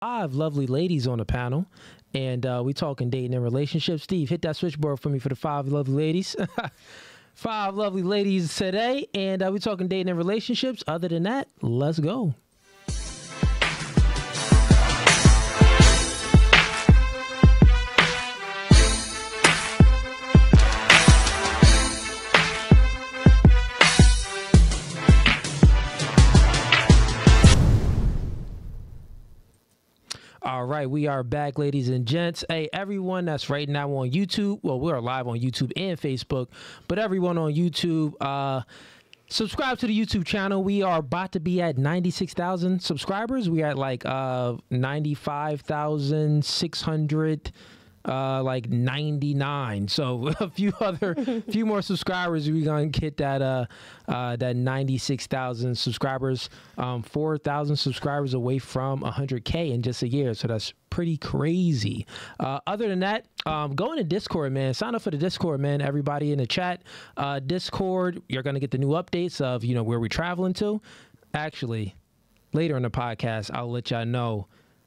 five lovely ladies on the panel, and uh, we talking dating and relationships. Steve, hit that switchboard for me for the five lovely ladies. five lovely ladies today, and uh, we talking dating and relationships. Other than that, let's go. All right, we are back, ladies and gents. Hey, everyone that's right now on YouTube. Well, we are live on YouTube and Facebook, but everyone on YouTube, uh, subscribe to the YouTube channel. We are about to be at 96,000 subscribers. We are at like uh 95,600 uh like 99 so a few other few more subscribers we gonna get that uh uh that 96,000 subscribers. Um 4,000 subscribers away from 100k in just a year. So that's pretty crazy. Uh other than that um go into discord man. Sign up for the discord man. Everybody in the chat uh discord you're gonna get the new updates of you know where we're traveling to. Actually later in the podcast i'll let y'all know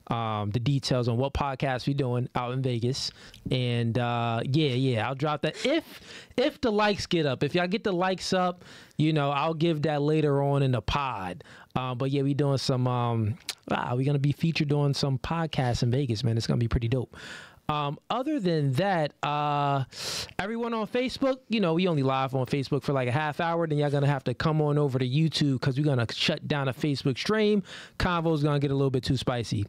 um, the details on what podcast we're doing out in Vegas. And uh, yeah, yeah, I'll drop that if if the likes get up. If y'all get the likes up, you know, I'll give that later on in the pod. Um, but yeah, we doing some. Um, wow, we're gonna be featured on some podcasts in Vegas, man. It's gonna be pretty dope. Um, other than that, uh, everyone on Facebook, you know, we only live on Facebook for like a half hour. Then y'all gonna have to come on over to YouTube because we're gonna shut down a Facebook stream. Convo's gonna get a little bit too spicy.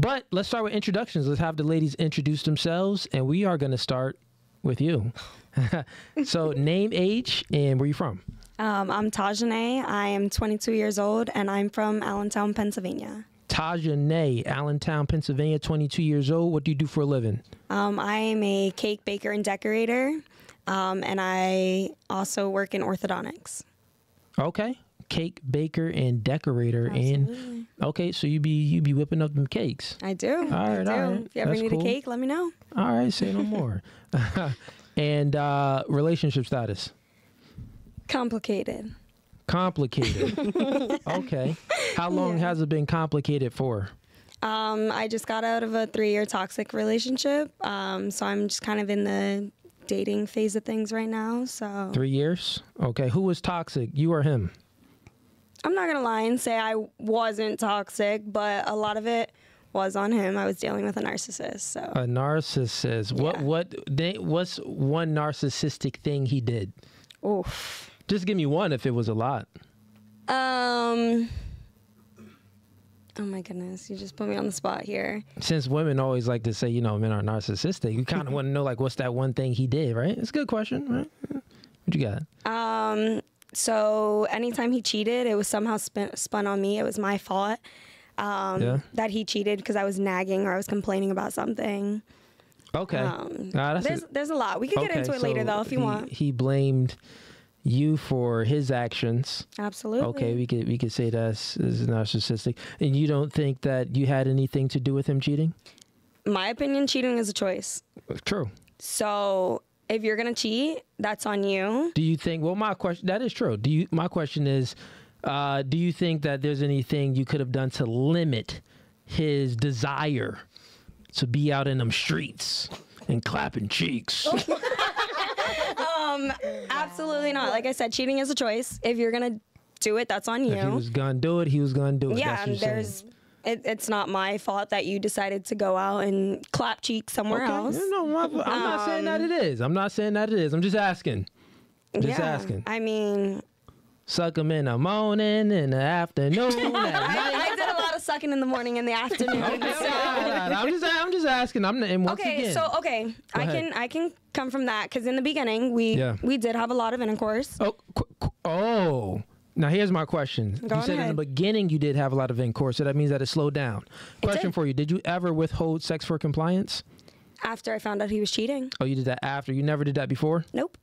But let's start with introductions. Let's have the ladies introduce themselves, and we are gonna start with you. so, name, age, and where you from? Um, I'm Tajane. I am 22 years old, and I'm from Allentown, Pennsylvania. Taja Nay, Allentown, Pennsylvania, 22 years old. What do you do for a living? Um, I am a cake baker and decorator, um, and I also work in orthodontics. Okay, cake baker and decorator, and okay, so you be you be whipping up them cakes. I do. I do. all right. If you ever That's need cool. a cake, let me know. All right, say no more. and uh, relationship status Complicated. Complicated. okay, how long has it been complicated for? Um, I just got out of a three-year toxic relationship, um, so I'm just kind of in the dating phase of things right now. So Three years. Okay, who was toxic? You or him? I'm not gonna lie and say I wasn't toxic, but a lot of it was on him. I was dealing with a narcissist, so. A narcissist. What Yeah. what they, what's one narcissistic thing he did? Oof. Just give me one if it was a lot. Um. Oh my goodness, you just put me on the spot here. Since women always like to say, you know, men are narcissistic, you kind of want to know like what's that one thing he did, right? It's a good question, right? What you got? Um. So anytime he cheated, it was somehow spun, spun on me. It was my fault. Um, Yeah. That he cheated because I was nagging or I was complaining about something. Okay. Um, Ah, that's a- there's there's a lot. We could get into it later though if you he- want. He blamed you for his actions. Absolutely. Okay, we could we could say that's is narcissistic. And you don't think that you had anything to do with him cheating? My opinion, cheating is a choice. True. So if you're gonna cheat, that's on you. Do you think? Well, my question that is true. Do you? My question is, uh, do you think that there's anything you could have done to limit his desire to be out in them streets and clapping cheeks? Um, absolutely not. Like I said, cheating is a choice. If you're gonna do it, that's on you. If he was gonna do it, he was gonna do it. yeah, That's what and you're there's. It, it's not my fault that you decided to go out and clap cheeks somewhere Okay. else. No, no, I'm I'm not saying that it is. I'm not saying that it is. I'm just asking. Just yeah, asking. I mean, Suck him in the morning, in the afternoon, at night. I, I did a lot of sucking in the morning and the afternoon. Okay, so- I'm just, I'm just asking. I'm, and once Okay, again, so okay, I ahead. can I can come from that because in the beginning we Yeah. we did have a lot of intercourse. Oh, oh. Now here's my question. Go you said in the beginning you did have a lot of intercourse, so that means that it slowed down. Question for you: Did you ever withhold sex for compliance? After I found out he was cheating, Oh, you did that after. You never did that before. nope.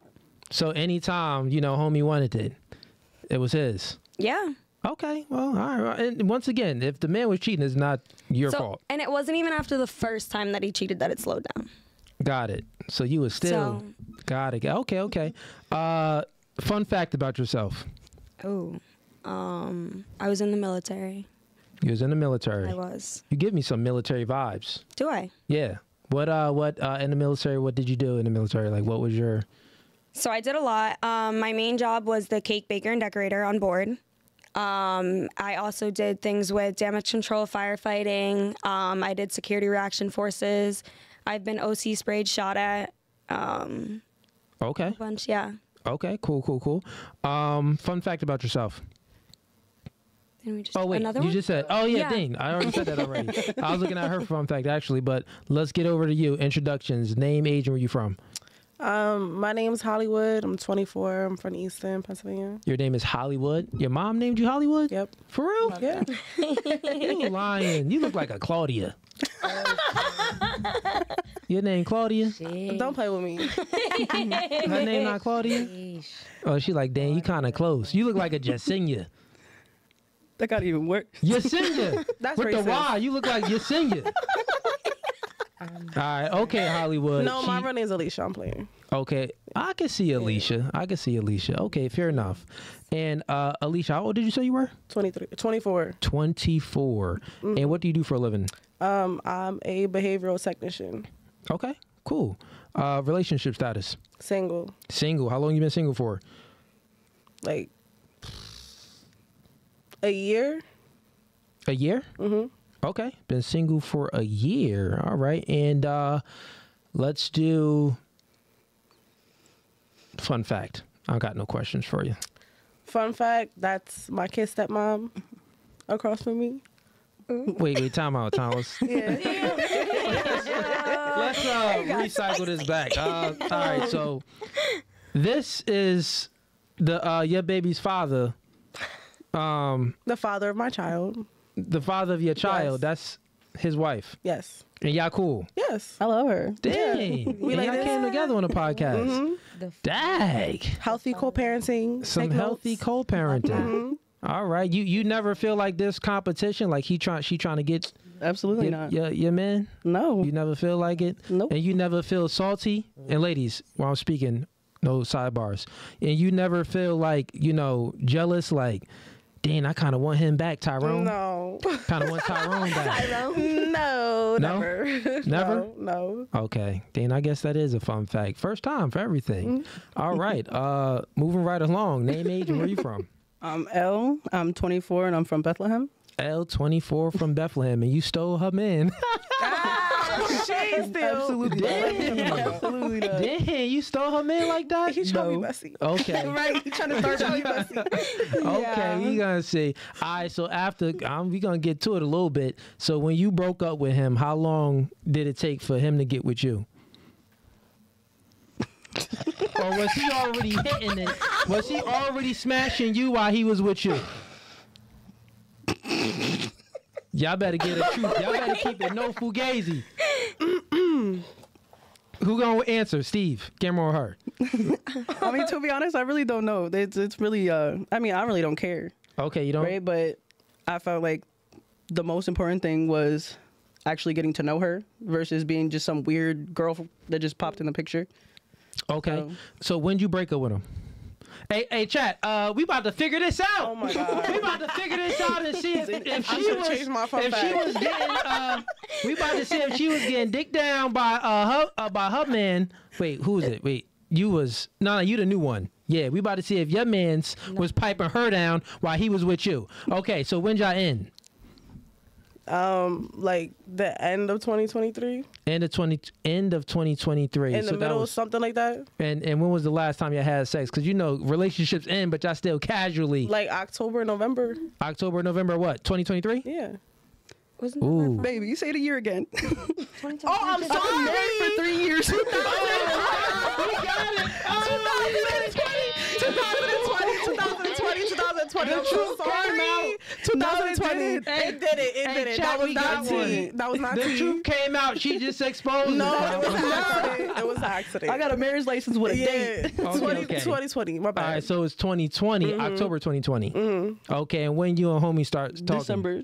So anytime you know homie wanted it, it was his. Yeah. Okay, well, all right. And once again, if the man was cheating, it's not your So fault. and it wasn't even after the first time that he cheated that it slowed down. Got it. So you were still So- got it. Okay, okay. Uh, fun fact about yourself: Oh, um, I was in the military. You was in the military. I was. You give me some military vibes. Do I? Yeah. What uh what uh in the military? What did you do in the military? Like what was your So I did a lot. Um, my main job was the cake baker and decorator on board. Um, I also did things with damage control, firefighting. Um, I did security reaction forces. I've been OC sprayed, shot at. Um, Okay. a bunch, yeah. Okay, cool, cool, cool. Um fun fact about yourself. Didn't we just Oh wait, another you one? just said. Oh yeah, Yeah. Dean. I already said that already. I was looking at her fun fact actually, but let's get over to you. Introductions, name, age, and where you from. Um, my name's Hollywood. I'm 24. I'm from Easton, Pennsylvania. Your name is Hollywood. Your mom named you Hollywood. Yep. For real? Yeah. You lying. You look like a Claudia. Your name Claudia? Don't play with me. Her name not Claudia? Oh, she like, dang, you kind of close. You look like a Yesenia. That got even worse. Yesenia. That's With the racist. Y, you look like Yesenia. All right, okay, Hollywood. No, my She- real name's Alicia. I'm playing. Okay, I can see Alicia. I can see Alicia. Okay, fair enough. And uh, Alicia, how old did you say you were? 23, 24. 24. And what do you do for a living? Um, I'm a behavioral technician. Okay, cool. Uh, relationship status? Single. Single. How long you been single for? Like a year. A year? Mm-hmm. Okay, been single for a year. All right, and uh, let's do fun fact. I got no questions for you. Fun fact, that's my kid stepmom across from me. Wait, wait, time out, time out. Yeah. Let's uh, recycle this back. Uh, all right, so this is the uh, your baby's father, um, the father of my child. the father of your child. Yes. That's his wife, Yes. And y'all cool. Yes. I love her. Dang, We like y'all this. came together on a podcast. Mm-hmm. Dang, Healthy co-parenting. some Take healthy co-parenting. Mm-hmm. All right, you you never feel like this competition, like he trying she trying to get Absolutely your, not. your, your man. No. You never feel like it? Nope. And you never feel salty? And ladies, while I'm speaking, no sidebars. And you never feel like, you know, jealous, like, dang, I kind of want him back, Tyrone. No. Kind of want Tyrone back. no. No? Never. Never? No. no. Okay. Then I guess that is a fun fact. First time for everything. Mm-hmm. All right. Uh moving right along. Name, age, and where you from? I'm L. I'm 24 and I'm from Bethlehem. L24 from Bethlehem, and you stole her man. She still. Absolutely Damn. Absolutely not. Dang, you stole her man like that? He trying to be No. messy. Okay. Right. He trying to start me messy. Okay, we gonna see. All right, so after um, we gonna get to it a little bit. So when you broke up with him, how long did it take for him to get with you? or was he already hitting it? Was he already smashing you while he was with you? Y'all better get a truth. Y'all better keep it no fugazi. Who gonna answer? Steve, camera or her? I mean, to be honest, I really don't know. It's, it's really, uh, I mean, I really don't care, Okay, you don't. right? But I felt like the most important thing was actually getting to know her versus being just some weird girl that just popped in the picture. Okay. So- So when'd you break up with him? Hey, hey, chat. Uh, we about to figure this out. Oh my God. We about to figure this out and see if, if she was changed my fun if she was getting uh, we about to see if she was getting dick down by uh her uh, by her man. Wait, who is it? Wait, you was no, no, you the new one. Yeah, we about to see if your man's was piping her down while he was with you. Okay, so when y'all end? Um, like the end of 2023, End of twenty end of twenty twenty three. in so the that middle, was, something like that. and and when was the last time y'all had sex? Because you know relationships end, but y'all still casually. Like October, November. October, November, what? 2023? Yeah. Wasn't Ooh. Baby, you say the year again. Oh, I'm sorry. for three years. 2020, 2020, 2020. I'm so sorry. 2020. No, It it did it. It Hey, did it. chat, That was not got tea. That was not The tea. truth came out. She just exposed No, it. it was an accident. It was an accident. I got a marriage license with a yeah. date. Okay, 20, okay. 2020. My bad. right, so it's 2020, mm-hmm. October 2020. Mm-hmm. Okay, and when you and homie start talking? December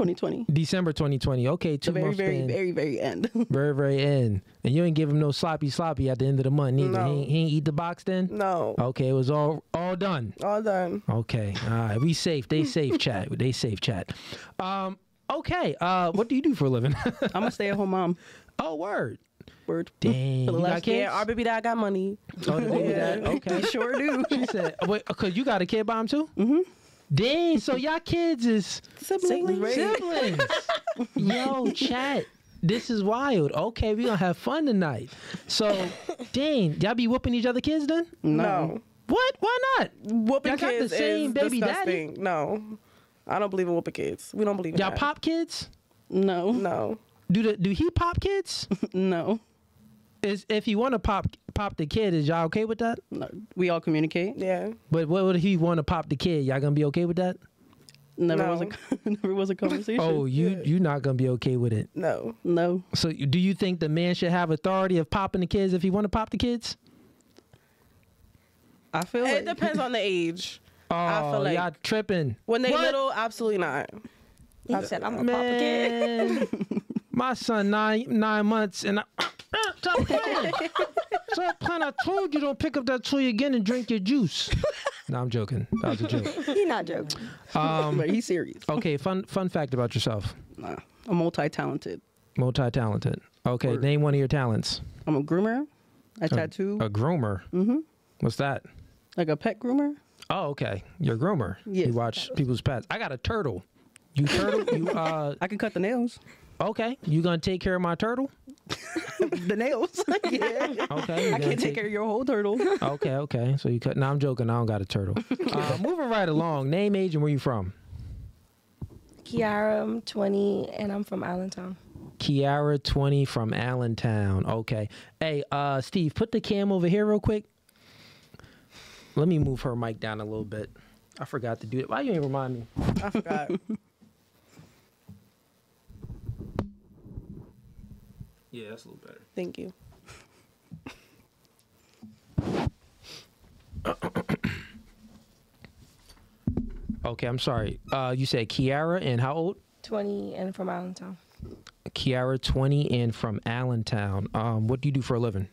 2020. December 2020. Okay, two The very, months very, very, very end. very, very end. And you ain't give him no sloppy sloppy at the end of the month neither. No. He, ain't- he ain't eat the box then. No, Okay, it was all all done. all done. Okay, all right. We safe. They safe chat. They safe chat. Um. Okay. Uh. What do you do for a living? I'm a stay at home mom. oh, word. Word. Dang. For the last our baby dad got money. Oh, the baby dad. Okay. Sure do. She said, "Wait, cause you got a kid by him too." Mm-hmm. Dang. So y'all kids is Siblings. siblings. Yo, chat. This is wild. Okay, we gonna have fun tonight. So, dang, y'all be whooping each other kids then? No. What? Why not? Whooping Y'all got the kids same is baby daddy? No. I don't believe in whooping kids. We don't believe in Y'all that. pop kids? No. No. Do the do he pop kids? No. Is if he want to pop pop the kid, is y'all okay with that? No. We all communicate. Yeah. But what would he want to pop the kid? Y'all gonna be okay with that? Never No. was a never was a conversation. Oh, you you not gonna be okay with it. No. no. So do you think the man should have authority of popping the kids if he want to pop the kids? I feel It like depends on the age. Oh, I feel oh, like- y'all tripping. When they What? little, absolutely not. He said, "I'm gonna pop a kid." Man, my son nine nine months and I, stop playing. Stop playing. I told you don't pick up that toy again and drink your juice. no, I'm joking. That was a joke. He not joking. Um, but he's serious. okay, fun fun fact about yourself. Nah. I'm multi-talented. Multi talented. Okay, Word. name one of your talents. I'm a groomer. I tattoo. A groomer. mm-hmm. What's that? Like a pet groomer. Oh, okay. You're a groomer. Yes. You watch people's pets. I got a turtle. You turtle. you uh. I can cut the nails. Okay. You gonna take care of my turtle? the nails. yeah. Okay. I can't take care of your whole turtle. Okay, okay. So you cut. Now I'm joking. I don't got a turtle. Uh, moving right along. Name, age, and where you from? Kiara, I'm 20, and I'm from Allentown. Kiara, 20 from Allentown. Okay. Hey, uh, Steve, put the cam over here real quick. Let me move her mic down a little bit. I forgot to do it. Why you ain't remind me? I forgot. Yeah, that's a little better. Thank you. Okay, I'm sorry. Uh, you said Kiara and how old? 20 and from Allentown. Kiara, 20 and from Allentown. Um, what do you do for a living?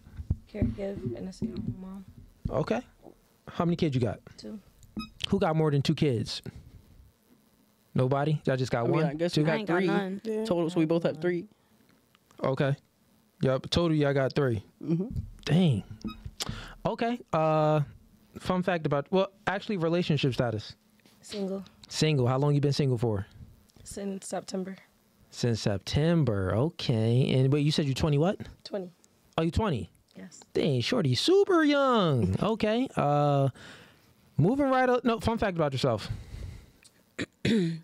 Caregive and a single mom. Okay. How many kids you got? Two. Who got more than two kids? Nobody? I just got I mean, one. I guess two? we I got ain't got three none. Yeah. total, so we both have three. Okay. Yep. Total, yeah, I got 3 Mm-hmm. Dang. Okay. Uh, fun fact about well, actually, relationship status. Single Single. How long you been single for? since September. Since September. Okay. And wait, you said you're 20 what? 20. Oh, you 20. Yes. Dang, shorty, super young. Okay. Uh, moving right up. No, fun fact about yourself. it's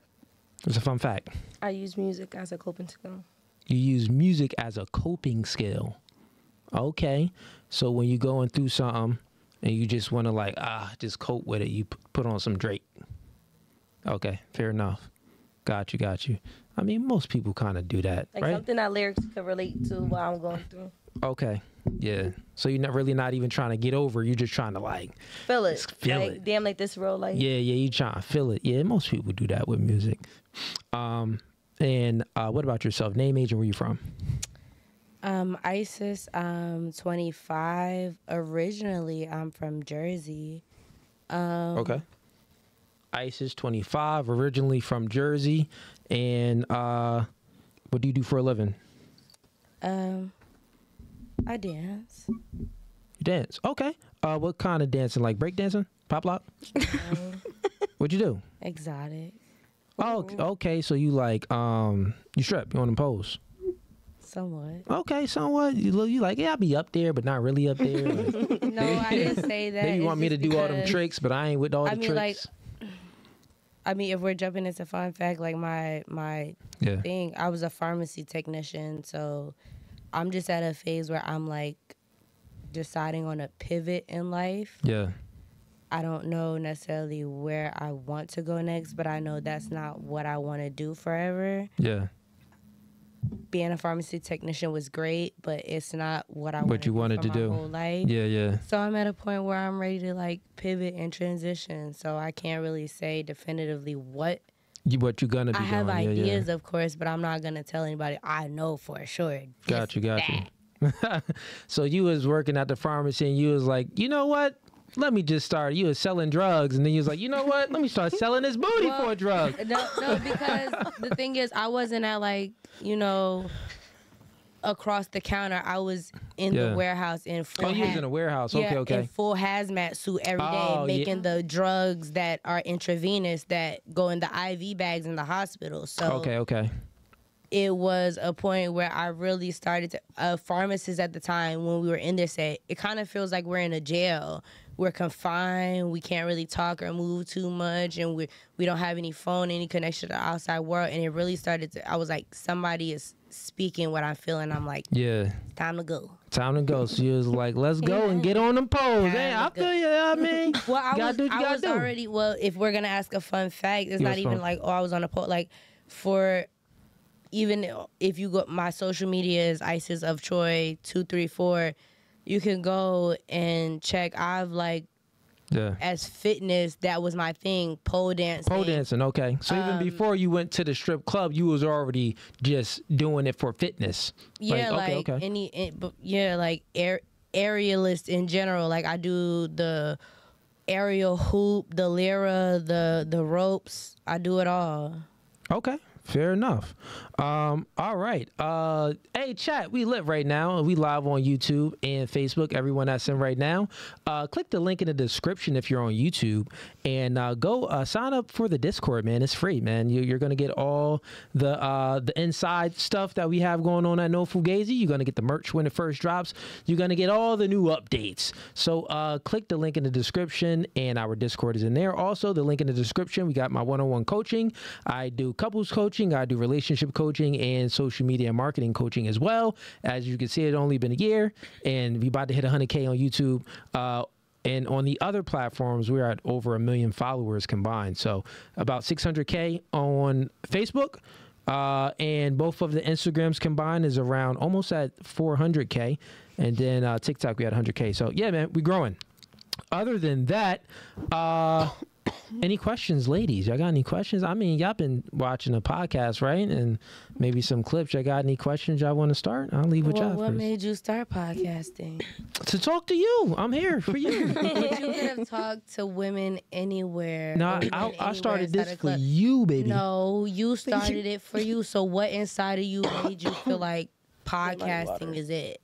a fun fact. I use music as a coping skill. You use music as a coping skill. Okay. So when you're going through something and you just want to like ah just cope with it, you p- put on some Drake. Okay, fair enough. Got you, got you. I mean, most people kind of do that, Like right? something that lyrics could relate to what I'm going through. Okay, yeah. So you're not really not even trying to get over. You're just trying to like, Feel it. Feel like, it. Damn, like this real life. yeah, yeah. You trying to feel it. Yeah, most people do that with music. Um, and uh, what about yourself? Name, age, and where you from? Um, Isis, um, 25. Originally, I'm from Jersey. Um, Okay. Isis, 25, originally from Jersey. And uh, what do you do for a living? Um, I dance. You dance. Okay. Uh, what kind of dancing? Like break dancing? Pop lock? Um, What'd you do? exotic. Oh, ok- okay. So you like um you strip, you on the pose. Somewhat. Okay, somewhat. You look you like, yeah, I'll be up there, but not really up there. Like, No, I didn't say that. maybe you want me to do all them tricks, but I ain't with all I the mean, like, tricks. I mean, if we're jumping into fun fact, like my my yeah. thing, I was a pharmacy technician, so I'm just at a phase where I'm like deciding on a pivot in life. Yeah. I don't know necessarily where I want to go next, but I know that's not what I want to do forever. Yeah. Being a pharmacy technician was great, but it's not what I What wanted you wanted to my do. whole life. Yeah, yeah. So I'm at a point where I'm ready to like pivot and transition. So I can't really say definitively what you, what you're gonna be I have doing. Yeah, yeah. ideas, of course, but I'm not gonna tell anybody. I know for sure. Got you, got that. you. so you was working at the pharmacy and you was like, you know what? Let me just start. You was selling drugs, and then you was like, you know what? Let me start selling this booty Well, for a drug. No, no, because the thing is, I wasn't at like you know across the counter. I was in Yeah. the warehouse in full. Oh, you was in a warehouse. yeah, Okay, okay. in full hazmat suit every day, Oh, yeah. making the drugs that are intravenous that go in the IV bags in the hospital. So Okay, okay. it was a point where I really started to. A pharmacist at the time when we were in there said it kind of feels like we're in a jail. We're confined. We can't really talk or move too much, and we we don't have any phone, any connection to the outside world. And it really started to. I was like, somebody is speaking what I'm feeling. I'm like, Yeah. time to go. Time to go. So you was like, let's go and get on them poles. Hey, I Time to go. feel you. I mean, Well, I was, do what you I was do. already. Well, if we're gonna ask a fun fact, it's not even fun. like oh, I was on a pole. Like for even if you go, my social media is Isis of Troy two three four. You can go and check. I've like yeah. as fitness. That was my thing. Pole dancing. Pole dancing, okay. So even Um, before you went to the strip club, you was already just doing it for fitness. Yeah, okay, like okay. any. but yeah, like air aerialist in general. Like I do the aerial hoop, the lyra, the the ropes. I do it all. Okay, fair enough. Um, all right. Uh, hey, chat, we live right now. We live on YouTube and Facebook. Everyone that's in right now, uh, click the link in the description if you're on YouTube, and uh, go uh, sign up for the Discord. Man, it's free, man. You, you're gonna get all the uh, the inside stuff that we have going on at No Fugazee. You're gonna get the merch when it first drops. You're gonna get all the new updates. So uh, click the link in the description, and our Discord is in there. Also, the link in the description. We got my one-on-one coaching. I do couples coaching. I do relationship coaching and social media marketing coaching as well. As you can see, it only been a year, and we about to hit 100k on YouTube. Uh, and on the other platforms, we're at over a million followers combined. So about 600k on Facebook. Uh, and both of the Instagrams combined is around almost at 400k, and then uh, TikTok we had 100k. So yeah, man, we growing. Other than that, uh, any questions, ladies? Y'all got any questions? I mean, y'all been watching a podcast, right? And maybe some clips. Y'all got any questions y'all want to start? I'll leave with Well, y'all what first. made you start podcasting? to talk to you. I'm here for you. you could have talked to women anywhere. no, I, women I, I anywhere started this for club. you, baby. No, you started it for you. So what inside of you made you feel like podcasting is it?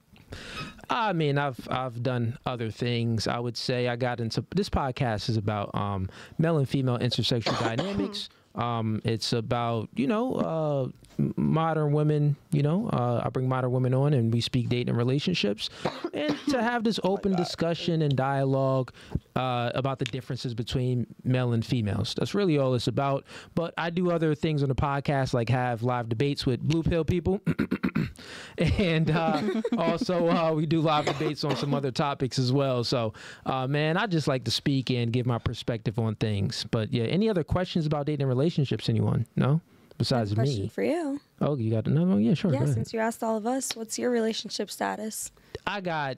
I mean, I've I've done other things. I would say I got into this podcast is about um, male and female intersexual dynamics. Um, it's about you know uh, modern women. You know, uh, I bring modern women on, and we speak dating and relationships, and to have this open discussion and dialogue uh, about the differences between male and females. That's really all it's about. But I do other things on the podcast, like have live debates with blue pill people. and uh, also uh, we do live debates on some other topics as well. So, uh, man, I just like to speak and give my perspective on things. But yeah, any other questions about dating and relationships? Anyone? No, besides Question me. for you. Oh, you got another one? Yeah, sure. Yeah, since you asked all of us, what's your relationship status? I got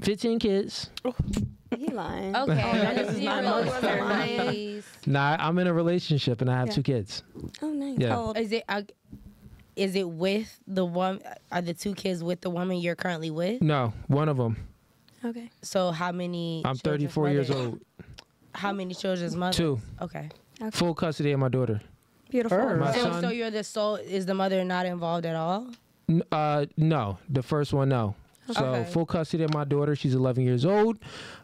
15 kids. He lying. Okay, that let's is see not real most lying. Nah, I'm in a relationship and I have Yeah. two kids. Oh, nice. Yeah. How old? Is it? Uh, is it with the one? Are the two kids with the woman you're currently with? No, one of them. Okay. So how many? I'm children's 34 years mothers? old. How many children's mothers? Two. Okay. Full custody of my daughter. Beautiful. Her. My So, son. so you're the sole. Is the mother not involved at all? N- Uh, no, the first one, no. So Okay. full custody of my daughter. She's 11 years old.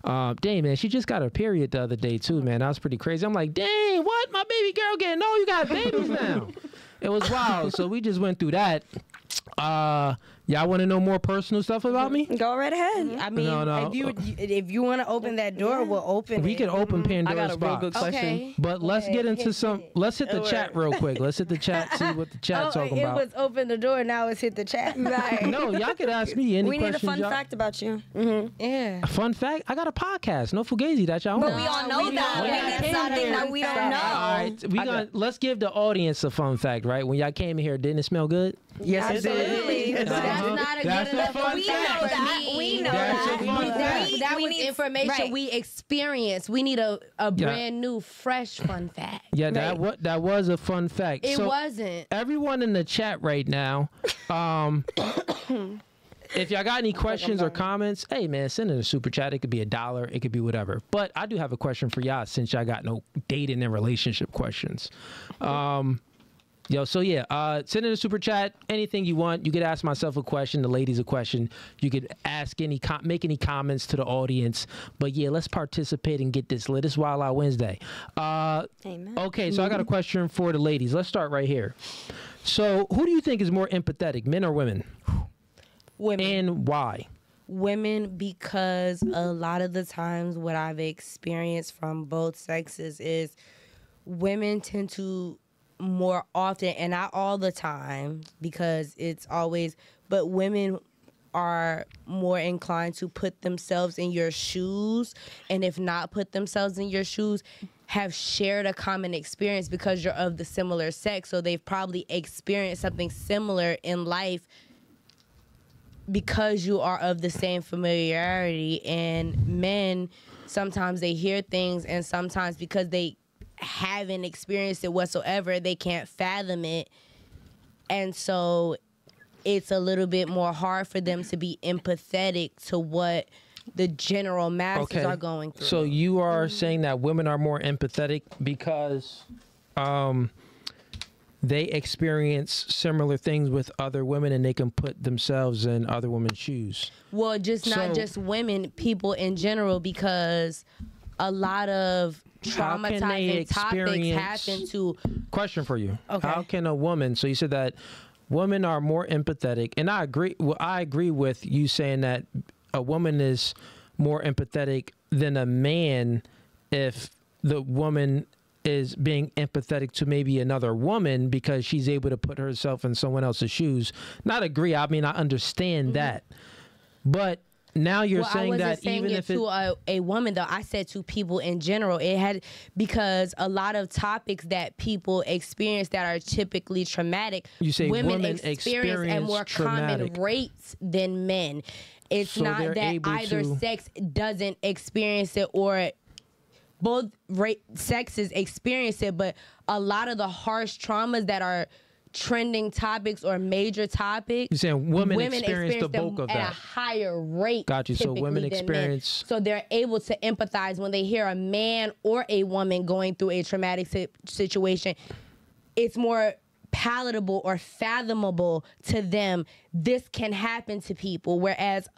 Uh, dang man, she just got her period the other day too, man. That was pretty crazy. I'm like, dang, what? My baby girl getting? No, you got babies now. it was wild. So we just went through that. Uh, y'all want to know more personal stuff about me? Go right ahead. I mean, No, no. if you uh, if you want to open that door, we'll open We it. can open mm-hmm. I Pandora's got a real box. good question. Okay. But let's Okay, get into hit some. it. Let's hit the Alright. chat real quick. Let's hit the chat. See what the chat's oh, talking it about. was open the door. Now it's hit the chat. Right. no, y'all could ask me any we need a fun y'all- fact about you. Mm-hmm. Yeah. A fun fact? I got a podcast. No Fugazee. That's y'all. But own. we all know we that. We that. need something that we don't know. All right, we got- let's give the audience a fun fact, right? When y'all came in here, didn't it smell good? Yes, it Absolutely. did. Yes, That's Uh-huh. not a That's good a enough fun we fact. know that. We know That's that. a fun We- fact. we- That we was need- information right. we experienced. We need a, a brand new, fresh fun fact. Yeah, that what that was a fun fact. It So, wasn't. everyone in the chat right now. Um, if y'all got any questions or comments, hey man, send in a super chat. It could be a dollar, it could be whatever. But I do have a question for y'all since y'all got no dating and relationship questions. Um, yo, so yeah, uh, send in a super chat. Anything you want, you could ask myself a question, the ladies a question. You could ask any, com- make any comments to the audience. But yeah, let's participate and get this lit. It's Wild Out Wednesday. Uh, Amen. Okay, so I got a question for the ladies. Let's start right here. So, who do you think is more empathetic, men or women, Women. and why? women because a lot of the times what I've experienced from both sexes is women tend to more often and not all the time because it's always but women are more inclined to put themselves in your shoes and if not put themselves in your shoes have shared a common experience because you're of the similar sex. So they've probably experienced something similar in life because you are of the same familiarity. And men sometimes they hear things and sometimes because they haven't experienced it whatsoever they can't fathom it. And so it's a little bit more hard for them to be empathetic to what the general masses are going through. So you are saying that women are more empathetic because um, they experience similar things with other women and they can put themselves in other women's shoes. Well, just not So- just women, people in general, because a lot of How can they traumatizing topics experience- happen to. Question for you: Okay. How can a woman? So you said that women are more empathetic, and I agree. Well, I agree with you saying that a woman is more empathetic than a man if the woman is being empathetic to maybe another woman because she's able to put herself in someone else's shoes. Not agree. I mean, I understand mm-hmm. that, but now you're well, I saying wasn't that saying even it if it, to a, a woman though. I said to people in general. It had because a lot of topics that people experience that are typically traumatic. You say women experience at more traumatic. common rates than men. It's So not that either to- sex doesn't experience it or both ra- sexes experience it, but a lot of the harsh traumas that are trending topics or major topics, You're saying women women experience the them bulk of at a higher rate. Got you. So women than men. experience- So they're able to empathize when they hear a man or a woman going through a traumatic si- situation. It's more palatable or fathomable to them. This can happen to people, whereas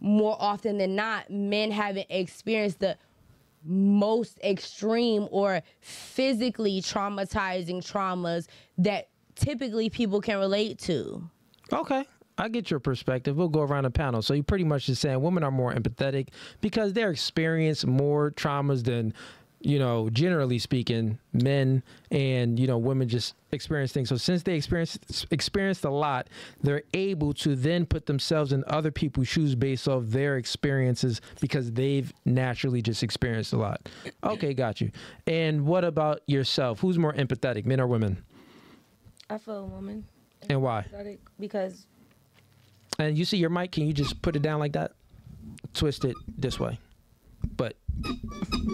more often than not, men haven't experienced the most extreme or physically traumatizing traumas that typically people can relate to. Okay. I get your perspective. We'll go around the panel. So you pretty much just saying women are more empathetic because they're experience more traumas than, you know, generally speaking, men and, you know, women just experience things. So since they experienced experienced a lot, they're able to then put themselves in other people's shoes based off their experiences because they've naturally just experienced a lot. Okay, got you. And what about yourself? Who's more empathetic, men or women? I feel a woman And why? because And you see your mic, can you just put it down like that? Twist it this way. But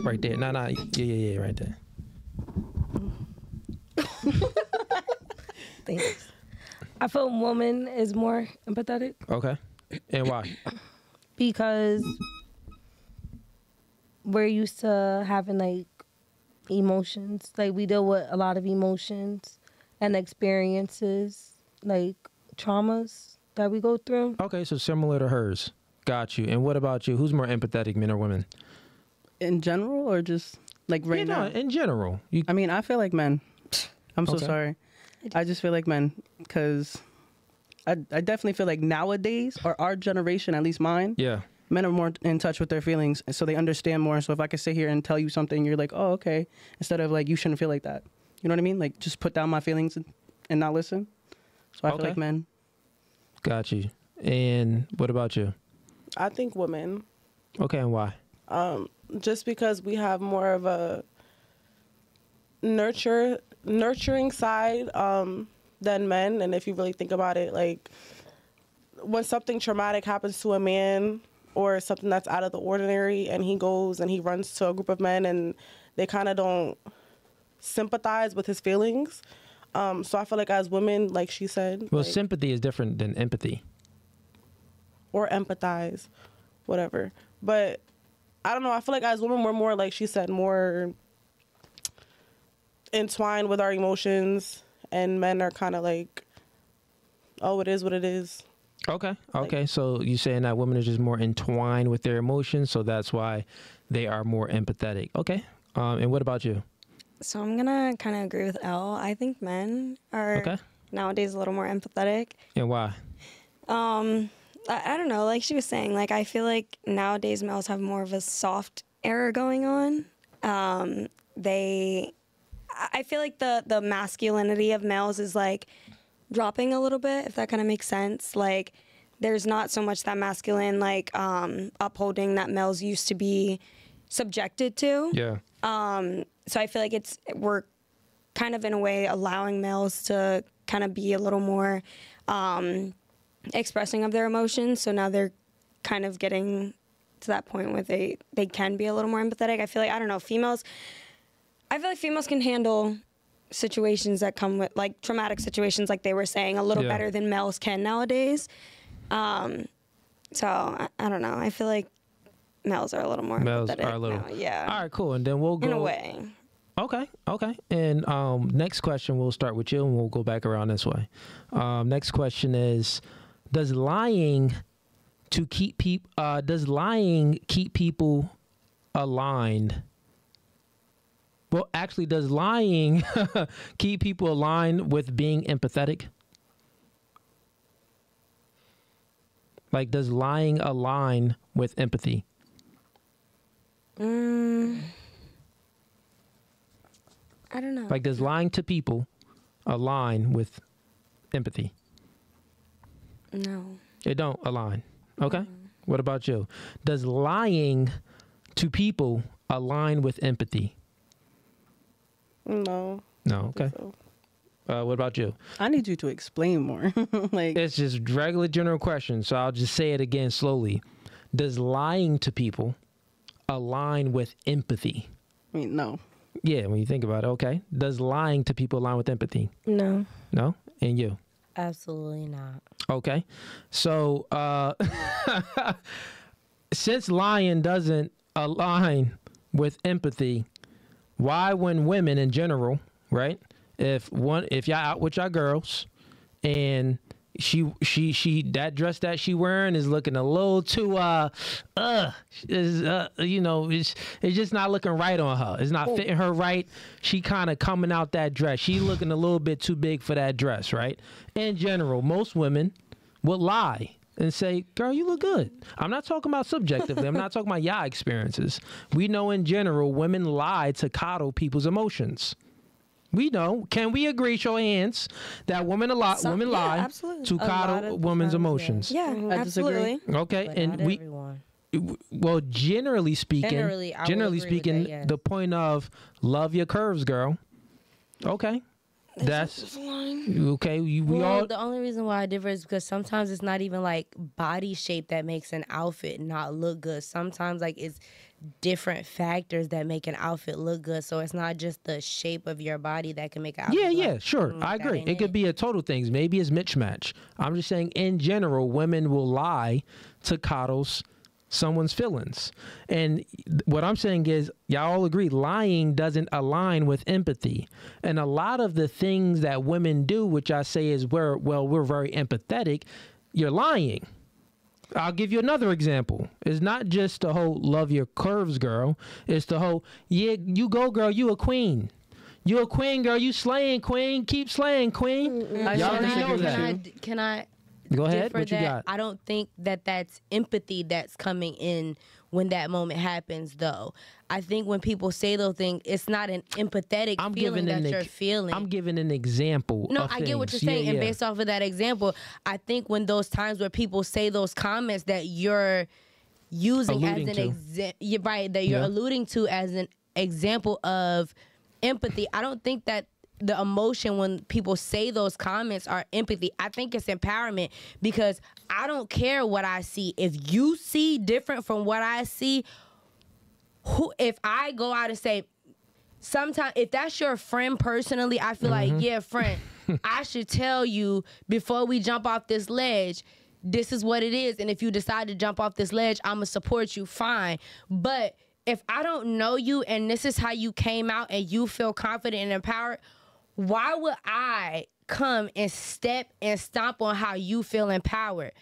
right there. No, no. Yeah, yeah, yeah, right there. thanks. I feel woman is more empathetic Okay. And why? because we're used to having like emotions. Like we deal with a lot of emotions and experiences, like traumas that we go through. Okay, so similar to hers. Got you. And what about you? Who's more empathetic, men or women? In general, or just like right you now? know, in general. You I mean, I feel like men. I'm so Okay. sorry. I just feel like men because I, I definitely feel like nowadays, or our generation, at least mine, Yeah. men are more in touch with their feelings, so they understand more. So if I could sit here and tell you something, you're like, oh, okay, instead of like, you shouldn't feel like that. You know what I mean? Like, just put down my feelings and, and not listen. So I Okay. feel like men. Got you. And what about you? I think women, Okay, and why? um, just because we have more of a nurture nurturing side um, than men. And if you really think about it, like when something traumatic happens to a man or something that's out of the ordinary, and he goes and he runs to a group of men and they kind of don't sympathize with his feelings. Um, so I feel like as women, like she said, Well, like- sympathy is different than empathy. or empathize, whatever. But I don't know. I feel like as women, we're more like she said, more entwined with our emotions, and men are kind of like, oh, it is what it is. Okay. Okay. so you saying that women are just more entwined with their emotions, so that's why they are more empathetic. Okay. Um, and what about you? So I'm gonna kind of agree with Elle. I think men are Okay. nowadays a little more empathetic. And why? Um, I, I don't know. Like she was saying, like I feel like nowadays males have more of a soft era going on. Um, they, I I feel like the the masculinity of males is like dropping a little bit, if that kind of makes sense. Like there's not so much that masculine like um, upholding that males used to be subjected to. Yeah. Um, so I feel like it's we're kind of in a way allowing males to kind of be a little more um, expressing of their emotions. So now they're kind of getting to that point where they they can be a little more empathetic. I feel like I don't know females. I feel like females can handle situations that come with like traumatic situations, like they were saying, a little Yeah. better than males can nowadays. Um, so I, I don't know. I feel like males are a little more Males are a little. now. Yeah, All right. Cool. And then we'll go. in a way. Okay, okay. And um, next question, we'll start with you, and we'll go back around this way. Um, next question is: Does lying to keep people? Uh, does lying keep people aligned? Well, actually, does lying keep people aligned with being empathetic? Like, does lying align with empathy? Mm, I don't know. Like, does lying to people align with empathy? no. It don't align. Okay. What about you? Does lying to people align with empathy? No. No. Okay. So, Uh, what about you? I need you to explain more. like, It's just regular general question, so I'll just say it again slowly. Does lying to people align with empathy? I mean, no. Yeah, when you think about it, okay. Does lying to people align with empathy? No. No? And you? Absolutely not. Okay. So, uh, since lying doesn't align with empathy, why, when women in general, right? If one, if y'all out with y'all girls, and she, she, she, that dress that she wearing is looking a little too, uh, uh, is, uh, you know, it's, it's just not looking right on her. It's not fitting her right. She kind of coming out that dress. She looking a little bit too big for that dress, right? In general, most women would lie and say, "Girl, you look good." I'm not talking about subjectively. I'm not talking about y'all experiences. We know in general, women lie to coddle people's emotions. We know. Can we agree? Show of hands that women a lot. Some- women yeah, lie absolutely. to A coddle women's times, yeah. emotions. Yeah, mm-hmm. I disagree. absolutely. Okay, But and not we everyone. well, generally speaking, Generally, generally speaking, that, yes. the point of love your curves, girl. Okay, that's okay. You, we well, all the only reason why I differ is because sometimes it's not even like body shape that makes an outfit not look good. Sometimes like it's different factors that make an outfit look good. So it's not just the shape of your body that can make an outfit. Yeah, look- yeah, sure. mm, I agree. ain't It could be a total things. Maybe it's mismatch. I'm just saying, in general, women will lie to coddles someone's feelings. And what I'm saying is, y'all all agree, lying doesn't align with empathy. And a lot of the things that women do, which I say is where, well, we're very empathetic, you're lying. I'll give you another example. It's not just the whole love your curves, girl. It's the whole, yeah, you go, girl, you a queen. You a queen, girl. You slaying, queen. Keep slaying, queen. I Y'all sure already know that. Can I, can I Go ahead. differ What you that? got? I don't think that that's empathy that's coming in when that moment happens, though. I think when people say those things, it's not an empathetic I'm feeling that you're ex- feeling. I'm giving an example. No, I get what you're things. Yeah, saying, and yeah. based off of that example, I think when those times where people say those comments that you're using Alluding as an example, right that you're Yeah. alluding to as an example of empathy. I don't think that the emotion when people say those comments are empathy. I think it's empowerment because I don't care what I see. If you see different from what I see, who if I go out and say sometimes if that's your friend personally, I feel like, mm-hmm. yeah, friend, I should tell you before we jump off this ledge, this is what it is. And if you decide to jump off this ledge, I'ma support you, fine. But if I don't know you and this is how you came out and you feel confident and empowered, why would I come and step and stomp on how you feel empowered?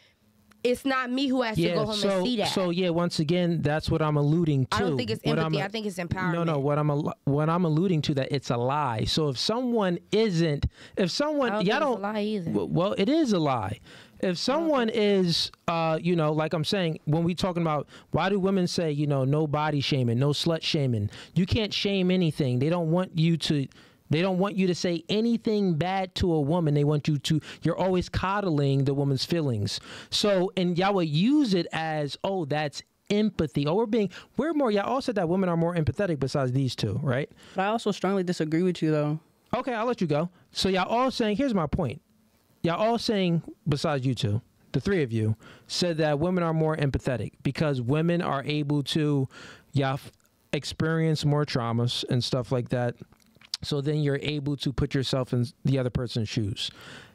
It's not me who has to go home so, and see that. So yeah, once again, that's what I'm alluding to. I don't think it's What empathy. I'm- I think it's empowerment. No, no. What I'm what I'm alluding to that it's a lie. So if someone isn't, if someone I don't y'all don't a lie either. Well, it is a lie. If someone is, uh, you know, like I'm saying, when we talking about why do women say, you know, no body shaming, no slut shaming? You can't shame anything. They don't want you to. They don't want you to say anything bad to a woman. They want you to. You're always coddling the woman's feelings. So, and y'all would use it as, oh, that's empathy. Oh, we're being. We're more. Y'all all said that women are more empathetic besides these two, right? But I also strongly disagree with you though. Okay, I'll let you go. So y'all all saying, here's my point. Y'all all saying, besides you two, the three of you, said that women are more empathetic because women are able to, y'all experience more traumas and stuff like that. So then you're able to put yourself in the other person's shoes.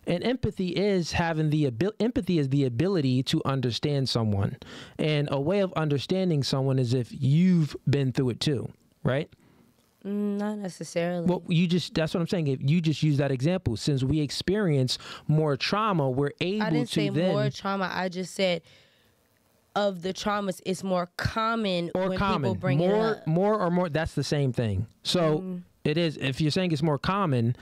And empathy is having the ability, empathy is the ability to understand someone. And a way of understanding someone is if you've been through it too, right? Mm, not necessarily. Well, you just that's what I'm saying. If you just use that example, since we experience more trauma, we're able I didn't to say then more trauma. I just said of the traumas, it's more common or when common people bring more more or more that's the same thing. So it is if you're saying it's more common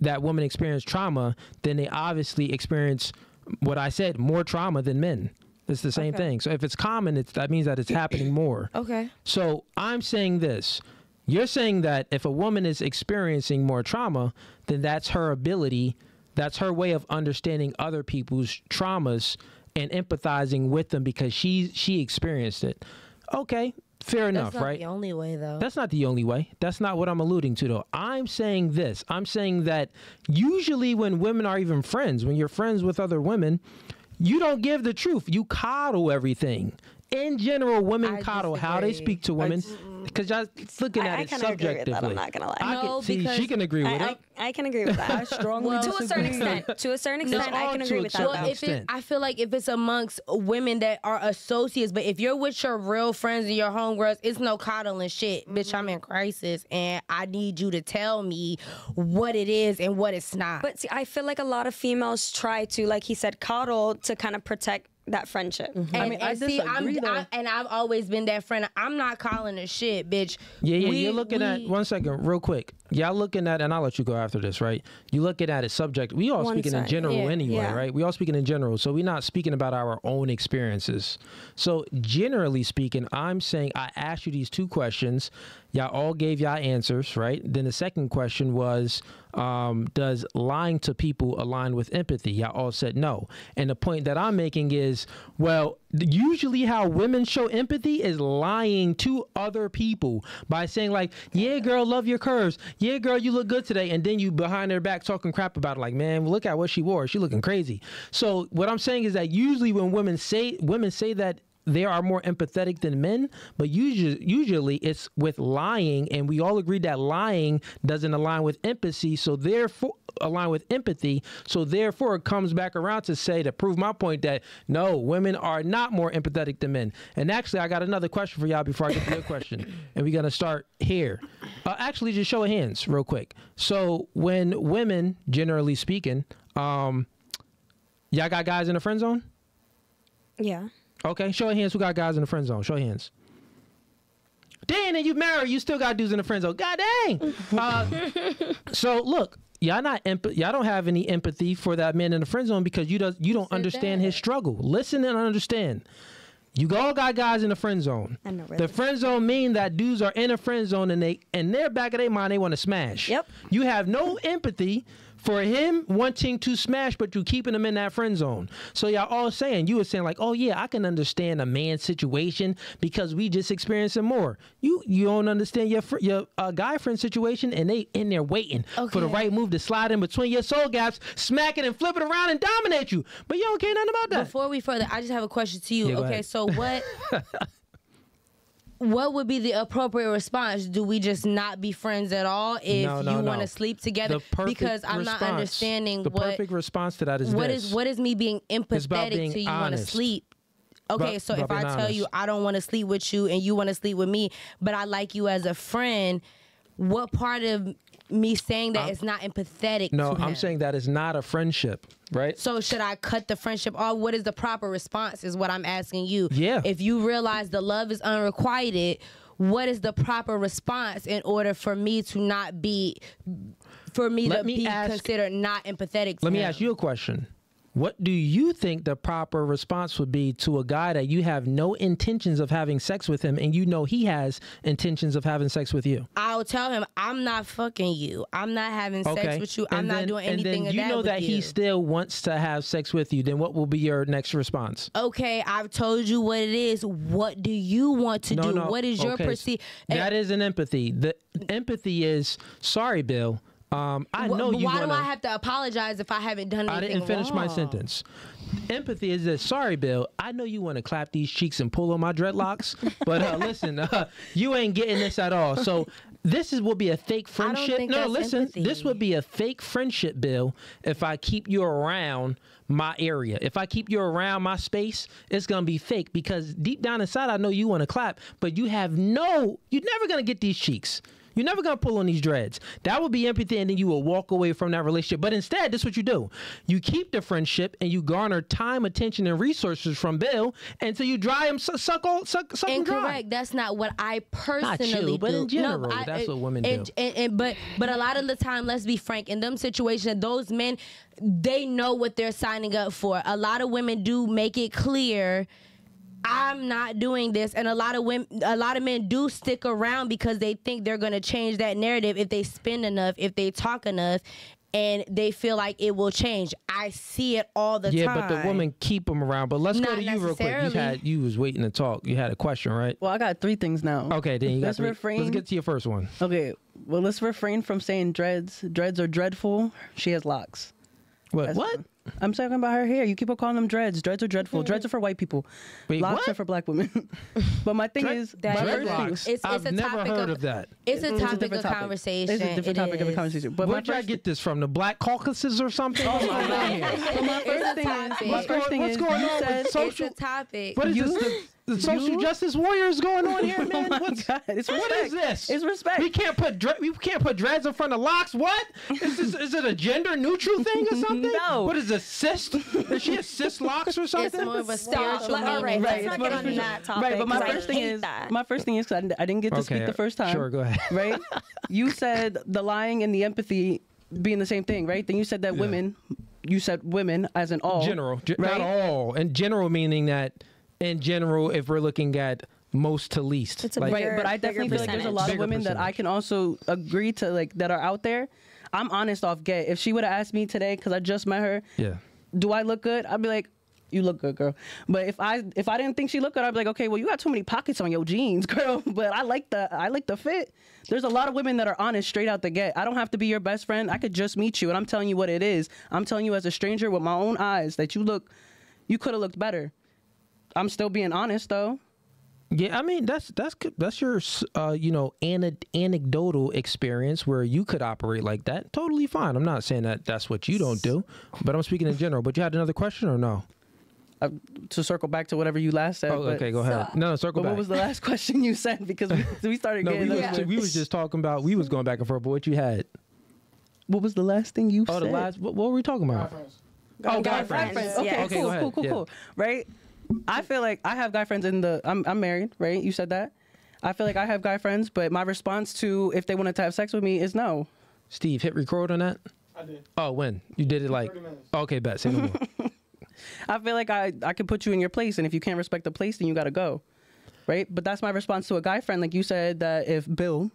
that women experience trauma, then they obviously experience what I said, more trauma than men. It's the same Okay. thing. So if it's common, it's that means that it's happening more. Okay. So I'm saying this. You're saying that if a woman is experiencing more trauma, then that's her ability, that's her way of understanding other people's traumas and empathizing with them because she she experienced it. Okay, fair enough, That's not right? the only way though. That's not the only way. That's not what I'm alluding to, though. I'm saying this. I'm saying that usually when women are even friends, when you're friends with other women, you don't give the truth. You coddle everything. In general, women I coddle how they speak to women Um, because y'all looking I- at I it kinda agree with that, I'm not gonna lie. I No, can, see, she can agree with I, it. I, I can agree with that. I strongly to a certain extent. To a certain extent, I can agree with that. well, if it. I feel like if it's amongst women that are associates, but if you're with your real friends and your homegirls, it's no coddling shit. Bitch, I'm mm-hmm. in crisis and I need you to tell me what it is and what it's not. But see, I feel like a lot of females try to, like he said, coddle to kind of protect that friendship. Mm-hmm. And, I mean, I and see, I'm, though. I, and I've always been that friend. I'm not calling a shit, bitch. Yeah, yeah. We- you're looking at one second, real quick. Y'all looking at, and I'll let you go after this, right? You looking at a subject. We all One speaking in general yeah, anyway, yeah. right? We all speaking in general, so we're not speaking about our own experiences. So generally speaking, I'm saying I asked you these two questions. Y'all all gave y'all answers, right? Then the second question was, um, does lying to people align with empathy? Y'all all said no. And the point that I'm making is, well, usually how women show empathy is lying to other people by saying like, "Yeah, girl, love your curves. Yeah, girl, you look good today," and then you behind their back talking crap about it, like, "Man, look at what she wore. She looking crazy." So what I'm saying is that usually when women say women say that they are more empathetic than men, but usually, usually it's with lying, and we all agree that lying doesn't align with empathy. So therefore, align with empathy. So therefore, it comes back around to say to prove my point that no, women are not more empathetic than men. And actually, I got another question for y'all before I get to your question, and we're gonna start here. Uh, actually, just show of hands, real quick. So when women, generally speaking, um, y'all got guys in the friend zone. Yeah. Okay, show of hands who got guys in the friend zone. Show of hands. Dang, and you married, you still got dudes in the friend zone. God dang. Uh, so look, y'all not emp- y'all don't have any empathy for that man in the friend zone because you does you don't understand his struggle. Listen and understand. You all got guys in the friend zone. I know, The friend zone mean that dudes are in a friend zone and they in their back of their mind they want to smash. Yep. You have no empathy for him wanting to smash, but you keeping him in that friend zone. So y'all all saying you were saying like, oh yeah, I can understand a man's situation because we just experiencing more. You you don't understand your fr- your uh, guy friend situation, and they in there waiting for the right move to slide in between your soul gaps, smack it and flip it around and dominate you. But you don't care nothing about that. Before we further, I just have a question to you. Yeah, okay, so what what would be the appropriate response? Do we just not be friends at all if No, no, you want to sleep together? because I'm not understanding the what perfect response to that is what this. is what is me being empathetic being to you want to sleep. Okay, so if I tell you. I don't want to sleep with you and you want to sleep with me, but I like you as a friend, what part of me saying that is not empathetic no, I'm him? saying that is not a friendship, right? So should I cut the friendship off? What is the proper response? Is what I'm asking you. Yeah. If you realize the love is unrequited, what is the proper response in order for me to not be, for me Let to me be ask- considered not empathetic? To Let me ask you a question. What do you think the proper response would be to a guy that you have no intentions of having sex with him and you know he has intentions of having sex with you? I'll tell him I'm not fucking you. I'm not having sex with you. I'm And not then- doing anything And then you that know that you. he still wants to have sex with you. Then what will be your next response? okay, I've told you what it is. What do you want to do? What is your okay, perceived? That eh, is an empathy. The empathy is sorry, Bill. Um, I know you Why wanna, do I have to apologize if I haven't done anything? I didn't finish my sentence. Empathy is this. Sorry, Bill. I know you want to clap these cheeks and pull on my dreadlocks, but uh, listen, uh, you ain't getting this at all. So this is will be a fake friendship. no, listen. empathy. This would be a fake friendship, Bill. If I keep you around my area, if I keep you around my space, it's gonna be fake because deep down inside, I know you want to clap, but you have no. You're never gonna get these cheeks. You're never gonna pull on these dreads. That would be empathy, and then you will walk away from that relationship. But instead, this is what you do: you keep the friendship, and you garner time, attention, and resources from Bill until you dry him, su- suck all, suck, suck him dry. Incorrect. That's not what I personally not you, but do. in general, I- that's what uh, women it- do. And, and- but but a lot of the time, let's be frank. In them situations, those men, they know what they're signing up for. A lot of women do make it clear. I'm not doing this, and a lot of women, a lot of men do stick around because they think they're going to change that narrative if they spend enough, if they talk enough, and they feel like it will change. I see it all the Yeah, time. Yeah, but the women keep them around. But let's go to you real quick. You had you was waiting to talk. You had a question, right? Well, I got three things now. Okay, then you got Let's three. refrain. Let's get to your first one. Okay, well, let's refrain from saying dreads. Dreads are dreadful. She has locks. What? That's- what? I'm talking about her hair. You keep on calling them dreads. Dreads are dreadful. Mm. Dreads are for white people. Wait, locks what? are for black women. but my thing Dread- is, That my is- first thing- Dreadlocks. It's- it's I've a never topic heard of- of that. It's a it's topic of topic. conversation. It's a different It topic of a is. conversation. But Where'd my y'all first, get this from? The Black Caucasus or something? Oh, what's going on here? but my first a thing is, topic. my first thing What's is, going you on with said, so- It's a topic. What is You- this? The, the social you- justice warriors going on here, Oh man? my What's, God, it's what is respect. this? It's respect. We can't put dre- we can't put dreads in front of locks. What? Is this is it a gender neutral thing or something? No. What is a cyst? Is she a cyst locks or something? It's more of a Stop. spiritual all right, meaning. let's Right, not get on that topic. Right, but my 'cause I first thing hate is that. my first thing is 'cause I didn't, I didn't get to speak the first time. Sure, go ahead. Right? you said the lying and the empathy being the same thing, right? Then you said that Yeah. women, you said women as in all. general, ge- right? not all. And general meaning that in general, if we're looking at most to least, It's a like, bigger- right, but I bigger definitely feel like there's a percentage. lot of Bigger women that I percentage. can also agree to like that are out there. I'm honest off get. If she would have asked me today, because I just met her, yeah. do I look good? I'd be like, you look good, girl. But if I if I didn't think she looked good, I'd be like, okay, well, you got too many pockets on your jeans, girl. But I like the I like the fit. There's a lot of women that are honest straight out the get. I don't have to be your best friend. I could just meet you, and I'm telling you what it is. I'm telling you as a stranger with my own eyes that you look, you could have looked better. I'm still being honest though. Yeah, I mean that's that's that's your uh, you know ana- anecdotal experience where you could operate like that. Totally fine. I'm not saying that that's what you don't do, but I'm speaking in general. But you had another question or no? Uh, to circle back to whatever you last said. Oh, but- okay, go ahead. no, no, circle But back. what was the last question you said? Because we, we started no, we getting. was, into we was just talking about we was going back and forth. But what you had? What was the last thing you Oh, said? the last. What, what were we talking about? Oh, guy Guy friends. friends. Okay, Yeah. Okay, cool, go ahead. cool, cool, Yeah. cool. Right? I feel like I have guy friends in the. I'm I'm married, right? You said that. I feel like I have guy friends, but my response to if they wanted to have sex with me is no. Steve, hit record on that. I did. Oh, when you did it like? 30. Okay, bet. Say no more. I feel like I I could put you in your place, and if you can't respect the place, then you got to go, right? But that's my response to a guy friend, like you said that if Bill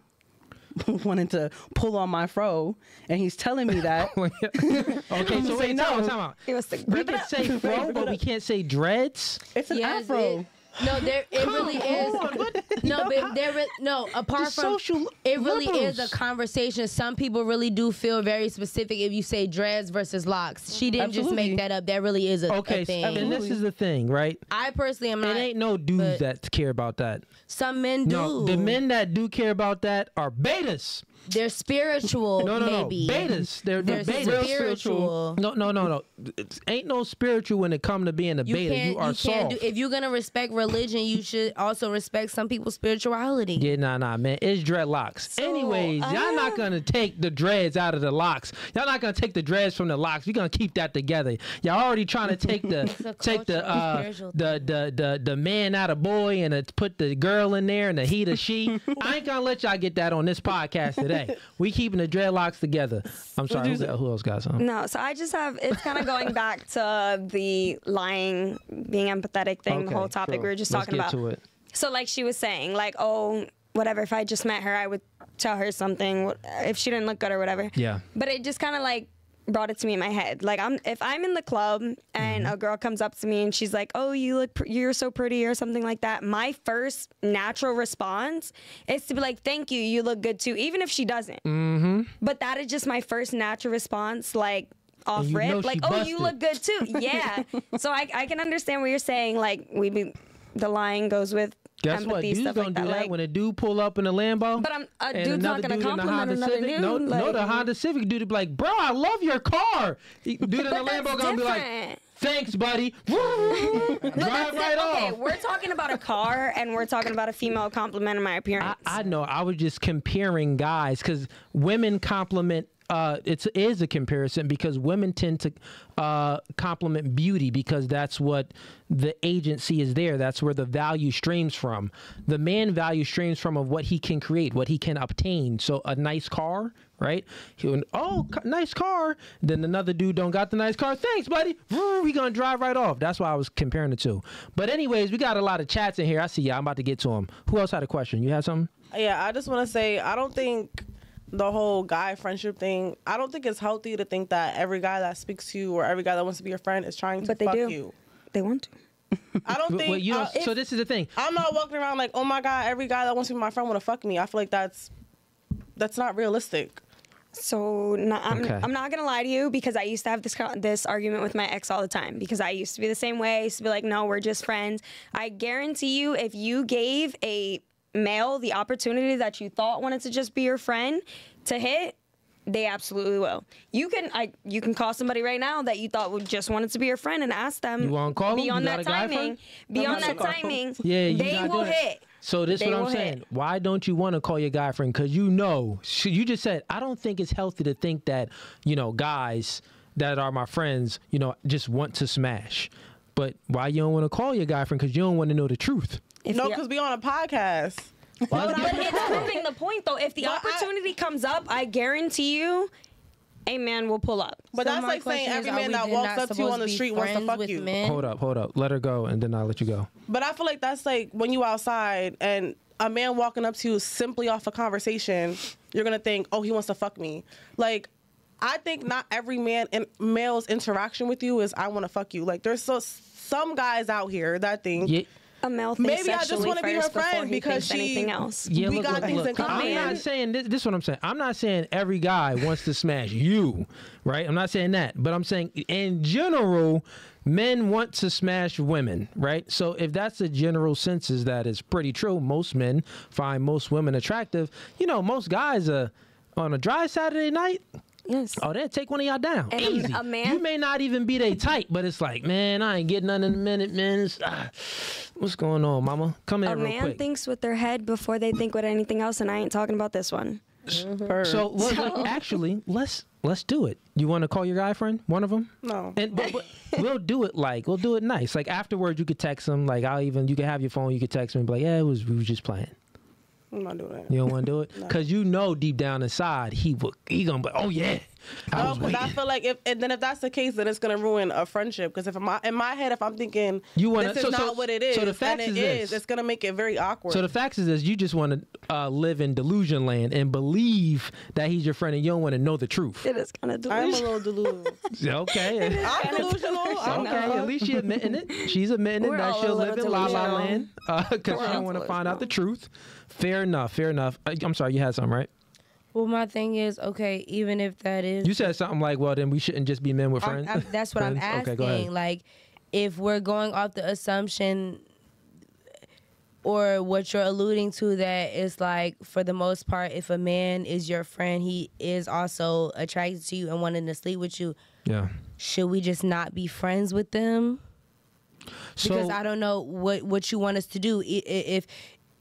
wanting to pull on my fro, and he's telling me that. okay, so Say wait, no. time out, time out. It was like, We rip can say fro, but we can't say dreads. it's an Yes, afro. it- no, there it really is. No, but there re- no apart The from social it really is a conversation. Some people really do feel very specific if you say dreads versus locks. She didn't just Absolutely. make that up. That really is a, a Okay, so, thing. and this is the thing, right? I personally am It not. ain't no dudes but- that care about that. some men do. No, the men that do care about that are betas. They're spiritual. No, no, maybe. no, betas. They're, they're, They're betas. spiritual. No, no, no, no. It's, ain't no spiritual when it come to being a You beta. You are you soft. do. If you're gonna respect religion, you should also respect some people's spirituality. yeah, nah, nah, man. It's dreadlocks. Anyways, y'all not gonna take the dreads out of the locks. Y'all not gonna take the dreads from the locks. We gonna keep that together. Y'all already trying to take the take the uh the, the the the man out of boy and uh, put the girl in there and the he to she. I ain't gonna let y'all get that on this podcast today. We keeping the dreadlocks together. I'm sorry. Who, who else got something? No, so I just have it's kind of going back to the lying, being empathetic thing, the whole topic sure. we were just Let's talking get about. So like she was saying, like, oh, whatever. If I just met her, I would tell her something. If she didn't look good or whatever. Yeah. But it just kind of like brought it to me in my head. Like I'm, if I'm in the club and Mm-hmm. a girl comes up to me and she's like, "Oh, you look, pr- you're so pretty" or something like that. My first natural response is to be like, "Thank you, you look good too," even if she doesn't. Mm-hmm. But that is just my first natural response, like. off rip like, oh, you look good too. Yeah. so I, I can understand what you're saying. Like, we be, the line goes with Guess empathy, what? Dudes don't like do that. that like, when a dude pull up in a Lambo. But I'm- a dude's not gonna dude compliment another Civic. No, dude, no, the Honda Civic dude be like, "Bro, I love your car." Dude in the Lambo gonna be like, "Thanks, buddy." Drive right it. Okay, off. we're talking about a car and we're talking about a female complimenting my I, appearance. I know. I was just comparing guys because women compliment. Uh, it's a comparison because women tend to uh, compliment beauty because that's what the agency is there. That's where the value streams from. The man value streams from of what he can create, what he can obtain. So a nice car, right? He would, oh, nice car. Then another dude don't got the nice car. Thanks, buddy. We gonna drive right off. That's why I was comparing the two. But anyways, we got a lot of chats in here. I see y'all. I'm about to get to them. Who else had a question? You had something? Yeah, I just want to say I don't think the whole guy friendship thing. I don't think it's healthy to think that every guy that speaks to you or every guy that wants to be your friend is trying to But they fuck do. you. they want to. I don't think. but you don't- so this is the thing. I'm not walking around like, oh my god, every guy that wants to be my friend want to fuck me. I feel like that's that's not realistic. So no, I'm, Okay. I'm not gonna lie to you because I used to have this this argument with my ex all the time because I used to be the same way. I used to be like, no, we're just friends. I guarantee you, if you gave a male the opportunity that you thought wanted to just be your friend to hit, they absolutely will. You can I you can call somebody right now that you thought would just wanted to be your friend and ask them. You wanna call 'em? You beyond got that timing? Beyond that call timing, Yeah, they will hit. So this They what I'm saying. hit. Why don't you want to call your guy friend? Because you know, you just said I don't think it's healthy to think that you know guys that are my friends, you know, just want to smash. But why you don't want to call your guy friend? Because you don't want to know the truth. If no, because we on a podcast. Why would But it's proving the point, though. If the But I- opportunity comes up, I guarantee you, a man will pull up. But So that's like saying every man that walks up to you on the street wants to fuck you. men? hold up, hold up. Let her go, and then I'll let you go. But I feel like that's like when you outside and a man walking up to you simply off a conversation, you're gonna think, oh, he wants to fuck me. Like, I think not every man and male's interaction with you is I want to fuck you. Like, there's so some guys out here that think. Yeah. A male thinks Maybe I just wanna be her friend because thinks she- anything else. Yeah, We look, got look, things look. in common. I'm not saying this, this. Is what I'm saying. I'm not saying every guy wants to smash you, right? I'm not saying that, but I'm saying in general, men want to smash women, right? So if that's the general census, that is pretty true. Most men find most women attractive. You know, most guys are on a dry Saturday night. Yes. Oh, they'll take one of y'all down. And Easy. a man- You may not even be they type, but it's like, man, I ain't getting none in a minute, man. It's, ah, what's going on, mama? Come here A real man quick. thinks with their head before they think with anything else, and I ain't talking about this one. So, look, look, actually, let's let's do it. You want to call your guy friend, one of them? No. And but, but we'll do it like we'll do it nice. Like afterwards, you could text him. Like I'll even you can have your phone. You could text him and be like, yeah, it was we was just playing. I'm not doing that. You don't want to do it? Because you know deep down inside he will he gonna be oh yeah No, because I feel like if and then if that's the case, then it's gonna ruin a friendship. Because if in my in my head, if I'm thinking You wanna- this is so- not so- what it is, so the fact and is this. is, it's gonna make it very awkward. So the facts is this: you just want to uh, live in delusion land and believe that he's your friend, and you don't want to know the truth. It is kind of delusional. I'm a delusional. little delusional. Okay. I'm delusional. I'm Okay, at least she's admitting it. She's admitting it that all she'll live in La La. Land because We're she don't want to find out the truth. Fair enough. Fair enough. Uh, I'm sorry, you had something, right? Well, my thing is, okay, even if that is You said something like, "Well, then we shouldn't just be men with I'm- friends." I'm- that's what I'm asking. Okay. Like, if we're going off the assumption or what you're alluding to, that is like, for the most part, if a man is your friend, he is also attracted to you and wanting to sleep with you. Yeah. Should we just not be friends with them? Because So I don't know what what you want us to do. If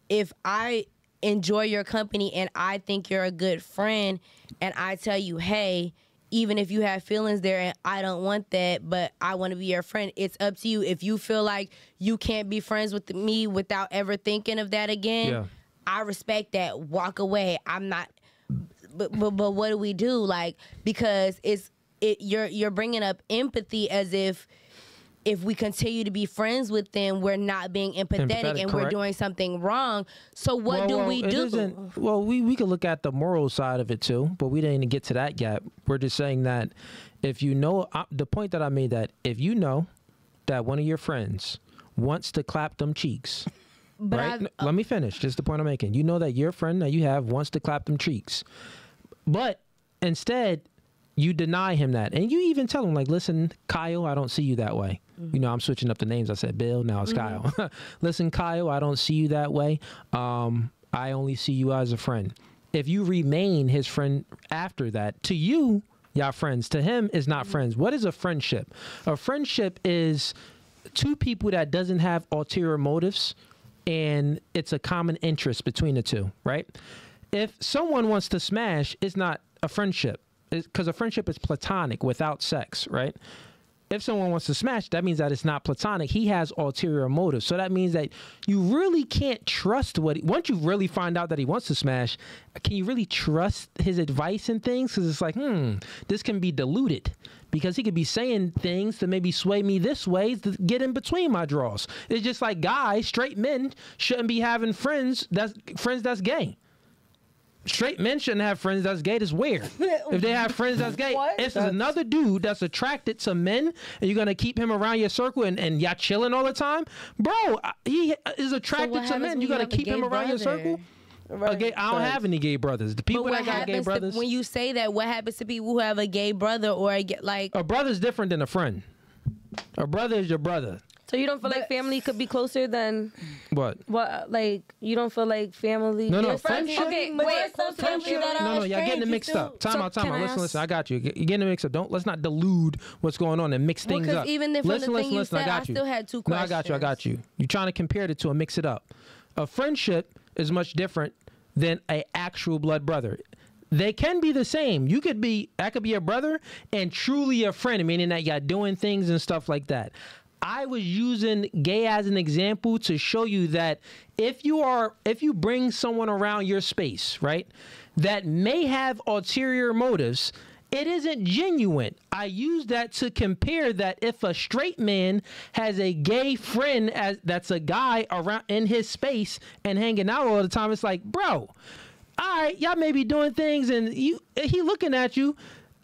if I enjoy your company and I think you're a good friend, and I tell you, hey, even if you have feelings there and I don't want that, but I want to be your friend, it's up to you. If you feel like you can't be friends with me without ever thinking of that again, Yeah. I respect that. Walk away. I'm not but but but what do we do like because it's it you're you're bringing up empathy as if if we continue to be friends with them we're not being empathetic, Empathetic, and we're doing something wrong so what Well, do well, we do well, we, we could look at the moral side of it too, but we didn't even get to that yet. We're just saying that if you know uh, the point that I made that if you know that one of your friends wants to clap them cheeks, but right? I've- Let me finish. Just the point I'm making. You know that your friend that you have wants to clap them cheeks, but instead you deny him that, and you even tell him like, "Listen, Kyle, I don't see you that way." Mm-hmm. You know, I'm switching up the names. I said Bill, now it's mm-hmm. Kyle. Listen, Kyle, I don't see you that way. Um, I only see you as a friend. If you remain his friend after that, to you, y'all friends. To him, is not mm-hmm. friends. What is a friendship? A friendship is two people that doesn't have ulterior motives and it's a common interest between the two, right? If someone wants to smash, it's not a friendship because a friendship is platonic without sex, right? If someone wants to smash, that means that it's not platonic. He has ulterior motives. So that means that you really can't trust what he, once you really find out that he wants to smash, can you really trust his advice and things? Because it's like, hmm, this can be diluted because he could be saying things to maybe sway me this way to get in between my draws. It's just like guys, straight men shouldn't be having friends that's friends that's gay. Straight men shouldn't have friends that's gay. That's weird. if they have friends that's gay, What? if there's another dude that's attracted to men, and you're gonna keep him around your circle and, and y'all chilling all the time, bro, he is attracted what to men. You gotta keep him around your brother? circle. A gay, I don't have any gay brothers. The people that got gay happens to, brothers, when you say that what happens to people who have a gay brother or a gay, like a brother's different than a friend. A brother is your brother. So you don't feel like family could be closer than What? what? Like you don't feel like family? No, no, Your friendship- Okay, But wait. there's some closer than friendship that family? are No, no, y'all getting strange. it mixed up. Time So out, time out. Listen, listen. I got you. You're getting it mixed up. Don't let's not delude what's going on and mix Well, things 'cause up. even if from the listen, thing listen, you listen. I said, got I you. still had two No, I got you. I got you. You're trying to compare the two and mix it up. A friendship is much different than a actual blood brother. They can be the same. You could be I could be a brother and truly a friend, meaning that you're doing things and stuff like that. I was using gay as an example to show you that if you are if you bring someone around your space, right, that may have ulterior motives, it isn't genuine. I use that to compare that if a straight man has a gay friend as that's a guy around in his space and hanging out all the time, it's like, bro, all right, y'all may be doing things and you he looking at you.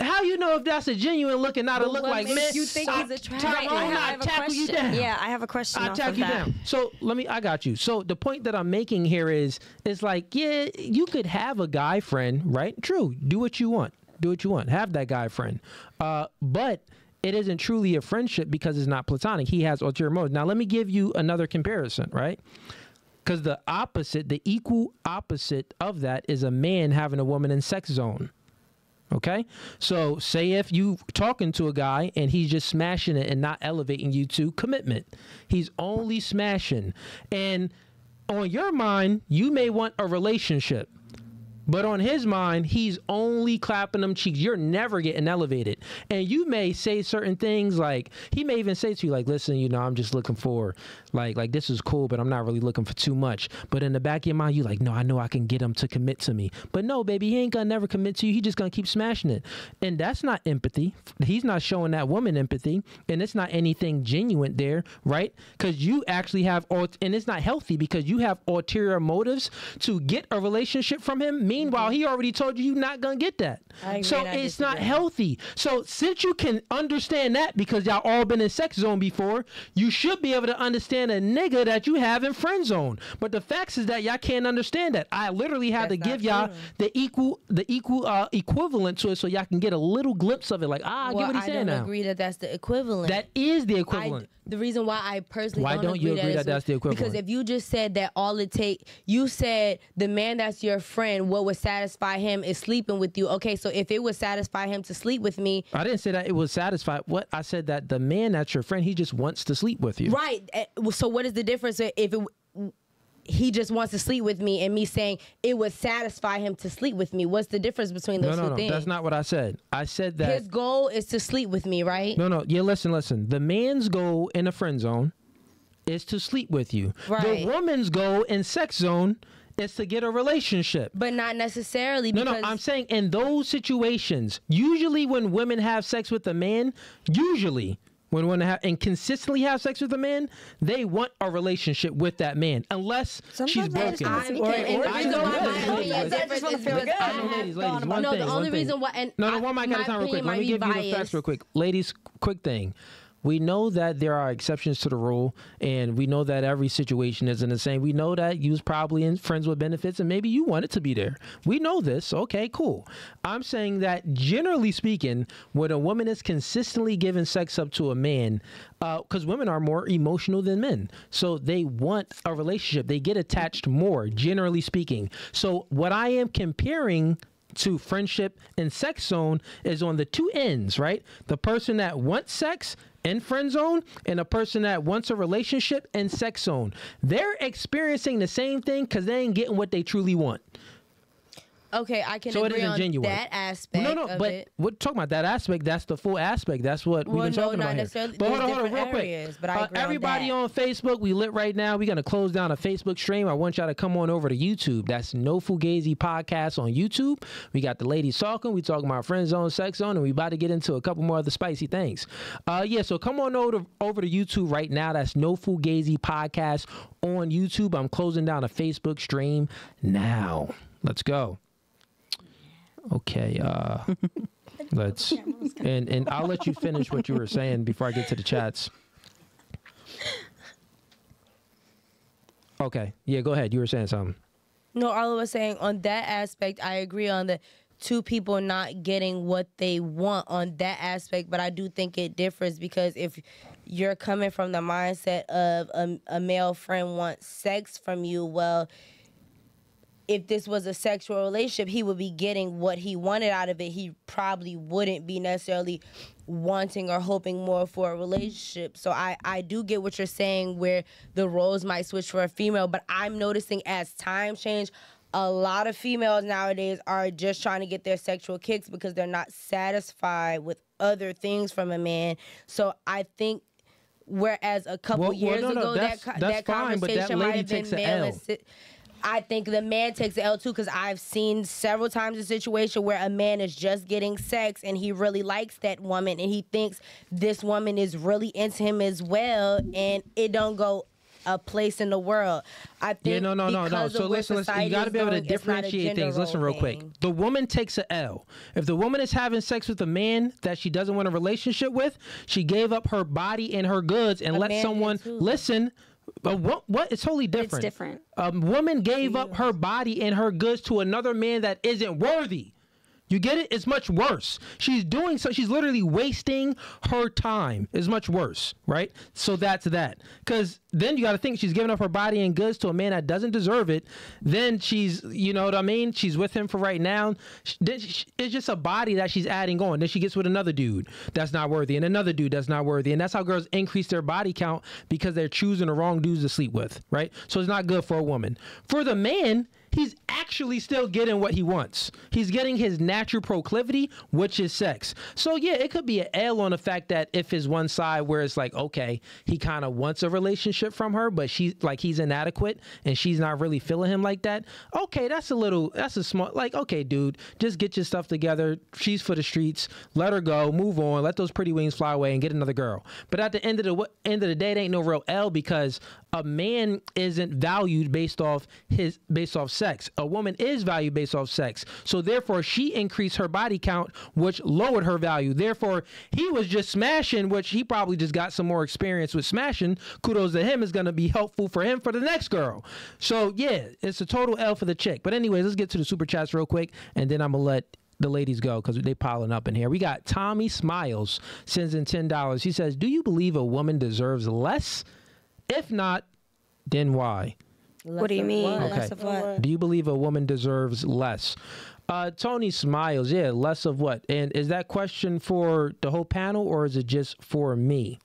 How you know if that's a genuine look and not a But look what like makes man? you think he's I- attracted? Tyrone, I I have a tackle you down. Yeah, I have a question I off tack of you that. down. So let me. I got you. So the point that I'm making here is, it's like, yeah, you could have a guy friend, right? True. Do what you want. Do what you want. Have that guy friend. Uh, but it isn't truly a friendship because it's not platonic. He has ulterior motives. Now let me give you another comparison, right? Because the opposite, the equal opposite of that, is a man having a woman in sex zone. Okay, so say if you're talking to a guy and he's just smashing it and not elevating you to commitment, he's only smashing, and on your mind, you may want a relationship. But on his mind, he's only clapping them cheeks. You're never getting elevated. And you may say certain things like he may even say to you, like, listen, you know, I'm just looking for like like this is cool, but I'm not really looking for too much. But in the back of your mind, you like, no, I know I can get him to commit to me. But no, baby, he ain't gonna never commit to you. He just gonna keep smashing it. And that's not empathy. He's not showing that woman empathy. And it's not anything genuine there, right? Because you actually have and it's not healthy because you have ulterior motives to get a relationship from him Meanwhile, he already told you you're not gonna get that. So it's not healthy. So since you can understand that because y'all all been in sex zone before, you should be able to understand a nigga that you have in friend zone. But the facts is that y'all can't understand that. I literally had That's to give y'all the equal the equal uh, equivalent to it so y'all can get a little glimpse of it. Like ah, I get what he's I saying don't now. agree that that's the equivalent. That is the I, equivalent. The reason why I personally Why don't, don't you agree it's- that that's the Because if you just said that all it take, you said the man that's your friend, what would satisfy him is sleeping with you. Okay, so if it would satisfy him to sleep with me, I didn't say that it was satisfied. What I said that the man that's your friend, he just wants to sleep with you. right? eh, So what is the difference if it? He just wants to sleep with me, and me saying it would satisfy him to sleep with me. What's the difference between those no, two no. things? That's not what I said. I said that. His goal is to sleep with me, right? No, no. Yeah, listen, listen. The man's goal in a friend zone is to sleep with you. Right. The woman's goal in sex zone is to get a relationship. But not necessarily. No, no, I'm saying in those situations, usually when women have sex with a man, usually when women have and consistently have sex with a man, they want a relationship with that man, unless she's Sometimes I just broken. wanna see Or- or- I I know know my ladies, opinion ladies, is ladies, different ladies, because ladies, I I know, have ladies, gone ladies, about one no, thing, the one only thing. reason why and No, no, one mic at a time, real quick. Let me be give you the facts real quick. Ladies, quick thing. We know that there are exceptions to the rule, and we know that every situation isn't the same. We know that you was probably in friends with benefits, and maybe you wanted to be there. We know this. Okay, cool. I'm saying that generally speaking, when a woman is consistently giving sex up to a man, uh, because women are more emotional than men, so they want a relationship. They get attached more, generally speaking. So what I am comparing to friendship and sex zone is on the two ends, right? The person that wants sex in friend zone and a person that wants a relationship in sex zone. They're experiencing the same thing because they ain't getting what they truly want. Okay, I can So it agree isn't on genuine. that aspect. no, no, of but it. we're talking about that aspect. That's the full aspect. That's what we've been no, talking not about here. But hold on, hold on, real different quick. Uh, agree on everybody on Facebook, we lit right now. We're gonna close down a Facebook stream. I want y'all to come on over to YouTube. That's No Fugazee Podcast on YouTube. We got the ladies talking. We talking about friend zone, sex zone, and we about to get into a couple more other spicy things. Uh, yeah, so come on over to, over to YouTube right now. That's No Fugazee Podcast on YouTube. I'm closing down a Facebook stream now. Let's go. Okay. Uh, let's and and I'll let you finish what you were saying before I get to the chats. Okay. Yeah, go ahead. You were saying something. No, all I was saying on that aspect, I agree on the two people not getting what they want on that aspect, but I do think it differs because if you're coming from the mindset of a, a male friend wants sex from you, well, if this was a sexual relationship, he would be getting what he wanted out of it. He probably wouldn't be necessarily wanting or hoping more for a relationship. So I, I do get what you're saying where the roles might switch for a female, but I'm noticing as time change, a lot of females nowadays are just trying to get their sexual kicks because they're not satisfied with other things from a man. So I think whereas a couple Well- well, years no, no, ago that co- that fine, conversation might have been male and si- I think the man takes the L too because I've seen several times a situation where a man is just getting sex and he really likes that woman and he thinks this woman is really into him as well and it don't go a place in the world. I think Yeah, no, no, no, no. So listen, listen. You got to be able to going, it's not a differentiate things. Listen, real quick. thing. The woman takes a L. If the woman is having sex with a man that she doesn't want a relationship with, she gave up her body and her goods and A let someone listen. But what? What? It's totally different. different. A woman gave up her body and her goods to another man that isn't worthy. You get it? It's much worse. She's doing so. She's literally wasting her time. It's much worse, right? So that's that. Because then you got to think she's giving up her body and goods to a man that doesn't deserve it. Then she's, you know what I mean? She's with him for right now. Sh- then sh- It's just a body that she's adding on. Then she gets with another dude that's not worthy, and another dude that's not worthy, and that's how girls increase their body count because they're choosing the wrong dudes to sleep with, right? So it's not good for a woman. For the man he's actually still getting what he wants. He's getting his natural proclivity, which is sex. So yeah, it could be an L on the fact that if his one side where it's like, okay, he kind of wants a relationship from her, but she's like he's inadequate and she's not really feeling him like that. Okay, that's a little that's a small like, okay, dude, just get your stuff together. She's for the streets. Let her go, move on, let those pretty wings fly away and get another girl. But at the end of the end of the day, it ain't no real L because a man isn't valued based off his based off sex. A woman is valued based off sex. So therefore, she increased her body count, which lowered her value. Therefore, he was just smashing, which he probably just got some more experience with smashing. Kudos to him is going to be helpful for him for the next girl. So yeah, it's a total L for the chick. But anyways, let's get to the super chats real quick, and then I'm gonna let the ladies go because they piling up in here. We got Tommy Smiles sends in ten dollars. He says, "Do you believe a woman deserves less? If not, then why?" What do you mean? Okay. Less of what? Do you believe a woman deserves less? Uh, Tony smiles. Yeah, less of what? And is that question for the whole panel or is it just for me?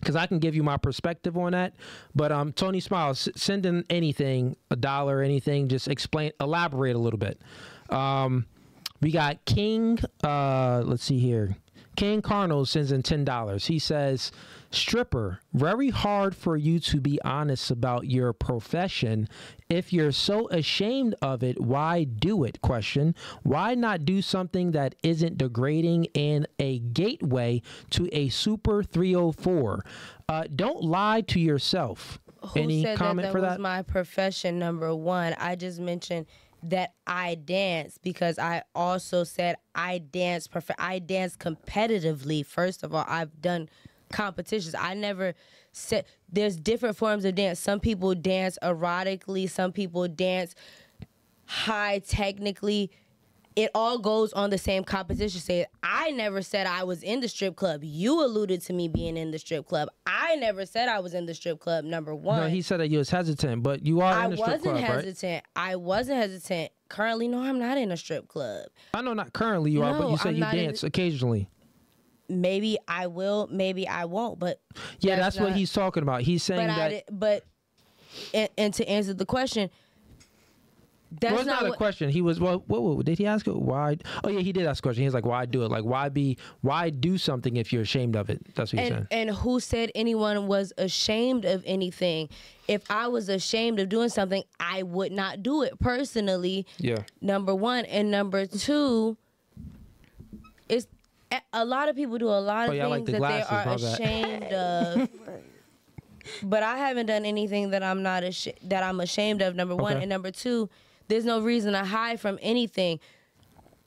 Because I can give you my perspective on that. But um, Tony smiles. S- send in anything, a dollar, anything. Just explain, elaborate a little bit. Um, we got King. Uh, let's see here. King Carnal sends in ten dollars. He says, "Stripper, very hard for you to be honest about your profession. If you're so ashamed of it, why do it? Question: Why not do something that isn't degrading and a gateway to a Super 304? Uh, don't lie to yourself." Who Any said comment that, that for was that? my profession number one? I just mentioned that I dance because I also said I dance prof- I dance competitively. First of all, I've done competitions. I never said there's different forms of dance. Some people dance erotically, some people dance high technically. It all goes on the same competition stage. I never said I was in the strip club. You alluded to me being in the strip club. I never said I was in the strip club. Number one. no, he said that you was hesitant, but you are I in the strip wasn't club, right? hesitant. I wasn't hesitant. Currently, no, I'm not in a strip club. I know not currently you are, but you said I'm you dance occasionally. Maybe I will. Maybe I won't. But Yeah, that's, what not- he's talking about. He's saying But that. did, but and, and to answer the question, that's well, it's not, a what, question. He was well. What, what did he ask? it? Why? Oh yeah, he did ask a question. He was like, "Why do it? Like, why be? Why do something if you're ashamed of it?" That's what he And said. and who said anyone was ashamed of anything? If I was ashamed of doing something, I would not do it personally. Yeah. number one and number two is a- a lot of people do a lot oh, of Oh, things like the that glasses, they are ashamed of. But i haven't done anything that i'm not ashamed that i'm ashamed of number one. Okay. and number two there's no reason to hide from anything.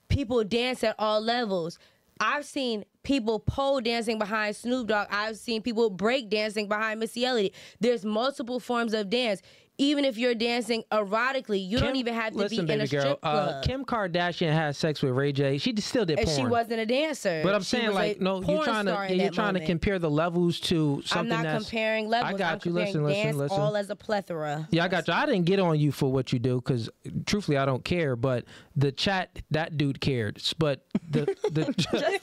People dance at all levels. I've seen people pole dancing behind snoop dogg. I've seen people break dancing behind missy elliott. There's multiple forms of dance even if you're dancing erotically you don't even have to listen, be in a strip girl. club Uh, Kim Kardashian had sex with Ray J. She still did and porn. she wasn't a dancer. but I'm She saying like no, you're trying to yeah, you're trying to compare the levels to something I'm not comparing levels. I got I'm you. Listen, listen, listen. all as a plethora. Yeah, I got you. I didn't get on you for what you do because, truthfully, I don't care. But the chat, that dude cared. But the the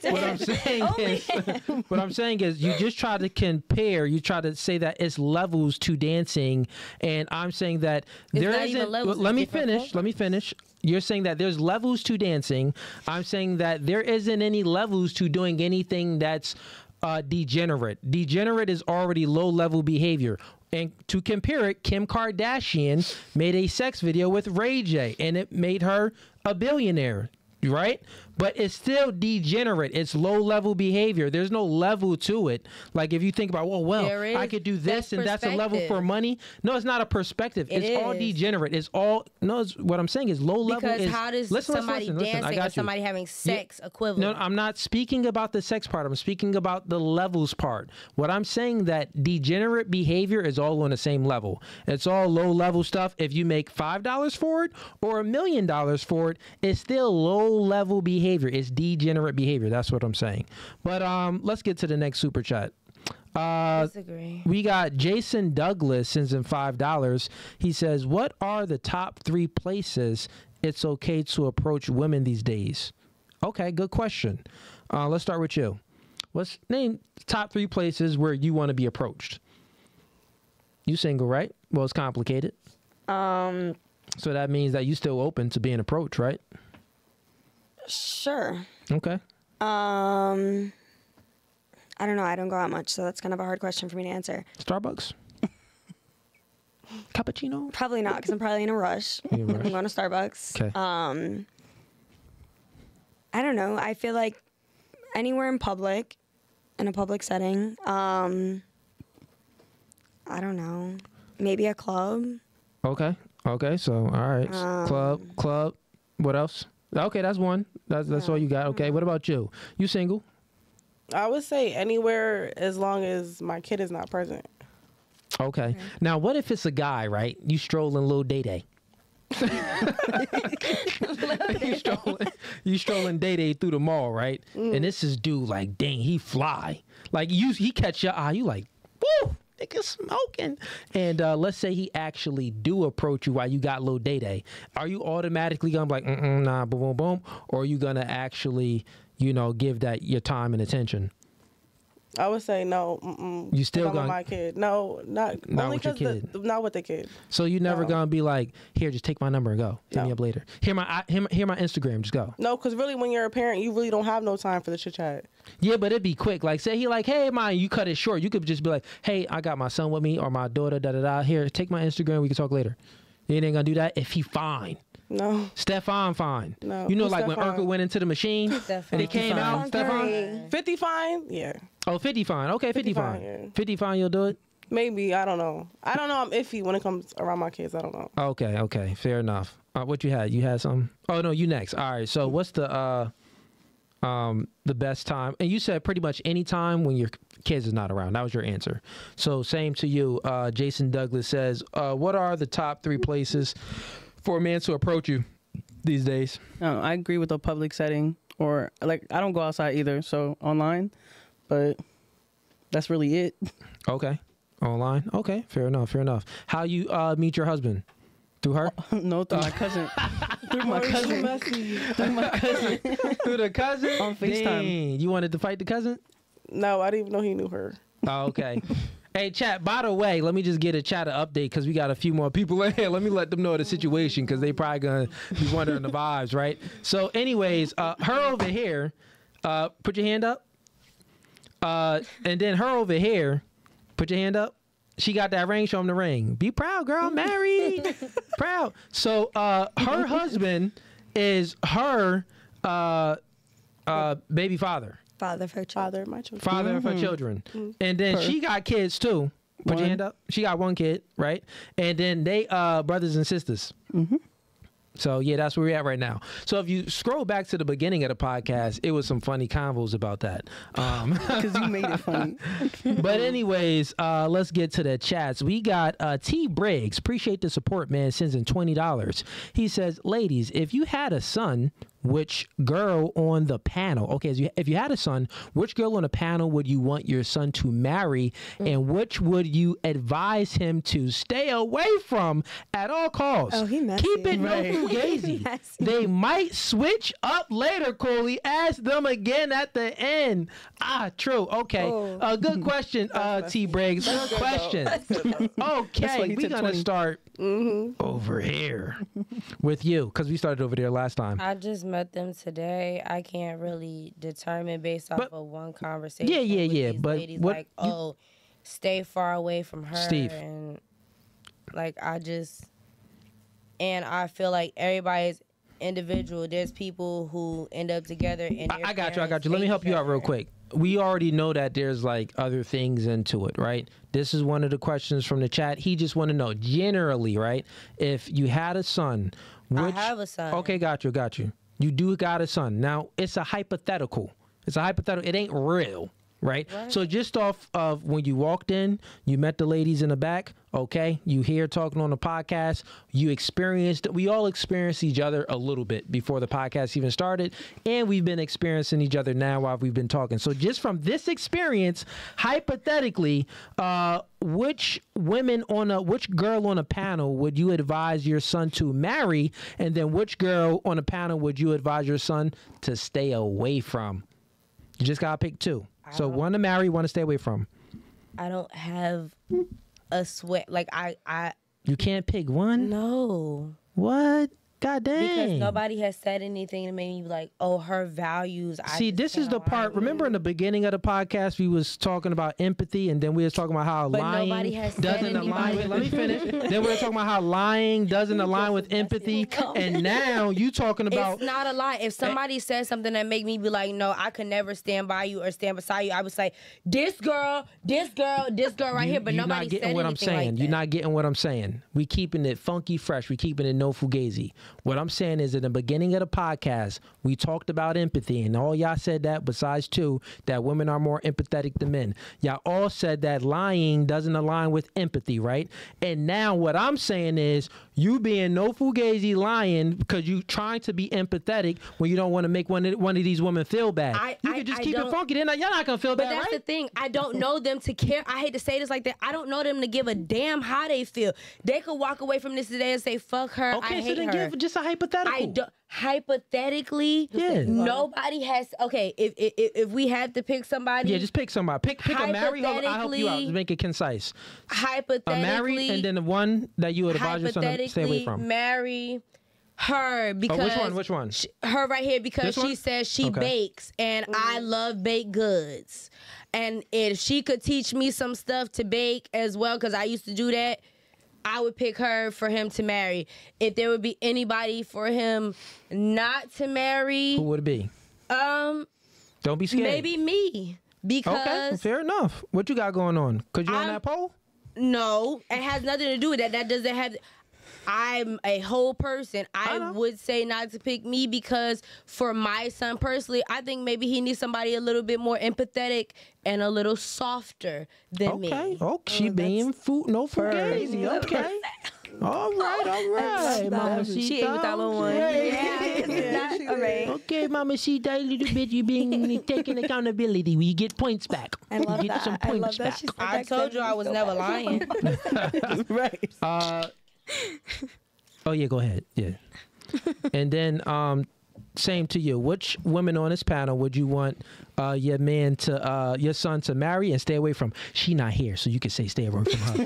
what I'm saying is, what I'm saying is, you just try to compare. You try to say that it's levels to dancing, and I'm saying that there not even isn't. let me finish. forms. Let me finish. You're saying that there's levels to dancing. I'm saying that there isn't any levels to doing anything that's uh, degenerate. Degenerate is already low level behavior. And to compare it, Kim Kardashian made a sex video with Ray J, and it made her a billionaire, right? But it's still degenerate. It's low level behavior. There's no level to it. Like if you think about, oh, well, well, I could do this, That's and that's a level for money. No, it's not a perspective. It it's all degenerate. It's all no. It's, what I'm saying is low level Because is. how does listen, somebody listen, listen, dancing or you. somebody having sex equivalent? No, I'm not speaking about the sex part. I'm speaking about the levels part. What I'm saying that degenerate behavior is all on the same level. It's all low level stuff. If you make five dollars for it or a million dollars for it, it's still low level behavior. It's degenerate behavior. That's what I'm saying. But um, let's get to the next super chat. Uh, disagree. we got Jason Douglas sends in five dollars. He says, "What are the top three places it's okay to approach women these days?" Okay, good question. Uh, let's start with you. What's name top three places where you want to be approached? You single, right? Well, it's complicated. Um, So that means that you still open to being approached, right? Sure. Okay. Um, I don't know. I don't go out much, so that's kind of a hard question for me to answer. Starbucks. Cappuccino. Probably not, because I'm probably in a rush. In a I'm going to Starbucks. Okay. Um, I don't know. I feel like anywhere in public, in a public setting, um, I don't know. Maybe a club. Okay. Okay. So all right. club. Um, Club. What else? Okay, that's one. That's that's all you got. Okay. What about you? You single? I would say anywhere as long as my kid is not present. Okay. Now, what if it's a guy, right? You strolling little day day. you strolling, you strolling day day through the mall, right? And mm. this is dude like, dang, he fly. Like you, he catch your eye. You like, woo, nigga smoking. And uh, let's say he actually do approach you while you got little day day. Are you automatically gonna be like, nah, boom, boom, boom, or are you gonna actually, you know, give that your time and attention? I would say no. Mm-mm, You still gonna- my kid? No, not, Not only with your 'cause the- not with the kid. So you never No. gonna be like, here, just take my number and go. Hit me up later. Here my I- here, my- here my Instagram. Just go. No, because really, when you're a parent, you really don't have no time for the chit chat. Yeah, but it'd be quick. Like say he like, hey, mine. You cut it short. You could just be like, hey, I got my son with me or my daughter. Da da da. Here, take my Instagram. We can talk later. You ain't gonna do that if he fine. No, Stefan fine. No. You know, Who's like when Stefan? urkel went into the machine and Stefan. it came out. Stefan Stefan. Fifty fine. Yeah, Oh, 50 fine. Okay, 50, 50 fine. fine, yeah. 50 fine. You'll do it. maybe I don't know. I don't know. I'm iffy when it comes around my kids. I don't know. Okay, okay, fair enough. Uh, what you had? You had some? Oh no, you next. All right. So what's the uh, um, the best time? And you said pretty much any time when your kids is not around. That was your answer. So same to you. Uh, Jason Douglas says, uh, what are the top three places for a man to approach you these days? No, I agree with the public setting, or like I don't go outside either, so online. But that's really it. Okay, online. Okay, fair enough. Fair enough. How you uh, meet your husband? Through her? no, through my cousin. through my cousin. through my cousin. Through the cousin On FaceTime. Dang, You wanted to fight the cousin? No, I didn't even know he knew her. Oh, okay. Hey, chat. By the way, let me just get a chat update because we got a few more people in here. Let me let them know the situation because they probably gonna be wondering the vibes, right? So, anyways, uh, her over here. Uh, put your hand up. Uh, and then her over here. Put your hand up. She got that ring. Show him the ring. Be proud, girl. Married. proud. So, uh, her husband is her uh, uh, baby father Father for children. Father, of my children. father of her children. And then she got kids too. Put your One. hand up. She got one kid, right? And then they uh brothers and sisters. So yeah, that's where we're at right now. So if you scroll back to the beginning of the podcast, it was some funny convos about that. Um, Because you made it funny. but anyways, uh, let's get to the chats. We got uh, T Briggs. Appreciate the support, man. Sends in twenty dollars. He says, "Ladies, if you had a son, which girl on the panel? Okay, if you, if you had a son, which girl on the panel would you want your son to marry, and which would you advise him to stay away from at all costs? Oh, he messy. Keep it Right. no fugazi. They might switch up later, Cooley. Ask them again at the end. Ah, true. Okay. Oh. Uh, good question, uh, T Briggs. Good question. why Okay, we're going to 20. start over here with you because we started over there last time. I just met them today. I can't really determine based off But- of one conversation. Yeah, yeah, yeah, these but ladies, what like, you- oh, stay far away from her. Steve. and like I just, and I feel like everybody's individual. There's people who end up together and I, I got you. I got you. Let me help you out real quick. We already know that there's like other things into it, right? This is one of the questions from the chat. He just want to know generally, right? If you had a son, I have a son. Okay, got you, got you. You do got a son. Now it's a hypothetical. It's a hypothetical. It ain't real, right? So just off of when you walked in, you met the ladies in the back. Okay, you here talking on the podcast. You experienced. We all experienced each other a little bit before the podcast even started, and we've been experiencing each other now while we've been talking. So just from this experience, hypothetically, uh, which women on a which girl on a panel would you advise your son to marry, and then which girl on a panel would you advise your son to stay away from? You just gotta pick two. So one to marry, one to stay away from. I don't have a sweat. Like I, I You can't pick one. no. What? God dang. Because nobody has said anything to make me like, oh, her values. I See, this is the part. with. Remember in the beginning of the podcast, we was talking about empathy, and then we was talking about how But lying doesn't align. anybody- Let me finish. then we were talking about how lying doesn't align with empathy, and now you talking about. It's not a lie. If somebody says something that make me be like, no, I could never stand by you or stand beside you, I would say, this girl, this girl, this girl right here. But nobody not getting said what I'm saying. like you're not getting what I'm saying. We keeping it funky fresh. We keeping it no fugazi. What I'm saying is, in the beginning of the podcast, we talked about empathy, and all y'all said that. Besides two, that women are more empathetic than men. Y'all all said that lying doesn't align with empathy, right? And now what I'm saying is, you being no fugazi lying because you trying to be empathetic when you don't want to make one of, one of these women feel bad. I- you I- could just I keep it funky. Then y'all not gonna feel But bad, that's right? the thing. I don't know them to care. I hate to say this like that. I don't know them to give a damn how they feel. They could walk away from this today and say, "Fuck her." Okay, I so hate then her. give just a hypothetical. I don't. Hypothetically, Yeah. nobody has. Okay, if, if if we had to pick somebody, Yeah, just pick somebody. Pick pick a marry. I'll, I'll help you out. Make it concise. A hypothetically, marry, and then the one that you would advise your son to stay away from. marry her because Oh, which one? Which one? sh- her right here because she says she Okay. bakes and I mm. love baked goods. And if she could teach me some stuff to bake as well, because I used to do that, I would pick her for him to marry. If there would be anybody for him not to marry, Who would it be? um, Don't be scared. maybe me. Because Okay, fair enough. What you got going on? Cause you on that pole? No, it has nothing to do with that. That doesn't have. I'm a whole person. I I, would say not to pick me because for my son personally, I think maybe he needs somebody a little bit more empathetic and a little softer than Okay. me. Oh, she being food, no fugazi. Okay. All right, all right, Mama She ate with that little one. Yeah, all right. Okay, Mama, see that little bit. You being taking accountability. We get points back. I love you get that. some I love points that. back. I told you I was never lying. right. Uh, oh yeah, go ahead. Yeah. and then um, same to you. Which women on this panel would you want uh, your man to uh, your son to marry and stay away from? She not here, so you can say stay away from her.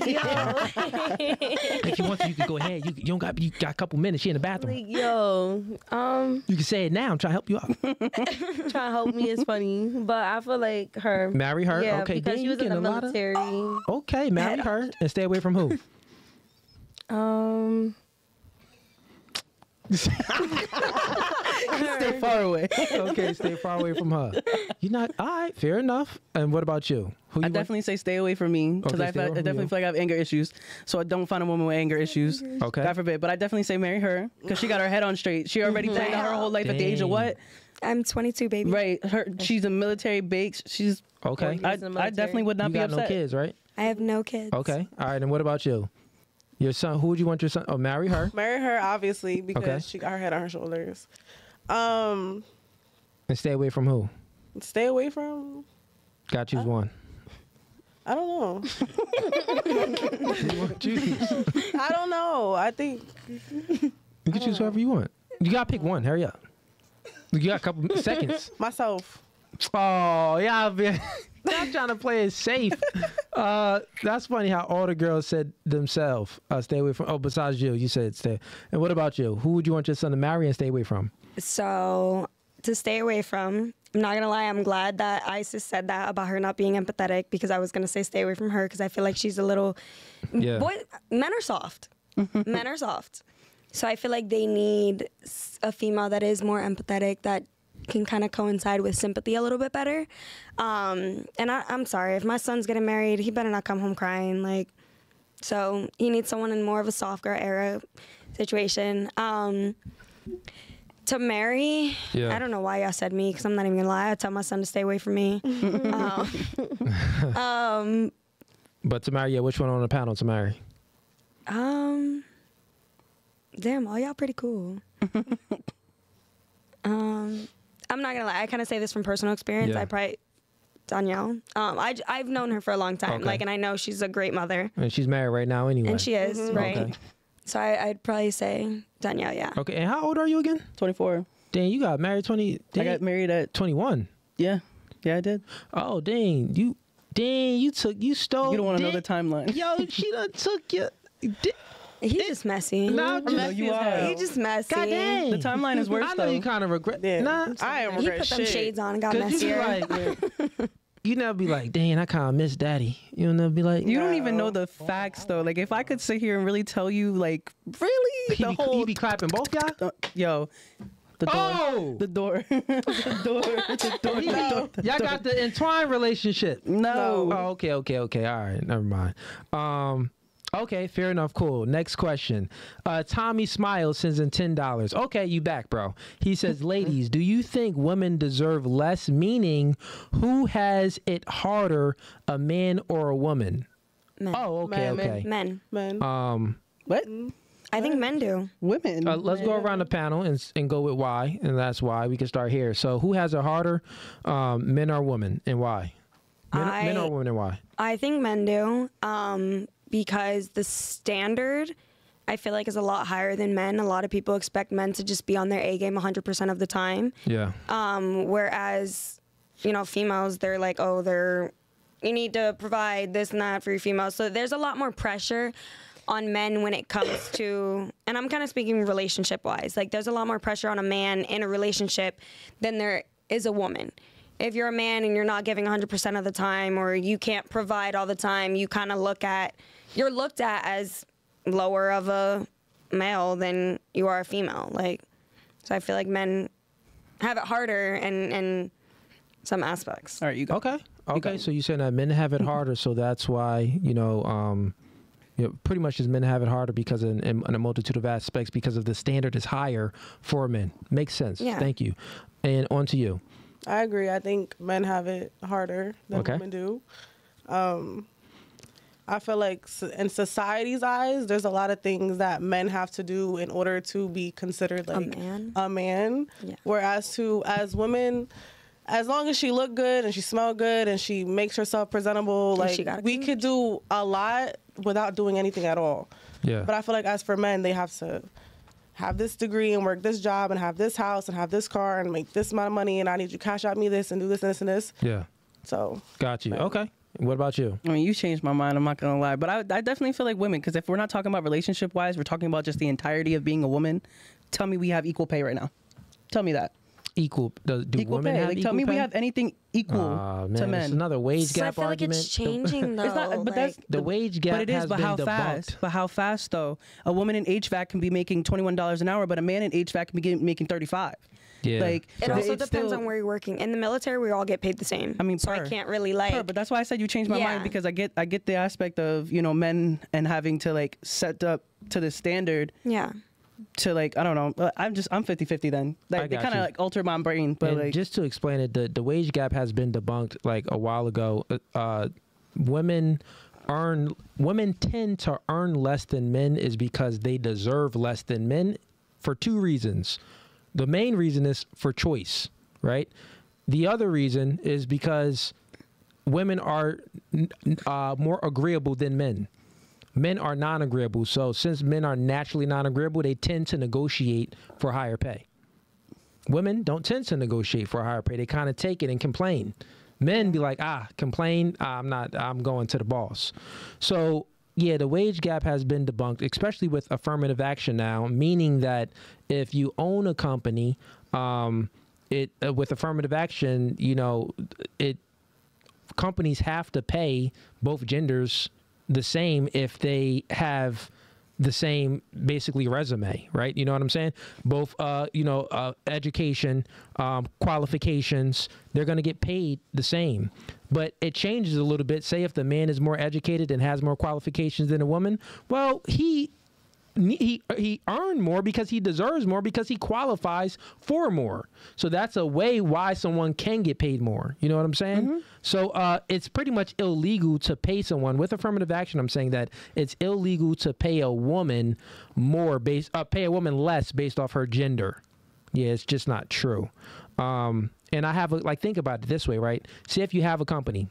if you want to, you can go ahead. You, you don't got you got a couple minutes. She in the bathroom. Like, yo, um, You can say it now. I'm trying to help you out. trying to help me is funny, but I feel like her. Marry her. Yeah, okay, because she was in the a lot of. military. Okay, marry her and stay away from who? Um, Stay far away. okay, stay far away from her. You're not all right. Fair enough. And what about you? Who you I want? definitely say stay away from me because Okay, I, I definitely you. feel like I have anger issues. So I don't find a woman with anger issues. Okay. God forbid. But I definitely say marry her because she got her head on straight. She already planned out her whole life at the age of what? I'm 22, baby. Right. Her. She's a military bakes. She's. Okay. I, I definitely would not you be got upset. no kids, right? I have no kids. Okay. All right. And what about you? Your son. Who would you want your son? Oh, marry her Marry her, obviously, because Okay. she got her head on her shoulders. Um, and stay away from who? stay away from. Got choose one. I don't know. I don't know. I think You can choose whoever you want. You gotta pick one. Hurry up. You got a couple seconds. myself. Oh yeah, I've been not trying to play it safe. Uh, that's funny how all the girls said themselves, uh, "Stay away from." Oh, besides you, you said stay. And what about you? Who would you want your son to marry and stay away from? So to stay away from, I'm not gonna lie, I'm glad that Isis said that about her not being empathetic because I was gonna say stay away from her because I feel like she's a little. Yeah. Boy, men are soft. men are soft. So I feel like they need a female that is more empathetic that can kind of coincide with sympathy a little bit better. Um, and I, I'm sorry if my son's getting married, he better not come home crying. Like, so he needs someone in more of a soft girl era situation. Um, to marry, Yeah. I don't know why y'all said me because I'm not even gonna lie. I tell my son to stay away from me. um, um, But to marry, yeah, which one on the panel to marry? um, damn, all y'all pretty cool. um, I'm not gonna lie. I kind of say this from personal experience. Yeah. I probably Danielle. Um, I I've known her for a long time. Okay. Like, and I know she's a great mother, And she's married right now anyway. and she is right. Okay. So I, I'd probably say Danielle. Yeah. Okay. And how old are you again? 24. Dang, you got married twenty. I got married at. 21. Yeah. Yeah, I did. Oh, dang, you, dang, you took, you stole. You don't want to know the timeline. Yo, she done took your. Di- He's just messy. Nah, No, just, you are. He just messy. God dang. The timeline is worse I know though. you kind of regret. Yeah. Nah, I am He regret put them shit. shades on and got Cause you be like, you never be like, dang, I kind of miss daddy. You never be like, You don't even know the facts though. Like if I could sit here and really tell you, like really he the be, whole he be clapping both y'all. Yo, the door, Oh! the door, the door, the door, the door. the y'all got the entwined relationship. no. Oh, okay, okay, okay. All right, never mind. Um, okay, fair enough. Cool. Next question. Uh, Tommy Smiles sends in ten dollars. Okay, you back, bro. He says, "Ladies, do you think women deserve less? Meaning, who has it harder, a man or a woman?" Men. Oh, okay, Men, men. okay. Men. Man. Um, What? I think men do. Women. uh, let's go around the panel and and go with why, and that's why we can start here. So, who has it harder, um, men or women, and why? Men, men or women, and why? I think men do. Um, because the standard I feel like is a lot higher than men. A lot of people expect men to just be on their A game 100% of the time. Yeah. Um, whereas, you know, females, they're like, oh, they're, you need to provide this and that for your females. So there's a lot more pressure on men when it comes to, and I'm kind of speaking relationship wise, like there's a lot more pressure on a man in a relationship than there is a woman. If you're a man and you're not giving 100% of the time or you can't provide all the time, you kind of look at, you're looked at as lower of a male than you are a female. Like, so I feel like men have it harder in, in some aspects. All right, you go. Okay. Okay. go. So you're saying that men have it harder, so that's why you know, um, you know, pretty much as men have it harder because in, in, in a multitude of aspects because of the standard is higher for men. Makes sense. Yeah. Thank you. And on to you. I agree. I think men have it harder than Okay. women do. Um, I feel like in society's eyes, there's a lot of things that men have to do in order to be considered like a man? a man. Yeah. Whereas to as women, as long as she look good and she smell good and she makes herself presentable, And like we cooch. could do a lot without doing anything at all. Yeah. But I feel like as for men, they have to have this degree and work this job and have this house and have this car and make this amount of money and I need you to cash out me this and do this and this and this. yeah. So Got you. Okay. What about you? I mean, you changed my mind. I'm not gonna lie, but I, I definitely feel like women because if we're not talking about relationship wise, we're talking about just the entirety of being a woman. Tell me we have equal pay right now. Tell me that Equal. Do, do equal women pay. have Like, equal tell me pay? we have anything equal Aw, man, to It's men. another wage So I gap feel like it's changing though. It's not, but that's The, the wage gap But it is, has but how debunked. fast? But how fast though? A woman in HVAC can be making twenty one dollars an hour, but a man in HVAC can be making thirty five. Yeah. Like It so also depends still- on where you're working. In the military, we all get paid the same. I mean, so I can't really like. Per, but that's why I said you changed my Yeah. mind because I get I get the aspect of you know men and having to like set up to the standard yeah. to like I don't know I'm just I'm 50-50 then I like they kind of like alter my brain but and like just to explain it, the, the wage gap has been debunked like a while ago. Uh, Uh, women earn women tend to earn less than men is because they deserve less than men for two reasons. The main reason is for choice, right? The other reason is because women are uh, more agreeable than men. Men are non-agreeable, so since men are naturally non-agreeable, they tend to negotiate for higher pay. Women don't tend to negotiate for higher pay. They kind of take it and complain. Men be like, ah, complain. ah, I'm not. I'm going to the boss. So yeah, the wage gap has been debunked, especially with affirmative action now, meaning that if you own a company, um, it uh, with affirmative action, you know, it companies have to pay both genders the same if they have the same basically resume right? You know what i'm saying? Both uh you know uh, education um, qualifications they're going to get paid the same. But it changes a little bit. Say if the man is more educated and has more qualifications than a woman well he he he earned more because he deserves more because he qualifies for more. So that's a way why someone can get paid more. You know what I'm saying? So uh, it's pretty much illegal to pay someone with affirmative action. I'm saying that it's illegal to pay a woman more based uh, pay a woman less based off her gender. Yeah, it's just not true. Um, and I have a, like think about it this way, right? See if you have a company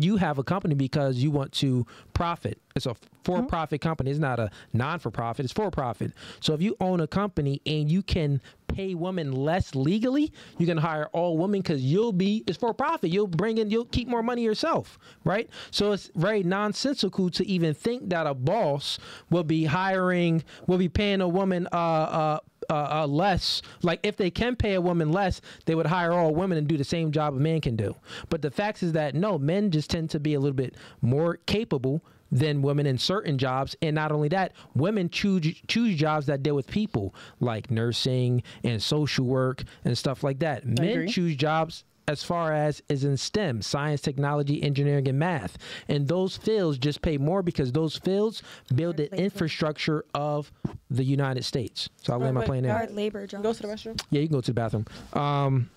you have a company because you want to profit. It's a for-profit company. It's not a non-for-profit. It's for-profit. So if you own a company and you can pay women less legally, you can hire all women because you'll be it's for profit. You'll bring in, you'll keep more money yourself, right? So it's very nonsensical to even think that a boss will be hiring, will be paying a woman uh uh. Uh, uh, less like if they can pay a woman less they would hire all women and do the same job a man can do but the fact is that no men just tend to be a little bit more capable than women in certain jobs. And not only that, women choose choose jobs that deal with people like nursing and social work and stuff like that. Men agree. choose jobs as far as is in STEM, science, technology, engineering, and math. And those fields just pay more because those fields build the infrastructure of the United States. So I'll land my wait, plane there. Hard labor jobs. Go to the restroom. Yeah, you can go to the bathroom. Um,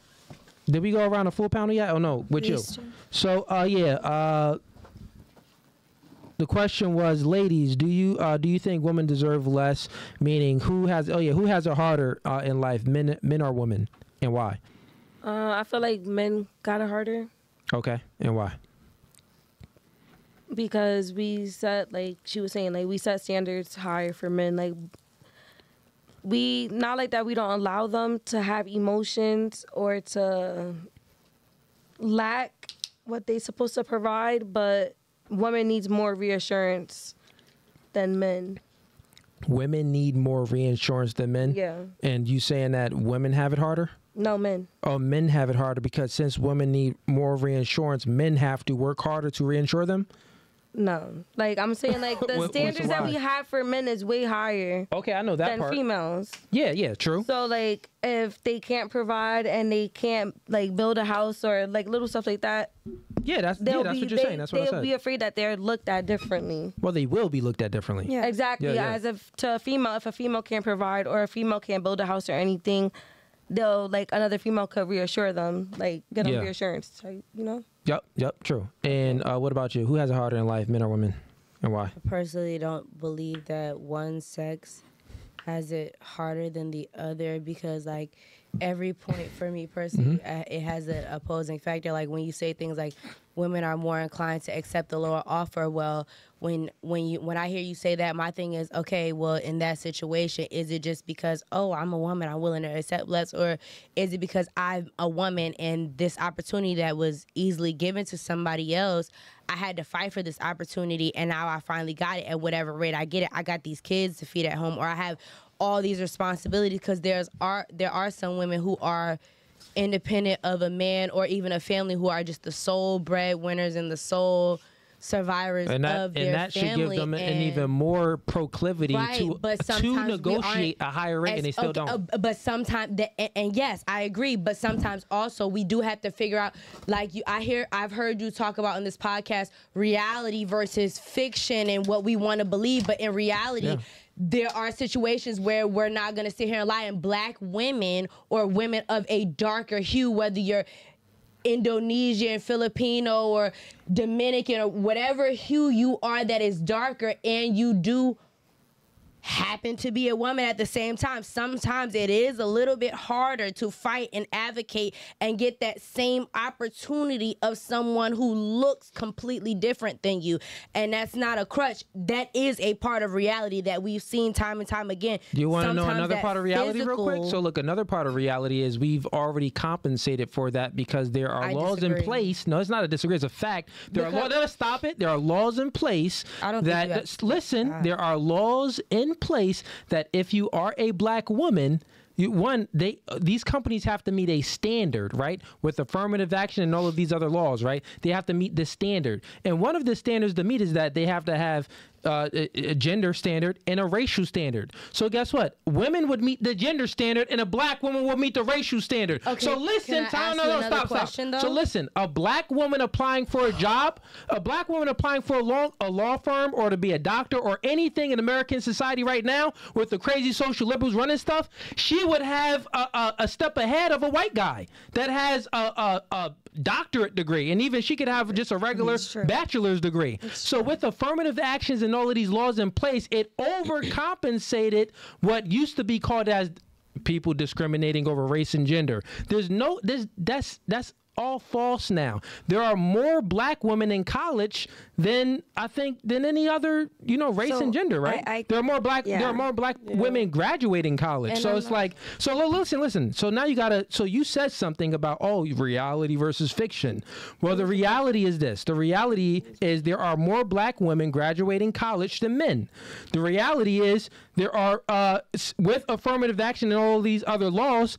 did we go around a full pounder yet? Oh no, with you. Used. So uh, yeah, uh, the question was, ladies, do you uh, do you think women deserve less? Meaning, who has oh yeah, who has it harder uh, in life, men men or women, and why? Uh, I feel like men got it harder Okay, and why? because we set like she was saying like we set standards higher for men like we not like that we don't allow them to have emotions or to lack what they're supposed to provide but women needs more reassurance than men Women need more reinsurance than men. yeah And you saying that women have it harder? No men Oh, men have it harder because since women need more reinsurance, men have to work harder to reinsure them. no like i'm saying like the What- standards that we have for men is way higher Okay, I know that than part. females Yeah, yeah, true. So like if they can't provide and they can't like build a house or like little stuff like that, Yeah, that's yeah, that's be what you're they, saying. That's what I they'll said. be afraid that they're looked at differently. well, they will be looked at differently. Yeah. Exactly. Yeah, yeah. As if to a female, if a female can't provide or a female can't build a house or anything, they'll like another female could reassure them, like get them Yeah. reassurance. So, you know. Yep, yep, true. And uh, what about you? Who has it harder in life, men or women, and why? I personally don't believe that one sex has it harder than the other because like every point for me personally uh, it has an opposing factor. Like when you say things like women are more inclined to accept the lower offer well when when you when i hear you say that my thing is okay well in that situation is it just because oh i'm a woman i'm willing to accept less? Or is it because i'm a woman and this opportunity that was easily given to somebody else i had to fight for this opportunity and now i finally got it at whatever rate i get it? I got these kids to feed at home or i have all these responsibilities because there's are there are some women who are independent of a man or even a family who are just the sole breadwinners and the sole survivors And that of their and that should give family them an and- even more proclivity Right, to but to negotiate a higher rate, and they still okay, don't. uh, but sometimes, and, and yes, I agree. But sometimes also we do have to figure out, like you, I hear, I've heard you talk about in this podcast, reality versus fiction and what we want to believe. But in reality. Yeah. There are situations where we're not going to sit here and lie, and black women or women of a darker hue, whether you're Indonesian, Filipino, or Dominican, or whatever hue you are that is darker, and you do happen to be a woman at the same time. Sometimes it is a little bit harder to fight and advocate and get that same opportunity of someone who looks completely different than you. And that's not a crutch. That is a part of reality that we've seen time and time again. Do you want to know another part of reality real quick? So look, another part of reality is we've already compensated for that because there are I laws in place. No, it's not a disagree. It's a fact. There are laws. Because- Stop it. There are laws in place I don't think that have- listen. There are laws in place that if you are a black woman. You, one, they these companies have to meet a standard, right? With affirmative action and all of these other laws, right? They have to meet this standard, and one of the standards to meet is that they have to have uh, a, a gender standard and a racial standard. So guess what? Women would meet the gender standard, and a black woman would meet the racial standard. Okay, so listen, I time- no, no, stop, question, stop. So listen, a black woman applying for a job, a black woman applying for a law, a law firm, or to be a doctor, or anything in American society right now, with the crazy social liberals running stuff, she would have a, a, a step ahead of a white guy that has a, a, a doctorate degree, and even she could have just a regular bachelor's degree. So with affirmative actions and all of these laws in place, it overcompensated what used to be called as people discriminating over race and gender. There's no there's that's that's all false now. There are more black women in college than I think than any other, you know, race So, and gender, right? I- I- there are more black there are more black women graduating college. And so I'm it's not- like so listen, listen. So now you got to so you said something about oh, reality versus fiction. Well, the reality is this. The reality is there are more black women graduating college than men. The reality is there are uh with affirmative action and all these other laws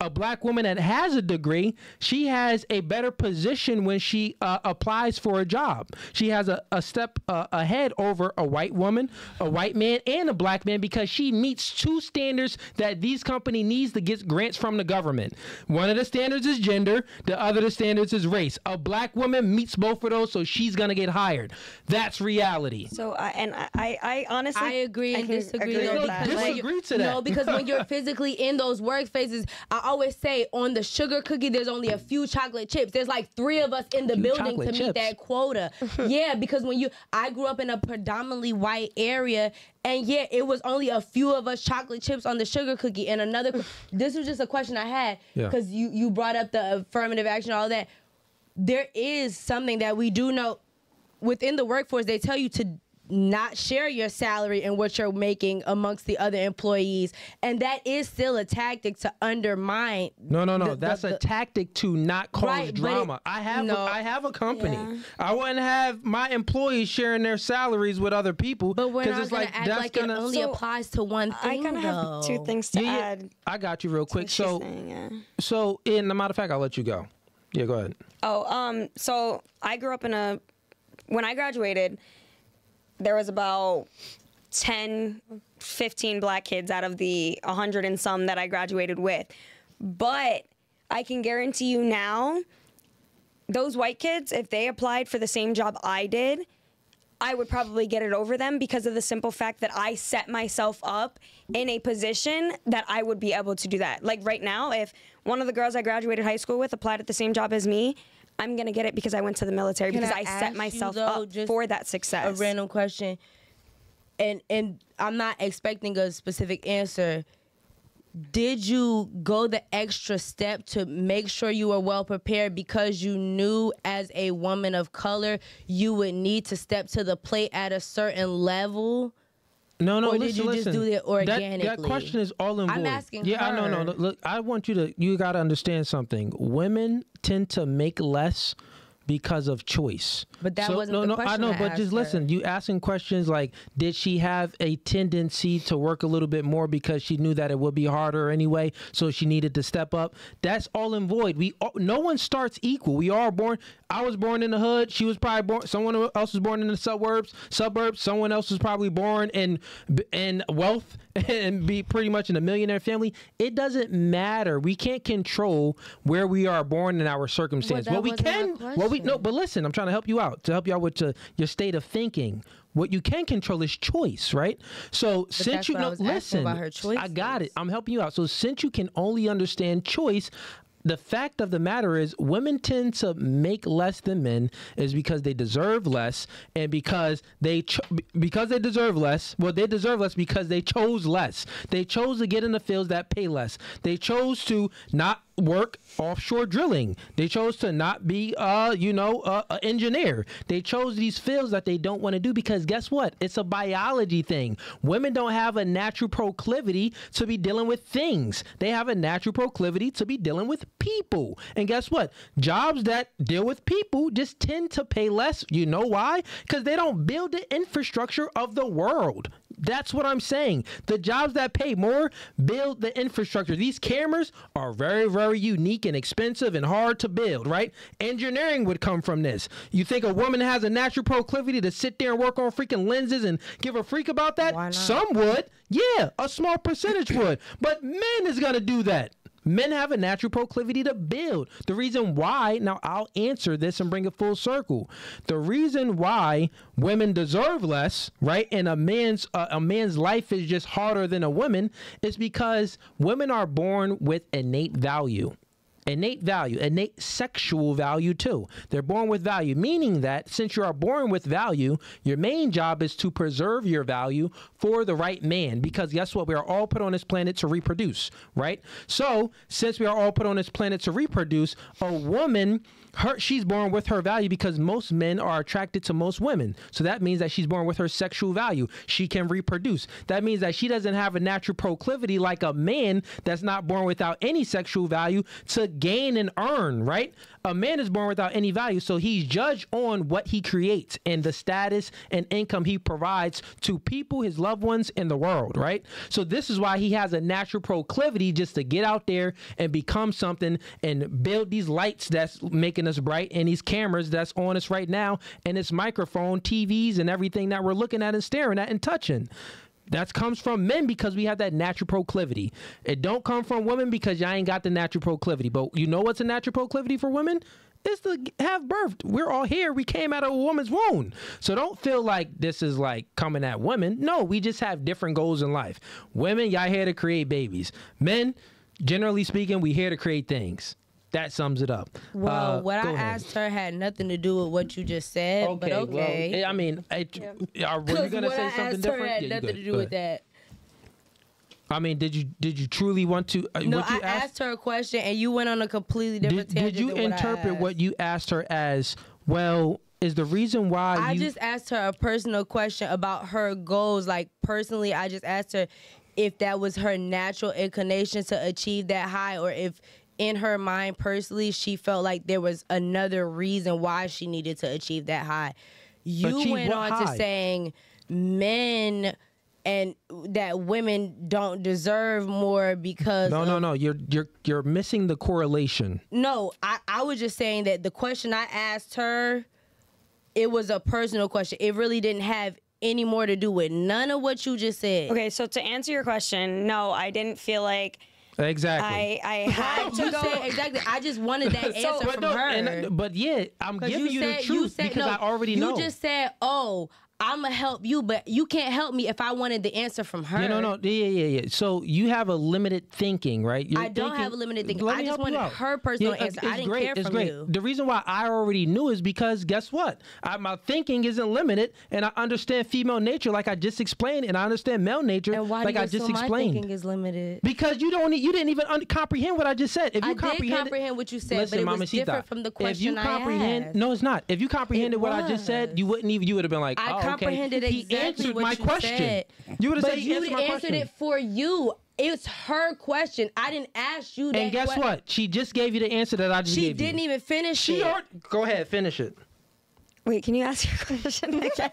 a black woman that has a degree, she has a better position when she uh, applies for a job. She has a, a step uh, ahead over a white woman, a white man, and a black man because she meets two standards that these company needs to get grants from the government. One of the standards is gender, the other the standards is race. A black woman meets both of those, so she's gonna get hired. That's reality. So I and I, I, I honestly I agree and disagree. agree No, because when disagree you- to that. No, because when you're physically in those workspaces, I always say on the sugar cookie, there's only a few chocolate chips. There's like three of us in the Few building to chocolate meet chips. that quota. yeah, because when you, I grew up in a predominantly white area, and yeah, it was only a few of us chocolate chips on the sugar cookie. And another, this was just a question I had Yeah. because you you brought up the affirmative action, all that. There is something that we do know within the workforce. They tell you to not share your salary and what you're making amongst the other employees and that is still a tactic to undermine No, no, no. the- the- That's a the- tactic to not cause Right, but it- drama. I have no. a, I have a company. Yeah. I wouldn't have my employees sharing their salaries with other people. but we're 'cause not it's gonna like act that's like gonna. it only So, applies to one thing I kind of have two things to Yeah, yeah. add. I got you real quick. So, saying, so in a matter of fact, I'll let you go. Yeah, go ahead. Oh, um, so I grew up in a when I graduated, there was about 10, 15 black kids out of the 100 and some that I graduated with. But I can guarantee you now, those white kids, if they applied for the same job I did, I would probably get it over them because of the simple fact that I set myself up in a position that I would be able to do that. Like right now, if one of the girls I graduated high school with applied at the same job as me, I'm gonna get it because I went to the military Can because I I, set myself though, up for that success. a random question. And and i'm not expecting a specific answer. Did you go the extra step to make sure you were well prepared because you knew as a woman of color you would need to step to the plate at a certain level No, no. Or did listen, you just do it That, that question is all in I'm void. asking Yeah, I know. No, look, I want you to. You got to understand something. Women tend to make less because of choice. But that So- wasn't no, the no. I know, I but just asked listen. You asking questions like, did she have a tendency to work a little bit more because she knew that it would be harder anyway, so she needed to step up? That's all in void. We all- no one starts equal. We are born. I was born in the hood. She was probably born. Someone else was born in the suburbs. Suburbs. Someone else was probably born in in wealth and be pretty much in a millionaire family. It doesn't matter. We can't control where we are born in our circumstance. that what we can, what we no. But listen, I'm trying to help you out to help you out with uh, your state of thinking. What you can control is choice, right? So since you know, listen, about her I got it. I'm helping you out. So since you can only understand choice, the fact of the matter is women tend to make less than men is because they deserve less and because they ch- because they deserve less well they deserve less because they chose less. They chose to get in the fields that pay less. They chose to not work offshore drilling. They chose to not be uh you know uh, an engineer. They chose these fields that they don't want to do because guess what? It's a biology thing. Women don't have a natural proclivity to be dealing with things. They have a natural proclivity to be dealing with people. And guess what? Jobs that deal with people just tend to pay less. You know why? Because they don't build the infrastructure of the world that's what I'm saying. The jobs that pay more build the infrastructure. These cameras are very, very unique and expensive and hard to build, right? Engineering would come from this. You think a woman has a natural proclivity to sit there and work on freaking lenses and give a freak about that? Why not? Some would. Yeah, a small percentage would. But men is going to do that. Men have a natural proclivity to build. The reason why, now I'll answer this and bring it full circle. The reason why women deserve less, right, and a man's uh, a man's life is just harder than a woman is because women are born with innate value. Innate value, innate sexual value too. They're born with value, meaning that since you are born with value, your main job is to preserve your value for the right man. Because guess what? We are all put on this planet to reproduce, right? So since we are all put on this planet to reproduce, a woman her she's born with her value because most men are attracted to most women. So that means that she's born with her sexual value. She can reproduce. That means that she doesn't have a natural proclivity like a man that's not born without any sexual value to gain and earn, right? A man is born without any value, so he's judged on what he creates and the status and income he provides to people, his loved ones, in the world, right? So this is why he has a natural proclivity just to get out there and become something and build these lights that's making us bright and these cameras that's on us right now and this microphone, TVs, and everything that we're looking at and staring at and touching. That comes from men because we have that natural proclivity. It don't come from women because y'all ain't got the natural proclivity. But you know what's a natural proclivity for women? It's to have birth. We're all here. We came out of a woman's womb. So don't feel like this is like coming at women. No, we just have different goals in life. Women, y'all here to create babies. Men, generally speaking, we here to create things. That sums it up. Well, Uh, what I ahead. asked her had nothing to do with what you just said, but okay. Well, I mean, it, are, were you gonna say I something asked different? had Yeah, nothing good, to do with ahead. that. I mean, did you did you truly want to? Uh, No, you I asked her a question and you went on a completely different did, tangent. did you than what I interpret asked. what you asked her as? Well, is the reason why I just asked her a personal question about her goals. Like personally, I just asked her if that was her natural inclination to achieve that high, or if in her mind personally she felt like there was another reason why she needed to achieve that high. You Achieve went what on to saying men and that women don't deserve more because no of no no you're you're you're missing the correlation. no, I, I was just saying that the question I asked her, it was a personal question. It really didn't have any more to do with none of what you just said. Okay, so to answer your question, no, I didn't feel like Exactly. I I had to You go. said exactly. I just wanted that answer but from no, her. and- but yeah, I'm 'Cause giving you, the truth because no, I already know. you just said, "Oh, I'm gonna help you," but you can't help me if I wanted the answer from her. Yeah, no, no, yeah, yeah, yeah. So you have a limited thinking, right? You're I don't thinking- have a limited thinking. I just wanted her personal Yeah, answer. I didn't great, care it's from great. you. The reason why I already knew is because guess what? I, my thinking isn't limited, and I understand female nature, like I just explained, and I understand male nature, And why like do you I just assume my explained. thinking is limited? Because you don't, you didn't even un- comprehend what I just said. If you I did comprehend, comprehend what you said, listen, but it was different from the question If you question I comprehend, asked. no, it's not. If you comprehended what I just said, you wouldn't even. You would have been like, I oh. Comprehended He exactly answered what my you question. said. You would have But said he you answered answered question. it for you. It's her question. I didn't ask you that. and guess que- what? She just gave you the answer that I just She gave didn't you. even finish She it. already, go ahead, finish it. Wait, can you ask your question again?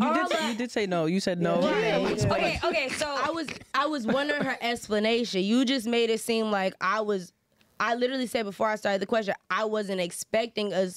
You did, you did say no. You said no. okay, okay, so I was I was wondering her explanation. You just made it seem like I was. I literally said before I started the question, I wasn't expecting a,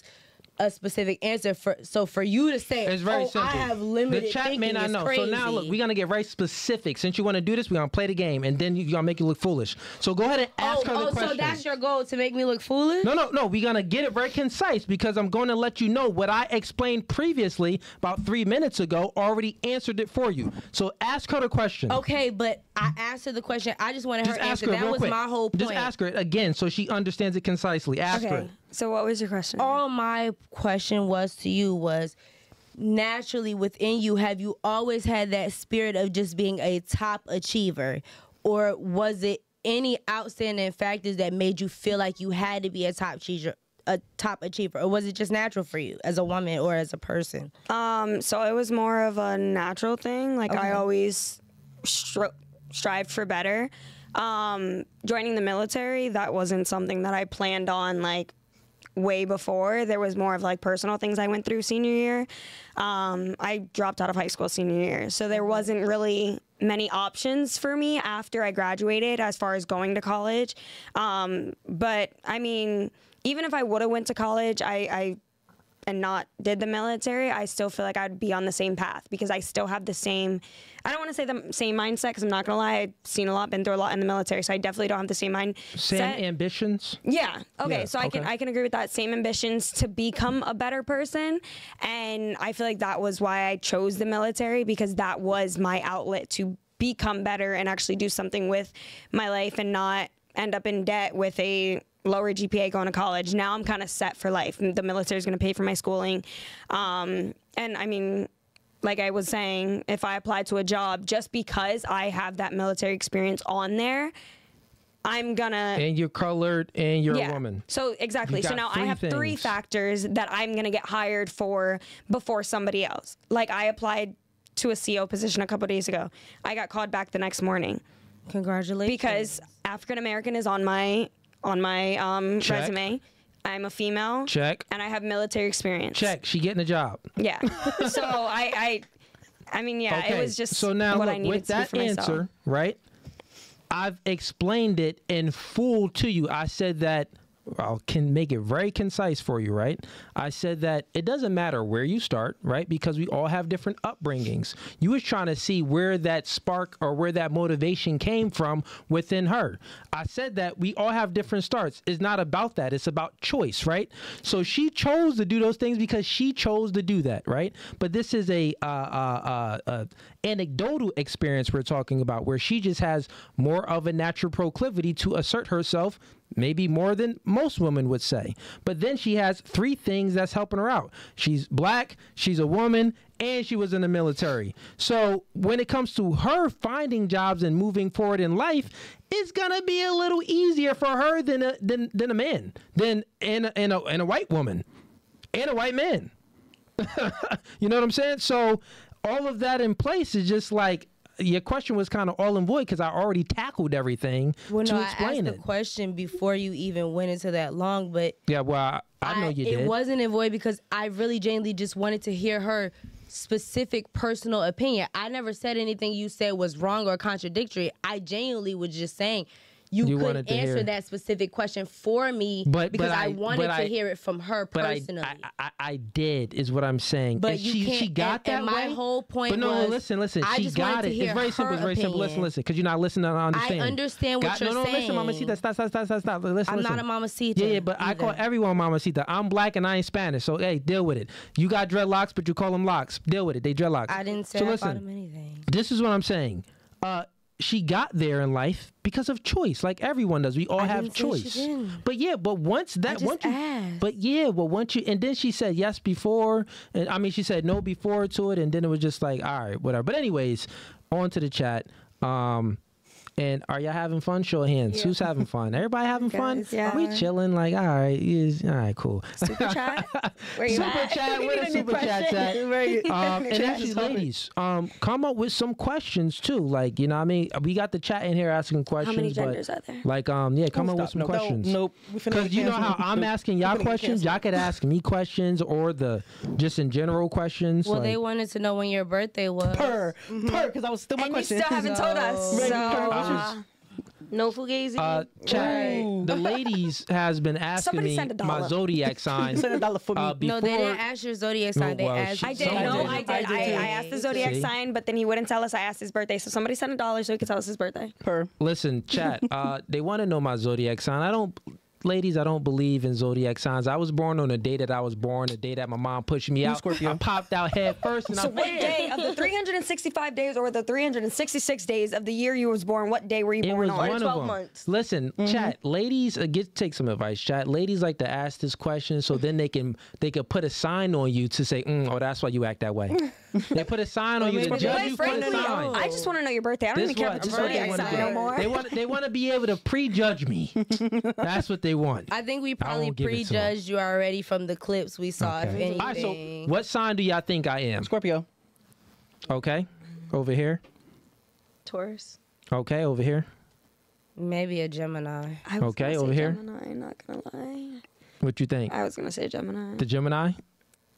a specific answer for. So for you to say, It's very oh, simple. I have limited the chat may not know. Crazy. So now look, we're gonna get very specific. Since you want to do this, we're gonna play the game, and then you're gonna make you look foolish. So go ahead and oh, ask Oh, her the oh question. so that's your goal to make me look foolish? No, no, no. We're gonna get it very concise because I'm going to let you know what I explained previously about three minutes ago. Already answered it for you. So ask her the question. Okay, but I asked her the question. I just wanted Just her ask answer. her That was quick. my whole point. Just ask her it again so she understands it concisely. Ask her. okay. it. So what was your question? all my question was to you was naturally within you have you always had that spirit of just being a top achiever or was it any outstanding factors that made you feel like you had to be a top achiever a top achiever or was it just natural for you as a woman or as a person Um, so it was more of a natural thing. Like I always stro- strived for better. Um, joining the military, that wasn't something that I planned on like way before. There was more of like personal things I went through senior year. Um, I dropped out of high school senior year, so there wasn't really many options for me after I graduated as far as going to college. Um, but I mean, even if I would have went to college, I, I and not did the military, I still feel like I'd be on the same path because I still have the same. I don't want to say the same mindset because I'm not gonna lie. I've seen a lot, been through a lot in the military, so I definitely don't have the same mindset. Same ambitions. Yeah. Okay. Yeah, so I can. I can agree with that. Same ambitions to become a better person, and I feel like that was why I chose the military because that was my outlet to become better and actually do something with my life and not end up in debt with a lower GPA going to college. Now I'm kind of set for life. The military is going to pay for my schooling. Um, and I mean, like I was saying, if I apply to a job just because I have that military experience on there, I'm gonna and you're colored and you're a woman. So exactly. So now I three have three factors that I'm gonna get hired for before somebody else. Like I applied to a CO position a couple days ago. I got called back the next morning Congratulations. because African American is on my on my um, Check. resume. I'm a female. Check. And I have military experience. Check. She getting a job. Yeah. so I, I, I mean, yeah, okay. it was just so now what look, I needed with that for myself. answer, right? I've explained it in full to you. I said that I can make it very concise for you, right? I said that it doesn't matter where you start, right? Because we all have different upbringings. You was trying to see where that spark or where that motivation came from within her. I said that we all have different starts. It's not about that. It's about choice, right? So she chose to do those things because she chose to do that, right? But this is a uh, uh, uh, uh, anecdotal experience we're talking about, where she just has more of a natural proclivity to assert herself maybe more than most women would say. But then she has three things that's helping her out. She's black, she's a woman, and she was in the military. So when it comes to her finding jobs and moving forward in life, it's gonna be a little easier for her than a than, than a man, than and a, and a, and a white woman, and a white man. you know what I'm saying? So all of that in place is just like your question was kind of all in void because I already tackled everything Well, to no, I asked it. the question before you even went into that long, but Yeah, well, I, I know you it did. It wasn't in void because I really genuinely just wanted to hear her specific personal opinion. I never said anything you said was wrong or contradictory. I genuinely was just saying you, You to answer that specific question for me But- because but I, I- wanted but to I- hear it from her but I, personally. I, I, I did is what I'm saying. But And you she, can't- she got and- that and my way. whole point But no, was, listen, listen. I she got it. It's very simple. It's very simple. Listen, listen, because you're not listening to understand. I understand what Got- you're saying. no, no, listen, Mama saying. Sita. Stop, stop, stop, stop, stop. Listen, I'm listen. not a mamacita Yeah, yeah, but I call either. everyone Mamacita. I'm black and I ain't Spanish, so hey, deal with it. You got dreadlocks, but you call them locks. Deal with it. They dreadlocks. I didn't say so I listen, him anything. this is what I'm saying. Uh, she got there in life because of choice, like everyone does. We all I have didn't say she choice. But yeah, but once that, once you, asked. but yeah, well, once you, and then she said yes before, and I mean, she said no before to it, and then it was just like, all right, whatever. But anyways, on to the chat. Um, and are y'all having fun? Show of hands. Who's having fun? Everybody having fun? Guys, yeah. We chilling. Like, all right, is all right, cool. Super chat. Where you Super at? chat. Where the super chat at? Um, and actually, ladies, um, come up with some questions too. Like, you know, what I mean, we got the chat in here asking questions. How many but, genders are there? Like, um, yeah, come up with some Nope. questions. Nope. Because you know how. I'm asking y'all questions, y'all could ask me questions or the just in general questions. Well, like, they wanted to know when your birthday was. Per, per, because I was still my And you still haven't told us. So, per- uh, No Fugazee. uh, chat. Right. The ladies has been asking Somebody me send a my dollar. zodiac sign. Send a dollar for me. Uh, before, No, they didn't ask your zodiac sign. they well, asked. I did. Someone No, did. I did. I I, did. I, asked the zodiac See? sign, but then he wouldn't tell us I asked his birthday. So somebody sent a dollar so he could tell us his birthday. per. Listen, chat. Uh, they want to know my zodiac sign. I don't, ladies. I don't believe in zodiac signs. I was born on the day that I was born, the day that my mom pushed me out. Scorpio. I popped out head first, and So I what day of the 365 days or the 366 days of the year you was born, what day were you It born was on? one of 12 them. months. Listen, chat. Ladies, uh, get take some advice. Chat. Ladies like to ask this question so then they can they can put a sign on you to say, mm, "Oh, that's why you act that way." they put a sign on you to maybe judge Quite you for the frankly, sign. I just want to know your birthday. I don't This even care what- about your this they zodiac wanna sign no more. They want they want to be able to prejudge me. That's what they want. I think we probably won't give it to 'em. prejudged you already from the clips we saw. If anything, All right, so what sign do y'all think I am? Scorpio. Okay, over here. Taurus. Okay, over here. maybe a Gemini. I was Okay, gonna say over here. Gemini, not gonna lie. What do you think? I was gonna say Gemini. The Gemini?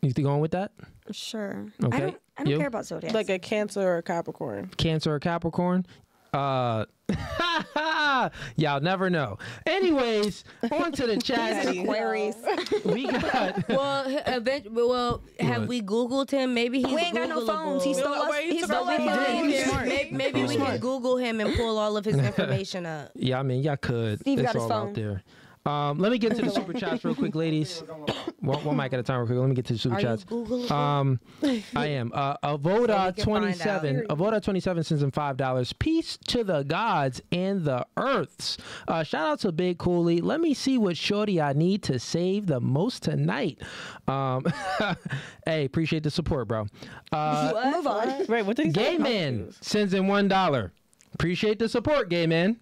You think going with that? Sure. Okay. I don't. I don't You? care about zodiac. Like a Cancer or a Capricorn. Cancer or Capricorn? Uh, y'all never know. Anyways, on to the chat. Aquarius. we got. Well, h- event, well, have What? we Googled him? Maybe he's we ain't got no phones. He stole us. He he stole took our our phones. phone. He's Yeah. Maybe, maybe we can Google him and pull all of his information up. Yeah, I mean, y'all could. Steve it's got his all phone. out there. Um, let me get to the super chats real quick, ladies. One, one mic at a time, real quick. Let me get to the super Are chats. Um, I am. Uh, So Avoda we can find twenty seven. Avoda twenty seven sends and five dollars. Peace to the gods and the earths. Uh, shout out to Big Cooley. Let me see what shorty I need to save the most tonight. Um, hey, appreciate the support, bro. Uh, Move on. Right, what did he say? Gay man sends in one dollar. Appreciate the support, gay man.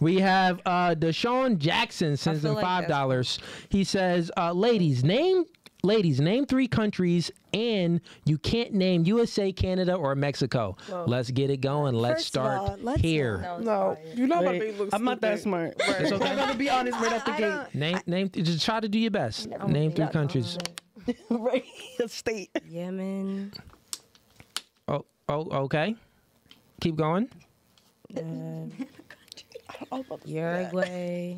We have uh Deshaun Jackson sends feel in like five that's- dollars. He says, uh, ladies, name ladies, name three countries and you can't name USA, Canada, or Mexico. Let's get it going. Let's First of start all, let's here. No, No, you know not about to Wait, make look I'm not that stupid. smart. Right. So I'm gonna be honest right off the I gate. don't- Name name just try to do your best. name three countries. right, a state. Yemen, Oh oh okay. Keep going. Uruguay,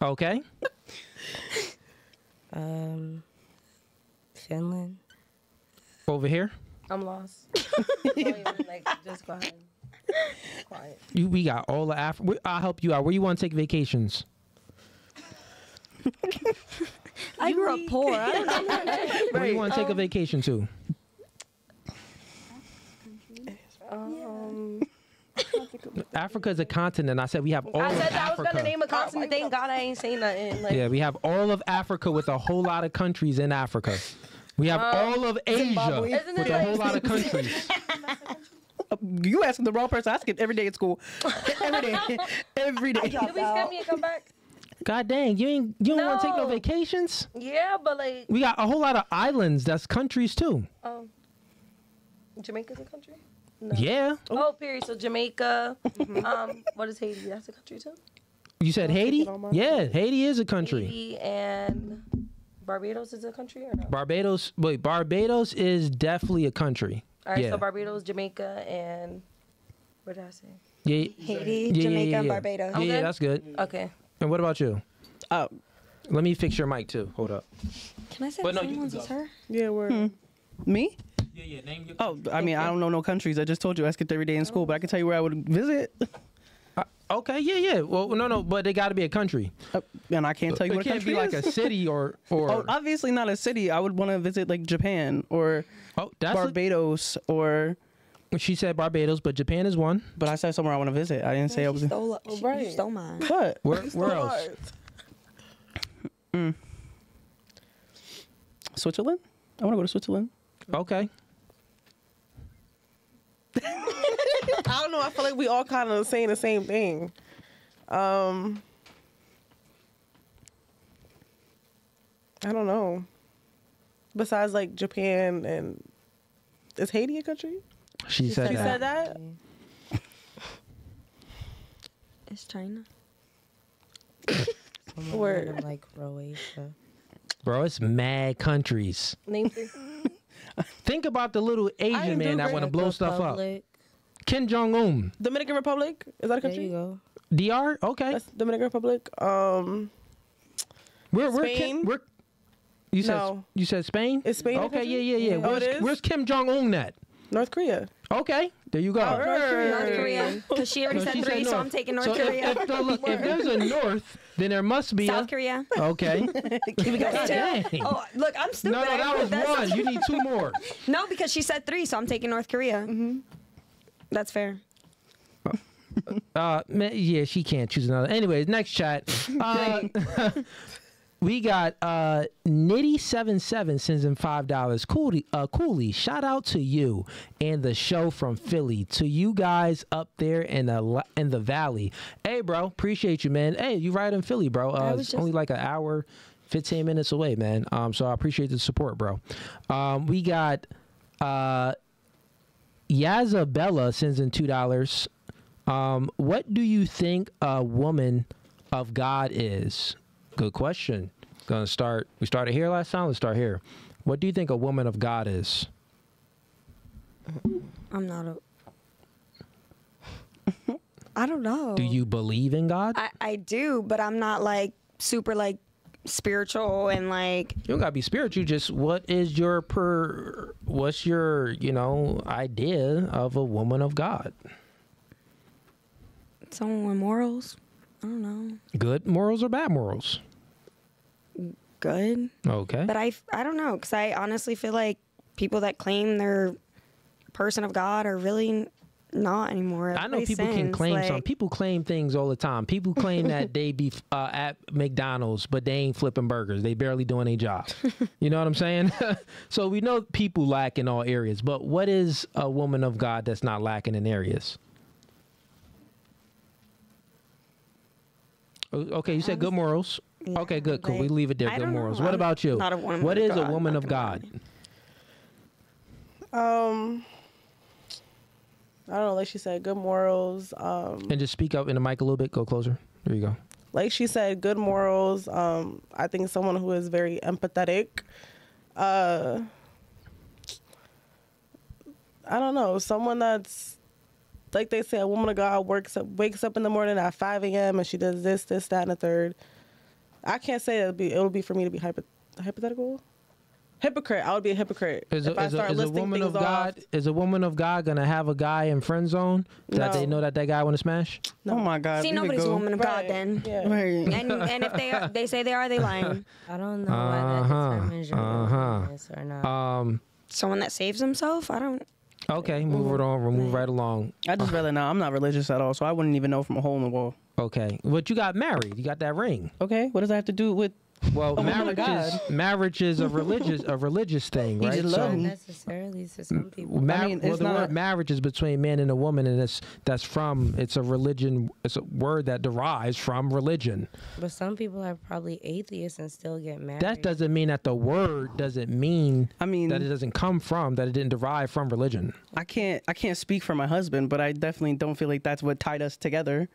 Okay. um, Finland. Over here. I'm lost. Don't even, like, just go ahead. Quiet. You, we got all the Africa. I'll help you out. Where you want to take vacations? I grew up poor. I don't know. Where you want to take a vacation to? Um, Africa is a continent. I said we have all I of said that I was Africa. gonna name a continent. Thank God I ain't saying nothing. Like, yeah, we have all of Africa with a whole lot of countries in Africa. We have all of Asia with it a whole lot of countries. You asking the wrong person. I skip every day at school. every day, every day. Did we skip me and come back? God dang, you ain't you don't want to take no No. vacations? Yeah, but like, We got a whole lot of islands. That's countries too. um, Jamaica's a country. No. Yeah, Oh, period. So Jamaica. um, what is Haiti? That's a country too. you said Haiti. it Yeah, Haiti is a country. Haiti and Barbados is a country or no? Barbados. Wait, Barbados is definitely a country. All right, yeah. so Barbados, Jamaica, and what did I say? Yeah, Haiti, yeah, yeah, Jamaica, yeah, and yeah. Barbados. Yeah, yeah, that's good. Okay. And what about you? Oh, Let me fix your mic too. Hold up. Can I say But the no, same you ones can as her? Yeah, we're me? Yeah, yeah. Name your. Oh, I mean, I don't know no countries. I just told you I skipped every day in school, but I can tell you where I would visit. Okay, yeah, yeah. Well, no, no, but they got to be a country. Uh, and I can't tell you It what can't country be like a city or or. Oh, obviously not a city. I would want to visit like Japan or oh, that's a- Barbados or. she said Barbados, but Japan is one. But I said somewhere I want to visit. I didn't say I was. She stole, she, Right. stole mine. What? Where, where else? Switzerland? I want to go to Switzerland. Okay. I don't know. I feel like we all kind of saying the same thing. Um, I don't know. Besides, like Japan and is Haiti a country? She said You that. said that. It's China. Word. Word. Like Croatia. Bro, it's mad countries. Name three. Think about the little Asian man that want to blow stuff up. Kim Jong Un. Dominican Republic is that a There country? you go. DR. Okay. That's Dominican Republic. Um, We're we're Spain? Kim, we're. You said No. you said Spain. Is Spain a Okay. country? Yeah, yeah, yeah. Oh, Where's, it is? where's Kim Jong Un at? North Korea. Okay. There you go. North Korea. North Korea. Because she already So said she three, said so. I'm taking North So Korea. If, the- look, if there's a north, then there must be South a. Korea. Okay. That's dang. two. Oh, look, I'm stupid. No, no, that was that- one. You need two more. No, because she said three, so I'm taking North Korea. Mm-hmm. That's fair. Uh, ma- yeah, she can't choose another. Anyways, next chat. Uh, we got uh Nitty seven seven sends in five dollars. Cooley, uh, Cooley, shout out to you and the show from Philly. To you guys up there in the in the valley. Hey, bro, appreciate you, man. Hey, you right in Philly, bro. Uh, it's only like an hour. 15 minutes away, man. Um, so I appreciate the support, bro. Um, we got uh Yazabella sends in two dollars. Um, what do you think a woman of God is? Good question. Gonna start. We started here last time. Let's start here. What do you think a woman of God is? I'm not a. I don't know. Do you believe in God? I, I do, but I'm not like super like spiritual and like you don't gotta be spiritual. Just what is your per? What's your you know idea of a woman of God? someone with morals. I don't know. Good morals or bad morals? Good. Okay. But I, I don't know, because I honestly feel like people that claim they're person of God are really not anymore. I know people can sins, claim some. People claim things all the time. People claim that they be uh, at McDonald's, but they ain't flipping burgers. They barely doing their job. you know what I'm saying? so we know people lack in all areas. But what is a woman of God that's not lacking in areas? Okay, you said good morals. Yeah, okay, good. Cool. We leave it there. I Good don't know. morals. What I'm about you? not a woman What of is a God, woman of God? Um, I don't know. Like she said, good morals. Um, And just speak up in the mic a little bit. Go closer. There you go. like she said, good morals. Um, I think someone who is very empathetic. Uh, I don't know, someone that's like they say, a woman of God works up, wakes up in the morning at 5 a.m. and she does this, this, that, and the third. I can't say it'll be. It'll be for me to be hypo- hypothetical. Hypocrite. I would be a hypocrite Is a, if I is a, start is a woman of God off. is a woman of God gonna have a guy in friend zone that they know that that guy want to smash? No. Oh my God. See, here we nobody's a woman of God then. Yeah. Right. And and if they are, they say they are, they lying. I don't know why that Uh-huh, determines your uh-huh. or not. Um. Someone that saves himself. I don't. Okay, move it on. We'll move right along. I just rather not. I'm not religious at all, so I wouldn't even know from a hole in the wall. Okay, but you got married. You got that ring. Okay, what does that have to do with? Well, oh woman of marriage is marriage is a religious a religious thing, right? just So, loved Not necessarily to some people. mar- I mean, well, it's the word marriage is between man and a woman, and it's that's from it's a religion. It's a word that derives from religion. But some people are probably atheists and still get married. That doesn't mean that the word doesn't mean I mean, that it doesn't come from that it didn't derive from religion. I can't. I can't speak for my husband, but I definitely don't feel like that's what tied us together.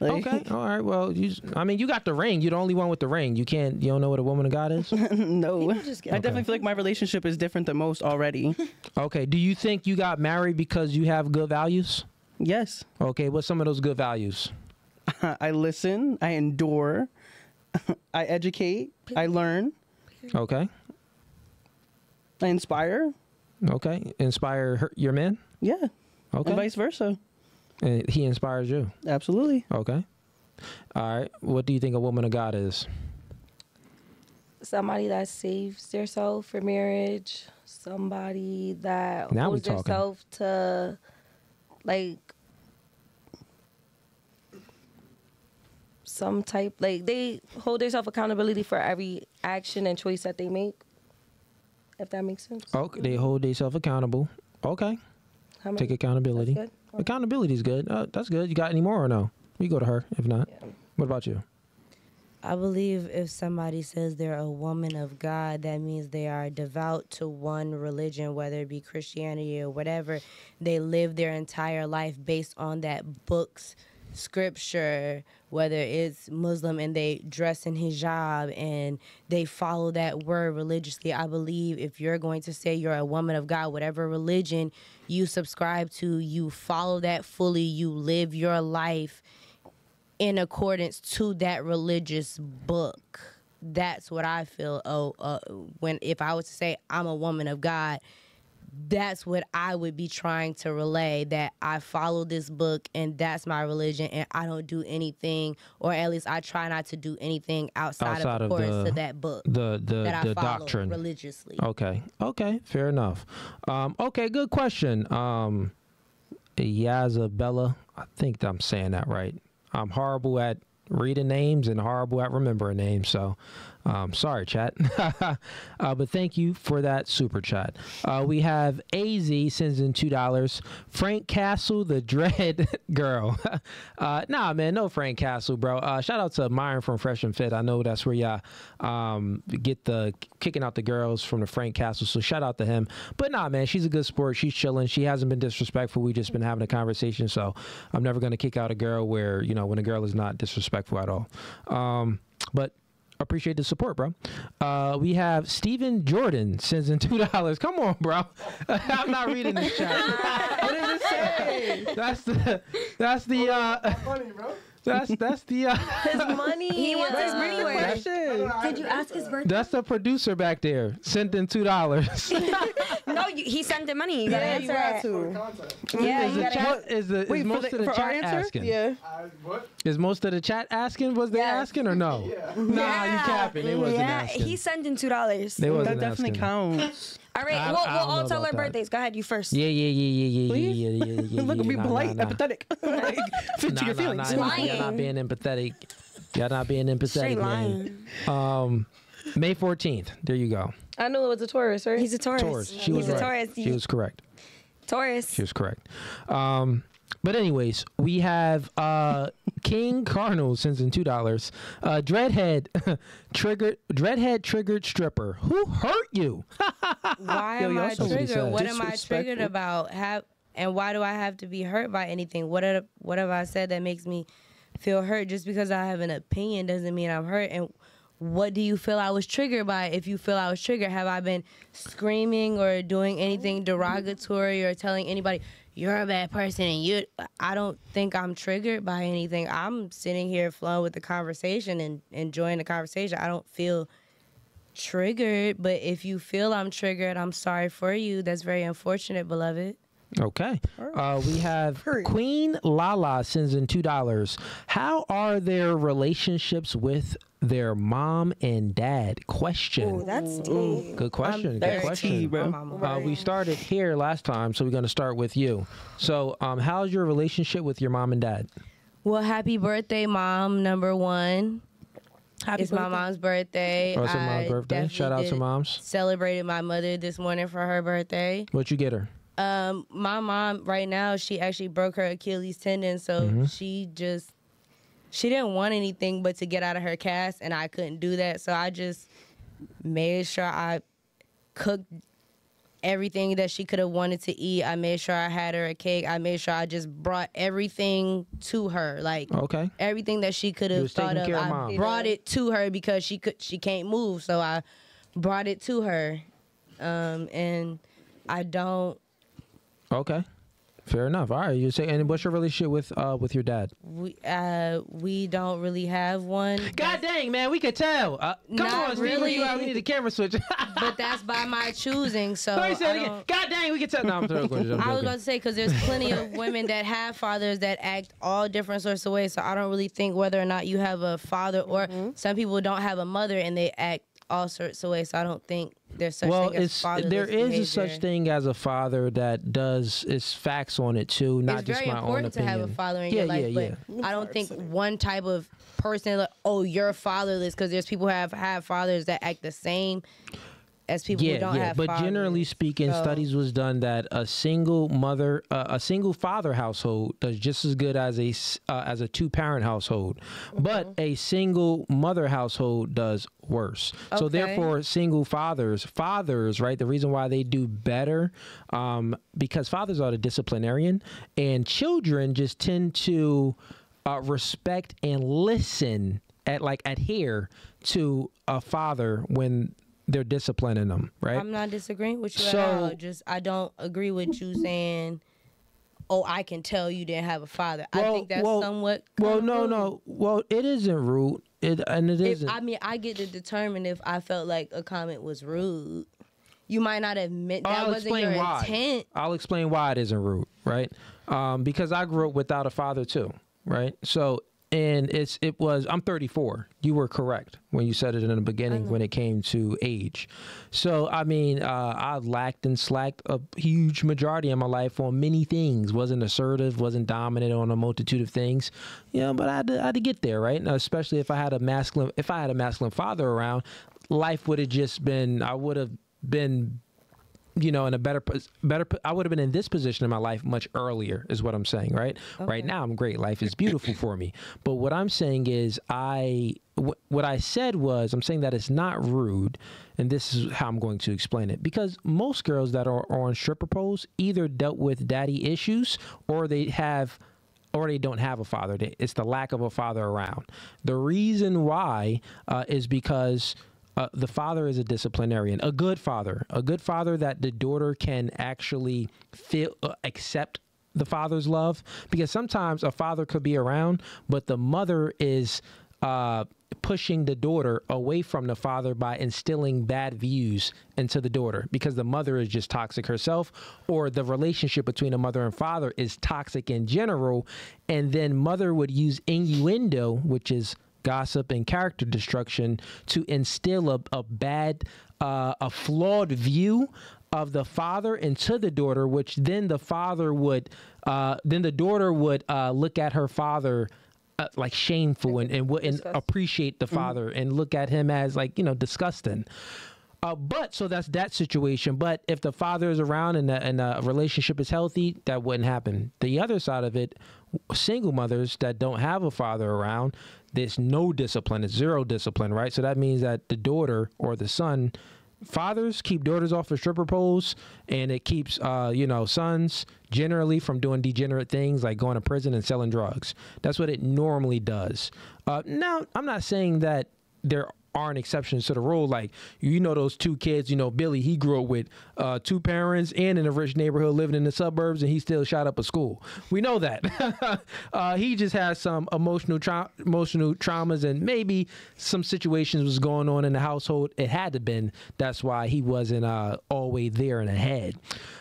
Like, Okay, all right. Well, you, I mean, you got the ring. You're the only one with the ring. You can't. You don't know what a woman of God is. no. just I definitely feel like my relationship is different than most already. okay. Do you think you got married because you have good values? yes, Okay. What's some of those good values? I listen. I endure. I educate. I learn. Okay. I inspire. Okay. Inspire her, your man. Yeah, Okay. and vice versa. And he inspires you. Absolutely. Okay. All right. What do you think a woman of God is? somebody that saves their soul for marriage, somebody that Now we holds talking. themselves to like some type like they hold themselves accountability for every action and choice that they make. If that makes sense. Okay. They hold themselves accountable. Okay. How many? Take accountability. Accountability is good. Uh, that's good. You got any more or no? We go to her. If not, Yeah. what about you? I believe if somebody says they're a woman of God, that means they are devout to one religion, whether it be Christianity or whatever. They live their entire life based on that book's scripture, whether it's Muslim and they dress in hijab and they follow that word religiously. I believe if you're going to say you're a woman of God, whatever religion you subscribe to, you follow that fully, you live your life in accordance to that religious book. That's what I feel. Oh, uh, when if I was to say I'm a woman of God, that's what I would be trying to relay. That I follow this book and that's my religion, and I don't do anything, or at least I try not to do anything outside, Outside of of the- to that book The the that I the follow doctrine. religiously. Okay. Okay. Fair enough. Um, okay. Good question. Um, Yazabella. I think I'm saying that right. I'm horrible at reading names and horrible at remembering names. So, um, sorry, chat. uh, but thank you for that super chat. Uh, we have AZ sends in two dollars. Frank Castle, the dread girl. uh, nah, man, no Frank Castle, bro. Uh, shout out to Myron from Fresh and Fit. I know that's where y'all um, get the kicking out the girls from the Frank Castle. So shout out to him. But nah, man, she's a good sport. She's chilling. She hasn't been disrespectful. We just been having a conversation. So I'm never gonna kick out a girl where you know when a girl is not disrespectful at all. Um, but appreciate the support, bro. Uh, we have Steven Jordan sends in two dollars. Come on, bro. I'm not reading this chat. what does it say? That's the that's the uh that's that's the uh His money. He wants his money worth. Shit. Did you ask his birthday? that's the producer back there. Sent in two dollars. No, you, he sent the money. You gotta Yeah, answer you got to. Yeah, Is you the gotta chat is the is for most the- of the chat answer? asking? Yeah. Is most of the chat asking? Was they Yes. asking or no? Nah, you capping. They wasn't yeah, asking. he's sending two dollars. They That wasn't definitely asking. counts. All right, I- we'll, I we'll all tell about our that. birthdays. Go ahead, you first. Yeah, yeah, yeah, yeah, yeah, Please? yeah, yeah, yeah, yeah. Look at me polite, nah, nah. empathetic. like, fit Nah, to your feelings. nah, nah, Y'all not being empathetic. Y'all not being empathetic, Straight man. lying. Um, May 14th. There you go. I knew it was a Taurus, right? He's a Taurus. Taurus. She He's was a right. Taurus. She was correct. Taurus. She was correct. Um, but anyways, we have uh, King Cardinal sends in two dollars. Uh, Dreadhead triggered. Dreadhead triggered stripper. Who hurt you? Why Yo, am y'all I so what he triggered? What am I triggered about? Have and why do I have to be hurt by anything? What have, what have I said that makes me feel hurt? Just because I have an opinion doesn't mean I'm hurt. And what do you feel I was triggered by? If you feel I was triggered, have I been screaming or doing anything derogatory or telling anybody you're a bad person and you? I don't think I'm triggered by anything. I'm sitting here flowing with the conversation and enjoying the conversation. I don't feel triggered, but if you feel I'm triggered, I'm sorry for you. That's very unfortunate, beloved. Okay. Uh, we have Queen Lala sends in two dollars. How are their relationships with their mom and dad? Question. Ooh, that's deep. Good question. Good question. tea, bro. My mama. Uh, we started here last time, so we're going to start with you. So, um, how's your relationship with your mom and dad? Well, happy birthday, mom. Number one. Happy it's my mom's birthday. Oh, it's your mom's birthday. definitely Shout out to moms. Celebrated my mother this morning for her birthday. What'd you get her? Um, my mom right now, she actually broke her Achilles tendon, so Mm-hmm. she just she didn't want anything but to get out of her cast, and I couldn't do that. So I just made sure I cooked everything that she could have wanted to eat. I made sure I had her a cake. I made sure I just brought everything to her, like Okay. everything that she could have thought of. of I brought it to her because she could she can't move, so I brought it to her, um, and I don't. Okay. Fair enough. All right. You say, and what's your relationship with uh with your dad? We uh we don't really have one. God dang, man, we could tell. Uh, come Not on, Steve, where you really. We need a camera switch. but that's by my choosing. So Sorry, I don't- God dang, we could tell. No, I'm throwing questions. I'm I was joking. about to say because there's plenty of women that have fathers that act all different sorts of ways. So I don't really think whether or not you have a father or Mm-hmm. some people don't have a mother and they act all sorts of ways. So I don't think there's such well, thing as it's there is a such thing as a father that does it's facts on it too, not it's just my own opinion. It's very important to have a father in yeah, your life, yeah, but yeah. I don't think one type of person like, oh, you're fatherless because there's people who have have fathers that act the same as people who Yeah, don't yeah, have but fathers. generally speaking, So- studies was done that a single mother, uh, a single father household does just as good as a uh, as a two parent household, but Mm-hmm. a single mother household does worse. So therefore, single fathers, fathers, right? The reason why they do better, um, because fathers are the disciplinarian, and children just tend to uh, respect and listen at like adhere to a father when they're disciplining them, right? I'm not disagreeing with you So- at all. Just I don't agree with you saying, "Oh, I can tell you didn't have a father." I think that's well, somewhat. Well, no, rude. no. Well, it isn't rude. It and it If, isn't. I mean, I get to determine if I felt like a comment was rude. You might not have meant that I'll wasn't your why. intent. I'll explain why it isn't rude, right? Um, because I grew up without a father too, right? So, and it's it was I'm 34. You were correct when you said it in the beginning when it came to age. So, I mean, uh, I lacked and slacked a huge majority of my life on many things. wasn't assertive, wasn't dominant on a multitude of things. You know, but I had to, I had to get there, right? Now, especially if I had a masculine, if I had a masculine father around, life would have just been. I would have been you know, in a better, better. I would have been in this position in my life much earlier, is what I'm saying, right? Right now, I'm great. Life is beautiful for me. But what I'm saying is, I, wh- what I said was, I'm saying that it's not rude, and this is how I'm going to explain it. Because most girls that are, are on stripper poles either dealt with daddy issues or they have or they don't have a father. It's the lack of a father around. The reason why uh, is because uh, the father is a disciplinarian, a good father, a good father that the daughter can actually feel, uh, accept the father's love. Because sometimes a father could be around, but the mother is uh, pushing the daughter away from the father by instilling bad views into the daughter because the mother is just toxic herself or the relationship between a mother and father is toxic in general and then mother would use innuendo which is gossip and character destruction to instill a, a bad uh, a flawed view of the father into the daughter which then the father would uh, then the daughter would uh, look at her father uh, like shameful and and, wouldn't appreciate the father and look at him as like you know disgusting. Uh, but so that's that situation. But if the father is around and the, and the relationship is healthy, that wouldn't happen. The other side of it, single mothers that don't have a father around, there's no discipline. It's zero discipline, right? So that means that the daughter or the son fathers keep daughters off of stripper poles and it keeps uh, you know sons generally from doing degenerate things like going to prison and selling drugs that's what it normally does uh, now i'm not saying that there aren't exceptions to the rule. Like you know those two kids you know billy he grew up with uh, two parents and in a rich neighborhood living in the suburbs and he still shot up a school. We know that. Uh, he just has some emotional tra- emotional traumas and maybe some situations was going on in the household. It had to been. That's why he wasn't uh, always there and the head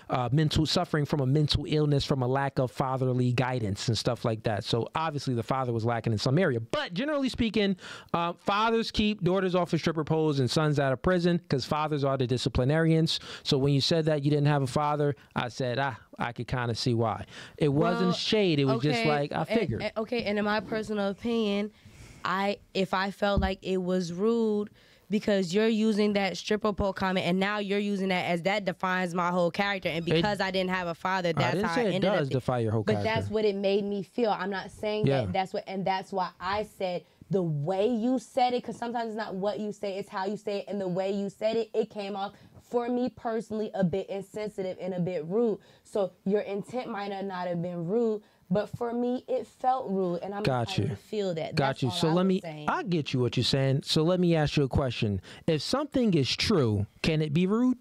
uh, mental suffering from a mental illness from a lack of fatherly guidance and stuff like that. So obviously the father was lacking in some area. But generally speaking uh, fathers keep daughters off of stripper poles and sons out of prison because fathers are the disciplinarians. So when you said that you didn't have a father i said ah i could kind of see why. It wasn't Well, shade it was just like i and- figured. and- okay, and in my personal opinion, I if I felt like it was rude because you're using that stripper pole comment and now you're using that as that defines my whole character and because I didn't have a father, ah, that's didn't how I it ended does up. defy your whole but character. that's what it made me feel. I'm not saying Yeah. that that's what, and that's why I said the way you said it, because sometimes it's not what you say, it's how you say it, and the way you said it, it came off for me personally a bit insensitive and a bit rude. So your intent might not have been rude, but for me it felt rude, and I'm Got you. to feel that. Got That's you. So I let me. saying. I get you what you're saying. So let me ask you a question. If something is true, can it be rude?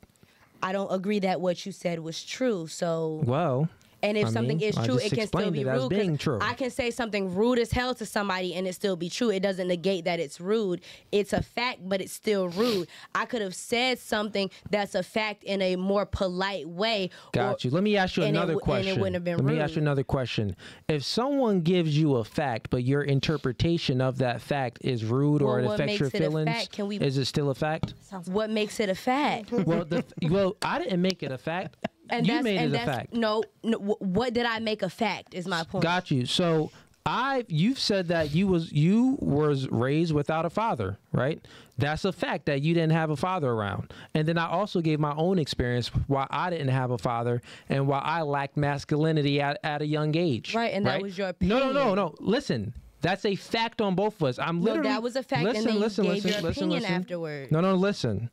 I don't agree that what you said was true. So Well, And if I something mean, is true, it can still be it as rude. 'cause being true. I can say something rude as hell to somebody and it still be true. It doesn't negate that it's rude. It's a fact, but it's still rude. I could have said something that's a fact in a more polite way. got or- you. Let me ask you and it another w- and it question. wouldn't have been Let me ask you another question. If someone gives you a fact, but your interpretation of that fact is rude or it what affects your makes it a feelings, fact? Can we- is it still a fact? What makes it a fact? well, the, well, I didn't make it a fact. And you that's, made and it a fact. No, no. What did I make a fact? Is my point. Got you. So I you've said that you was you was raised without a father, right? That's a fact that you didn't have a father around. And then I also gave my own experience why I didn't have a father and why I lacked masculinity at, at a young age. Right, and that was your opinion. No, no, no, no. Listen. That's a fact on both of us. I'm No, literally that was a fact, and Listen, you listen, gave listen, your listen, opinion listen. afterwards. No, no, listen.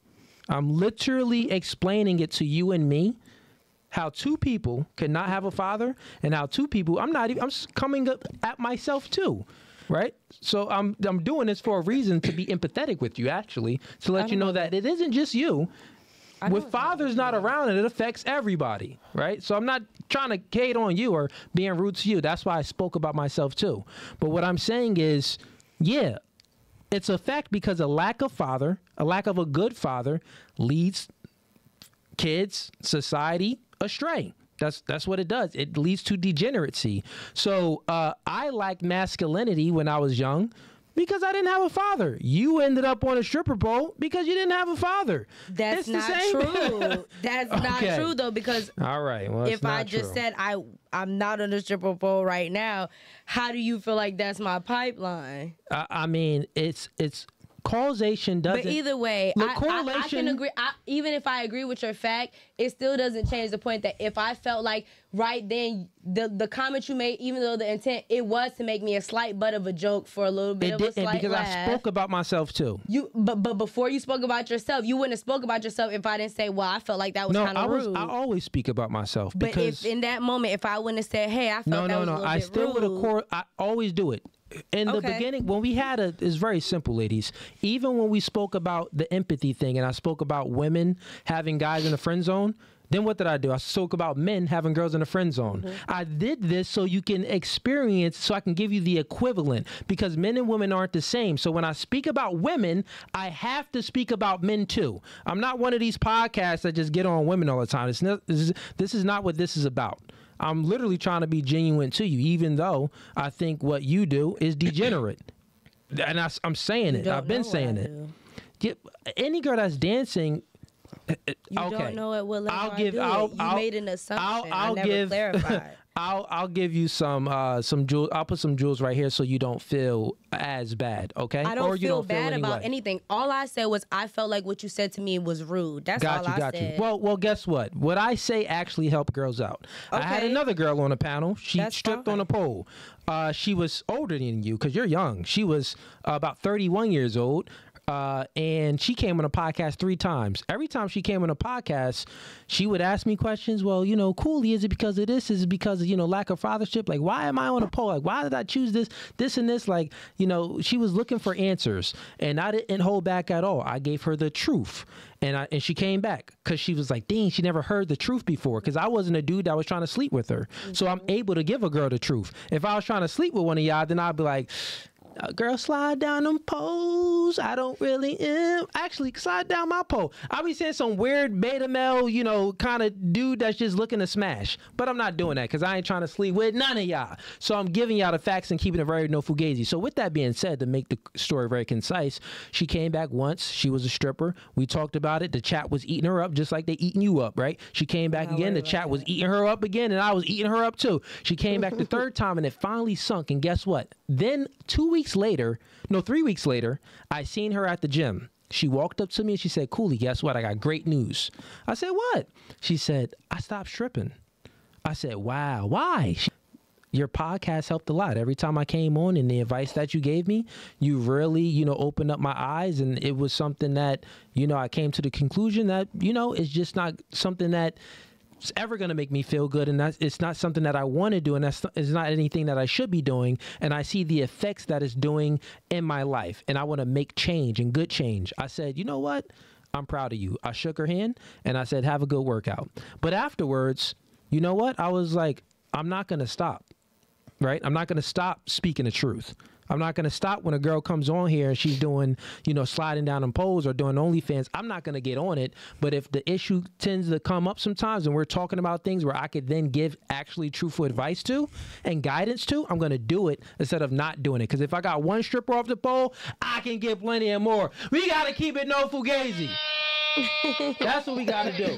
I'm literally explaining it to you and me how two people cannot have a father and how two people I'm not even I'm coming up at myself too. Right? So I'm I'm doing this for a reason to be empathetic with you actually to let you know that it isn't just you. With fathers not around it, it affects everybody, right? So I'm not trying to hate on you or being rude to you. That's why I spoke about myself too. But what I'm saying is, yeah, it's a fact because a lack of father, a lack of a good father, leads kids, society astray. That's that's what it does. It leads to degeneracy. So uh, I lacked masculinity when I was young because I didn't have a father. You ended up on a stripper pole because you didn't have a father. That's It's not true. That's not Okay. true though, because All right. Well, if I just true. said I I'm not on the stripper pole right now, how do you feel like that's my pipeline? I, I mean, it's it's causation doesn't. But either way, Look, I, I, I can agree. I, even if I agree with your fact, it still doesn't change the point that if I felt like right then the the comment you made, even though the intent it was to make me a slight butt of a joke for a little bit it of didn't slight because laugh. I spoke about myself too. you but but before you spoke about yourself, you wouldn't have spoke about yourself if I didn't say, well, I felt like that was No, kind I of was. rude. I always speak about myself but because if in that moment, if I wouldn't have said, hey, I felt no, that no, was a no. I still would have core. I always do it. In the Okay. beginning, when we had a, it's very simple, ladies. Even when we spoke about the empathy thing, and I spoke about women having guys in the friend zone, Then what did I do? I spoke about men having girls in the friend zone. Mm-hmm. I did this so you can experience, so I can give you the equivalent because men and women aren't the same. So when I speak about women, I have to speak about men too. I'm not one of these podcasts that just get on women all the time. It's not, this, is, this is not what this is about. I'm literally trying to be genuine to you, even though I think what you do is degenerate. And I, am saying it. I've been saying it. any girl that's dancing. You okay. don't know at what level I'll I do I'll, it. You I'll, made an assumption. I'll, I'll give. clarified. I'll I'll give you some uh some jewels. I'll put some jewels right here so you don't feel as bad. Okay. I don't or you feel don't bad feel about way. anything. All I said was I felt like what you said to me was rude. That's Got all you, I got you. said. Well, well, guess what? What I say actually helped girls out. I had another girl on the panel. She That's stripped fine. on a pole. Uh, she was older than you because you're young. She was uh, about 31 years old. Uh, and she came on a podcast three times. Every time she came on a podcast, she would ask me questions. Well, you know, Cooley, is it because of this? Is it because of, you know, lack of fathership? Like, why am I on a pole? Like, why did I choose this, this, and this? Like, you know, she was looking for answers. And I didn't hold back at all. I gave her the truth. And I and she came back because she was like, dang, she never heard the truth before. Because I wasn't a dude that was trying to sleep with her. So I'm able to give a girl the truth. If I was trying to sleep with one of y'all, then I'd be like, uh, girl, slide down them poles. I don't really am. Actually, slide down my pole. I'll be saying some weird beta male, you know, kind of dude that's just looking to smash. But I'm not doing that because I ain't trying to sleep with none of y'all. So I'm giving y'all the facts and keeping it very No Fugazee. So with that being said, to make the story very concise, she came back once. She was a stripper. We talked about it. The chat was eating her up just like they eating you up, right? She came back again. The chat was eating her up again, and I was eating her up too. She came back the third time, and it finally sunk. And guess what? Then two weeks later, no, three weeks later, I seen her at the gym. She walked up to me and she said, Cooley, guess what? I got great news. I said, What? She said, I stopped stripping. I said, Wow, why? She, your podcast helped a lot. Every time I came on and the advice that you gave me, you really, you know, opened up my eyes and it was something that, you know, I came to the conclusion that, you know, it's just not something that ever going to make me feel good and that's it's not something that I want to do and that's it's not anything that I should be doing and I see the effects that it's doing in my life and I want to make change and good change. I said, "You know what? I'm proud of you." I shook her hand and I said, "Have a good workout." But afterwards, you know what? I was like, "I'm not going to stop." Right? I'm not going to stop speaking the truth. I'm not going to stop when a girl comes on here and she's doing, you know, sliding down on poles or doing OnlyFans. I'm not going to get on it. But if the issue tends to come up sometimes and we're talking about things where I could then give actually truthful advice to and guidance to, I'm going to do it instead of not doing it. Because if I got one stripper off the pole, I can get plenty and more. We got to keep it No Fugazee. That's what we got to do.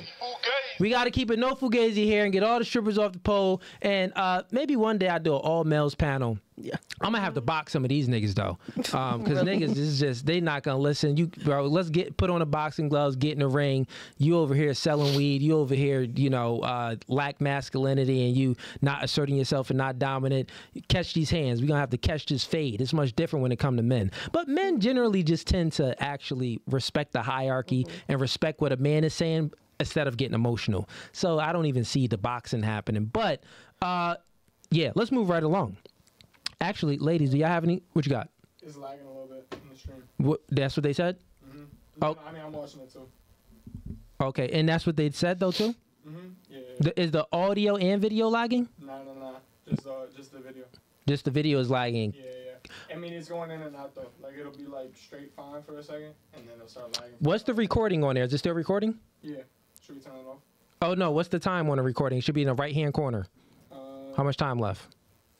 We got to keep it No Fugazee here and get all the strippers off the pole. And uh, maybe one day I'll do an all males panel. Yeah. I'm gonna have to box some of these niggas though, um, because niggas is just they not gonna listen. You bro, let's get put on the boxing gloves, get in the ring. You over here selling weed. You over here, you know, uh, lack masculinity, and you not asserting yourself and not dominant. Catch these hands. We gonna have to catch this fade. It's much different when it come to men. But men generally just tend to actually respect the hierarchy and respect what a man is saying instead of getting emotional. So I don't even see the boxing happening. But uh, yeah, let's move right along. Actually, ladies, do y'all have any? What you got? It's lagging a little bit in the stream. What, that's what they said. Mhm. Oh. I mean, I'm watching it too. Okay, and that's what they said though too. Mm-hmm. Yeah. yeah. The, is the audio and video lagging? No, no, no. Just, uh, just the video. Just the video is lagging. Yeah, yeah. I mean, it's going in and out though. Like it'll be like straight fine for a second, and then it'll start lagging. What's the recording on there? Is it still recording? Yeah. Should we turn it off? Oh no, what's the time on the recording? It should be in the right hand corner. Uh, How much time left?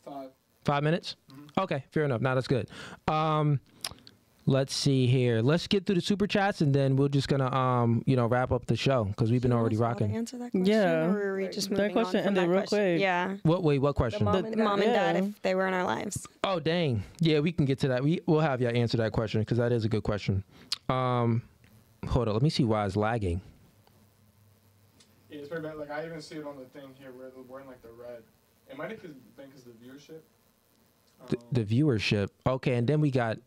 Five. Five minutes? Okay, fair enough. Now that's good. Um, let's see here. Let's get through the super chats and then we're just gonna um, you know, wrap up the show because we've been already rocking. answer that question? Yeah. Or were we just That question on from ended that real question? quick. Yeah. What? Wait, what question? mom The- and The mom and dad, if they were in our lives. Oh dang. Yeah, we can get to that. We we'll have y'all answer that question because that is a good question. Um, hold on. Let me see why it's lagging. Yeah, it's very bad. Like I even see it on the thing here where they're wearing like the red. It might have been because the viewership. The, the viewership. Okay, and then we got.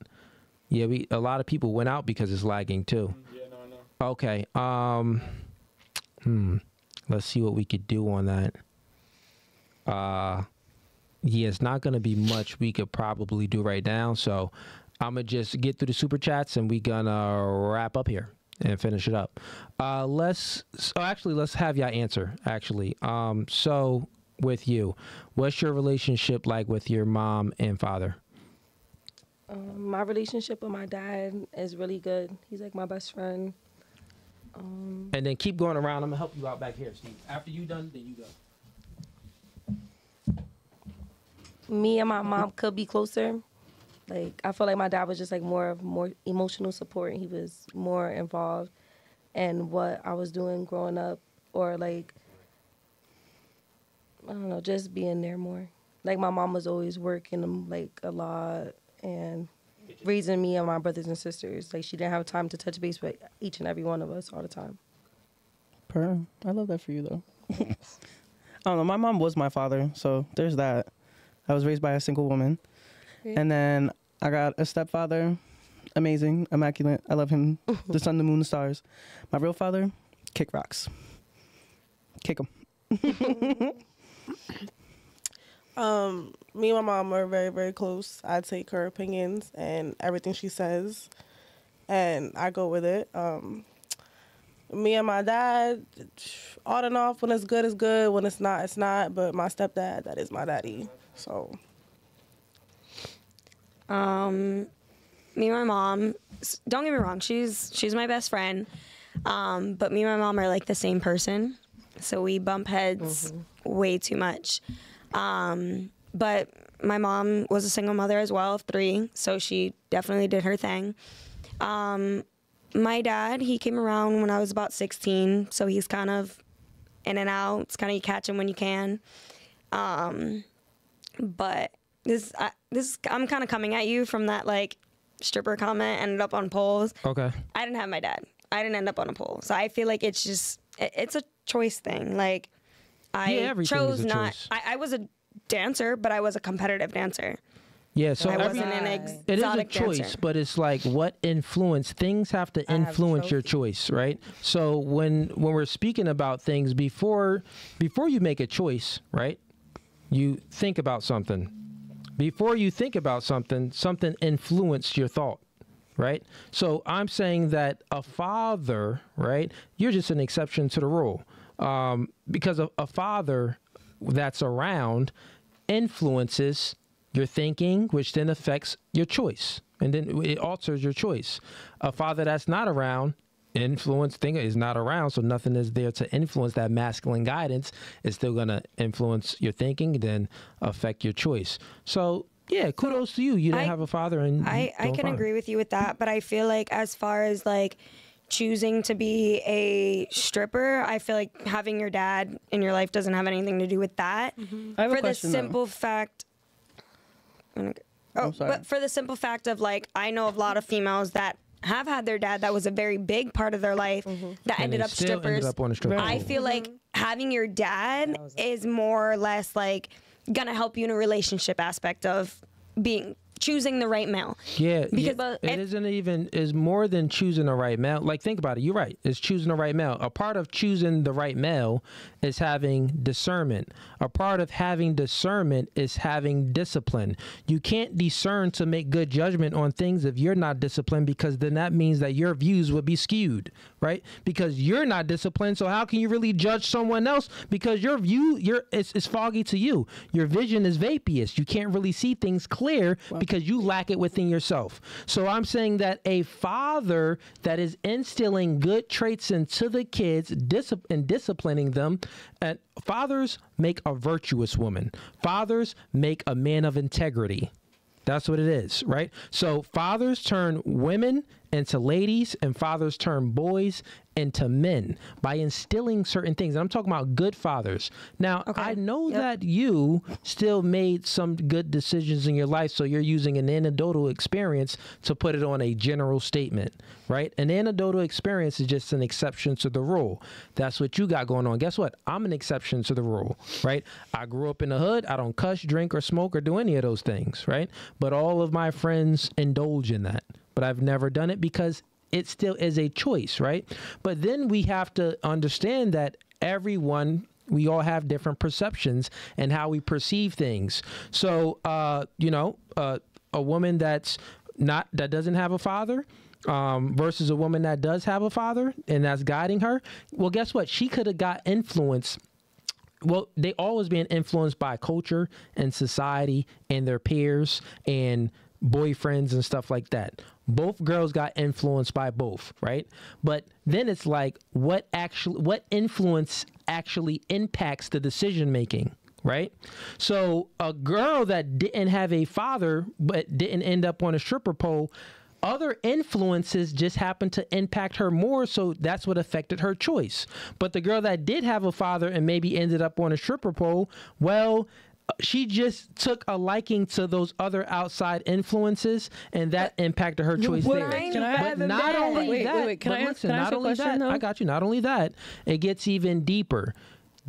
Yeah, we a lot of people went out because it's lagging too. yeah, no, know. Okay. Um. Hmm. Let's see what we could do on that. Uh. Yeah, it's not gonna be much we could probably do right now. So, I'm gonna just get through the super chats and we gonna wrap up here. and finish it up. Uh, let's. So actually, let's have y'all answer. Actually, um, so with you, what's your relationship like with your mom and father? Um, my relationship with my dad is really good. He's like my best friend. Um, And then keep going around. I'm gonna help you out back here, Steve. After you done, then you go. me and my mom could be closer. Like I feel like my dad was just like more of more emotional support. He was more involved in what I was doing growing up, or like I don't know, just being there more. Like my mom was always working um, like a lot and raising me and my brothers and sisters. Like she didn't have time to touch base with each and every one of us all the time. Per, I love that for you though. I don't know. My mom was my father, so there's that. I was raised by a single woman, and then I got a stepfather, amazing, immaculate. I love him. the sun, the moon, the stars. My real father, kick rocks. Kick him. Um, me and my mom are very, very close. I take her opinions and everything she says, and I go with it. Um, me and my dad, on and off. When it's good, it's good. When it's not, it's not. But my stepdad, that is my daddy. So Um, me and my mom. Don't get me wrong. She's she's my best friend. Um, but me and my mom are like the same person, so we bump heads way too much. Um, but my mom was a single mother as well of three, so she definitely did her thing. Um, my dad, he came around when I was about 16, so he's kind of in and out. It's kind of you catch him when you can. Um, but this, I, this, I'm kind of coming at you from that like stripper comment. Ended up on poles. Okay. I didn't have my dad. I didn't end up on a pole, so I feel like it's just it- it's a choice thing. Like I Yeah, chose not. I, I was a dancer, but I was a competitive dancer. Yeah, so I every, wasn't an it is a choice, dancer. but it's like what influence things have to influence your choice, right? So when when we're speaking about things before before you make a choice, right? You think about something. Before you think about something, something influenced your thought, right? So I'm saying that a father, right? You're just an exception to the rule, um, because a, a father that's around influences your thinking, which then affects your choice, and then it alters your choice. A father that's not around influence thing is not around so nothing is there to influence that masculine guidance is still going to influence your thinking then affect your choice. So yeah kudos to you. You didn't I- have a father and I, I can agree with you with that, but I feel like as far as like choosing to be a stripper, I feel like having your dad in your life doesn't have anything to do with that. Mm-hmm. I have a For the question, though. simple fact. Oh, I'm sorry. but for the simple fact of like, I know a lot of females that have had their dad that was a very big part of their life mm-hmm. that And ended up strippers. ended up on a stripper I feel like mm-hmm. having your dad is more or less like gonna help you in a relationship aspect of being choosing the right male. Yeah, Because- yeah, it isn't even is more than choosing the right male. Like think about it. You're right. It's choosing the right male. A part of choosing the right male is having discernment. A part of having discernment is having discipline. You can't discern to make good judgment on things if you're not disciplined because then that means that your views would be skewed, right? Because you're not disciplined, so how can you really judge someone else because your view your it's, it's foggy to you. Your vision is vaporous. You can't really see things clear because you lack it within yourself. So I'm saying that a father that is instilling good traits into the kids discipl- and disciplining them, and fathers make a virtuous woman. Fathers make a man of integrity. That's what it is, right? So fathers turn women into ladies, and fathers turn boys into men by instilling certain things. And I'm talking about good fathers. Now, I know that you still made some good decisions in your life, so you're using an anecdotal experience to put it on a general statement, right? An anecdotal experience is just an exception to the rule. That's what you got going on. Guess what? I'm an exception to the rule, right? I grew up in the hood. I don't cuss, drink, or smoke, or do any of those things, right? But all of my friends indulge in that. But I've never done it because it still is a choice, right? But then we have to understand that everyone we all have different perceptions and how we perceive things. So, uh, you know, uh, a woman that's not that doesn't have a father, um, versus a woman that does have a father and that's guiding her. Well, guess what? She could have got influence well, they always being influenced by culture and society and their peers and boyfriends and stuff like that. Both girls got influenced by both, right? But then it's like what actually what influence actually impacts the decision making, right? So a girl that didn't have a father but didn't end up on a stripper pole other influences just happened to impact her more, so that's what affected her choice. But the girl that did have a father and maybe ended up on a stripper pole, well, she just took a liking to those other outside influences, and that impacted her choice there. Can I but not bag? only Wait, that, wait, wait, can but I ask- listen, can not you a only question, that, though? I got you. Not only that, it gets even deeper.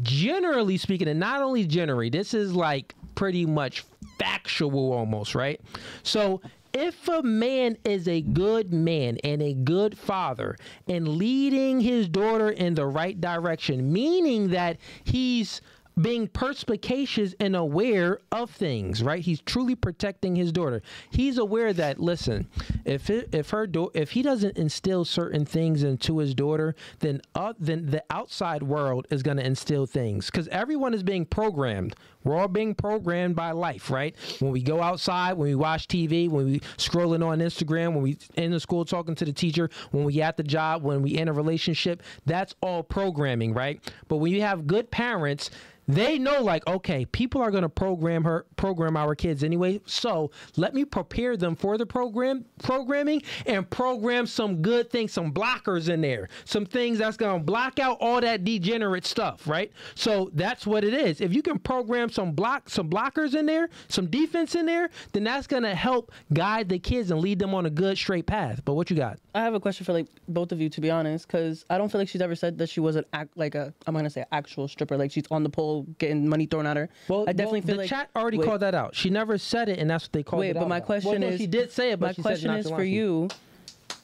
Generally speaking, and not only generally, this is like pretty much factual almost, right? So if a man is a good man and a good father and leading his daughter in the right direction, meaning that he's being perspicacious and aware of things, right? He's truly protecting his daughter. He's aware that listen, if it, if her do- if he doesn't instill certain things into his daughter, then uh, then the outside world is going to instill things cuz everyone is being programmed. We're all being programmed by life, right? When we go outside, when we watch TV, when we scrolling on Instagram, when we in the school talking to the teacher, when we at the job, when we in a relationship, that's all programming, right? But when you have good parents, they know like okay people are going to program her program our kids anyway so let me prepare them for the program programming and program some good things some blockers in there some things that's going to block out all that degenerate stuff right so that's what it is if you can program some block some blockers in there some defense in there then that's going to help guide the kids and lead them on a good straight path but what you got I have a question for like both of you, to be honest, because I don't feel like she's ever said that she was an act like a I'm gonna say actual stripper, like she's on the pole getting money thrown at her. Well, I definitely well, feel the like chat already Wait. called that out. She never said it, and that's what they called Wait, it but my question Well, no, is, she did say it, but my question is for you,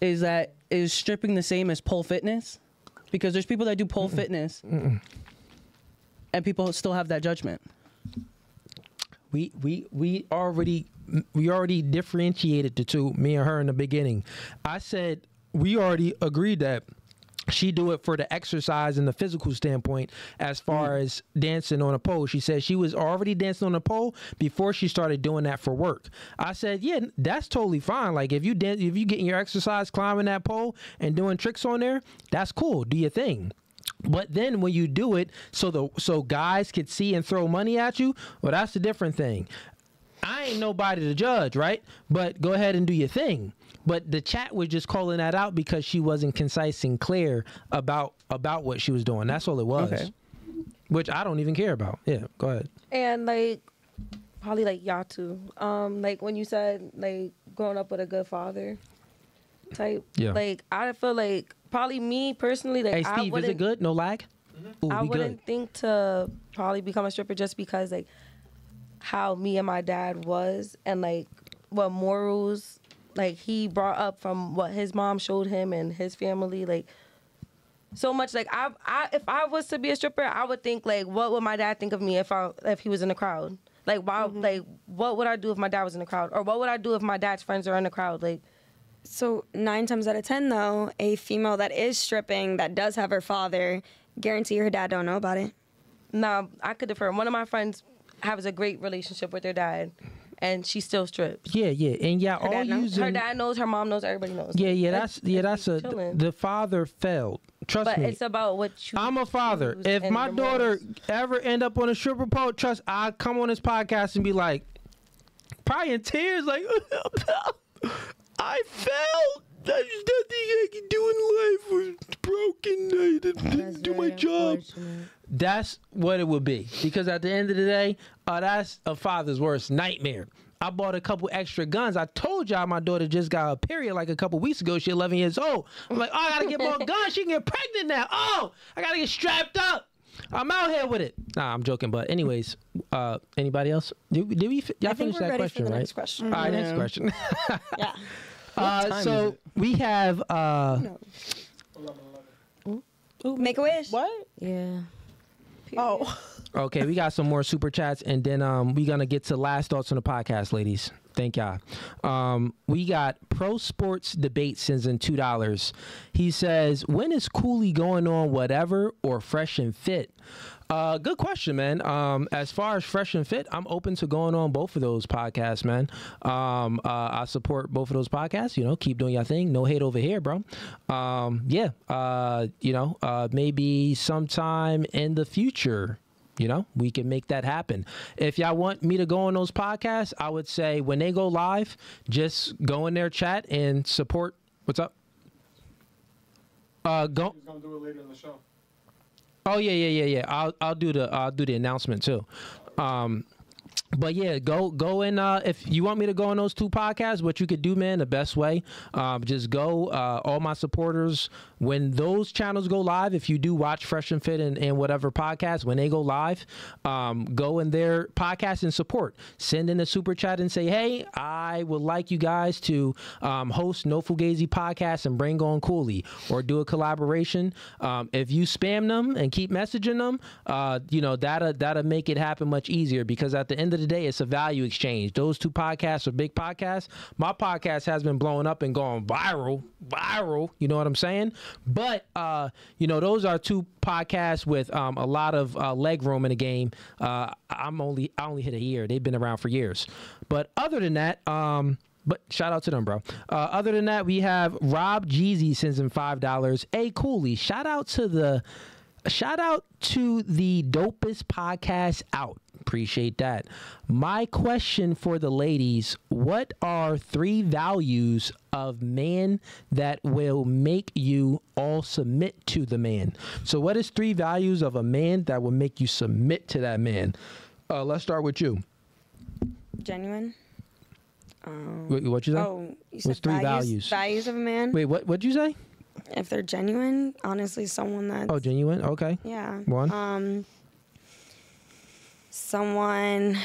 is that is stripping the same as pole fitness? Because there's people that do pole fitness, and people still have that judgment. We we we already we already differentiated the two, me and her in the beginning. I said we already agreed that she do it for the exercise and the physical standpoint as mm. far as dancing on a pole. She said she was already dancing on a pole before she started doing that for work. I said, yeah, that's totally fine. Like if you dance, if you getting your exercise climbing that pole and doing tricks on there, that's cool. Do your thing. But then when you do it so the so guys could see and throw money at you, well that's a different thing. I ain't nobody to judge, right? But go ahead and do your thing. But the chat was just calling that out because she wasn't concise and clear about about what she was doing. That's all it was. Okay. Which I don't even care about. Yeah, go ahead. And like probably like y'all too. Um, like when you said like growing up with a good father type. Yeah. Like I feel like probably me personally, like Hey I Steve, is wouldn't it good? No lag? Ooh, I we wouldn't good. think to probably become a stripper just because like how me and my dad was and like what morals like he brought up from what his mom showed him and his family like so much like I, I if I was to be a stripper I would think like what would my dad think of me if I if he was in the crowd like why mm-hmm. like what would I do if my dad was in the crowd or what would I do if my dad's friends are in the crowd like So nine times out of ten, though, a female that is stripping that does have her father, guarantee her dad don't know about it. No, I could defer. One of my friends has a great relationship with their dad, and she still strips. Yeah, yeah. And yeah, Her all dad knows? using Her dad knows, her mom knows, everybody knows. Yeah, yeah, it's- that's yeah, that's a chilling. the father failed. Trust me. But me. it's about what you. I'm a father. If my daughter morals. ever end up on a stripper pole, trust I come on this podcast and be like, probably in tears, like, I felt there's nothing I can do in life was broken. I didn't, That's do my job. That's what it would be. Because at the end of the day, uh, that's a father's worst nightmare. I bought a couple extra guns. I told y'all my daughter just got a period like a couple weeks ago. She 11 years old. I'm like, oh, I gotta get more guns. She can get pregnant now. Oh, I gotta get strapped up. I'm out here with it. Nah, I'm joking. But anyways, uh, anybody else? Did, did we? Y'all finish that ready question, for the right? next question. All right, next question. Yeah. Uh, so we have. Uh, Ooh, make a wish. What? Yeah. Oh, Okay, we got some more super chats, and then um, we gonna get to last thoughts on the podcast, ladies. Thank y'all. Um, we got Pro Sports Debate sends in two dollars. He says, "When is Cooley going on whatever or Fresh and Fit?" Uh, good question, man. Um, as far as Fresh and Fit, I'm open to going on both of those podcasts, man. Um, uh, I support both of those podcasts. You know, keep doing your thing. No hate over here, bro. Um, yeah. Uh, you know, uh, maybe sometime in the future you know we can make that happen. If y'all want me to go on those podcasts i would say when they go live just go in their chat and support. What's up? Uh go. He's gonna do it later in the show. oh yeah yeah yeah yeah. I'll i'll do the i'll do the announcement too. Um but yeah, go go and uh, if you want me to go on those two podcasts, what you could do, man, the best way, um, just go. Uh, all my supporters, when those channels go live, if you do watch Fresh and Fit and, and whatever podcast, when they go live, um, go in their podcast and support. Send in a super chat and say, hey, I would like you guys to um, host No Fugazee podcast and bring on Cooley or do a collaboration. Um, if you spam them and keep messaging them, uh, you know that'll that'll make it happen much easier because at the end of the day, it's a value exchange. Those two podcasts are big podcasts. My podcast has been blowing up and going viral, viral. You know what I'm saying? But uh, you know, those are two podcasts with um, a lot of uh, leg room in the game. Uh, I'm only I only hit a year. They've been around for years. But other than that, um, but shout out to them, bro. Uh, other than that, we have Rob Jeezy sends in five dollars. Hey, Cooley, shout out to the shout out to the dopest podcast out. Appreciate that. My question for the ladies: What are three values of man that will make you all submit to the man? So, what is three values of a man that will make you submit to that man? Uh, let's start with you. Genuine. What, what you say? Oh, you said What's three values? Values of a man. Wait, what? What'd you say? If they're genuine, honestly, someone that's Oh, genuine. Okay. yeah. One. Um. Someone.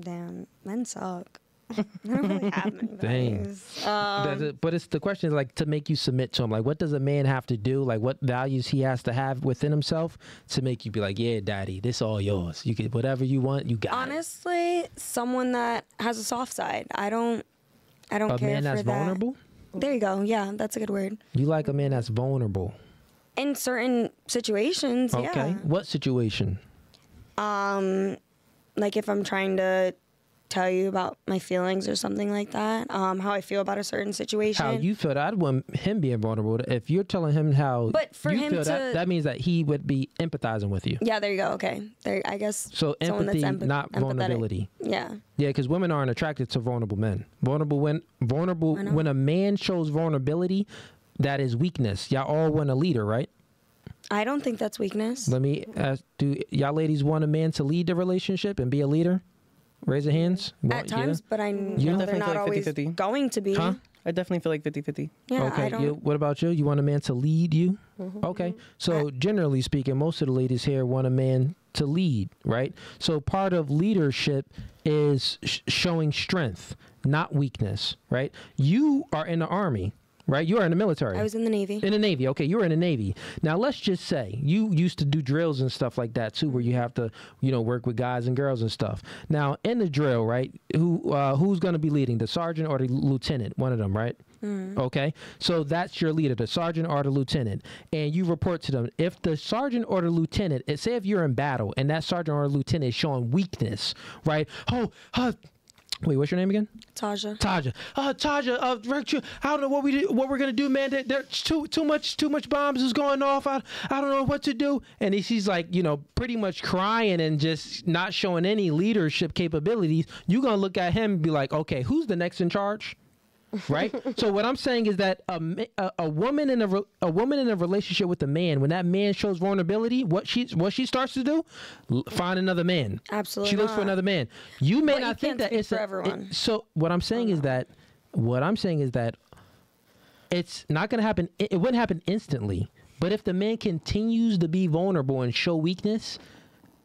Damn, men suck. I don't really have many Dang. Um, but it's the question is like to make you submit to him. Like, what does a man have to do? Like, what values he has to have within himself to make you be like, yeah, daddy, this all yours. You get whatever you want. You got it. honestly, someone that has a soft side. I don't. I don't A care man for that's that. vulnerable. There you go. Yeah, that's a good word. You like a man that's vulnerable. In certain situations, yeah. Okay. yeah. What situation? Um, like if I'm trying to tell you about my feelings or something like that, um, how I feel about a certain situation. How you feel that? I'd want him being vulnerable. If you're telling him how But for you him feel that, to- that means that he would be empathizing with you. yeah, there you go. Okay, there. I guess. So empathy, empath- not empathetic. vulnerability. Yeah. Yeah, because women aren't attracted to vulnerable men. Vulnerable when vulnerable when a man shows vulnerability, that is weakness. Y'all all want a leader, right? I don't think that's weakness. Let me ask: Do y'all ladies want a man to lead the relationship and be a leader? Raise your hands. At Want- yeah? times, but I know You? they're not like always 50-50. going to be. Huh? I definitely feel like 50 50. Yeah, okay. I don't. you- what about you? You want a man to lead you? Mm-hmm. Okay. So generally speaking, most of the ladies here want a man to lead, right? So part of leadership is sh- showing strength, not weakness, right? You are in the army, right? You are in the military. I was in the Navy. In the Navy, okay, you were in the Navy. Now let's just say you used to do drills and stuff like that too, where you have to, you know, work with guys and girls and stuff. Now in the drill, right? Who uh, who's going to be leading, the sergeant or the lieutenant? One of them, right? Okay, so that's your leader, the sergeant or the lieutenant, and you report to them. If the sergeant or the lieutenant, say if you're in battle and that sergeant or lieutenant is showing weakness, right? Oh, uh, wait, what's your name again? Taja. Taja. Uh, Taja, uh, I don't know what we do, what we're gonna do, man. There's too too much too much bombs is going off. I, I don't know what to do. And he, she's like, you know, pretty much crying and just not showing any leadership capabilities. You gonna look at him and be like, okay, who's the next in charge? Right? so what I'm saying is that a, a, a woman in a re- a woman in a relationship with a man, when that man shows vulnerability, what she what she starts to do, L- find another man. Absolutely she looks for another man. You may But you not think that it's for a- it- so what I'm saying oh, is that what I'm saying is that it's not going to happen. It, it wouldn't happen instantly. But if the man continues to be vulnerable and show weakness,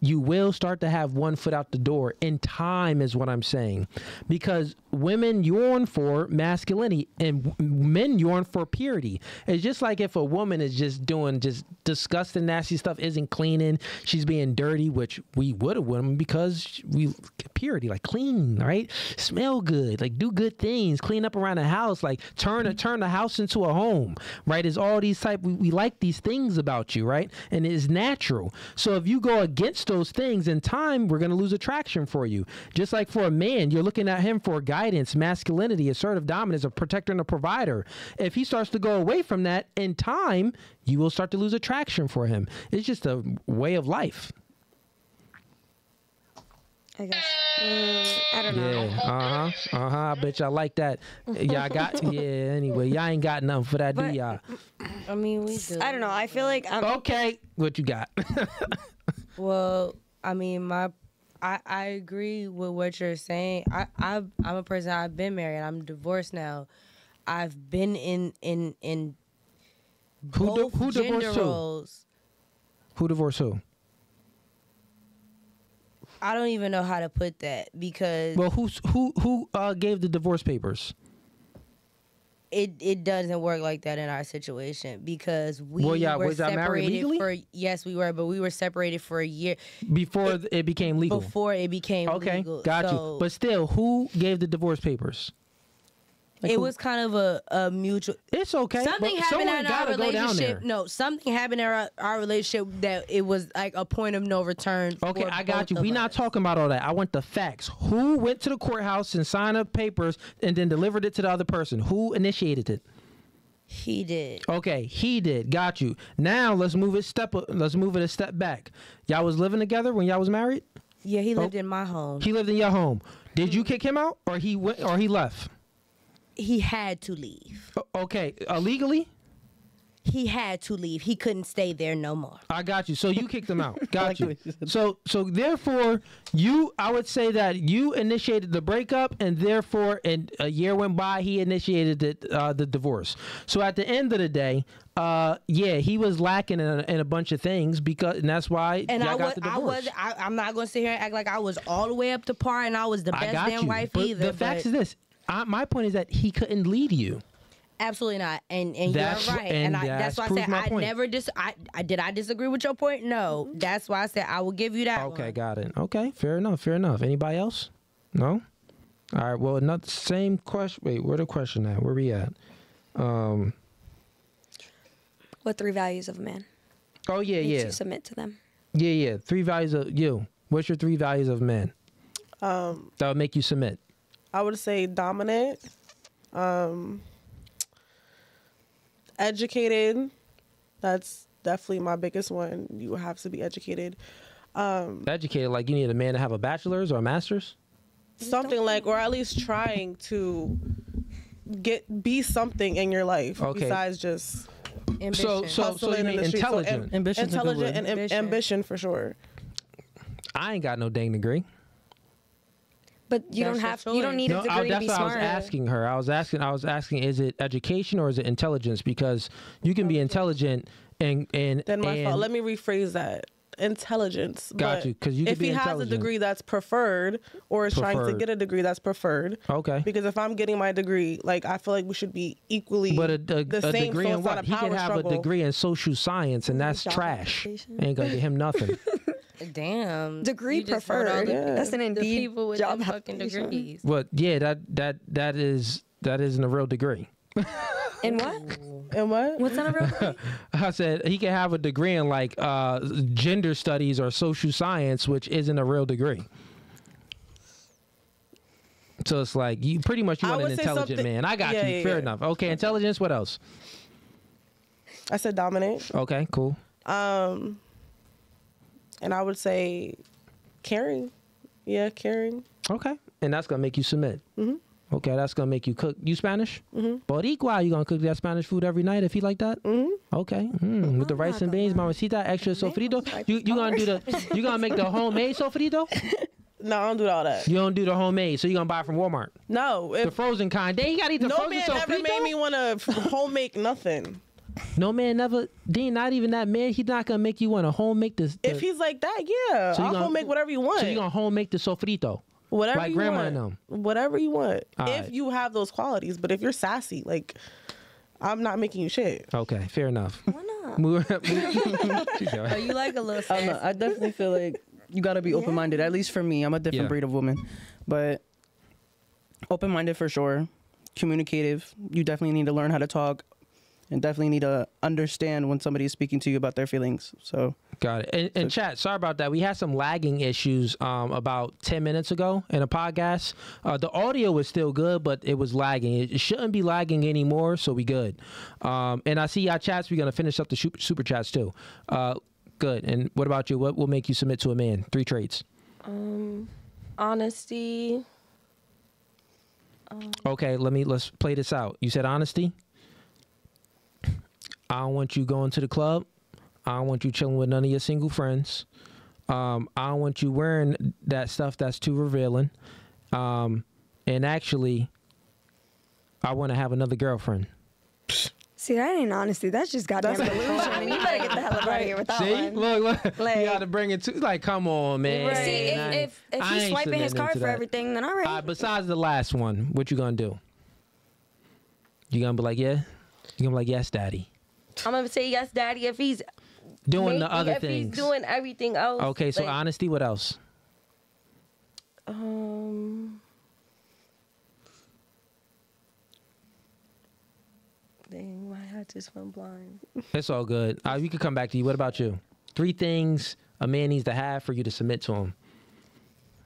you will start to have one foot out the door in time is what i'm saying. Because women yearn for masculinity and men yearn for purity. It's just like if a woman is just doing just disgusting nasty stuff isn't cleaning she's being dirty which we would have women because we purity like clean right? Smell good like do good things clean up around the house like turn a turn the house into a home right? Is all these type we, we like these things about you right? And it's natural. So if you go against those things in time we're going to lose attraction for you just like for a man you're looking at him for guidance masculinity assertive dominance a protector and a provider if he starts to go away from that in time you will start to lose attraction for him it's just a way of life I guess. Mm, I don't know. yeah uh-huh uh-huh i bet y'all like that y'all got yeah anyway y'all ain't got nothing for that do y'all I mean, we do. I don't know. I feel like I'm. okay what you got Well, I mean, my, I, I agree with what you're saying. I, I, I'm a person. I've been married. I'm divorced now. I've been in in in who, di- both who gender divorced who roles. who divorced who I don't even know how to put that because well who's who who uh gave the divorce papers it it doesn't work like that in our situation because we Well, yeah, were was separated for yes we were but we were separated for a year. Before it, became legal? Before it became okay legal. got So you but still who gave the divorce papers Like, it who- was kind of a, a mutual it's okay something happened in our gotta go down relationship. No, something happened in our, our relationship that it was like a point of no return. Okay, I got you. We not us. talking about all that. I want the facts. Who went to the courthouse and signed up papers and then delivered it to the other person? Who initiated it? He did. Okay, he did. Got you. Now let's move it step. Let's move it a step back. Y'all was living together when y'all was married. Yeah, he Oh. lived in my home. He lived in your home. Did you kick him out, or he went, or he left? He had to leave. O- Okay, illegally. He had to leave. He couldn't stay there no more. I got you. So you kicked him out. Got like you. way she said So so therefore you I would say that you initiated the breakup and therefore and a year went by he initiated the uh, the divorce. So at the end of the day, uh yeah, he was lacking in a, in a bunch of things because and that's why And y'all I got was, the I divorce. was, I, I'm not gonna sit here and act like I was all the way up to par and I was the best damn you. wife but either. the fact but is this. I, my point is that he couldn't lead you. absolutely not. And and That's- you're right. and And, I, that's that's why I said I point. never dis. I, I did I disagree with your point? No. That's why I said I will give you that. Okay, one. got it. Okay, fair enough. Fair enough. Anybody else? No. All right. Well, not the same question. Wait, where the question at? Where we at? Um. What three values of a man? Oh yeah, yeah, You submit to them. yeah, yeah. Three values of you. What's your three values of men Um, that would make you submit? I would say dominant, um, educated. That's definitely my biggest one. You have to be educated. Um, Educated, like you need a man to have a bachelor's or a master's. Something like, or at least trying to get be something in your life Okay. besides just So, Ambition. so, so hustling you in mean the. So, intelligent? am- Ambition's a good intelligent and am- Ambition. ambition for sure. I ain't got no dang degree. But you That's don't have. have. You don't need No, a I, degree to that's be what smart. I was asking her. I was asking. I was asking, is it education or is it intelligence? Because you can be intelligent and and Then my and, fault. Let me rephrase that. Intelligence. Got but you, 'cause you could if be he has a degree that's preferred or is trying to get a degree that's preferred, Okay. because if I'm getting my degree, like I feel like we should be equally But a, a, the a same. degree so in it's what? He can have struggle. a degree in social science, and that's Job trash. application. Ain't gonna get him nothing. Damn. Degree You just all preferred. the- Yeah. That's an The Indeed people with job them fucking application. degrees. but yeah, that that that is that isn't a real degree. In what? And what? What's not a real degree? I said he can have a degree in like uh, gender studies or social science, which isn't a real degree. So it's like you pretty much you I want an intelligent man. I got Yeah, you. yeah, Fair yeah. enough. Okay, intelligence. What else? I said dominant. Okay, cool. Um, and I would say caring. Yeah, caring. Okay, and that's gonna make you submit. Mm-hmm. Okay, that's gonna make you cook. You Spanish? Mm-hmm. Boricua, you gonna cook that Spanish food every night if he like that? Mm-hmm. Okay, mm, with the rice and beans, mamacita, extra sofrito. You you gonna do the? You gonna make the homemade sofrito? No, I don't do all that. You don't do the homemade, so you gonna buy from Walmart, No, the frozen kind. Then you gotta eat the no frozen man ever made me want to home make nothing. No man never. Dean, not even that man. He's not gonna make you want to home make this. If he's like that, yeah, So you I'll gonna- home make whatever you want. so you gonna home make the sofrito. whatever like you grandma want. and them. Whatever you want. All if right. you have those qualities, but if you're sassy, like I'm not making you shit. Okay, fair enough. Why not? Move- move- Are oh, you like a little I don't know. sassy? I definitely feel like you gotta be open minded. At least for me, I'm a different Yeah. breed of woman, but open minded for sure. Communicative. You definitely need to learn how to talk, and definitely need to understand when somebody is speaking to you about their feelings. So Got it. And, and chat, sorry about that. We had some lagging issues um, about 10 minutes ago in a podcast. Uh, the audio was still good, but it was lagging. It, it shouldn't be lagging anymore, so we good. Um, and I see y'all chats. We're going to finish up the super, super chats too. Uh, good. And what about you? What will make you submit to a man? Three traits. Um, honesty. Okay, let me let's play this out. You said honesty. I don't want you going to the club. I don't want you chilling with none of your single friends. Um, I don't want you wearing that stuff that's too revealing. Um, and actually, I want to have another girlfriend. See, that ain't honesty. That's just goddamn That's delusion. and you better get the hell up out of here with that See, one. look, look, Like- you got to bring it to like, come on, man. See, if, I- if, if he's swiping his card for that. everything, then all right. All right, besides the last one, what you gonna do? You gonna be like, yeah? You gonna be like, yes, daddy. I'm gonna say yes, daddy. If he's Doing the other if things. he's doing everything else. okay, so like, honesty. What else? Um. Dang, my head just went blind. It's all good. Uh, we could come back to you. What about you? Three things a man needs to have for you to submit to him.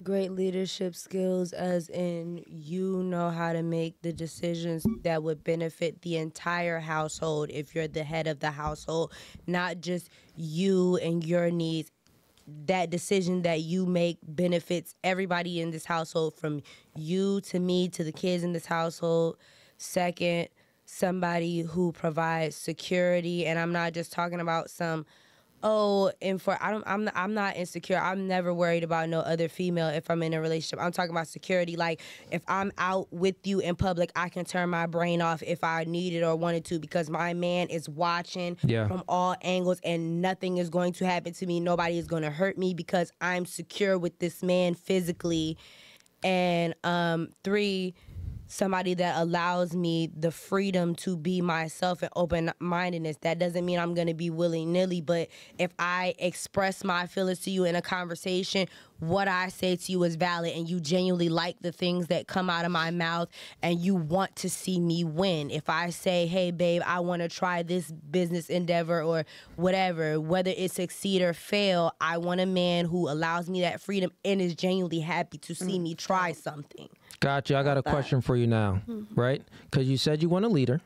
Great leadership skills as in you know how to make the decisions that would benefit the entire household if you're the head of the household not just you and your needs. That decision that you make benefits everybody in this household from you to me to the kids in this household. Second somebody who provides security and i'm not just talking about some oh and for i don't i'm not, i'm not insecure. I'm never worried about no other female if i'm in a relationship. I'm talking about security. Like if i'm out with you in public i can turn my brain off if i needed or wanted to because my man is watching Yeah. from all angles and nothing is going to happen to me. Nobody is going to hurt me because i'm secure with this man physically. And um three somebody that allows me the freedom to be myself and open mindedness that doesn't mean i'm going to be willy-nilly but if i express my feelings to you in a conversation what i say to you is valid and you genuinely like the things that come out of my mouth and you want to see me win. If i say hey babe i want to try this business endeavor or whatever whether it succeed or fail i want a man who allows me that freedom and is genuinely happy to see mm. me try something Gotcha. I got a question for you now, mm-hmm. right? Because you said you want a leader,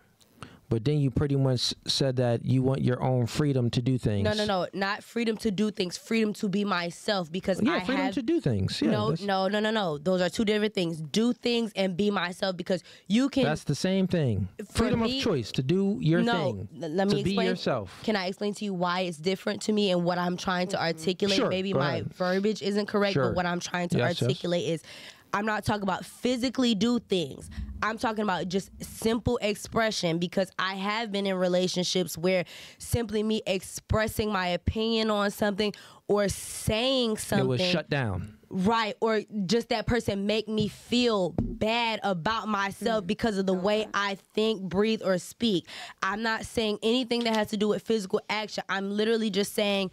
but then you pretty much said that you want your own freedom to do things. No, no, no, not freedom to do things, freedom to be myself because Yeah, I freedom have to do things. Yeah, no, no, no, no, no. Those are two different things. Do things and be myself because you can. that's the same thing. Freedom me- of choice to do your no, thing. l- let me to explain. be yourself. Can I explain to you why it's different to me and what I'm trying to mm-hmm. articulate? Sure, Maybe my ahead. verbiage isn't correct, Sure. but what I'm trying to Yes, yes. articulate is I'm not talking about physically do things. I'm talking about just simple expression because I have been in relationships where simply me expressing my opinion on something or saying something It was shut down. Right, or just that person make me feel bad about myself mm. because of the way I think, breathe, or speak. I'm not saying anything that has to do with physical action. I'm literally just saying,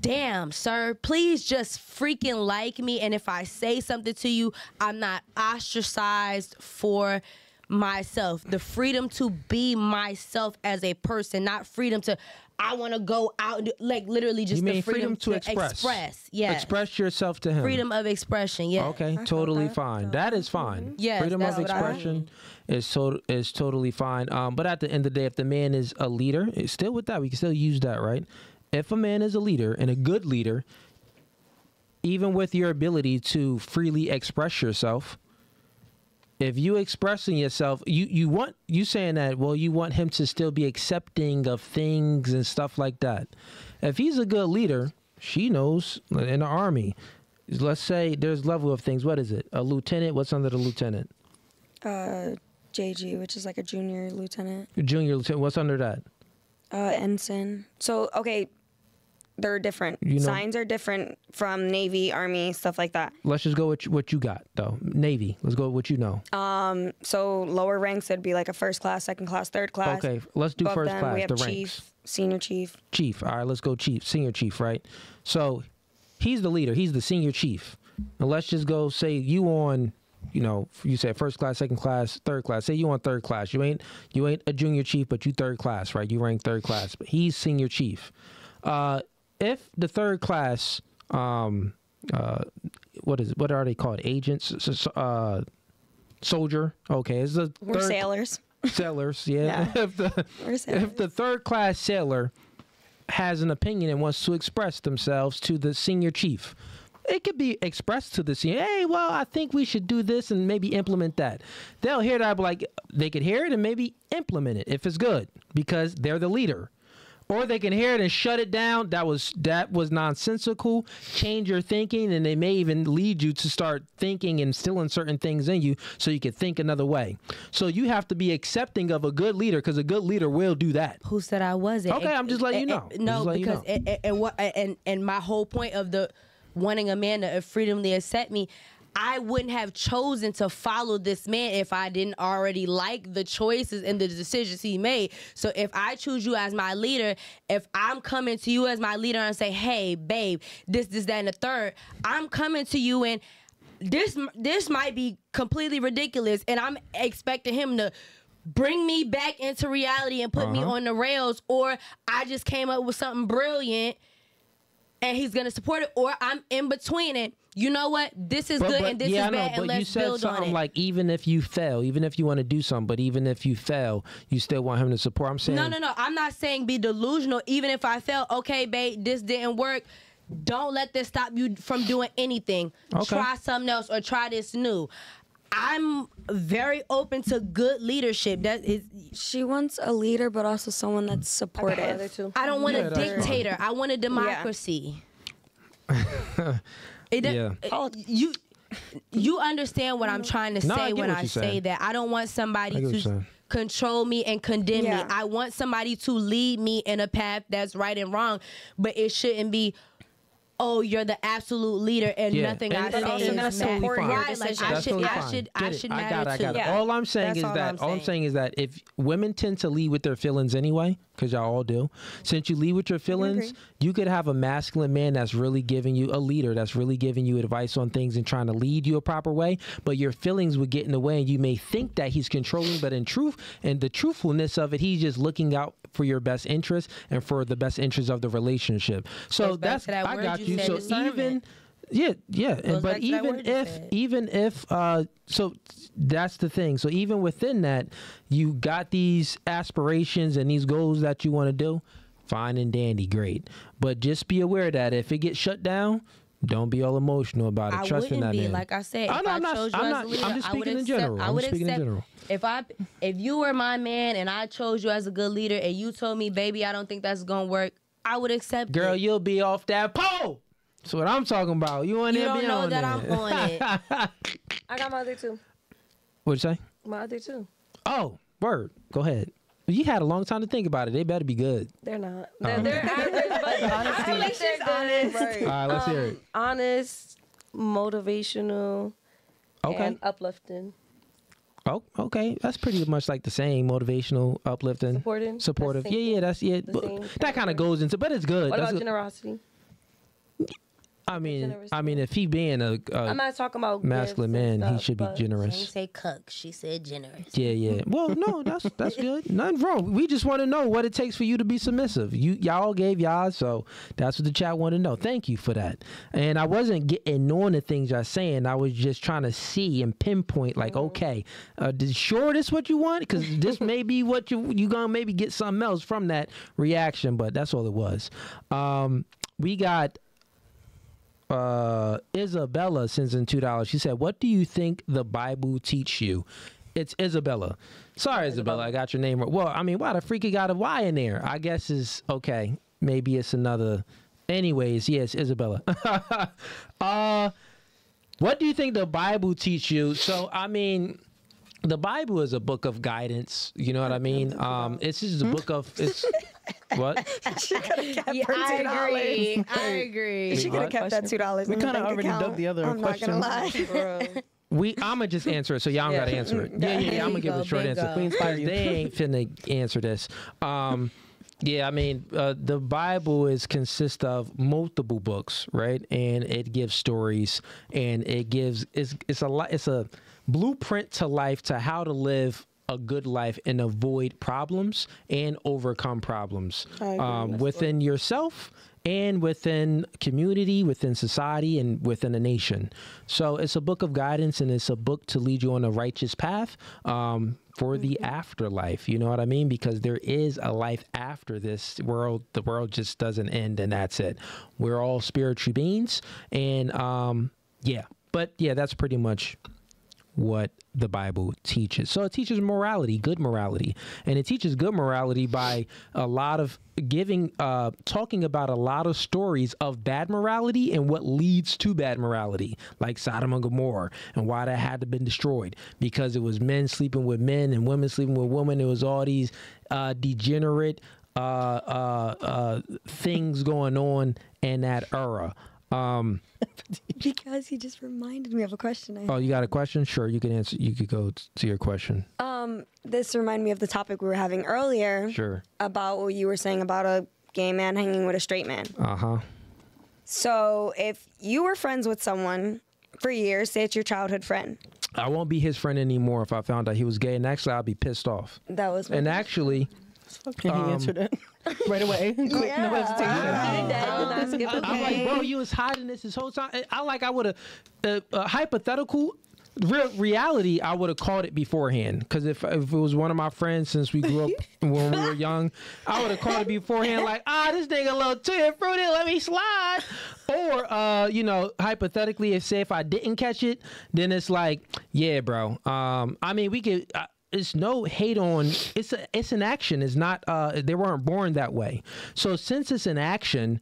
damn, sir, please just freaking like me. And if I say something to you, I'm not ostracized for myself. The freedom to be myself as a person, not freedom to. I want to go out and do, like literally just You mean the freedom, freedom to express. express. Yes. Express yourself to him. freedom of expression. Yeah. Okay, totally fine. That is fine. Yes, freedom of that's I expression is so is totally fine. Um, but at the end of the day, if the man is a leader, it's still with that, we can still use that, right? If a man is a leader and a good leader, even with your ability to freely express yourself, if you expressing yourself, you you want you saying that well, you want him to still be accepting of things and stuff like that. If he's a good leader, she knows in the army. Let's say there's level of things. What is it? A lieutenant? What's under the lieutenant? Uh, JG, which is like a junior lieutenant, Junior lieutenant. What's under that? uh, ensign. So okay, they're different. You know- Signs are different from Navy, Army, stuff like that. Let's just go with what you got though. Navy. Let's go with what you know. Um, so lower ranks it'd be like a first class, second class, third class. Okay, let's do Above first them, class. we have the chief, ranks. senior chief. Chief. All right, let's go chief. Senior chief, right? So he's the leader. He's the senior chief. And let's just go say you on, you know, you said first class, second class, third class. Say you on third class. You ain't you ain't a junior chief, but you third class, right? You rank third class. But he's senior chief. Uh, if the third class, um, uh, what is what are they called? Agents, uh, soldier. Okay, it's the We're third sailors. sailors. Yeah. Yeah. if the if the third class sailor has an opinion and wants to express themselves to the senior chief, it could be expressed to the senior. Hey, well, I think we should do this and maybe implement that. They'll hear that, like they could hear it and maybe implement it if it's good because they're the leader. Or they can hear it and shut it down. That was that was nonsensical. Change your thinking, and they may even lead you to start thinking and instilling certain things in you, so you can think another way. So you have to be accepting of a good leader, because a good leader will do that. Who said I wasn't? Okay, I'm just letting you know. No, letting you because know. and, and, and what and and my whole point of the wanting a man to freedomly accept me. I wouldn't have chosen to follow this man if I didn't already like the choices and the decisions he made. So if I choose you as my leader, if I'm coming to you as my leader and say, "Hey, babe, this, this, that, and the third, I'm coming to you and this this might be completely ridiculous and i'm expecting him to bring me back into reality and put me Uh-huh. on the rails or i just came up with something brilliant and he's gonna support it or i'm in between it. You know what? This is good and this yeah, is I know, bad and let's you said build on something it. like even if you fail, even if you want to do something, but even if you fail, you still want him to support. I'm saying no no no. I'm not saying be delusional. Even if i fail, okay babe this didn't work. Don't let this stop you from doing anything. Okay. try something else or try this new i'm very open to good leadership that is She wants a leader, but also someone that's supportive. Other two. I don't want Yeah, a that's fine. dictator. I want a democracy. It don't- Yeah. it- you you understand what I'm trying to No, I say get when I say saying. that. I don't want somebody I get what you're to control me and condemn Yeah. me. I want somebody to lead me in a path that's right and wrong, but it shouldn't be oh, you're the absolute leader and Yeah, nothing and- I and say also is not matter. supporting your Right, like decision. I should, totally I fine. should, I Get it. should I matter got it. I too. got it. Yeah. All I'm saying That's is all that I'm all I'm saying. saying is that if women tend to lead with their feelings anyway, because y'all all do. Since you lead with your feelings, you could have a masculine man that's really giving you a leader that's really giving you advice on things and trying to lead you a proper way, but your feelings would get in the way, and you may think that he's controlling, but in truth, and the truthfulness of it, he's just looking out for your best interest and for the best interest of the relationship. So that's that I got you you. So even yeah, yeah, and, but back to that even if even if uh so that's the thing. So even within that, you got these aspirations and these goals that you want to do, fine and dandy, great. But just be aware that if it gets shut down, don't be all emotional about it. I Trust in wouldn't that be man. like I said. I If know, I I'm not- chose you I'm as not- a leader, I'm just I would speaking in accept. general. I I'm would speaking in accept. general. If I, if you were my man and I chose you as a good leader, and you told me, baby, I don't think that's gonna work, I would accept. Girl, it. you'll be off that pole. That's what I'm talking about. You want You don't be know on that there. I'm on it. I got my other two. What'd you say? My other two. Oh, word. Go ahead. You had a long time to think about it. They better be good. They're not. Oh. They're, they're average, but honestly, I think they're good. All right, let's hear um, it. Honest, motivational, Okay. and uplifting. Oh, okay. That's pretty much like the same motivational, uplifting, Supporting? supportive. Yeah, yeah. That's yeah. The but same that kind of goes into, but it's good. What That's about good. generosity? I mean, I mean, if he being a, I'm not talking about masculine man, and he should be She generous. didn't say cuck. She said generous. Yeah, yeah. Well, no, that's that's good. Nothing wrong. We just want to know what it takes for you to be submissive. You y'all gave y'all, so that's what the chat wanted to know. Thank you for that. And I wasn't getting on the things y'all saying. I was just trying to see and pinpoint, like, okay, uh, did, sure this what you want? Because this may be what you you gonna maybe get something else from that reaction. But that's all it was. Um, we got uh Isabella sends in two dollars. She said, "What do you think the Bible teach you?" It's Isabella. Sorry, Isabella, I got your name. wrong. Well, I mean, why the freaky got a Y in there? I guess is okay. Maybe it's another. Anyways, yes, Isabella. uh, what do you think the Bible teach you? So, I mean, the Bible is a book of guidance. You know what I mean? Um, it's just a book of it's what? she could have kept Yeah, her I two dollars. agree. I agree. She could have kept that two dollars. We kinda already dubbed the other I'm not gonna lie. We I'ma just answer it, so y'all don't gotta answer it. Yeah, yeah, yeah. I'm gonna give a short answer. bingo. Because they ain't finna answer this. Um, yeah, I mean, uh, the Bible is consists of multiple books, right? And it gives stories, and it gives it's it's a lot. it's a blueprint to life to how to live a good life and avoid problems and overcome problems um, within yourself and within community, within society, and within a nation. So it's a book of guidance and it's a book to lead you on a righteous path um, for the afterlife. You know what I mean? Because there is a life after this world. The world just doesn't end and that's it. We're all spiritual beings. And um, yeah, but yeah, that's pretty much what the Bible teaches. So it teaches morality, good morality, and it teaches good morality by a lot of giving, uh, talking about a lot of stories of bad morality and what leads to bad morality, like Sodom and Gomorrah, and why that had to been destroyed because it was men sleeping with men and women sleeping with women. It was all these uh, degenerate uh, uh, uh, things going on in that era. Um, because he just reminded me of a question. I oh, you got a question? Sure, you can answer. You could go to your question. Um, this reminded me of the topic we were having earlier Sure. about what you were saying about a gay man hanging with a straight man. Uh huh. So if you were friends with someone for years, say it's your childhood friend, I won't be his friend anymore if I found out he was gay. And actually, I'd be pissed off. that was my And actually, And he Um, answered it right away. Quick, no hesitation. I'm like, bro, you was hiding this this whole time. I- I like, I would have, uh, uh, hypothetical, real reality, I would have called it beforehand. Because if, if it was one of my friends since we grew up when we were young, I would have called it beforehand, like, ah, this nigga a little too fruity, let me slide. Or, uh, you know, hypothetically, if say if I didn't catch it, then it's like, yeah, bro. Um, I mean, we could. Uh, it's no hate on it's a, it's an action. It's not uh they weren't born that way. So since it's an action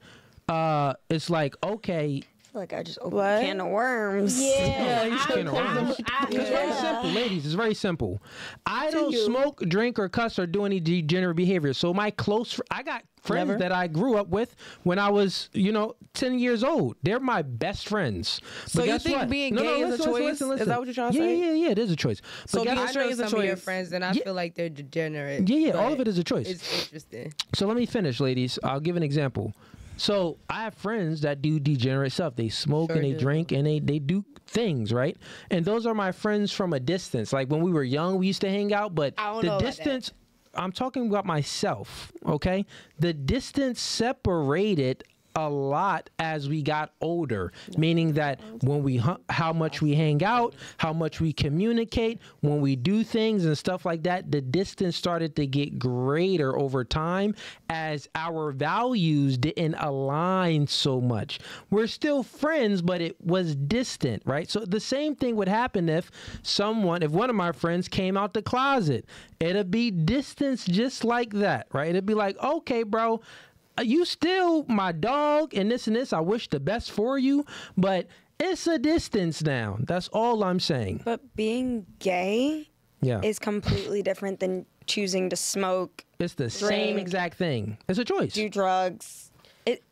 uh it's like okay feel like I just opened What? a can of worms. Yeah, you can was- arrange. I- It's very simple, ladies. It's very simple. I don't smoke, drink, or cuss or do any degenerate behavior. So my close, fr- I got friends Never? that I grew up with when I was, you know, ten years old. They're my best friends. So But you think what? being No, no, gay is a listen, listen, choice? listen, Is that what you're trying to yeah, say? Yeah, yeah, yeah. It is a choice. But So guess- being I straight know is a some of your friends, and I Yeah. feel like they're degenerate. Yeah, yeah, all of it is a choice. It's interesting. So let me finish, ladies. I'll give an example. So I have friends that do degenerate stuff. They smoke Sure and they do. drink and they, they do things, right? And those are my friends from a distance. Like when we were young, we used to hang out, but the know about that. distance I'm talking about myself, okay? The distance separated a lot as we got older, meaning that when we how much we hang out, how much we communicate, when we do things and stuff like that, the distance started to get greater over time as our values didn't align so much. We're still friends, but it was distant, right? So the same thing would happen if someone, if one of my friends came out the closet, it'd be distance just like that, right? It'd be like, okay, bro, you still my dog and this and this. I wish the best for you, but it's a distance now. That's all I'm saying. But being gay Yeah. is completely different than choosing to smoke, It's the same exact thing. It's a choice. do drugs. It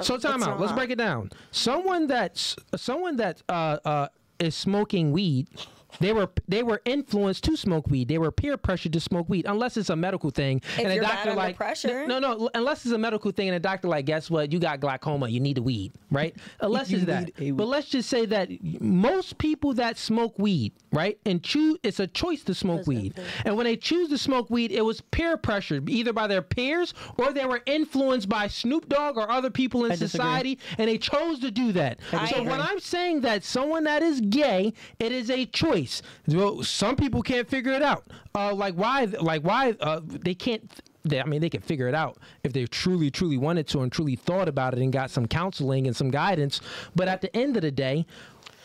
So time out. Let's break it down. Someone that's someone that uh, uh, is smoking weed. They were they were influenced to smoke weed. They were peer pressured to smoke weed, unless it's a medical thing. If and a doctor like pressure. No, no, unless it's a medical thing and a doctor like, guess what? You got glaucoma. You need the weed, right? Unless it's that. But let's just say that most people that smoke weed, right, and choose it's a choice to smoke weed. And when they choose to smoke weed, it was peer pressured, either by their peers or they were influenced by Snoop Dogg or other people in I disagree. society, and they chose to do that. I so when. I'm saying that someone that is gay, it is a choice. Well, some people can't figure it out. Uh, like why? Like why? Uh, they can't. They, I mean, they can figure it out if they truly, truly wanted to and truly thought about it and got some counseling and some guidance. But at the end of the day,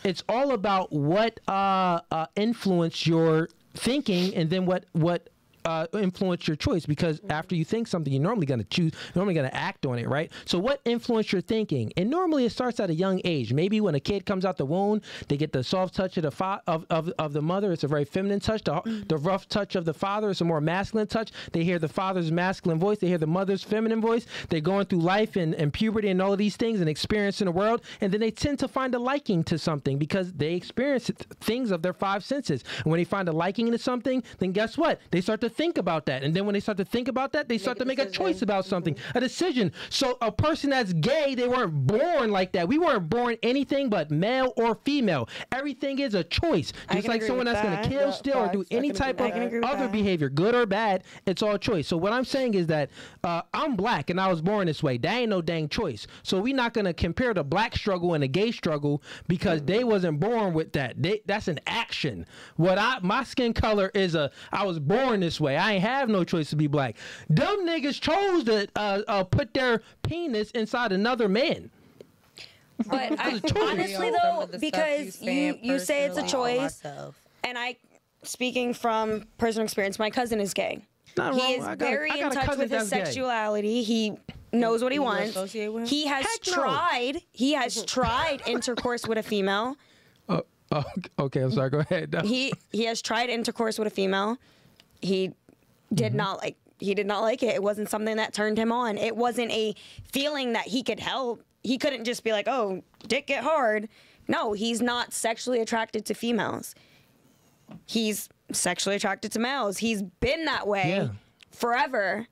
it's all about what uh, uh, influenced your thinking and then what what uh, influence your choice because after you think something, you're normally going to choose, you're normally going to act on it, right? So what influenced your thinking? And normally it starts at a young age. Maybe when a kid comes out the womb, they get the soft touch of the fa- of, of, of the mother. It's a very feminine touch. The, the rough touch of the father is a more masculine touch. They hear the father's masculine voice. They hear the mother's feminine voice. They're going through life and, and puberty and all of these things and experiencing the world. And then they tend to find a liking to something because they experience things of their five senses. And when they find a liking to something, then guess what? They start to think about that. And then when they start to think about that, they start to make a choice about something, a decision. So a person that's gay, they weren't born like that. We weren't born anything but male or female. Everything is a choice. Just like someone that's going to kill, Yeah, steal, or do any type of with that. I can agree with other that. behavior, good or bad, it's all choice. So what I'm saying is that uh, I'm black and I was born this way. That ain't no dang choice. So we're not going to compare the black struggle and the gay struggle because they wasn't born with that. They, that's an action. What I my skin color is a I was born this way. I ain't have no choice to be black. Dumb niggas chose to uh, uh, put their penis inside another man. But I, a choice. honestly, though, of the stuff because you saying you say it's a choice, and I, speaking from personal experience, my cousin is gay. Not He wrong. is got very in touch with his that's gay. sexuality. He knows what he You wants. with? He has Heck no. tried. He has tried intercourse with a female. Oh, oh, okay, I'm sorry. Go ahead. No. He he has tried intercourse with a female. He did Mm-hmm. not like. He did not like it. It wasn't something that turned him on. It wasn't a feeling that he could help. He couldn't just be like, "Oh, dick get hard." No, he's not sexually attracted to females. He's sexually attracted to males. He's been that way Yeah. Uh-huh. forever.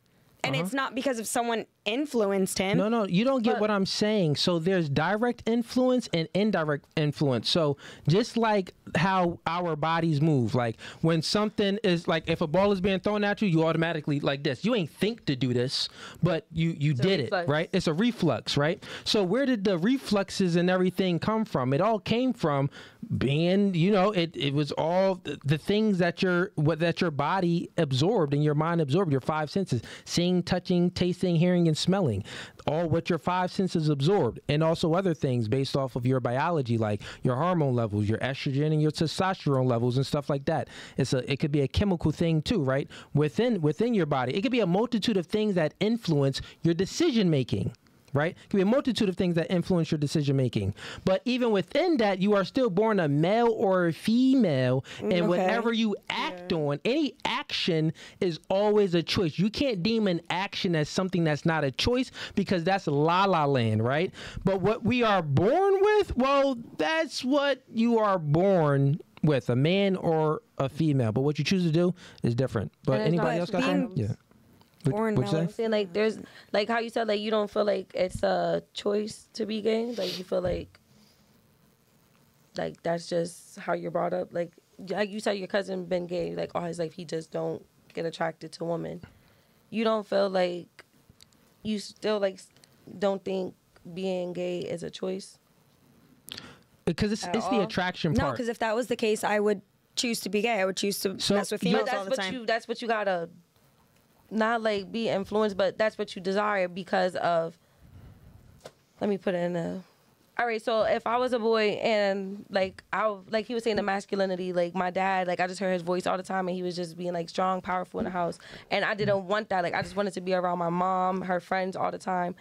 And it's not because of someone influenced him. No, no, you don't get what I'm saying. So there's direct influence and indirect influence. So just like how our bodies move, like when something is like if a ball is being thrown at you, you automatically like this. You ain't think to do this, but you you did it, right? It's a reflux, right? So where did the reflexes and everything come from? It all came from being, you know, it, it was all the, the things that your what that your body absorbed and your mind absorbed, your five senses, seeing, touching, tasting, hearing, and smelling, all what your five senses absorbed, and also other things based off of your biology, like your hormone levels, your estrogen and your testosterone levels and stuff like that. It's a it could be a chemical thing too, right? Within within your body. It could be a multitude of things that influence your decision making right? It can be a multitude of things that influence your decision making. But even within that, you are still born a male or a female, mm, and okay. whatever you act on, any action is always a choice. You can't deem an action as something that's not a choice because that's la la land, right? But what we are born with, well, that's what you are born with, a man or a female. But what you choose to do is different. But And it's not anybody else got something? being Yeah. What- you male say? or saying like there's like how you said like you don't feel like it's a choice to be gay? Like you feel like like that's just how you're brought up? Like like you said your cousin been gay like all his life he just don't get attracted to women. You don't feel like you still like don't think being gay is a choice? Because it's, it's the attraction No, because if that was the case, I would choose to be gay. I would choose to So mess with you- females all that's the what time. you that's what you gotta not like be influenced but that's what you desire because of let me put it in a all right so if i was a boy and like i like he was saying the masculinity like my dad like i just heard his voice all the time and he was just being like strong powerful in the house. And i didn't want that. Like i just wanted to be around my mom her friends all the time.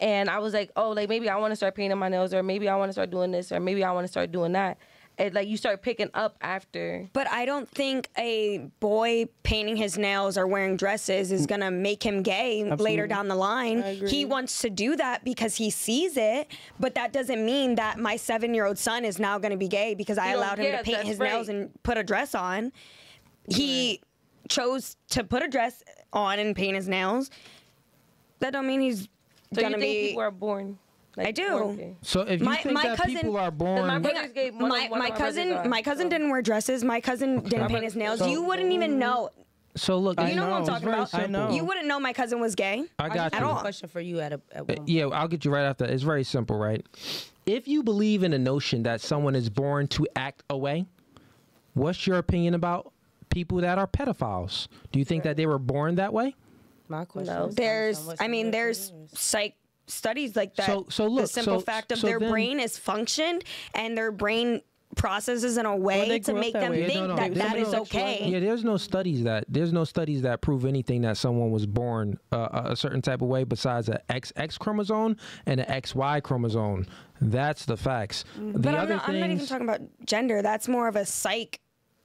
And I was like, oh, like maybe I want to start painting my nails, or maybe I want to start doing this, or maybe I want to start doing that. And like you start picking up after. But I don't think a boy painting his nails or wearing dresses is mm. gonna make him gay later down the line. He wants to do that because he sees it, but that doesn't mean that my seven-year-old son is now gonna be gay because I You allowed him to paint his nails and put a dress on. He chose to put a dress on and paint his nails. That don't mean he's So you gonna think be. people are born? Like, I do. born gay? So if you My- think my that cousin- people are my born, brother- Brothers gay, one my one my my cousin brothers are, my cousin so. didn't wear dresses. My cousin didn't paint his nails. you wouldn't even know. so look, You know what I'm talking very about? I know. You wouldn't know my cousin was gay. I got At you. all. question for you at a at Uh, Yeah, I'll get you right after. It's very simple, right? If you believe in the notion that someone is born to act away, what's your opinion about people that are pedophiles? Do you think that they were born that way? My question. No. is There's, I mean, there's psych studies like that. So- so the simple so- fact of so their then- brain is functioned and their brain processes in a way to make them way. Think no, no, that that no- is okay. Yeah, there's no studies that there's no studies that prove anything that someone was born uh, a certain type of way besides an XX chromosome and an XY chromosome. That's the facts. The. But I'm not, I'm not even talking about gender. That's more of a psych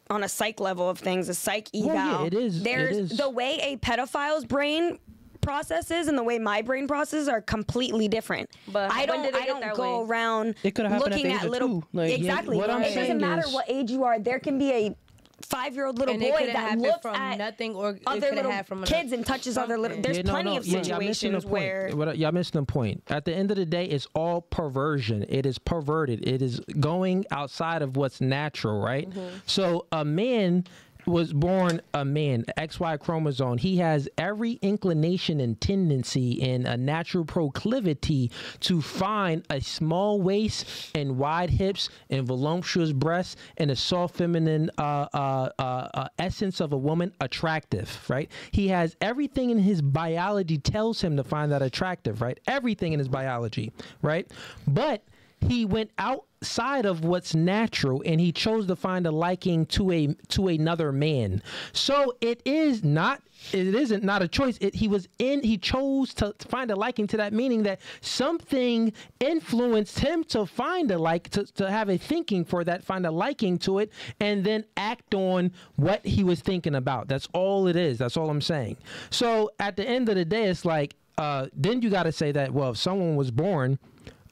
on a psych level of things, a psych eval. Well, yeah, it is- There's is. the way a pedophile's brain processes and the way my brain processes are completely different. But I don't did it I don't go way? around It coulda happened at looking the at little like- exactly. what I'm it doesn't matter is- what age you are. There can be a five year old little And boy that looks from at nothing or it other little from kids and touches other little. There's Yeah, no, plenty no, of yeah, y'all situations point. where What- y'all missing the point. At the end of the day, it's all perversion. It is perverted. It is going outside of what's natural, right? Mm-hmm. So a man was born a man, XY chromosome. He has every inclination and tendency and a natural proclivity to find a small waist and wide hips and voluptuous breasts and a soft feminine uh, uh, uh, uh, essence of a woman attractive, right? He has everything in his biology tells him to find that attractive, right? Everything in his biology, right? But he went outside of what's natural and he chose to find a liking to a to another man. So it is not it isn't not a choice. It, he was in he chose to find a liking to that meaning that something influenced him to find a like to, to have a thinking for that find a liking to it and then act on what he was thinking about. That's all it is. That's all i'm saying. So at the end of the day it's like uh, then you got to say that well if someone was born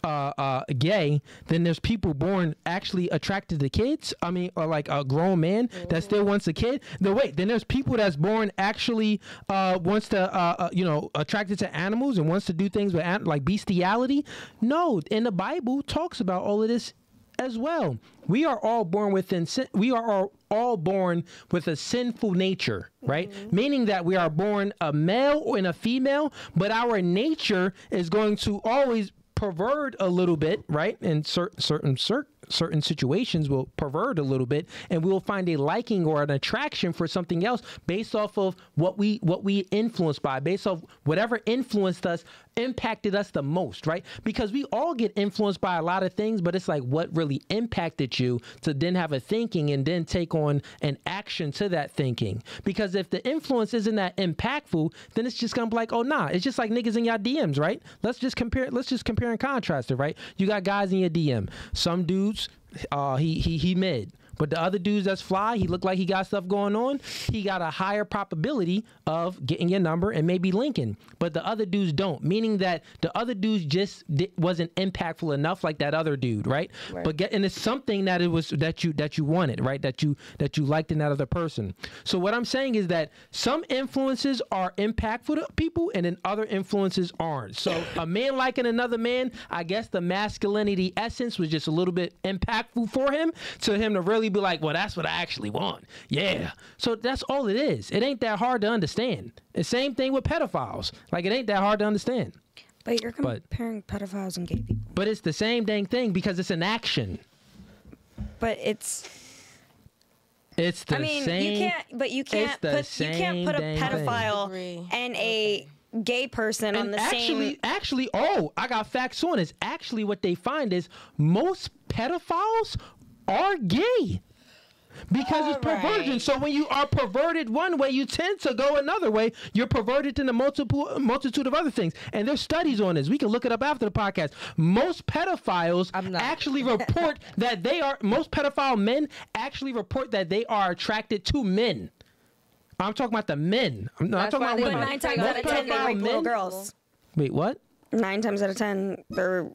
uh, uh, gay, then there's people born actually attracted to kids. I mean, or like a grown man that still wants a kid. No, wait. Then there's people that's born actually uh, wants to, uh, uh, you know, attracted to animals and wants to do things with an- like bestiality. No, in the Bible talks about all of this as well. We are all born within sin. We are all, all born with a sinful nature, right? Meaning that we are born a male and a female, but our nature is going to always pervert a little bit, right? In certain certain cer- certain situations, will pervert a little bit, and we'll find a liking or an attraction for something else based off of what we what we influenced by, based off whatever influenced us, impacted us the most, right? Because we all get influenced by a lot of things, but it's like what really impacted you to then have a thinking and then take on an action to that thinking. Because if the influence isn't that impactful, then it's just gonna be like, oh nah, it's just like niggas in your DMs, right? Let's just compare. Let's just compare and contrast it, right? You got guys in your DM. Some dudes, uh, he he he mid. But the other dudes that's fly, he looked like he got stuff going on. He got a higher probability of getting your number and maybe linking. But the other dudes don't, meaning that the other dudes just di- wasn't impactful enough like that other dude, right? But get and it's something that it was that you that you wanted, right? That you that you liked in that other person. So what I'm saying is that some influences are impactful to people and then other influences aren't. So a man liking another man, I guess the masculinity essence was just a little bit impactful for him to him to really be like, well, that's what I actually want. Yeah. So that's all it is. It ain't that hard to understand. The same thing with pedophiles. Like it ain't that hard to understand. but you're But- comparing pedophiles and gay people. But it's the same dang thing because it's an action. But it's It's the I mean, same. you can't, but you can't put you can't put a dang thing. pedophile Agree. and a gay person on the actually, same. Actually, actually, oh, I got facts on this. Actually, what they find is most pedophiles are gay. Because it's perversion. So when you are perverted one way, you tend to go another way. You're perverted in a multiple multitude of other things. And there's studies on this. We can look it up after the podcast. Most pedophiles actually report that they are most pedophile men actually report that they are attracted to men. I'm talking about the men. I'm not That's talking about they But women. nine times Most out of ten, they pedophile rape little men- girls. Wait, what? Nine times out of ten, they're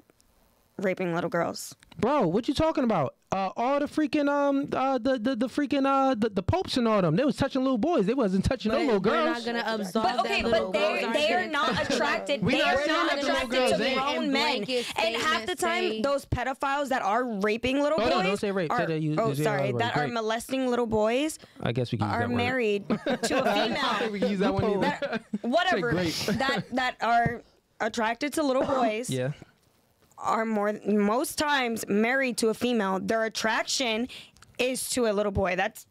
raping little girls. Bro, what you talking about? Uh, all the freaking um uh the the, the freaking uh the, the popes and all them. They was touching little boys. They wasn't touching no little We're not gonna absolve But okay, but they're they are aren't attracted. They not are saying not that the little attracted to ain't. grown men. And half the time, say- those pedophiles that are raping little Oh, boys no, don't say rape. Are, that you- oh, sorry, other word. that are molesting little boys I guess we can use are that word. married to a female. we can use that one either. that, whatever that that are attracted to little boys Yeah. Are more most times married to a female. Their attraction is to a little boy. That's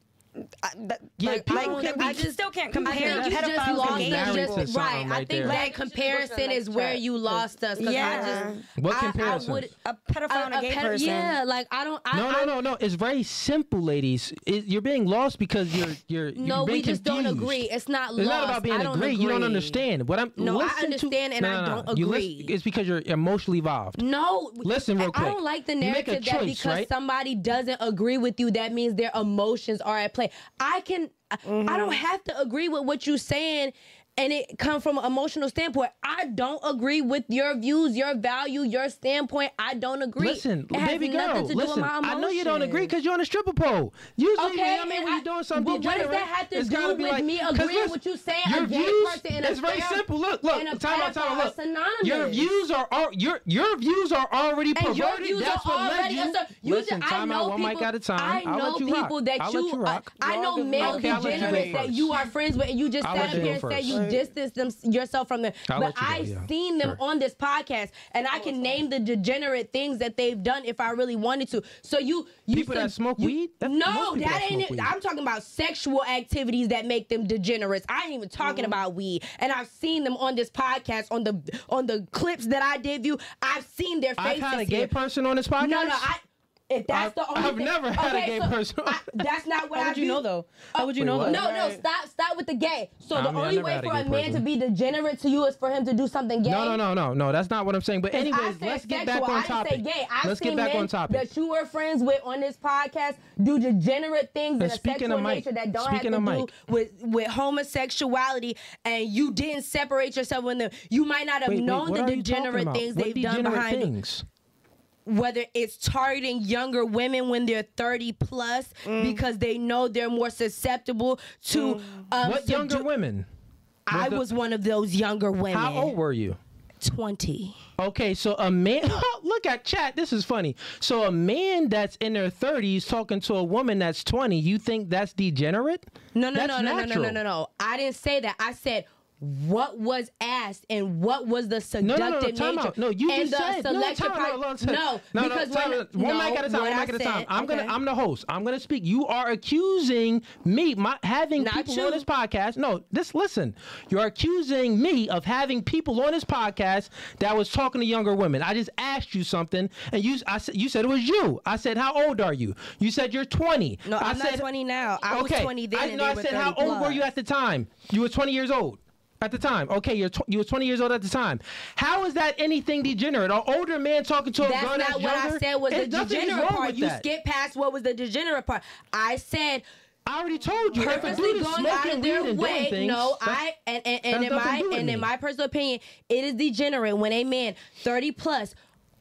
I, that, Yeah, like, people like, can we be- just still can't I compare think you just pedophiles lost and Married us. gay Just, something right. I think there. that comparison is where you lost us. 'cause I Yeah. just, What I- I comparison? would- a pedophile and a, a gay ped- person. Yeah, like I don't. I, No, no, I, no, no. It's very simple, ladies. It, you're being lost because you're you're No, you're being we just don't agree. It's not It's lost. not about being I don't agree. You don't understand. What I'm No, I listen to- understand and No, I no, no. don't You lis- agree. it's because you're emotionally evolved. No, Listen real I- I don't like the You make a narrative that because somebody doesn't agree with you, that means their emotions are at play. I can, I- I don't mm-hmm. have to agree with what you're saying. And it come from an emotional standpoint. I don't agree with your views, your value, your standpoint. I don't agree. Listen, it has baby girl, to do listen. with my I know you don't agree because you're on a stripper pole. Usually, Okay, I mean, and when I- you're doing something well, what does that have to do with like, me agreeing listen, with you saying a your gay views, person and a It's very simple. Look, look, time out, time out. Look, your views are all your your views are already And perverted. your views That's are what led already you. absurd. You Listen, just, I time know out. One mic at a time. I know you people that you, you uh. I know Y'all give me- male Okay, let you go degenerates that you are friends with, and you just sat up here and said you Right. distance them yourself from them. I'll but let you go, I've yeah. seen them Sure. on this podcast, and I can name the degenerate things that they've done if I really wanted to. So you, you People that said- smoke you- weed? That's- No, that that ain't it. weed. I'm talking about sexual activities that make them degenerates. I ain't even talking Mm-hmm. about weed, and I've seen them on this podcast on the on the clips that I did view. I've seen their faces. I've faces. had a gay person on this podcast. No, no, I. If that's I've- the only I've thing- never had a gay so person. I, that's not what How I would you do. know though? How would you Wait, know what? though? No, no, stop, stop with the gay. So I the mean, only way had a for a man person. to be degenerate to you is for him to do something gay. No, no, no, no, no. That's not what I'm saying. But anyways, let's get back on I didn't topic. say gay. I've let's seen get back men on topic. That you were friends with on this podcast do degenerate things in a sexual of Mike, nature that don't have to do Mike. with with homosexuality, and you didn't separate yourself from them. You might not have Wait, wait, known what the are you talking degenerate things they've done behind things? Whether it's targeting younger women when they're 30 plus because they know they're more susceptible to um, What younger sedu- women? I the- was one of those younger women. How old were you? 20. Okay, so a man, look at chat. This is funny. So a man that's in their 30s talking to a woman that's 20, you think that's degenerate? No, no, That's no, no, no, no, no, no, no. I didn't say that. I said what was asked and what was the seductive no, no, no, time nature. out. No, you and just the said no, time out, no, time- no, no, because no, time when, out. one no, mic at a time, one mic at a time. I'm gonna. I'm the host. I'm gonna speak. You are accusing me, my having Not people you. on this podcast. No, this listen. You're accusing me of having people on this podcast that was talking to younger women. I just asked you something, and you, I said, you said it was you. I said, how old are you? You said you're 20. No, I I'm not 20 now. I was 20 then I, no, I said, how 30 old were you at the time? You were 20 years old. At the time, okay, you're tw- you were 20 years old at the time. How is that anything degenerate? An older man talking to a That's girl not that's what? I said was the degenerate part. You that. skipped past what was the degenerate part. I said I already told you. Purposely going out of their way. things, no, I and and, and in my and in my personal opinion, it is degenerate when a man thirty plus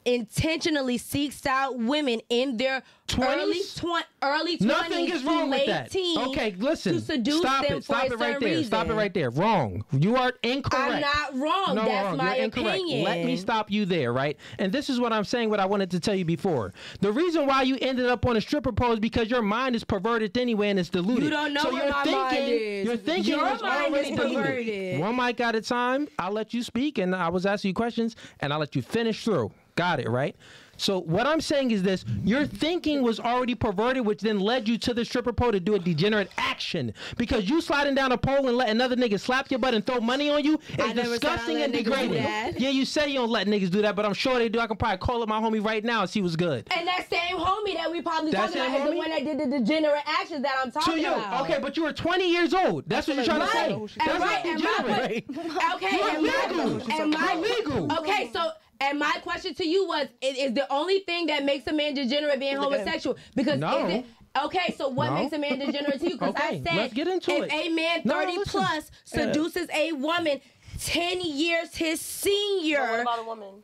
intentionally seeks out women in their 20s? early twenty early Nothing twenties is to wrong with that. Okay, listen. to seduce stop them it. Stop it right there. Stop it right there. Wrong. You are incorrect. I'm not wrong. No, That's wrong. my You're incorrect. opinion. Let me stop you there, right? And this is what I'm saying. What I wanted to tell you before. The reason why you ended up on a stripper pole is because your mind is perverted anyway, and it's diluted. You don't know so what you're my thinking, mind is. You're thinking Your mind is already diluted. perverted. One mic at a time. I'll let you speak, and I was asking you questions, and I'll let you finish through. Got it, right? So what I'm saying is this: your thinking was already perverted, which then led you to the stripper pole to do a degenerate action. Because you sliding down a pole and let another nigga slap your butt and throw money on you is I never said I disgusting and degrading. Yeah, you say you don't let niggas do that, but I'm sure they do. I can probably call up my homie right now and see what's good. And that same homie that we probably That talking about is the one that did the degenerate actions that I'm To talking you, about. okay, but you were 20 years old. That's what you're trying to say. Right, That's and not right, and my. Okay, You're and legal. my, and legal. Okay, so and my question to you was: Is, is the only thing that makes a man degenerate being homosexual? Because No. is it, okay, so what No. makes a man degenerate to you? Because Okay, I said let's get into if it. a man thirty listen. plus uh, seduces a woman ten years his senior, What about a woman?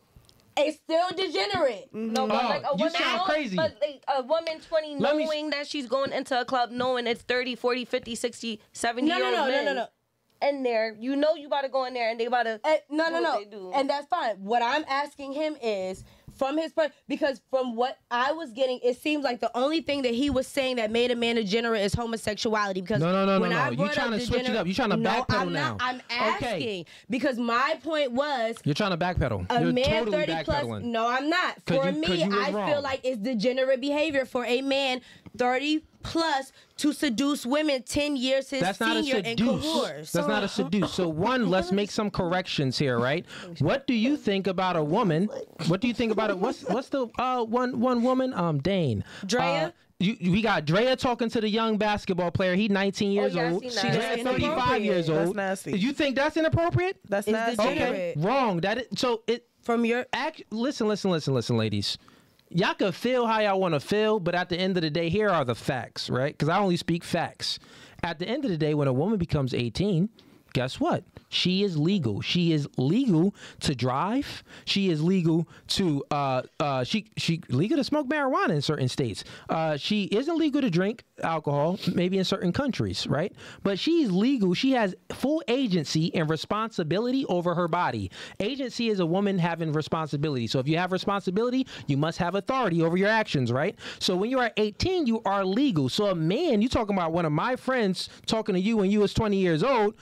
it's still degenerate. No, but Oh, like a oh, you sound crazy. But like, a woman 20 Let me knowing that she's going into a club, knowing it's 30, 40, 50, 60, 70 No, year no, old no, no, men no, no. In there. You know you about to go in there and they about to. Uh, no, no, do no, what they do. and that's fine. What I'm asking him is from his per because from what I was getting, it seems like the only thing that he was saying that made a man degenerate is homosexuality. Because No, no, no, no, when no. I You brought trying to switch it up. You trying to no, backpedal I'm not. now. I'm Okay. asking because my point was. You're trying to backpedal. A You're man totally 30 plus. backpedaling. No, I'm not. For you- me, I wrong. feel like it's degenerate behavior for a man 30 plus to seduce women 10 years his That's not a senior in seduce. Cahors. That's not a seduce. So one, let's make some corrections here, right? What do you think about a woman? What do you think about it? What's what's the uh one one woman? Um, Dane. Drea? Uh, you, we got Drea talking to the young basketball player. He 19 years yeah, old. She's that. Drea That's 35 years old. That's nasty. You think that's inappropriate? That's It's nasty. Okay, wrong. That is, so it From your act listen listen listen listen ladies y'all can feel how y'all want to feel but at the end of the day here are the facts right? Because i only speak facts. At the end of the day when a woman becomes 18 guess what? She is legal. She is legal to drive. She is legal to uh uh she she legal to smoke marijuana in certain states. Uh she isn't legal to drink alcohol maybe in certain countries right? But she's legal. She has full agency and responsibility over her body. Agency is a woman having responsibility. So if you have responsibility you must have authority over your actions right? So when you're 18 you are legal. So a man you talking about one of my friends talking to you when you was 20 years old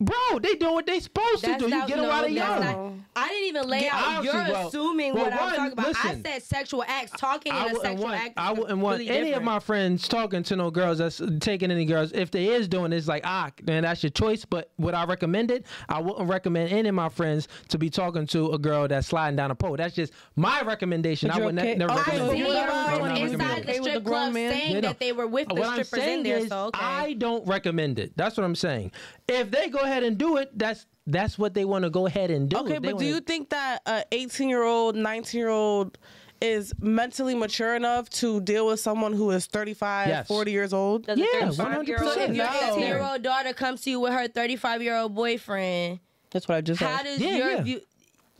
Bro, they doing what they supposed to That's do. You get them no, while they that's young. not- I didn't even lay Yeah, out. You're obviously, well- assuming well, what I'm talking about. listen. I said sexual acts. Talking I in a sexual want, act. I wouldn't want really any of my friends talking to no girls that's taking any girls. If they is doing this, like ah, then that's your choice. But would I recommend it? I wouldn't recommend any of my friends to be talking to a girl that's sliding down a pole. That's just my recommendation. I you're would ne- never okay, recommend so it. See, what about I would not inside recommend the it. Okay with the strip club saying Yeah, no. that they were with the what strippers in there. is, So. I don't recommend it. That's what I'm saying. If they go ahead and do it, that's that's what they want to go ahead and do. Okay, they but do wanna- you think that a 18 year old, 19 year old is mentally mature enough to deal with someone who is 35, Yes. 40 years old? Does a Yeah, 35-year-old 100%. if your No. 18 year old daughter comes to you with her 35 year old boyfriend, That's what I just how said. does Yeah, your yeah. view?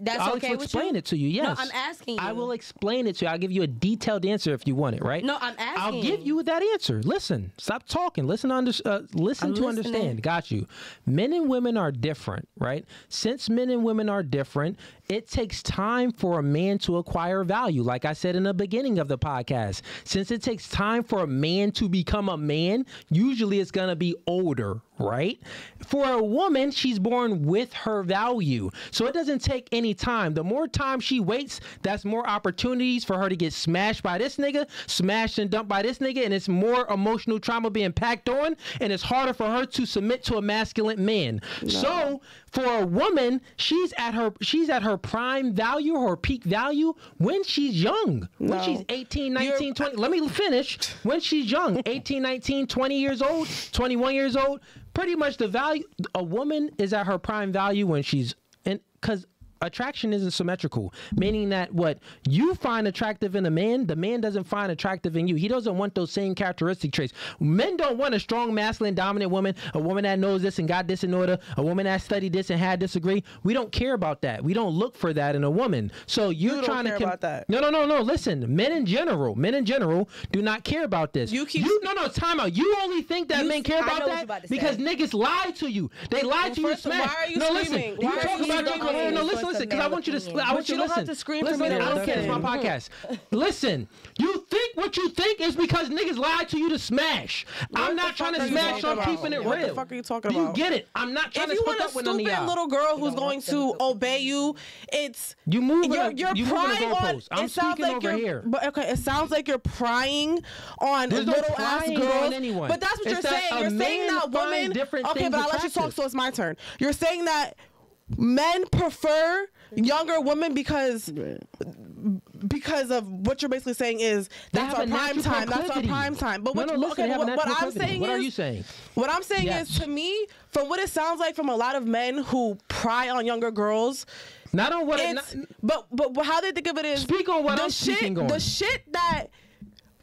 That's I'll okay explain it to you. Yes. No, I'm asking you. I will explain it to you. I'll give you a detailed answer if you want it, right? No, I'm asking. I'll give you that answer. Listen, stop talking. Listen, to under, uh, listen I'm to listening. understand. Got you. Men and women are different, right? Since men and women are different, it takes time for a man to acquire value. Like I said in the beginning of the podcast, since it takes time for a man to become a man, usually it's gonna be older, right? For a woman, she's born with her value. So it doesn't take any time. The more time she waits, that's more opportunities for her to get smashed by this nigga, smashed and dumped by this nigga, and it's more emotional trauma being packed on, and it's harder for her to submit to a masculine man. So for a woman, she's at her she's at her prime value, her peak value when she's young. When No. she's 18, 19, 20. Let me finish. When she's young, 18, 19, 20 years old, 21 years old, pretty much the value a woman is at her prime value when she's and cuz attraction isn't symmetrical meaning that what you find attractive in a man the man doesn't find attractive in you. He doesn't want those same characteristic traits. Men don't want a strong masculine dominant woman a woman that knows this and got this in order a woman that studied this and had this degree. We don't care about that. We don't look for that in a woman. So you're You don't trying care to about that. no no no no. Listen men in general men in general do not care about this. You keep- you no no time out. You only think that You- men care about that about because niggas lie to you. They lie to you smash why are you no screaming? listen Why you talk you about screaming? no, no, no, listen listen because I want you to opinion? I want you you to don't have listen to scream for listen, me to I don't care it's my podcast listen you think what you think is because niggas lie to you to smash I'm not trying to smash talking I'm about? keeping it What real the fuck are you talking Do you get it I'm not trying If to you want a up with none of stupid y'all little girl who's going to obey you, it's You moving you're, you're you prying on. I'm speaking like over here. But okay, it sounds like you're prying on There's no little ass prying girls. But that's what It's you're saying. You're saying that finds women. Okay, but I'll let you talk, so it's my turn. You're saying that men prefer younger women because because of what you're basically saying is that's our prime time. That's our prime time. But what, no, listen, okay, they have a what, what I'm saying What is are you saying? What I'm saying Yes. is to me, from what it sounds like from a lot of men who pry on younger girls, not on what it's not, but but how they think of it is Speak on what the I'm shit, speaking on. The shit that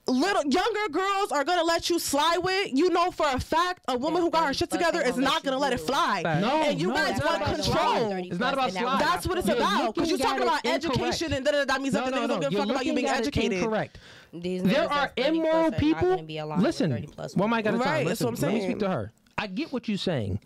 little younger girls are gonna let you slide with, you know for a fact, a woman who got her shit together is not gonna let it fly. No, and you no, guys want control. It's not about slide. That's what it's You're about. Because you're talking about education, and then that means No, that no, niggas don't give a You're fuck about you being educated. Correct. These There are that's 30 plus immoral people. gonna be alive with 30 Listen, plus one mic at a time. Right, that's Listen, what I'm let me speak to her. I get what you're saying.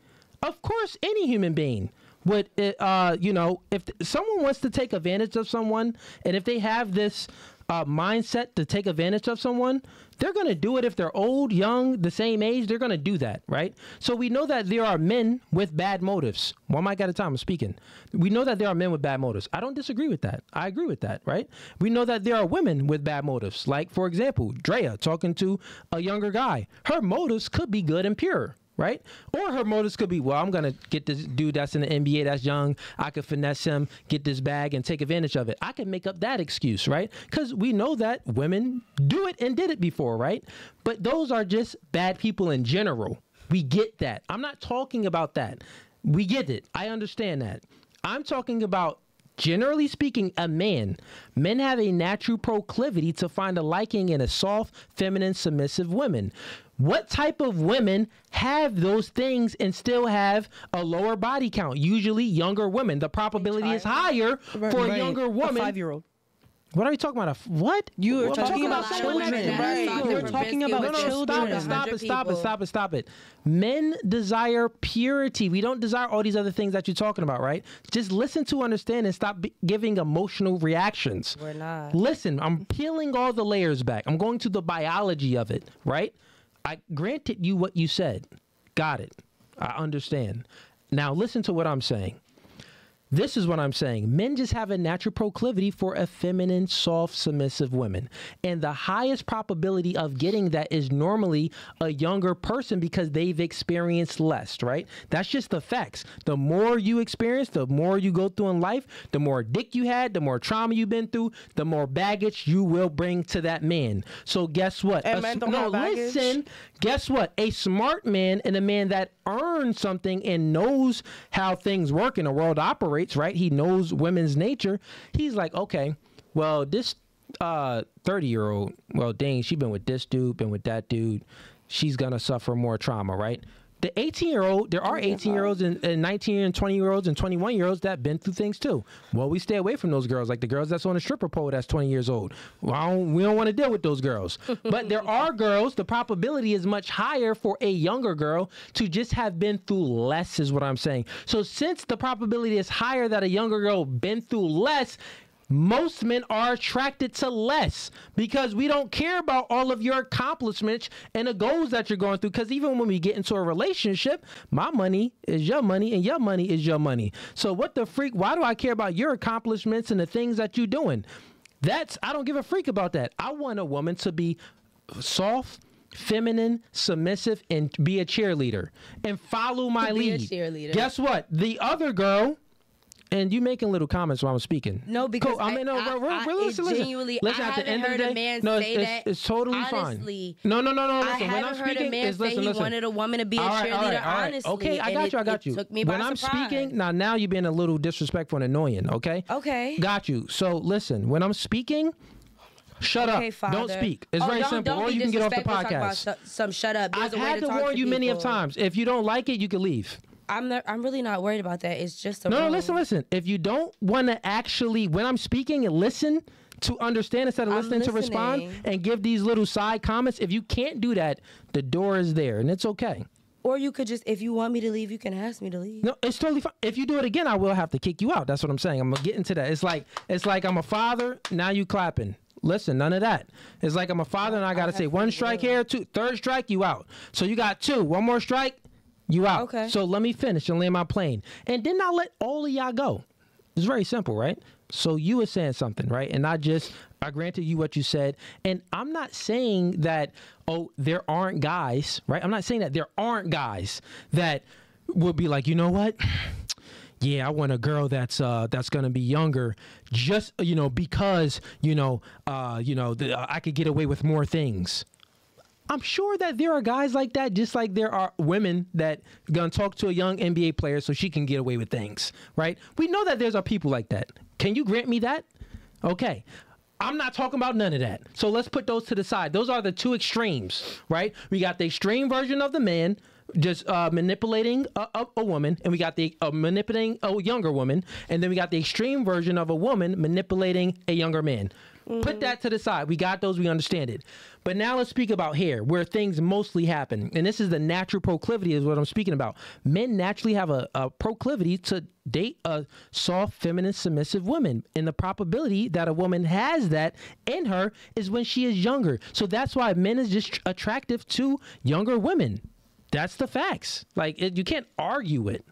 Of course, any human being would, uh, you know, if th- someone wants to take advantage of someone, and if they have this uh, mindset to take advantage of someone, they're going to do it if they're old, young, the same age. They're going to do that, right? So we know that there are men with bad motives. One mic at a time. I'm speaking. We know that there are men with bad motives. I don't disagree with that. I agree with that, right? We know that there are women with bad motives. Like for example, Drea talking to a younger guy. Her motives could be good and pure right? Or her motives could be, well, I'm gonna get this dude that's in the NBA that's young. I could finesse him, get this bag, and take advantage of it. I can make up that excuse, right? Because we know that women do it and did it before, right? But those are just bad people in general. We get that. I'm not talking about that. We get it. I understand that. I'm talking about Generally speaking, a man, men have a natural proclivity to find a liking in a soft, feminine, submissive woman. What type of women have those things and still have a lower body count? Usually younger women. The probability is higher for a younger woman. five year old. What are you talking about? A f- what? You are talking I'm about talking children. Right. You're talking about no, no, children. Stop it, stop it, stop it, stop it, stop it, Men desire purity. We don't desire all these other things that you're talking about, right? Just listen to understand and stop giving emotional reactions. We're not. Listen, I'm peeling all the layers back. I'm going to the biology of it, right? I granted you what you said. Got it. I understand. Now listen to what I'm saying. This is what I'm saying. Men just have a natural proclivity for a feminine, soft, submissive women. And the highest probability of getting that is normally a younger person because they've experienced less, right? That's just the facts. The more you experience, the more you go through in life, the more dick you had, the more trauma you've been through, the more baggage you will bring to that man. So guess what? And A men don't no, have baggage? listen. Guess what? A smart man and a man that earns something and knows how things work in the world operates, right? He knows women's nature. He's like, okay, well, this uh 30 year old, well, dang, she been with this dude, been with that dude. She's gonna suffer more trauma, right? The 18 year old, there are 18 year olds and, and 19 and 20 year olds and 21 year olds that have been through things too. Well, we stay away from those girls, like the girls that's on the stripper pole that's 20 years old. Well, don't, we don't want to deal with those girls. but there are girls, the probability is much higher for a younger girl to just have been through less, is what I'm saying. So since the probability is higher that a younger girl been through less, most men are attracted to less because we don't care about all of your accomplishments and the goals that you're going through. Because even when we get into a relationship, my money is your money and your money is your money. So what the freak? Why do I care about your accomplishments and the things that you're doing? That's I don't give a freak about that. I want a woman to be soft. Feminine, submissive, and be a cheerleader, and follow my Be a lead. cheerleader. Guess what? The other girl, and you making little comments while I'm speaking. No, because Cool. I mean, no, I- bro, I- it listen, listen. genuinely- listen, I at the end of heard the a day, man no, say it's, that. it's, it's totally Honestly, fine. No, no, no, no. I when haven't I'm heard speaking, a man is say listen, he listen. wanted a woman to be a All right, cheerleader. all right, all right. Honestly, Okay, I got you. I got you. Took me by when I'm speaking, now, now you're being a little disrespectful and annoying. Okay. Okay. Got you. So listen, when I'm speaking, shut Okay, up. father. Don't speak. It's Oh, very simple. or you can get off the podcast. so- some shut up. There's I've had to warn you many of times. If you don't like it, you can leave. I'm not, I'm really not worried about that. It's just a No, no, listen, listen. If you don't want to actually, when I'm speaking, listen to understand instead of I'm listening to respond and give these little side comments, if you can't do that, the door is there and it's okay. Or you could just, if you want me to leave, you can ask me to leave. No, it's totally fine. If you do it again, I will have to kick you out. That's what I'm saying. I'm gonna get into that. It's like it's like I'm a father. Now you clapping. Listen, none of that. It's like I'm a father and I gotta say one strike here, two, third strike, you out. So you got two. One more strike, you out. Okay. So let me finish and land my plane, and then I'll let all of y'all go. It's very simple, right? So you were saying something, right? And I just I granted you what you said, and I'm not saying that oh there aren't guys, right? I'm not saying that there aren't guys that would be like, you know what? yeah, I want a girl that's uh that's gonna be younger, just you know because you know uh you know the, uh, I could get away with more things. I'm sure that there are guys like that, just like there are women that gonna talk to a young NBA player so she can get away with things, right? We know that there's are people like that. Can you grant me that? Okay. I'm not talking about none of that. So let's put those to the side. Those are the two extremes, right? We got the extreme version of the man just uh, manipulating a, a, a woman, and we got the uh, manipulating a younger woman, and then we got the extreme version of a woman manipulating a younger man. Put that to the side. We got those. We understand it. But now let's speak about hair, where things mostly happen. And this is the natural proclivity, is what I'm speaking about. Men naturally have a, a proclivity to date a soft, feminine, submissive woman. And the probability that a woman has that in her is when she is younger. So that's why men is just attractive to younger women. That's the facts. Like it, you can't argue it.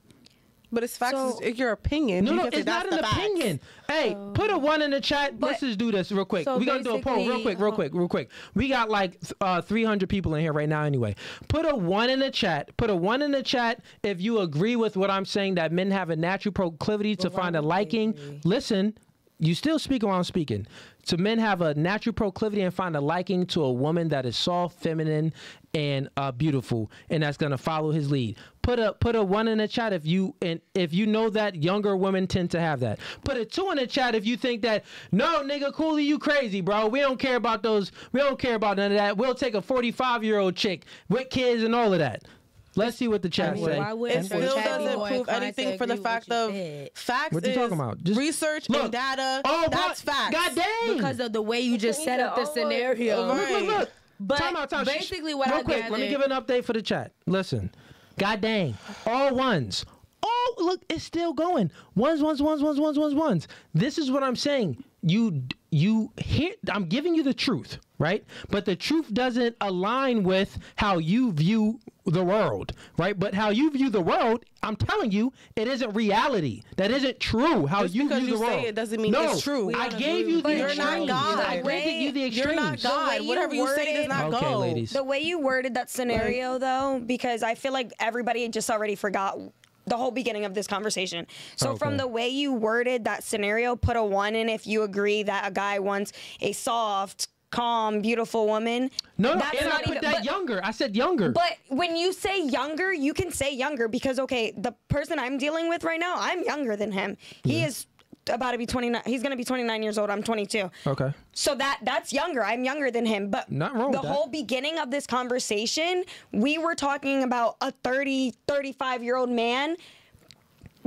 But it's facts. So- it's your opinion. No, no, it's not an the facts. opinion. Hey, put a one in the chat. Let's just do this real quick. so we gonna do a poll real quick, real quick, real quick. We got like uh, 300 people in here right now. Anyway, put a one in the chat. Put a one in the chat if you agree with what I'm saying that men have a natural proclivity to find a liking. Listen, you still speak while I'm speaking. So men have a natural proclivity and find a liking to a woman that is soft, feminine, and uh, beautiful, and that's gonna follow his lead. Put a put a one in the chat if you and if you know that younger women tend to have that. Put a two in the chat if you think that no nigga Cooley you crazy bro. We don't care about those. We don't care about none of that. We'll take a 45 year old chick with kids and all of that. Let's see what the chat mean, say. why would- It still doesn't prove anything for the fact of you said. facts. What you is talking about? Just- research Look. and data. Oh, that's what? facts. God dang. because of the way you just set up the scenario. Right. Look, look, look. But time out, time out. Shh, basically what Real I quick, let me give an update for the chat. Listen, god dang, all ones. Oh, look, it's still going. Ones, ones, ones, ones, ones, ones, ones. This is what I'm saying. You, you hear? I'm giving you the truth, right? But the truth doesn't align with how you view the world, right? But how you view the world, I'm telling you, it isn't reality. That isn't true. How Just you because view you the say world. it doesn't mean no, it's true. We I gave you the you. You're not. God. I granted you the extremes. You're not God. you Whatever you say does worded- not Okay, go. ladies. The way you worded that scenario, though, because I feel like everybody just already forgot the whole beginning of this conversation. So, Okay. from the way you worded that scenario, put a one in if you agree that a guy wants a soft, calm, beautiful woman. No, no, That's and I not put even- that but- younger. I said younger. But when you say younger, you can say younger because okay, the person I'm dealing with right now, I'm younger than him. He is about to be 29. He's going to be 29 years old. I'm 22. okay. So that that's younger. I'm younger than him. But Not wrong the whole beginning of this conversation, we were talking about a 30, 35 year old man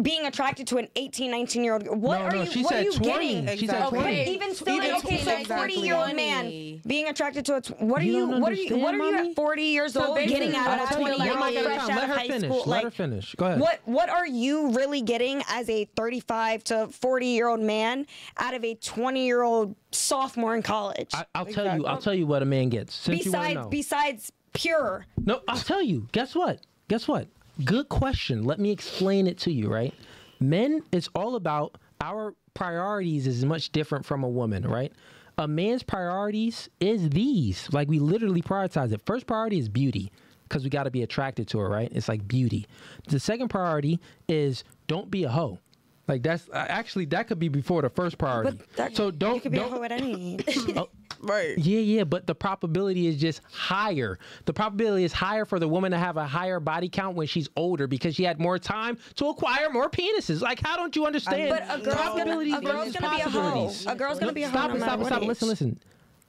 being attracted to an 18, 19 year old. What No, are no, you she what said are you 20. getting? She said Exactly. 20. Okay, even still, Even okay, so exactly. 40 year old man being attracted to a. Tw- what are You you? don't What are you? What are you at 40 years So old basically, getting out I'll of tell you 20 one year more old time. fresh out Let of her high finish. school? Let Like, her finish. Go ahead. What what are you really getting as a 35 to 40 year old man out of a 20 year old sophomore in college? I, I'll tell you. I'll tell you what a man gets. Since you besides know. besides pure. no, I'll tell you. Guess what? Guess what? Good question. Let me explain it to you. Right? Men, it's all about our priorities. Is much different from a woman. Right? A man's priorities is these. Like we literally prioritize it. First priority is beauty. Because we got to be attracted to her, right? It's like beauty. The second priority is don't be a hoe. Like that's uh, actually that could be before the first priority. But that, so don't you could be don't, a hoe at. Oh, Right. yeah, yeah, but the probability is just higher. The probability is higher for the woman to have a higher body count when she's older because she had more time to acquire more penises. Like, how don't you understand? But a girl's gonna, a girl's gonna be a hoe. A girl's gonna be a hoe stop no it, stop it, what stop age. Listen, listen.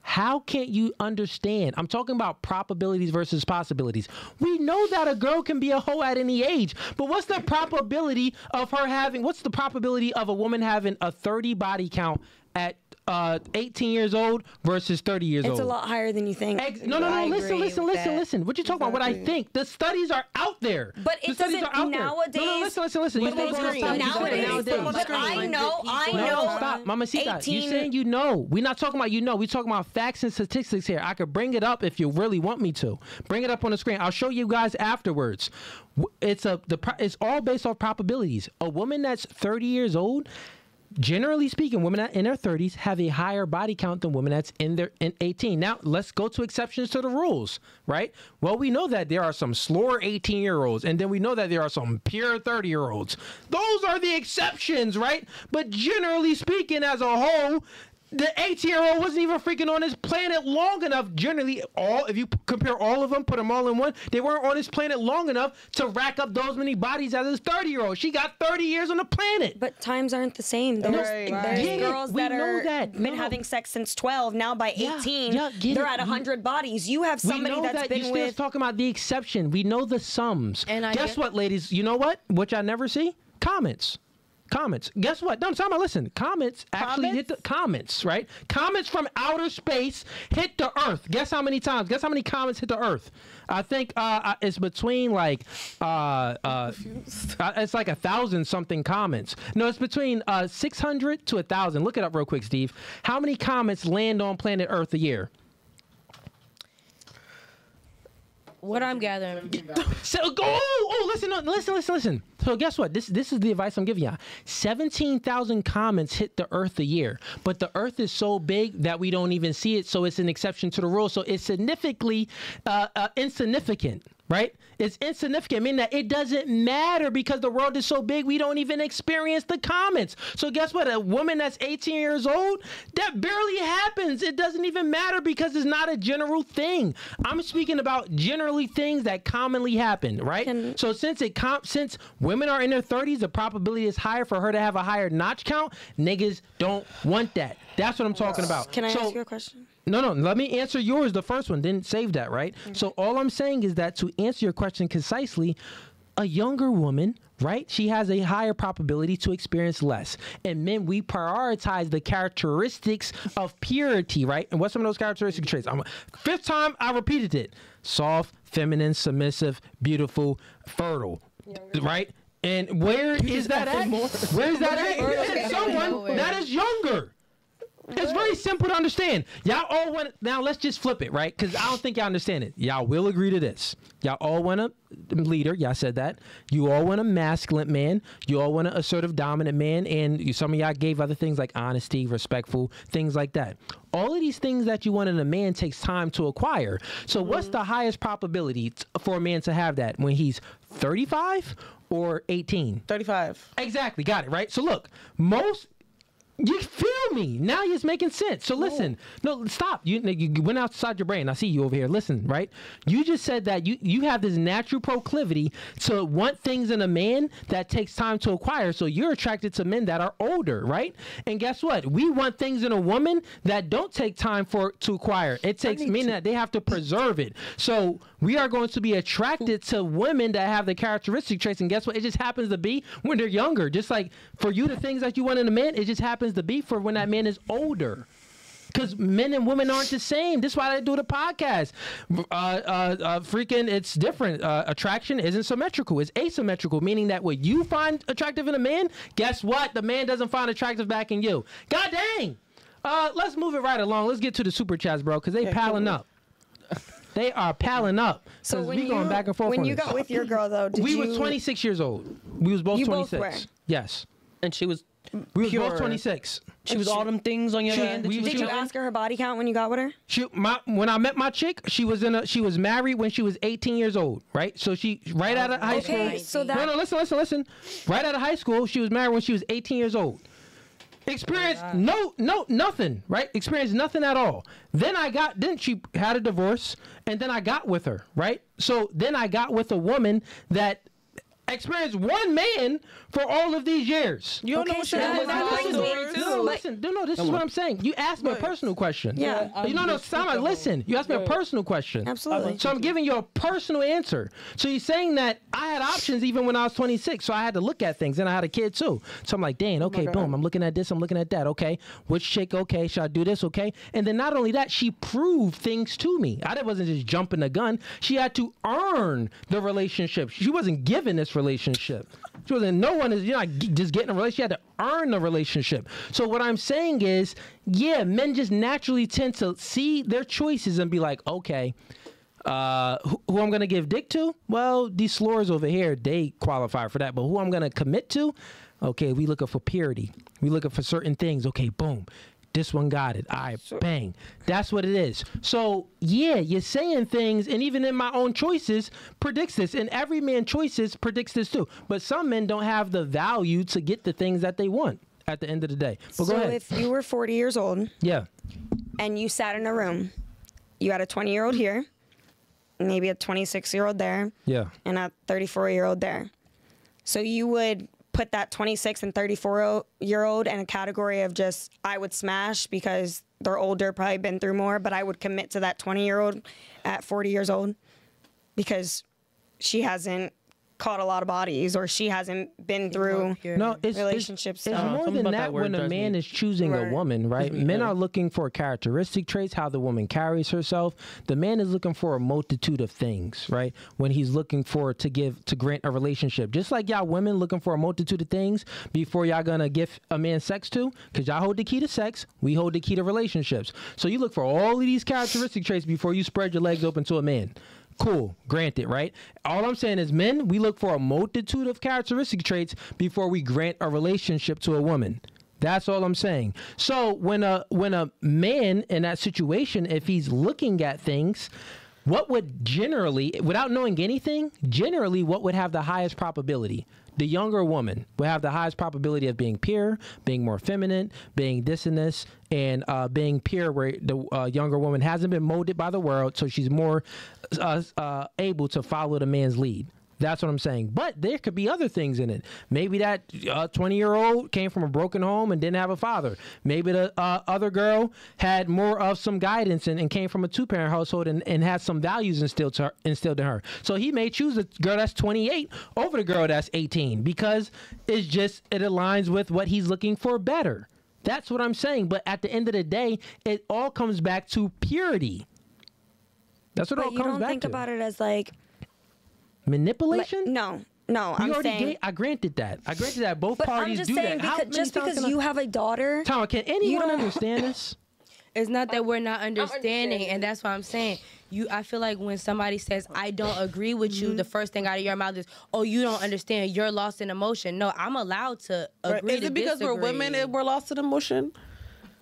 How can't you understand? I'm talking about probabilities versus possibilities. We know that a girl can be a hoe at any age, but what's the probability of her having? What's the probability of a woman having a 30 body count at uh, 18 years old versus 30 years old? It's a lot higher than you think. Ex- no, no, no. I Listen, listen, listen, that. listen. What you talking about? What I think. The studies are out there. But the it studies doesn't- are out there. No, no, nowadays- listen, listen, listen. You think them on we're screen. gonna stop? You Nowadays, nowadays. but I know, I No, know. no, stop, Mama Sita. You 18 saying you know? We're not talking about you know. We're talking about facts and statistics here. I could bring it up if you really want me to. Bring it up on the screen. I'll show you guys afterwards. It's a the it's all based off probabilities. A woman that's 30 years old. Generally speaking, women in their 30s have a higher body count than women that's in their in 18. Now, let's go to exceptions to the rules, right? Well, we know that there are some slower 18 year olds, and then we know that there are some pure 30 year olds. Those are the exceptions, right? But generally speaking, as a whole, the 18 year old wasn't even freaking on this planet long enough. Generally, all if you compare all of them, put them all in one, they weren't on this planet long enough to rack up those many bodies as this 30 year old. She got 30 years on the planet. But times aren't the same. There's, Right. there's Get it. girls We that know are that. been No. having sex since 12. Now by 18, yeah, get they're it. at We- 100 bodies. You have somebody we know that's that been you're still with. talking about the exception. We know the sums. And I Guess get- what, ladies? You know what? Which I never see? Comments. Comments. Guess what? No, time listen. Comments actually hit the comments, right? Comments from outer space hit the earth. Guess how many times? Guess how many comments hit the earth? I think uh, uh, it's between like uh, uh, uh, it's like a thousand something comments. No, it's between uh, six hundred to a thousand. Look it up real quick, Steve. How many comments land on planet Earth a year? What I'm gathering. So oh, oh, listen, listen, listen, listen. So guess what? This this is the advice I'm giving you. Seventeen thousand comments hit the Earth a year, but the Earth is so big that we don't even see it. So it's an exception to the rule. So it's significantly uh, uh, insignificant. Right? It's insignificant, meaning that it doesn't matter because the world is so big, we don't even experience the comments. So, guess what? A woman that's 18 years old, that barely happens. It doesn't even matter because it's not a general thing. I'm speaking about generally things that commonly happen, right? Can- so, since it com- since women are in their 30s, the probability is higher for her to have a higher notch count. Niggas don't want that. That's what I'm talking about. Can I so, ask you a question? No, no. Let me answer yours, the first one. didn't save that, right? Mm-hmm. So all I'm saying is that to answer your question concisely, a younger woman, right? She has a higher probability to experience less. And men, we prioritize the characteristics of purity, right? And what's some of those characteristic traits? I'm fifth time I repeated it: soft, feminine, submissive, beautiful, fertile, right? And where is that at? Where is that at? It's someone that is younger. It's very simple to understand. Y'all all want now. Let's just flip it, right? Because I don't think y'all understand it. Y'all will agree to this. Y'all all want a leader. Y'all said that. You all want a masculine man. You all want an assertive, dominant man. And you, some of y'all gave other things like honesty, respectful, things like that. All of these things that you want in a man takes time to acquire. So, mm-hmm. what's the highest probability t- for a man to have that when he's 35 or 18? 35. Exactly. Got it. Right. So look, most. You feel me? Now it's making sense. So listen, no, stop. You you went outside your brain. I see you over here. Listen, right? You just said that you you have this natural proclivity to want things in a man that takes time to acquire. So you're attracted to men that are older, right? And guess what? We want things in a woman that don't take time for to acquire. It takes meaning that they have to preserve it. So we are going to be attracted to women that have the characteristic traits. And guess what? It just happens to be when they're younger. Just like for you, the things that you want in a man, it just happens to be for when that man is older. Because men and women aren't the same. This is why I do the podcast. Uh, uh, uh, freaking, it's different. Uh, attraction isn't symmetrical. It's asymmetrical, meaning that what you find attractive in a man, guess what? The man doesn't find attractive back in you. God dang. Uh, let's move it right along. Let's get to the super chats, bro, because they piling up. They are piling up. So when we you going back and forth. when you this. got with your girl though, did we you? was 26 years old. We was both You both 26. were? Yes. And she was We was pure. both 26. She was all them things on your hand. we- you Did you ask her her body count when you got with her? She my when I met my chick, she was in a she was married when she was 18 years old, right? So she right out of high Okay, school. so that no, no, listen, listen, listen. Right out of high school, she was married when she was 18 years old. Experienced oh, no, no, nothing, right? Experienced nothing at all. Then I got, then she had a divorce, and then I got with her, right? So then I got with a woman that experienced one man for all of these years. You don't Okay, know what so she that did was with my her story, stories? too. No, listen, no, no, this is what I'm saying. You asked me a personal question. Yeah. You know, no, Sama, listen. You asked me a personal question. Absolutely. So I'm giving you a personal answer. So you're saying that I had options even when I was 26. So I had to look at things, and I had a kid too. So I'm like, dang, oh okay, boom. I'm looking at this. I'm looking at that. Okay, which chick? Okay, should I do this? Okay, and then not only that, she proved things to me. I wasn't just jumping the gun. She had to earn the relationship. She wasn't given this relationship. She wasn't. No one is. You're not just getting a relationship. She had to earn the relationship. So what I'm saying is, yeah, men just naturally tend to see their choices and be like, okay, uh, who, who I'm gonna give dick to? Well, these slurs over here, they qualify for that. But who I'm gonna commit to? Okay, we looking for purity. We looking for certain things. Okay, boom. This one got it. All right, bang. That's what it is. So yeah, you're saying things, and even in my own choices, predicts this. And every man choices predicts this too. But some men don't have the value to get the things that they want at the end of the day. But so if you were 40 years old yeah. and you sat in a room, you had a 20 year old here, maybe a 26 year old there, Yeah. and a 34 year old there. So you would put that 26 and 34 year old in a category of just I would smash because they're older, probably been through more, but I would commit to that 20 year old at 40 years old because she hasn't caught a lot of bodies or she hasn't been through No, it's relationships. It's, it's so- more something than that, that when a man me- is choosing a woman, right? Men are looking for characteristic traits, how the woman carries herself. The man is looking for a multitude of things, right? When he's looking for to give to grant a relationship, just like y'all women looking for a multitude of things before y'all gonna give a man sex to, because y'all hold the key to sex, we hold the key to relationships. So you look for all of these characteristic traits before you spread your legs open to a man. Cool, granted, right? All I'm saying is, men, we look for a multitude of characteristic traits before we grant a relationship to a woman. That's all I'm saying. So when a when a man in that situation, if he's looking at things, what would generally, without knowing anything, generally what would have the highest probability? The younger woman will have the highest probability of being pure, being more feminine, being this and this, and uh, being pure, where the uh, younger woman hasn't been molded by the world, so she's more uh, uh, able to follow the man's lead. That's what I'm saying. But there could be other things in it. Maybe that 20 year old came from a broken home and didn't have a father. Maybe the uh, other girl had more of some guidance and, and came from a two parent household and, and had some values instilled, to her, instilled in her. So he may choose the girl that's 28 over the girl that's 18 because it's just, it aligns with what he's looking for better. That's what I'm saying. But at the end of the day, it all comes back to purity. That's what it but all you don't think about it as like, like Manipulation? no, no. We I'm already saying, gave, I granted that. I granted that both but parties I'm just do saying that. How because, many just times because can I- you have a daughter, Tom, can anyone don't- understand this? It's not that we're not understanding, and that's what I'm saying. You, I feel like when somebody says I don't agree with you, the first thing out of your mouth is, "Oh, you don't understand. You're lost in emotion." No, I'm allowed to agree. Is to it because we're women and we're lost in emotion?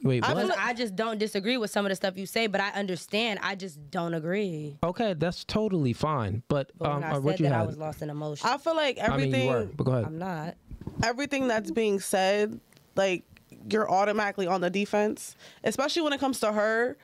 Wait, I what? feel Because I just don't disagree with some of the stuff you say, but I understand. I just don't agree. okay, that's totally fine. But, But um, when I uh, said what you that, I was lost in emotion. I feel like everything. I mean, everything, you were. But go ahead. I'm not. everything that's being said, like you're automatically on the defense, especially when it comes to her.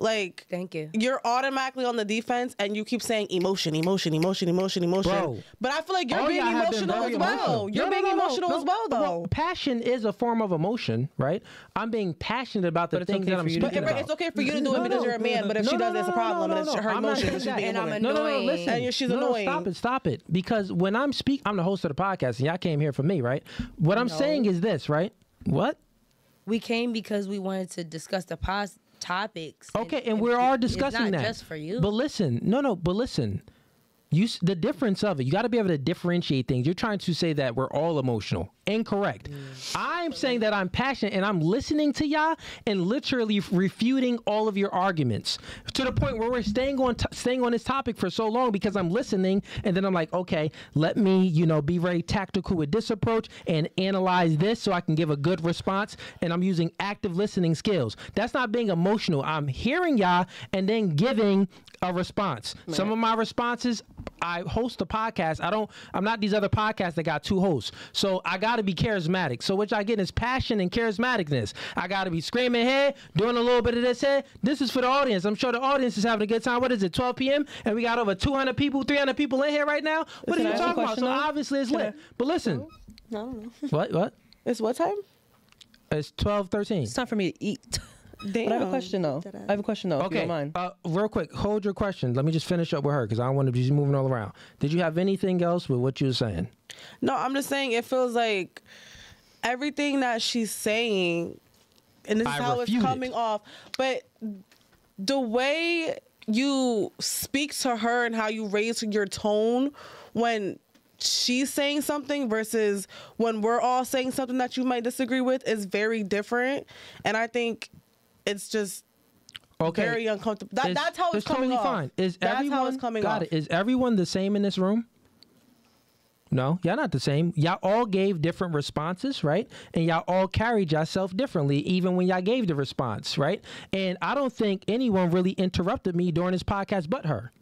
Like, Thank you. you're automatically on the defense, and you keep saying emotion, emotion, emotion, emotion, emotion. Bro. But I feel like you're being y'all emotional as well. emotional. You're No, no, being no, no, emotional no. as well, though. passion is a form of emotion, right? I'm being passionate about the But things okay that I'm for you to speaking But about. it's okay for you to do it because you're a man, but if No, she no, does, no, it's a problem, no, and it's her I'm not emotion. saying She's that. being And a I'm woman. No, no, no, listen. And she's no, no, annoying. stop it, stop it. Because when I'm speak, I'm the host of the podcast, and y'all came here for me, right? What I'm saying is this, right? What? We came because we wanted to discuss the pos- topics. Okay, and we're all discussing it's not that. just for you. But listen, no, no, but listen. You the difference of it. You got to be able to differentiate things. You're trying to say that we're all emotional. Incorrect. I'm saying that I'm passionate and I'm listening to y'all and literally refuting all of your arguments to the point where we're staying on staying on this topic for so long because I'm listening and then I'm like, okay, let me you know be very tactical with this approach and analyze this so I can give a good response. And I'm using active listening skills. That's not being emotional. I'm hearing y'all and then giving a response. Some of my responses, I host a podcast. I don't. I'm not these other podcasts that got two hosts. So I got to be charismatic. So what I get is passion and charismaticness. I got to be screaming here, doing a little bit of this here. This is for the audience. I'm sure the audience is having a good time. What is it? 12 p.m. and we got over 200 people, 300 people in here right now. What Listen, are I you have a talking about? question, So though. obviously it's Can lit. But listen, no, what? What? It's what time? It's 12, 13. It's time for me to eat. Damn. But I have a question though. Did I- I have a question though. If you Okay, don't mind. uh, real quick, hold your question. Let me just finish up with her because I don't want to be moving all around. Did you have anything else with what you were saying? No, I'm just saying it feels like everything that she's saying, and this is I how it's refute it. coming off. But the way you speak to her and how you raise your tone when she's saying something versus when we're all saying something that you might disagree with is very different. And I think it's just Okay. very uncomfortable. That, Is- that's how it's, coming totally off. fine. Is that's everyone how it's coming got off. it? Is everyone the same in this room? No, y'all not the same. Y'all all gave different responses, right? And y'all all carried yourself differently, even when y'all gave the response, right? And I don't think anyone really interrupted me during this podcast, but her.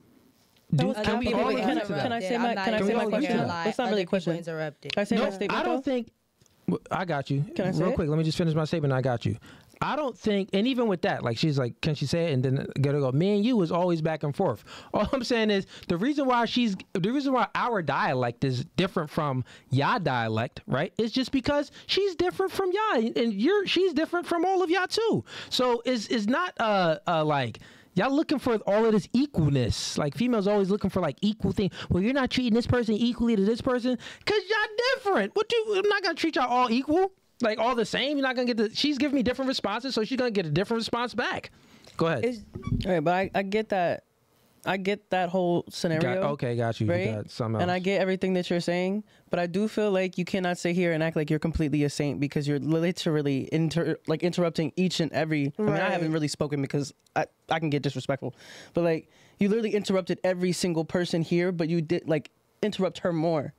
Do, can can we we- all can I- agree to that? can I say my- can I say my question? That's not really a question. Interrupted. Can I say my No, statement? I don't think. I got you. Can I say Real it? quick, let me just finish my statement. I got you. I don't think, and even with that, like she's like, can she say it? And then gotta go. Me and you is always back and forth. All I'm saying is the reason why she's the reason why our dialect is different from y'all dialect, right? Is just because she's different from y'all, and you're she's different from all of y'all too. So it's it's not uh uh like Y'all looking for all of this equalness. Like females always looking for like equal thing. Well, you're not treating this person equally to this person because y'all different. What you? I'm not gonna treat y'all all equal, like all the same. You're not gonna get the. She's giving me different responses, so she's gonna get a different response back. Go ahead. It's, all right, but I, I get that. I get that whole scenario. Got- okay, got you. You got something And I get everything that you're saying, but I do feel like you cannot sit here and act like you're completely a saint because you're literally inter like interrupting each and every. I mean, I haven't really spoken because I I can get disrespectful, but like you literally interrupted every single person here, but you did like interrupt her more.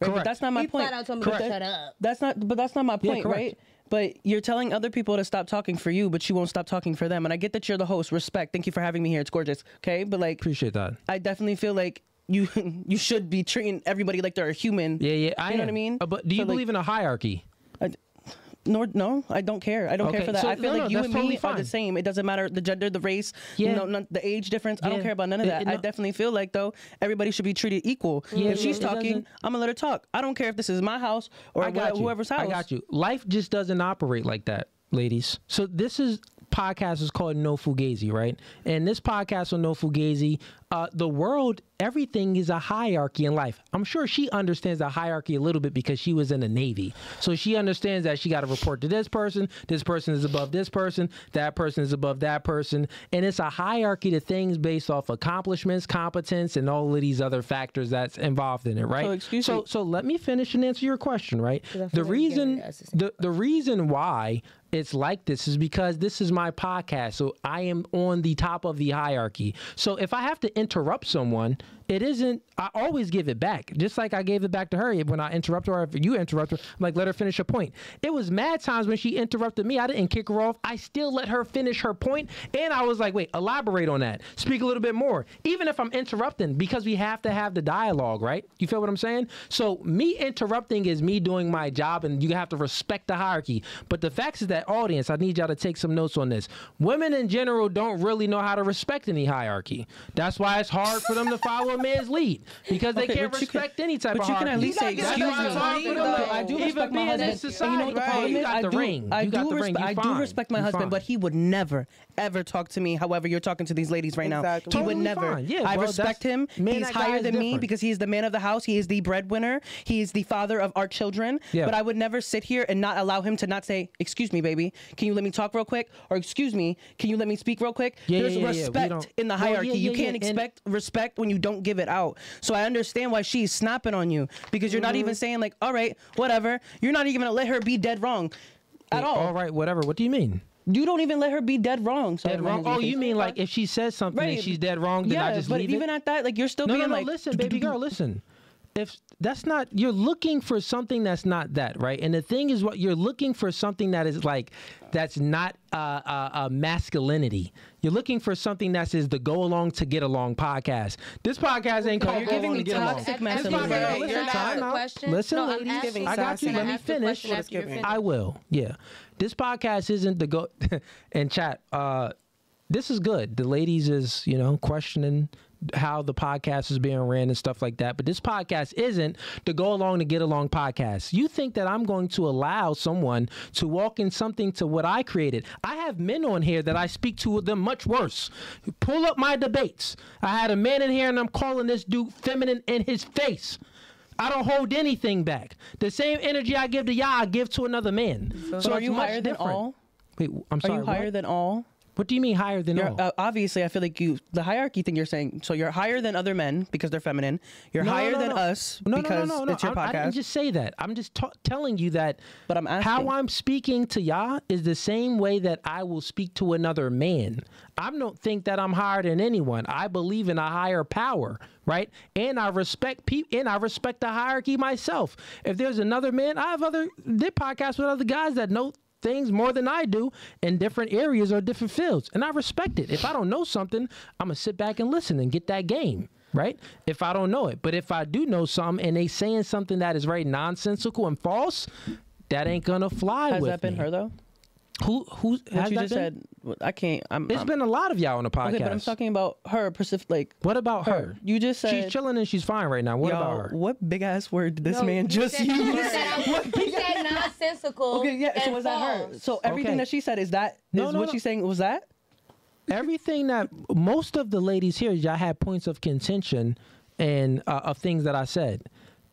Right? But that's not my He point. flat out told me Correct. to shut up. That's not, but that's not my point, correct. right? But you're telling other people to stop talking for you, but you won't stop talking for them. And I get that you're the host. Respect. Thank you for having me here. It's gorgeous. Okay, but like, Appreciate that. I definitely feel like you you should be treating everybody like they're a human. Yeah, yeah. I You know what I mean? Uh, but do you So, like- believe in a hierarchy? Nor no, I don't care. I don't care for that. so- I feel no, like no, you and totally me are the same. It doesn't matter the gender, the race, Yeah. know, the age difference. I don't care about none of that. it I no- definitely feel like though everybody should be treated equal. Yeah, if she's talking, I'm gonna let her talk. I don't care if this is my house or I got whoever's house. I got you. Life just doesn't operate like that, ladies. So this is podcast is called No Fugazee, right? And this podcast on No Fugazee, uh, the world, everything is a hierarchy in life. I'm sure she understands the hierarchy a little bit because she was in the Navy. So she understands that she got to report to this person, this person is above this person, that person is above that person. And it's a hierarchy to things based off accomplishments, competence, and all of these other factors that's involved in it, right? So, excuse so, me. so let me finish and answer your question, right? The reason Gary asked the same the, the reason why it's like this is because this is my podcast. So I am on the top of the hierarchy. So if I have to interrupt someone, it isn't I always give it back. Just like I gave it back to her when I interrupt her if you interrupt her, I'm like let her finish her point. It was mad times when she interrupted me. I didn't kick her off. I still let her finish her point and I was like, "Wait, elaborate on that. Speak a little bit more." Even if I'm interrupting because we have to have the dialogue, right? You feel what I'm saying? So me interrupting is me doing my job and you have to respect the hierarchy. But the facts is that audience, I need y'all to take some notes on this. Women in general don't really know how to respect any hierarchy. That's why it's hard for them to follow man's lead because they Okay, can't you can- respect any type but of But you can at least say, "Excuse me." hard for them to- I do respect my husband. society. You know what the problem You is? got I the do, ring. I do respect. I do respect my husband, but he would never ever talk to me. However, you're talking to these ladies right now. Exactly. He would never. Yeah, I well, respect him. He's higher than me because he is the man of the house. He is the breadwinner. He is the father of our children. Yeah. But I would never sit here and not allow him to not say, "Excuse me, baby, can you let me talk real quick?" or "Excuse me, can you let me speak real quick?" Yeah, There's yeah. Respect in the hierarchy. you can't and- expect respect when you don't give it out. So I understand why she's snapping on you because you're not Mm-hmm. even saying like, "All right, whatever." You're not even gonna let her be dead wrong at all. All right, whatever. What do you mean? You don't even let her be dead wrong. Sorry, Dead wrong? Oh, you mean like if she says something and Right. she's dead wrong, then yeah, I just but leave even it? at that, like you're still no, being no, no. like, listen, baby girl, listen. If that's not, you're looking for something that's not that, right? And the thing is, what you're looking for something that is like, that's not uh, uh, uh, masculinity. You're looking for something that says the go along to get along podcast. This podcast ain't called you're Go giving Along me to Get Along. toxic This masculinity. podcast- Right, listen, time out. Question? Listen, No, I'm ladies, asking I got you. Let me Ask finish. question after you're finished. I will. Yeah. This podcast isn't the go and chat. Uh this is good. The ladies is, you know, questioning how the podcast is being ran and stuff like that. But this podcast isn't the go along to get along podcast. You think that I'm going to allow someone to walk in something to what I created. I have men on here that I speak to them much worse. Pull up my debates. I had a man in here and I'm calling this dude feminine in his face. I don't hold anything back. The same energy I give to y'all, I give to another man. So, So are you higher than different. all? Wait, I'm sorry. Are you higher what? than all? What do you mean higher than You're, all? uh, obviously, I feel like you the hierarchy thing you're saying. So you're higher than other men because they're feminine. You're No, higher no, than no. us No, no, because no, no, no. it's your I, I didn't just say that. I'm just telling you that. But I'm asking. how I'm speaking to y'all is the same way that I will speak to another man. I don't think that I'm higher than anyone. I believe in a higher power, right? And I respect people, and I respect the hierarchy myself. If there's another man, I have other did podcasts with other guys that know things more than I do in different areas or different fields, and I respect it. If I don't know something, I'm gonna sit back and listen and get that game. Right? If I don't know it, but if I do know something and they saying something that is very nonsensical and false, that ain't gonna fly Has that been me. her though? Who who What has you that just been? said. I can't. I'm. It's I'm- been a lot of y'all on the podcast. okay, but I'm talking about her. Pacific, like What about her? You just said. She's chilling and she's fine right now. What about her? What big ass word did this No, man just said- use? You said, I'm- said nonsensical. Okay, yeah. So and was that her? So everything Okay. that she said is that No, no, what no. she's saying was that? everything that most of the ladies here, y'all had points of contention and uh, of things that I said,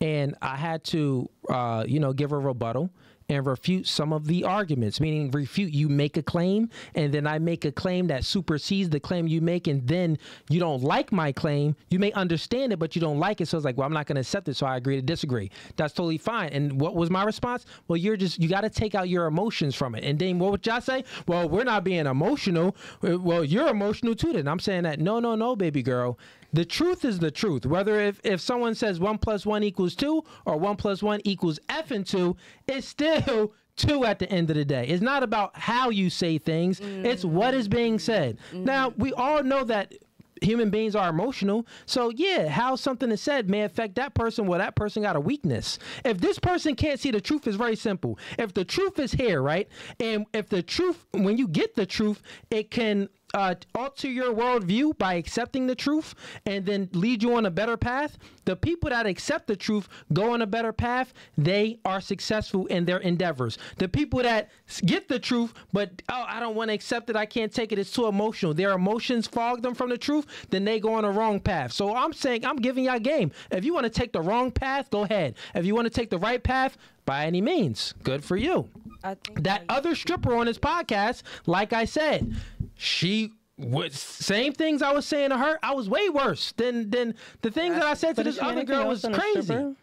and I had to, uh, you know, give a rebuttal and refute some of the arguments. Meaning, refute. You make a claim, and then I make a claim that supersedes the claim you make, and then you don't like my claim. You may understand it, but you don't like it. So it's like, well, I'm not going to accept it. So I agree to disagree. That's totally fine. And what was my response? Well, you're just you got to take out your emotions from it. And then what would y'all say? Well, we're not being emotional. Well, you're emotional too. Then I'm saying that no, no, no, baby girl. The truth is the truth. Whether if, if someone says one plus one equals two or one plus one equals F and two, it's still two at the end of the day. It's not about how you say things, it's what is being said. Now, mm-hmm. we all know that human beings are emotional. So yeah, how something is said may affect that person. Well, that person got a weakness. If this person can't see the truth, is very simple. If the truth is here, right, and if the truth, when you get the truth, it can uh, alter your worldview by accepting the truth and then lead you on a better path. The people that accept the truth go on a better path. They are successful in their endeavors. The people that get the truth, but oh, I don't want to accept it. I can't take it. It's too emotional. Their emotions fog them from the truth. Then they go on a wrong path. So I'm saying I'm giving y'all game. If you want to take the wrong path, go ahead. If you want to take the right path, by any means, good for you I that other stripper on his podcast, like I said, she was same things I was saying to her. I was way worse than than the things that I said to this other girl was crazy.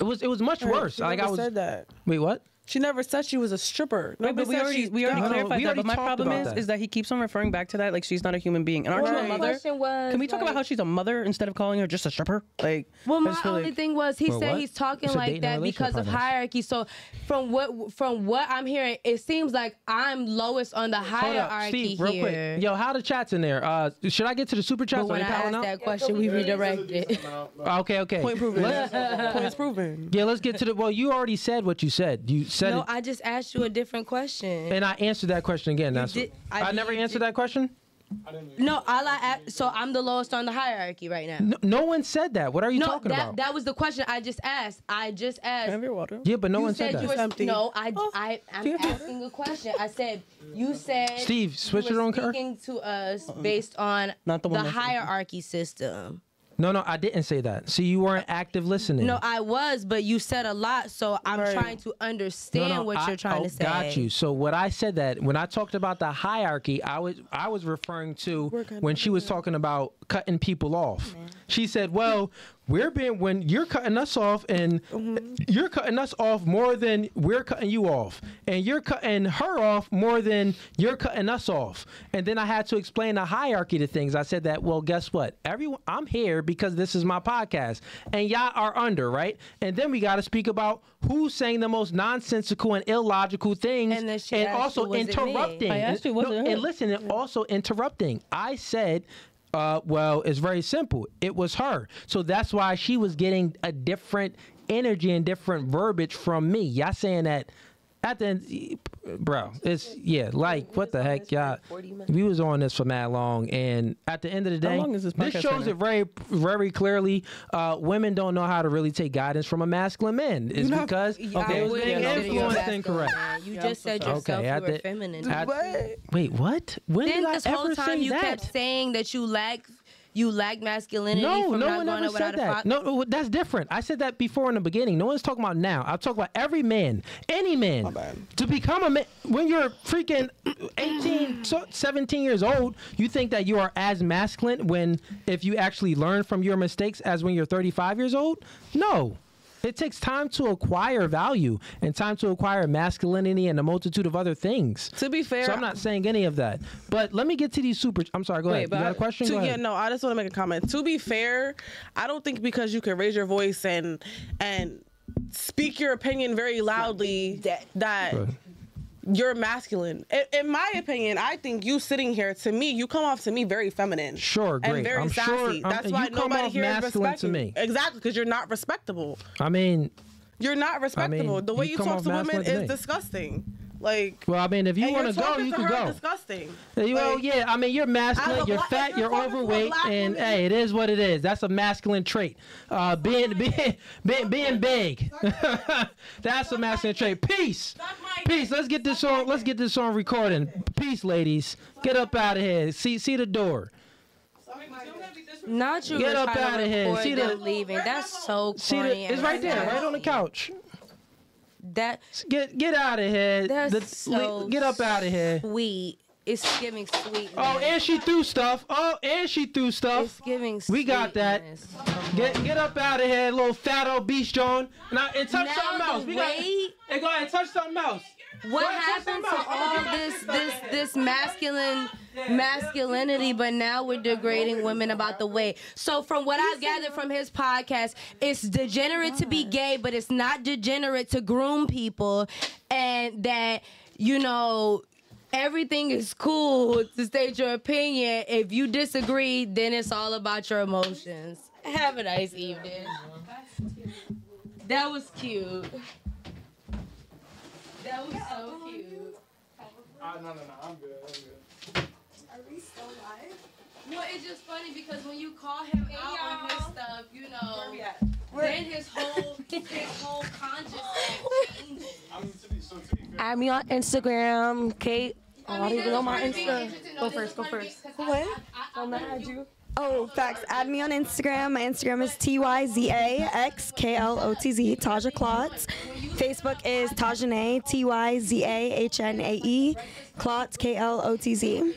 It was it was much worse. Like I was. said that. Wait, what? She never said she was a stripper. Wait, Nobody but we already we already No, no, clarified we that. But my problem about is that. is that he keeps on referring back to that like she's not a human being. And aren't Well, you a mother? was, Can we talk about how she's a mother instead of calling her just a stripper? Like, Well, my I only like- thing was he said what? he's talking It's like that and because of hierarchy. So from what from what I'm hearing, it seems like I'm lowest on the Hold hierarchy up, Steve, real here. quick. Yo, how the chats in there? Uh, should I get to the super chats? But when I piling asked up? that question, we redirected. Okay, okay. Point proven. Let's- Points proven. yeah, let's get to the. Well, you already said what you said. You said No, it, I just asked you a different question. and I answered that question again. That's did- I, I never did- answered that question. No, all I asked, so I'm the lowest on the hierarchy right now. No, no one said that. What are you No, talking that about? that was the question I just asked. I just asked. Have your water. yeah, but no you one said said you that. were empty. no. I Oh, I I'm do you have- asking a question. I said you said Steve, switch you it were on, Kurt. speaking to us based on Not the one that's- hierarchy system. No, no, I didn't say that. See, you weren't active listening. No, I was, but you said a lot, so I'm Right. trying to understand what I- you're trying oh, to say. Got you. So what I said that when I talked about the hierarchy, I was I was referring to when she was talking about cutting people off. She said, "Well, we're being when you're cutting us off, and mm-hmm. you're cutting us off more than we're cutting you off, and you're cutting her off more than you're cutting us off." And then I had to explain the hierarchy to things. I said that, well, guess what? Everyone, I'm here because this is my podcast, and y'all are under, right? And then we got to speak about who's saying the most nonsensical and illogical things, And and also you, was it me? interrupting. I asked you, was No, it and listen, and also interrupting. I said. Uh, well, it's very simple. It was her. So that's why she was getting a different energy and different verbiage from me. Y'all saying that at the end, bro, it's, yeah, like, what the heck, y'all. We was on this for mad long, and at the end of the day, long is this this shows right it very, very clearly. Uh, women don't know how to really take guidance from a masculine man. It's not- because I they was being you influenced masculine incorrect. man. You just said yourself Okay, you were did- feminine. I- What? Wait, what? When then did I this whole ever time say you that? kept saying that you lack you lack masculinity No, from no not one going ever said that. fa- No, no, that's different. I said that before in the beginning. No one's talking about now. I'm talking about every man, any man, to become a man. When you're freaking 18, 17 years old, you think that you are as masculine when if you actually learn from your mistakes as when you're 35 years old? No. It takes time to acquire value and time to acquire masculinity and a multitude of other things. To be fair, So I'm not saying any of that. But let me get to these super. I'm sorry. Go ahead. You but got I- a question? To, Go yeah, no, I just want to make a comment. To be fair, I don't think because you can raise your voice and and speak your opinion very loudly that Go ahead. You're masculine. In, in my opinion, I think you sitting here to me, you come off to me very feminine. Sure, great. And very I'm sassy. sure- I'm- That's why you come nobody here is masculine to me. Exactly, because you're not respectable. I mean, You're not respectable. the way you you, talk to women to is disgusting. Like, Well, I mean, if you want to go, you can go. Disgusting. Well, Like, yeah, I mean, you're masculine, you're black- fat, you're you're talking to a overweight, and woman- hey, it is what it is. That's a masculine trait. Uh, being being being, being big, that's a masculine trait. Peace, peace. Let's get this on. Let's get this on recording. Peace, ladies. Get up out of here. See see the door. Not you. Get up trying to outta here. See the- them leaving. That's so See the, it's right there, right on the couch. That Get get out of here. that's The- so get up out of here. Sweet. It's giving sweet. Oh, and she threw stuff. Oh, and she threw stuff. it's giving. We got that. Get get up out of here, little fat old beast John. Now and touch Now something else. We got. way- Hey, go ahead, touch something else. What happened to all this this this masculine masculinity but now we're degrading women about the way. So from what I've gathered from his podcast, it's degenerate to be gay, but it's not degenerate to groom people and that you know everything is cool to state your opinion. If you disagree, then it's all about your emotions. Have a nice evening. That was cute. That was so cute. Ah, no, no, no, I'm good. I'm good. Are we still live? Well, it's just funny because when you call him out on his stuff, you know, then his whole his whole consciousness changes. I'm to be, so to be fair, Add me on Instagram, Kate. Oh, I don't even know my Insta. Insta. Go first. Go first. What? I'm gonna add you. Oh, facts. Add me on Instagram. My Instagram is T Y Z A X K L O T Z, Taja Klotz. Facebook is Tajane, T Y Z A H N A E, Klotz, K L O T Z.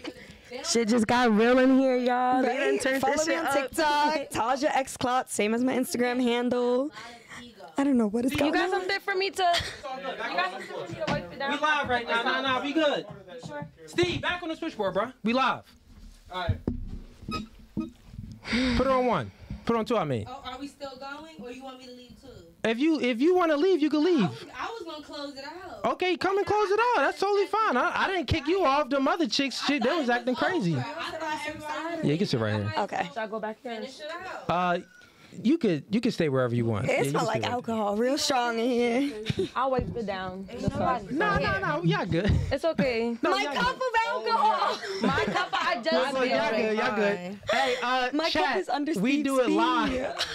Shit just got real in here, y'all. They done Right? turned Follow me on. TikTok, Taja X Klotz, same as my Instagram handle. I don't know what is You going got on. something for me to? You got something for me to wipe it We live right now. Nah, nah, we good. Steve, back on the switchboard, bro. We live. alright. Put it on one. Put it on two. I mean, Oh, are we still going, or you want me to leave too? if you if you want to leave, you can leave. I was gonna close it out. Okay, come and close it out. That's totally fine. I, I didn't kick you off. Them other chicks, shit, they was acting crazy. I thought everybody Yeah, you can sit right here. Okay. Should I go back there? finished it out. Uh, you could you could stay wherever you want. Yeah, It you smells like alcohol, real strong in here. I'll wipe it down. That's fine. there. No, no, no. Y'all good. It's okay. No, My y'all cup of alcohol. My cup, I just Y'all good. Y'all good. Y'all good. Hey, uh, My chat. cup is under we Steve's do it live.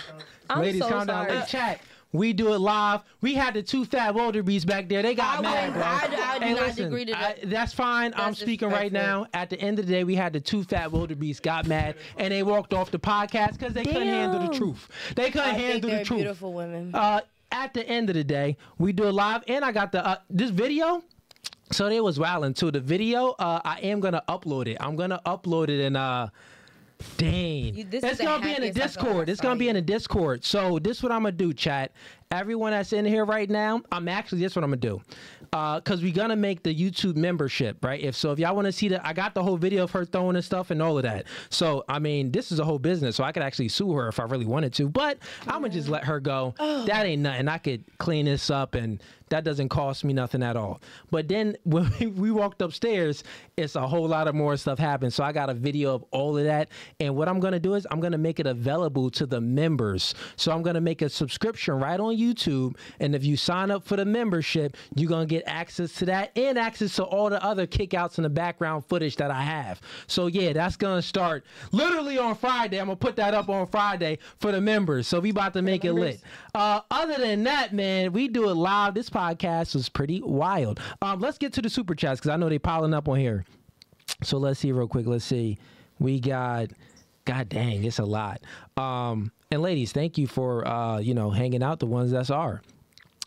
I'm Ladies, so calm down. sorry. Hey, chat. We do it live. We had the two fat Wildebeest back there. They got I mad, bro. I I do hey, not listen, agree to that. I- that's fine. I'm speaking right now. At the end of the day, we had the two fat Wildebeest got mad and they walked off the podcast because they couldn't handle the truth. They couldn't handle the truth. beautiful women. Uh, at the end of the day, we do it live, and I got the uh, this video. So they was wilding too. The video, uh, I am gonna upload it. I'm gonna upload it in uh, Dang. You- this it's gonna be in a Discord. It's gonna be in a Discord. So this is what I'm gonna do, chat. Everyone that's in here right now, I'm actually this what I'm gonna do. Uh, cause we're gonna make the YouTube membership, right? If so, if y'all want to see the, I got the whole video of her throwing and stuff and all of that. So I mean, this is a whole business, so I could actually sue her if I really wanted to. But I'm gonna just let her go. That ain't nothing. I could clean this up and that doesn't cost me nothing at all. But then when we, we walked upstairs, it's a whole lot of more stuff happened. So I got a video of all of that. And what I'm gonna do is I'm gonna make it available to the members. So I'm gonna make a subscription right on YouTube. And if you sign up for the membership, you're gonna get access to that and access to all the other kickouts and the background footage that I have. So yeah, that's gonna start literally on Friday. I'm gonna put that up on Friday for the members. So we about to make it lit. Uh, other than that, man, we do it live. This podcast was pretty wild. Um, let's get to the super chats because I know they're piling up on here. So let's see real quick. Let's see. We got. God dang, it's a lot. Um, and ladies, thank you for uh, you know hanging out. The ones that's are.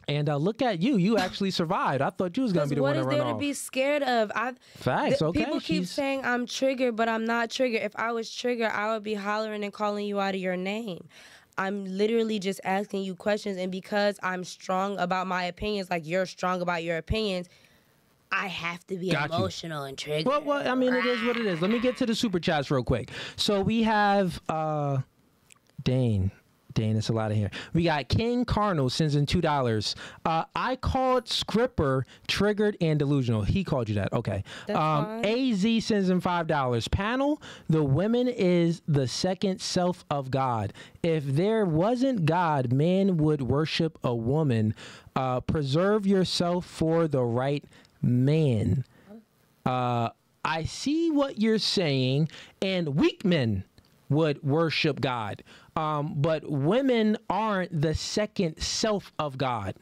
And uh, look at you. You actually survived. I thought you was gonna be the what one is to run there to be scared of? I Facts. th- Okay. people keep she's- saying I'm triggered, but I'm not triggered. If I was triggered, I would be hollering and calling you out of your name. I'm literally just asking you questions, and because I'm strong about my opinions, like you're strong about your opinions, I have to be Got you. emotional and triggered. Well, well, I mean, it is what it is. Let me get to the super chats real quick. So we have uh, Dane. Dane, it's a lot in here. We got King Carnal sends in two dollars. Uh, I called Scripper triggered and delusional. He called you that. Okay. Um. Az sends in five dollars. Panel: The women is the second self of God. If there wasn't God, man would worship a woman. Uh, preserve yourself for the right man. Uh, I see what you're saying, and weak men would worship God. Um, but women aren't the second self of God.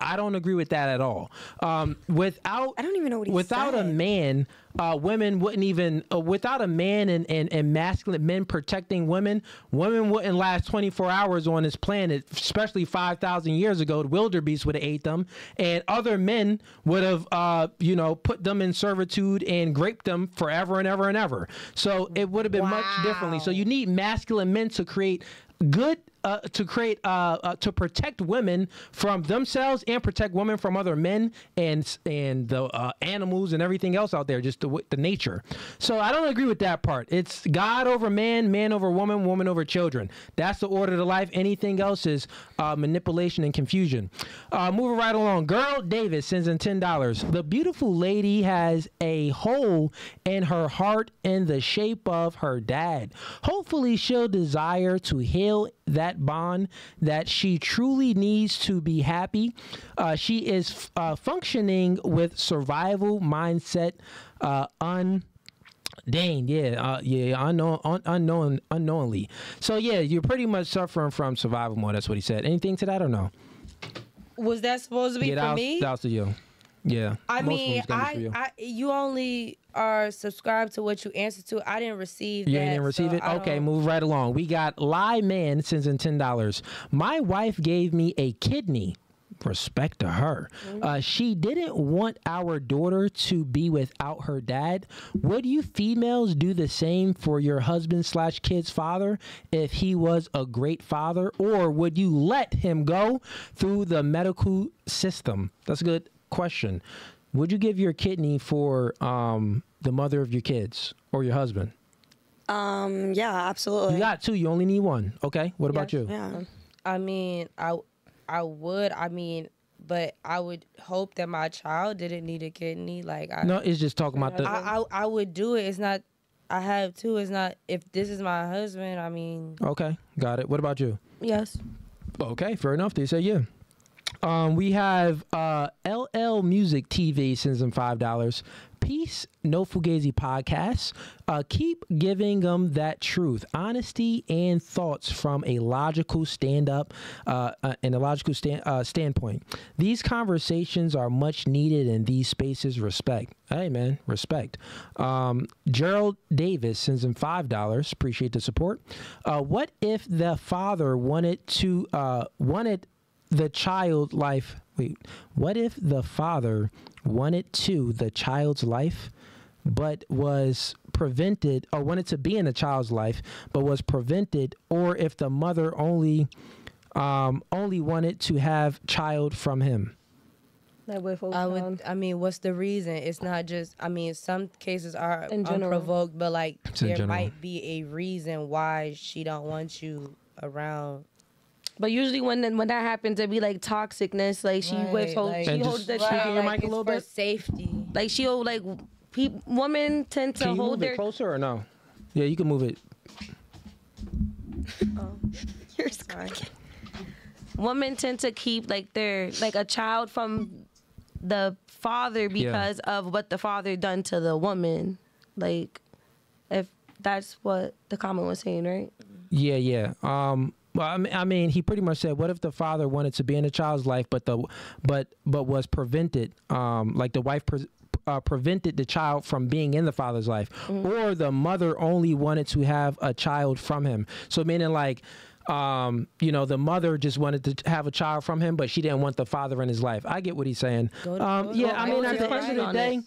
I don't agree with that at all. Um, without I don't even know what he without a man, uh, women wouldn't even uh, without a man and, and, and masculine men protecting women, women wouldn't last 24 hours on this planet, especially 5,000 years ago. The wildebeest would have ate them, and other men would have, uh, you know, put them in servitude and raped them forever and ever and ever. So it would have been much differently. So you need masculine men to create good uh, to create uh, uh, to protect women from themselves and protect women from other men and and the uh, animals and everything else out there, just the the nature. So I don't agree with that part. It's God over man, man over woman, woman over children. That's the order of life. Anything else is uh, manipulation and confusion. Uh, moving right along, Gerald Davis sends in ten dollars. The beautiful lady has a hole in her heart in the shape of her dad. Hopefully, she'll desire to heal that bond that she truly needs to be happy. Uh, she is uh, functioning with survival mindset, uh, un. Dang, yeah, uh, yeah, unknown, un, unknown, unknowingly. So yeah, you're pretty much suffering from survival mode. That's what he said. Anything to that or no? Was that supposed to be yeah, for was, me? that was to you. Yeah. I most mean, them's gonna be I, you. I, you only are subscribed to what you answer to. I didn't receive. You that, didn't receive so it? I Okay, don't- move right along. We got Lie Man sends in ten dollars. My wife gave me a kidney. Respect to her. Uh, she didn't want our daughter to be without her dad. Would you females do the same for your husband slash kid's father if he was a great father, or would you let him go through the medical system? That's good question. Would you give your kidney for um, the mother of your kids or your husband? Um, yeah, absolutely. You got two. You only need one. Okay. What about you? yeah. I mean, I, I would. I mean, but I would hope that my child didn't need a kidney. Like I, No, it's just talking about the. I, I, I would do it. It's not. I have two. It's not. If this is my husband, I mean, okay, got it. What about you? Yes. Okay, fair enough. They say yeah. Um, we have uh, LL Music TV sends them five dollars. Peace, no fugazee podcast. Uh, keep giving them that truth, honesty, and thoughts from a logical stand up uh, uh, and a logical stand, uh, standpoint. These conversations are much needed in these spaces. Respect. Hey man, respect. Um, Gerald Davis sends him five dollars. Appreciate the support. Uh, what if the father wanted to uh, wanted the child life wait what if the father wanted to the child's life but was prevented or wanted to be in the child's life but was prevented or if the mother only um only wanted to have child from him That. I would. I mean, what's the reason? It's not just. I mean, some cases are In general. unprovoked, but like It's there general. might be a reason why she don't want you around. But usually when when that happens, it'd be like toxicness. Like she Right, withholds, like- she holds just that. speak in your like, mic a it's little for bit? safety. Like she'll like. Pe- women tend to can you hold move their. it closer or no yeah you can move it oh, You're sorry. women tend to keep like their like a child from the father because of what the father done to the woman. Like, if that's what the comment was saying, right? Yeah, yeah. Um, well, I mean, I mean, he pretty much said, "What if the father wanted to be in the child's life, but the, but but was prevented, um, like the wife pre- uh, prevented the child from being in the father's life, or the mother only wanted to have a child from him. So meaning like." Um, you know, the mother just wanted to have a child from him, but she didn't want the father in his life. I get what he's saying. Go to- um, yeah, I mean, at the end of the day.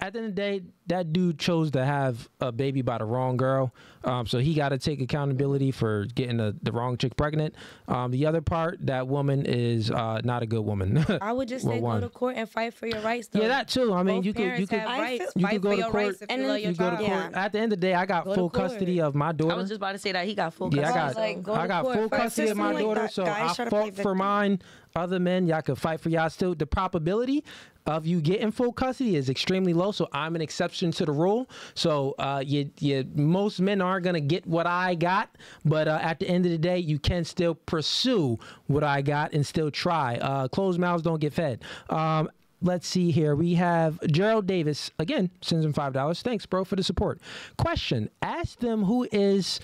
At the end of the day, that dude chose to have a baby by the wrong girl. Um, so he got to take accountability for getting the, the wrong chick pregnant. Um, the other part, that woman is uh, not a good woman. I would just Well, say one. go to court and fight for your rights. Though. yeah, that too. I mean, Both you could you could rights. you fight could go for to your court. rights and you then love your you go to court. Yeah. At the end of the day, I got Go full custody of my daughter. I was just about to say that he got full Yeah, I custody. got Like, go I got full custody of my like daughter, so I try to play fought for mine. Other men, y'all could fight for y'all. Still, the probability of you getting full custody is extremely low. So I'm an exception to the rule. So uh, you, you, most men aren't gonna get what I got, but uh, at the end of the day, you can still pursue what I got and still try. Uh, closed mouths don't get fed. Um, let's see here. We have Gerald Davis again sends him five dollars. Thanks, bro, for the support. Question: Ask them who is.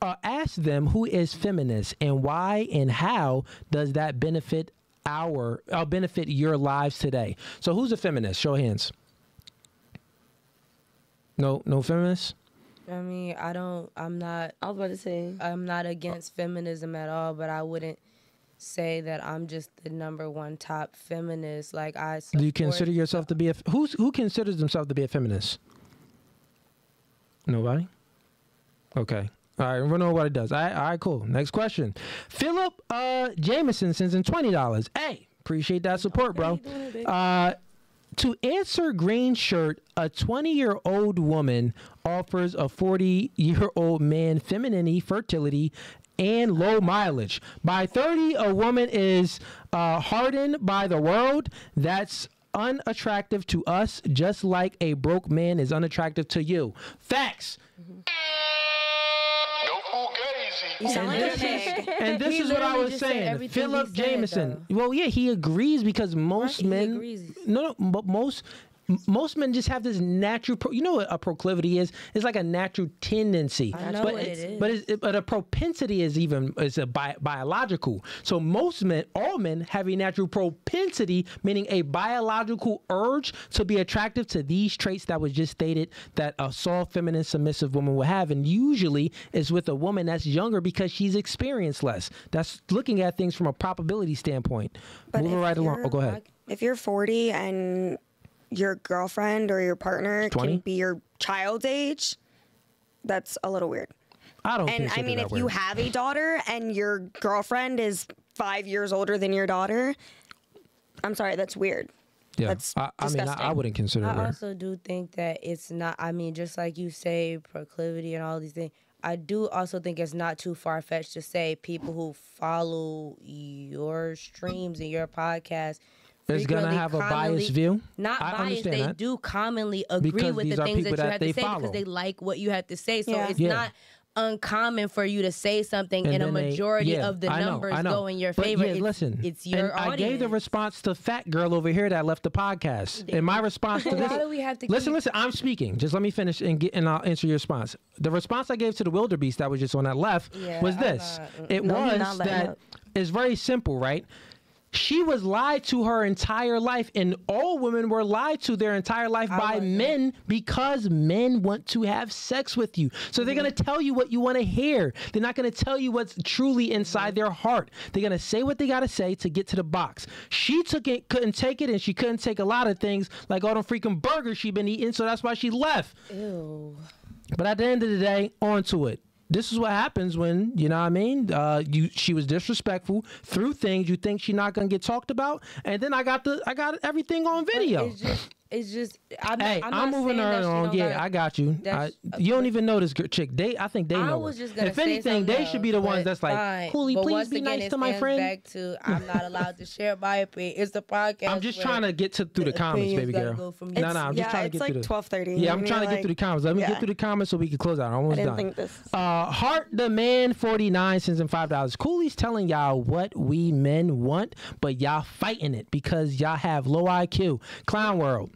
Uh, ask them who is feminist and why and how does that benefit our uh, benefit your lives today. So who's a feminist? Show of hands. No, no feminists. I mean, I don't. I'm not. I was about to say. I'm not against feminism at all, but I wouldn't say that I'm just the number one top feminist. Like I. Do you consider yourself to be a who's who considers themselves to be a feminist? Nobody. Okay. All right, we don't know what it does. All right, all right, cool. Next question. Philip uh, Jameson sends in twenty dollars. Hey, appreciate that support, bro. Uh, to answer green shirt, a 20 year old woman offers a 40 year old man femininity, fertility, and low mileage. By 30, a woman is uh, hardened by the world. That's unattractive to us, just like a broke man is unattractive to you. Facts. You sound like a pig. And this He is what I literally was just said saying. everything Philip he said, Jameson. Well, yeah, he agrees because most he men. agrees? No, no, but most. Most men just have this natural, pro, you know what a proclivity is? It's like a natural tendency. I know but what it it's- But it's, but a propensity is even is a bi- biological. So most men, all men, have a natural propensity, meaning a biological urge to be attractive to these traits that was just stated that a soft, feminine, submissive woman will have, and usually is with a woman that's younger because she's experienced less. That's looking at things from a probability standpoint. But Moving right along. Oh, go ahead. If you're 40 and your girlfriend or your partner 20? can be your child's age, that's a little weird. I don't. And I mean, that if you have a daughter and your girlfriend is five years older than your daughter, I'm sorry, that's weird. yeah, that's I, I mean, I, I wouldn't consider it I weird. also do think that it's not. I mean, just like you say, proclivity and all these things. I do also think it's not too far fetched to say people who follow your streams and your podcast Is gonna have a biased view. Not I biased. They that. do commonly agree Because with the things that you that have to say follow. because they like what you have to say. So Yeah. it's Yeah. not uncommon for you to say something And and a then they- majority yeah, of the I know, numbers I know. go in your But favor. Yeah, it's, listen, it's your and I gave the response to fat girl over here that left the podcast. And my response to this, do we have to listen, listen. I'm speaking. Just let me finish and get, and I'll answer your response. The response I gave to the wildebeest that was just on that left Yeah, was this. not- it No, was that up. it's very simple, right? She was lied to her entire life, and all women were lied to their entire life by wasn't. men because men want to have sex with you. So they're going to mm-hmm. tell you what you want to hear. They're not going to tell you what's truly inside mm-hmm. their heart. They're going to say what they got to say to get to the box. She took it, couldn't take it, and she couldn't take a lot of things like all them freaking burgers she'd been eating, so that's why she left. Ew. But at the end of the day, on to it. This is what happens when you know what I mean. Uh, you she was disrespectful through things you think she's not gonna get talked about, and then I got the I got everything on video. Just, it's just. I'm, Hey, I'm, I'm, not moving saying her that on. Yeah, gotta- I got you. I, you don't even know this gir- chick. They, I think they I know. was her. just gonna if say anything, they should be the ones that's like, but Cooley. But please be again, nice to my friend. Back to I'm not allowed to share my opinion. It's the podcast. I'm just trying to get to through the the comments, baby girl. go from No, no, I'm yeah, just trying to get like through the. 12:30. Yeah, I'm trying to get through the comments. Let me get through the comments so we can close out. I'm almost done. think this. Uh, Heart the Man 49 cents and five dollars. Cooley's telling y'all what we men want, but y'all fighting it because y'all have low IQ. Clown World.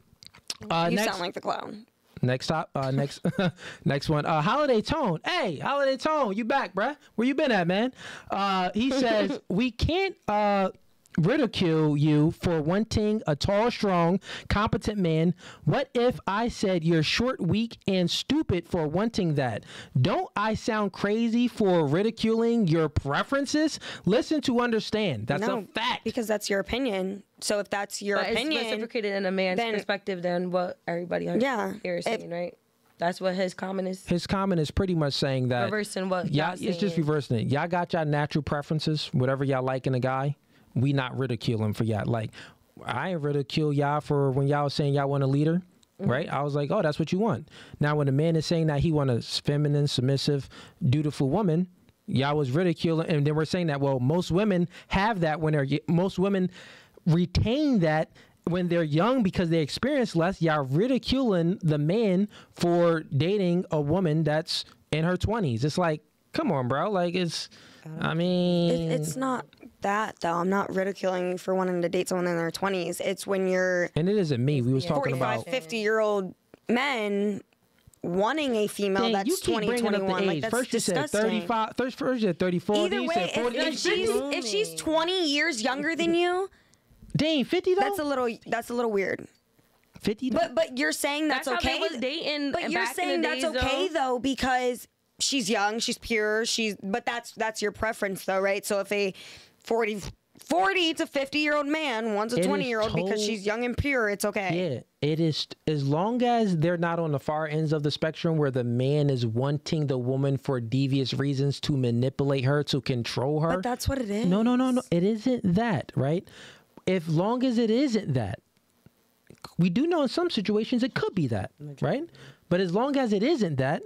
Uh, You next, sound like the clown. next top. Uh, next, next one. Uh, Holiday Tone. Hey, Holiday Tone, you back, bruh? Where you been at, man? Uh, he says we can't. Uh, ridicule you for wanting a tall, strong, competent man. What if I said you're short, weak, and stupid for wanting that? Don't I sound crazy for ridiculing your preferences? Listen to understand. That's no, a fact. because that's your opinion. So if that's your But it's opinion, reciprocated in a man's then- perspective than what everybody on Yeah, here is if- saying, right? That's what his comment is. His comment is pretty much saying that Reversing what y'all, y'all it's just reversing it. Y'all got y'all natural preferences, whatever y'all like in a guy. We not ridicule ridiculing for y'all. Like I ain't ridicule y'all for when y'all was saying y'all want a leader, Mm-hmm. right? I was like, oh, that's what you want. Now when a man is saying that he want a feminine, submissive, dutiful woman. Y'all was ridiculing, and then we're saying that. Well, most women have that when they're most women retain that when they're young because they experience less. Y'all ridiculing the man for dating a woman that's in her twenties. It's like, come on, bro. Like it's I mean, It, it's not that though. I'm not ridiculing you for wanting to date someone in their 20s. It's when you're and it isn't me. We was talking 45, about. 50 year old men wanting a female Dang, that's you 20, 21. like age. that's first you disgusting. said 35. First, first you said 34. Either then you way, said if, 40. if It's she's if she's 20 years younger than you, Dang, 50 though? that's a little that's a little weird. 50 though? But but you're saying that's, That's how okay. they was dating But you're saying that's days, okay though. though because she's young, she's pure, she's but that's that's your preference though, right? So if a 40 40 to 50 year old man wants a is 20 year old because she's young and pure, it's okay. Yeah, it is. As long as they're not on the far ends of the spectrum where the man is wanting the woman for devious reasons to manipulate her, to control her. But that's what it is. No, no, no, no. It isn't that, right? If long as it isn't that, we do know in some situations it could be that, right? But as long as it isn't that,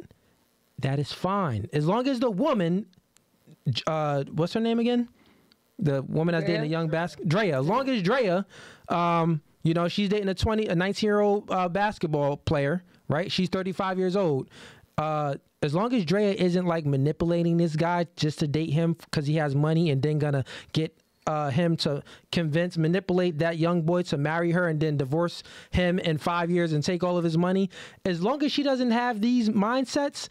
that is fine. As long as the woman, uh, what's her name again? The woman that's dating a young basket, Drea. As long as Drea, um, you know, she's dating a twenty, a nineteen year old uh, basketball player, right? She's thirty five years old. Uh, as long as Drea isn't like manipulating this guy just to date him because he has money and then gonna get uh, him to convince, manipulate that young boy to marry her and then divorce him in five years and take all of his money. As long as she doesn't have these mindsets,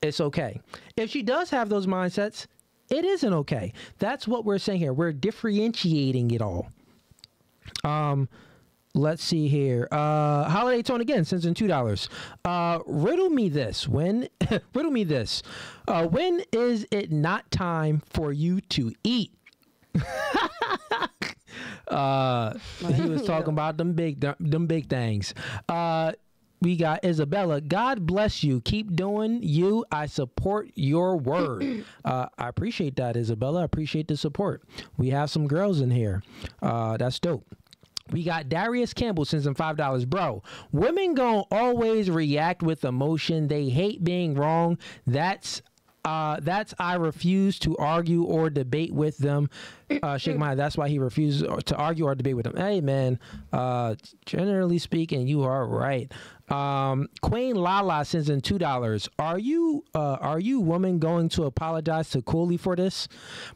it's okay. If she does have those mindsets, it isn't okay. That's what we're saying here. We're differentiating it all. Um, let's see here. Uh, holiday tone again, sends in two dollars. Uh, riddle me this. When riddle me this. Uh, when is it not time for you to eat? uh, he was talking about them big, them big things. Uh, we got Isabella. God bless you. Keep doing you. I support your word. uh, I appreciate that, Isabella. I appreciate the support. We have some girls in here. Uh, that's dope. We got Darius Campbell sends in five dollars, bro. Women gonna always react with emotion. They hate being wrong. That's uh, that's I refuse to argue or debate with them. Uh, shake my head. That's why he refuses to argue or debate with them. Hey man, uh, generally speaking, you are right. Um, Queen Lala sends in two dollars. Are you uh, are you woman going to apologize to Cooley for this,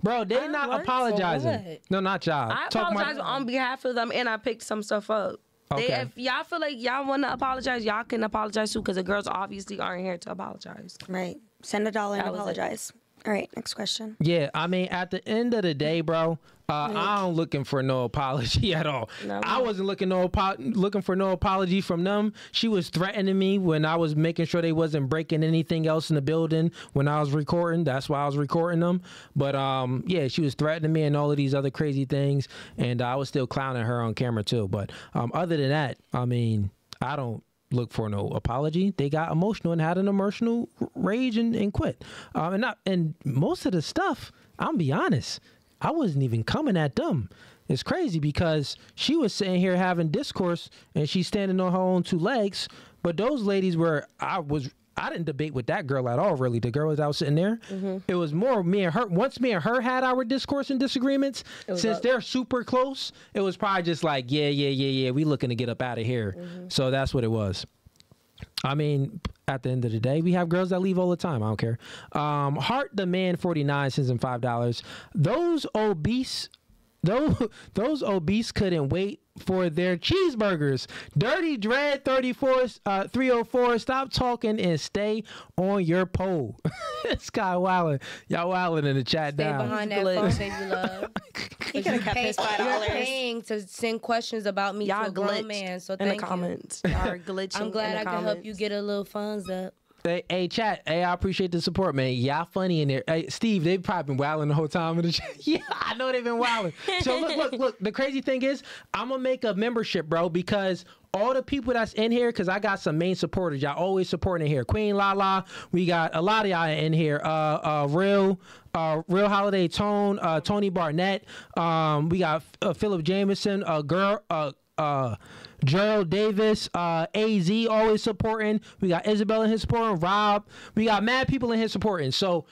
bro? They're not apologizing. No, not y'all. I Talk my- apologize on behalf of them, and I picked some stuff up. They, Okay. if y'all feel like y'all want to apologize, y'all can apologize too, because the girls obviously aren't here to apologize. Right. Send a dollar and apologize. it. All right, next question. Yeah, I mean, at the end of the day, bro, uh, I'm looking for no apology at all. No. I wasn't looking no looking for no apology from them. She was threatening me when I was making sure they wasn't breaking anything else in the building when I was recording. That's why I was recording them. But um, yeah, she was threatening me and all of these other crazy things, and I was still clowning her on camera too. But um, other than that, I mean, I don't look for no apology. They got emotional and had an emotional rage and, and quit. Um, and not and most of the stuff, I'm be honest, I wasn't even coming at them. It's crazy because she was sitting here having discourse and she's standing on her own two legs. But those ladies were I was I didn't debate with that girl at all, really. The girl that was sitting there. It was more me and her. Once me and her had our discourse and disagreements, since they're super close, it was probably just like, yeah, yeah, yeah, yeah, we looking to get up out of here. So that's what it was. I mean, at the end of the day, we have girls that leave all the time. I don't care. Um, Heart the Man forty nine cents and five dollars. Those obese, those those obese couldn't wait for their cheeseburgers. Dirty Dread 34 uh 304 stop talking and stay on your pole. Sky Wildin. Y'all wildin in the chat Stay down. behind that Glitch. phone, baby love. He could have kept his five You're dollars. paying to send questions about me Y'all to a grown man, so in the thank you. comments. Y'all are glitching. I'm glad in I the can help you get a little funds up. Hey, hey, chat. Hey, I appreciate the support, man. Y'all funny in there. Hey, Steve, they've probably been wilding the whole time in the chat. yeah, I know they've been wilding. So look, look, look. The crazy thing is, I'm gonna make a membership, bro, because all the people that's in here, because I got some main supporters. Y'all always supporting in here. Queen Lala, we got a lot of y'all in here. Uh, uh, real, uh, real holiday tone. Uh, Tony Barnett. Um, we got uh, Philip Jameson. Uh, girl. Uh, uh Gerald Davis, uh AZ always supporting. We got Isabel in his supporting, Rob. We got mad people in his supporting. So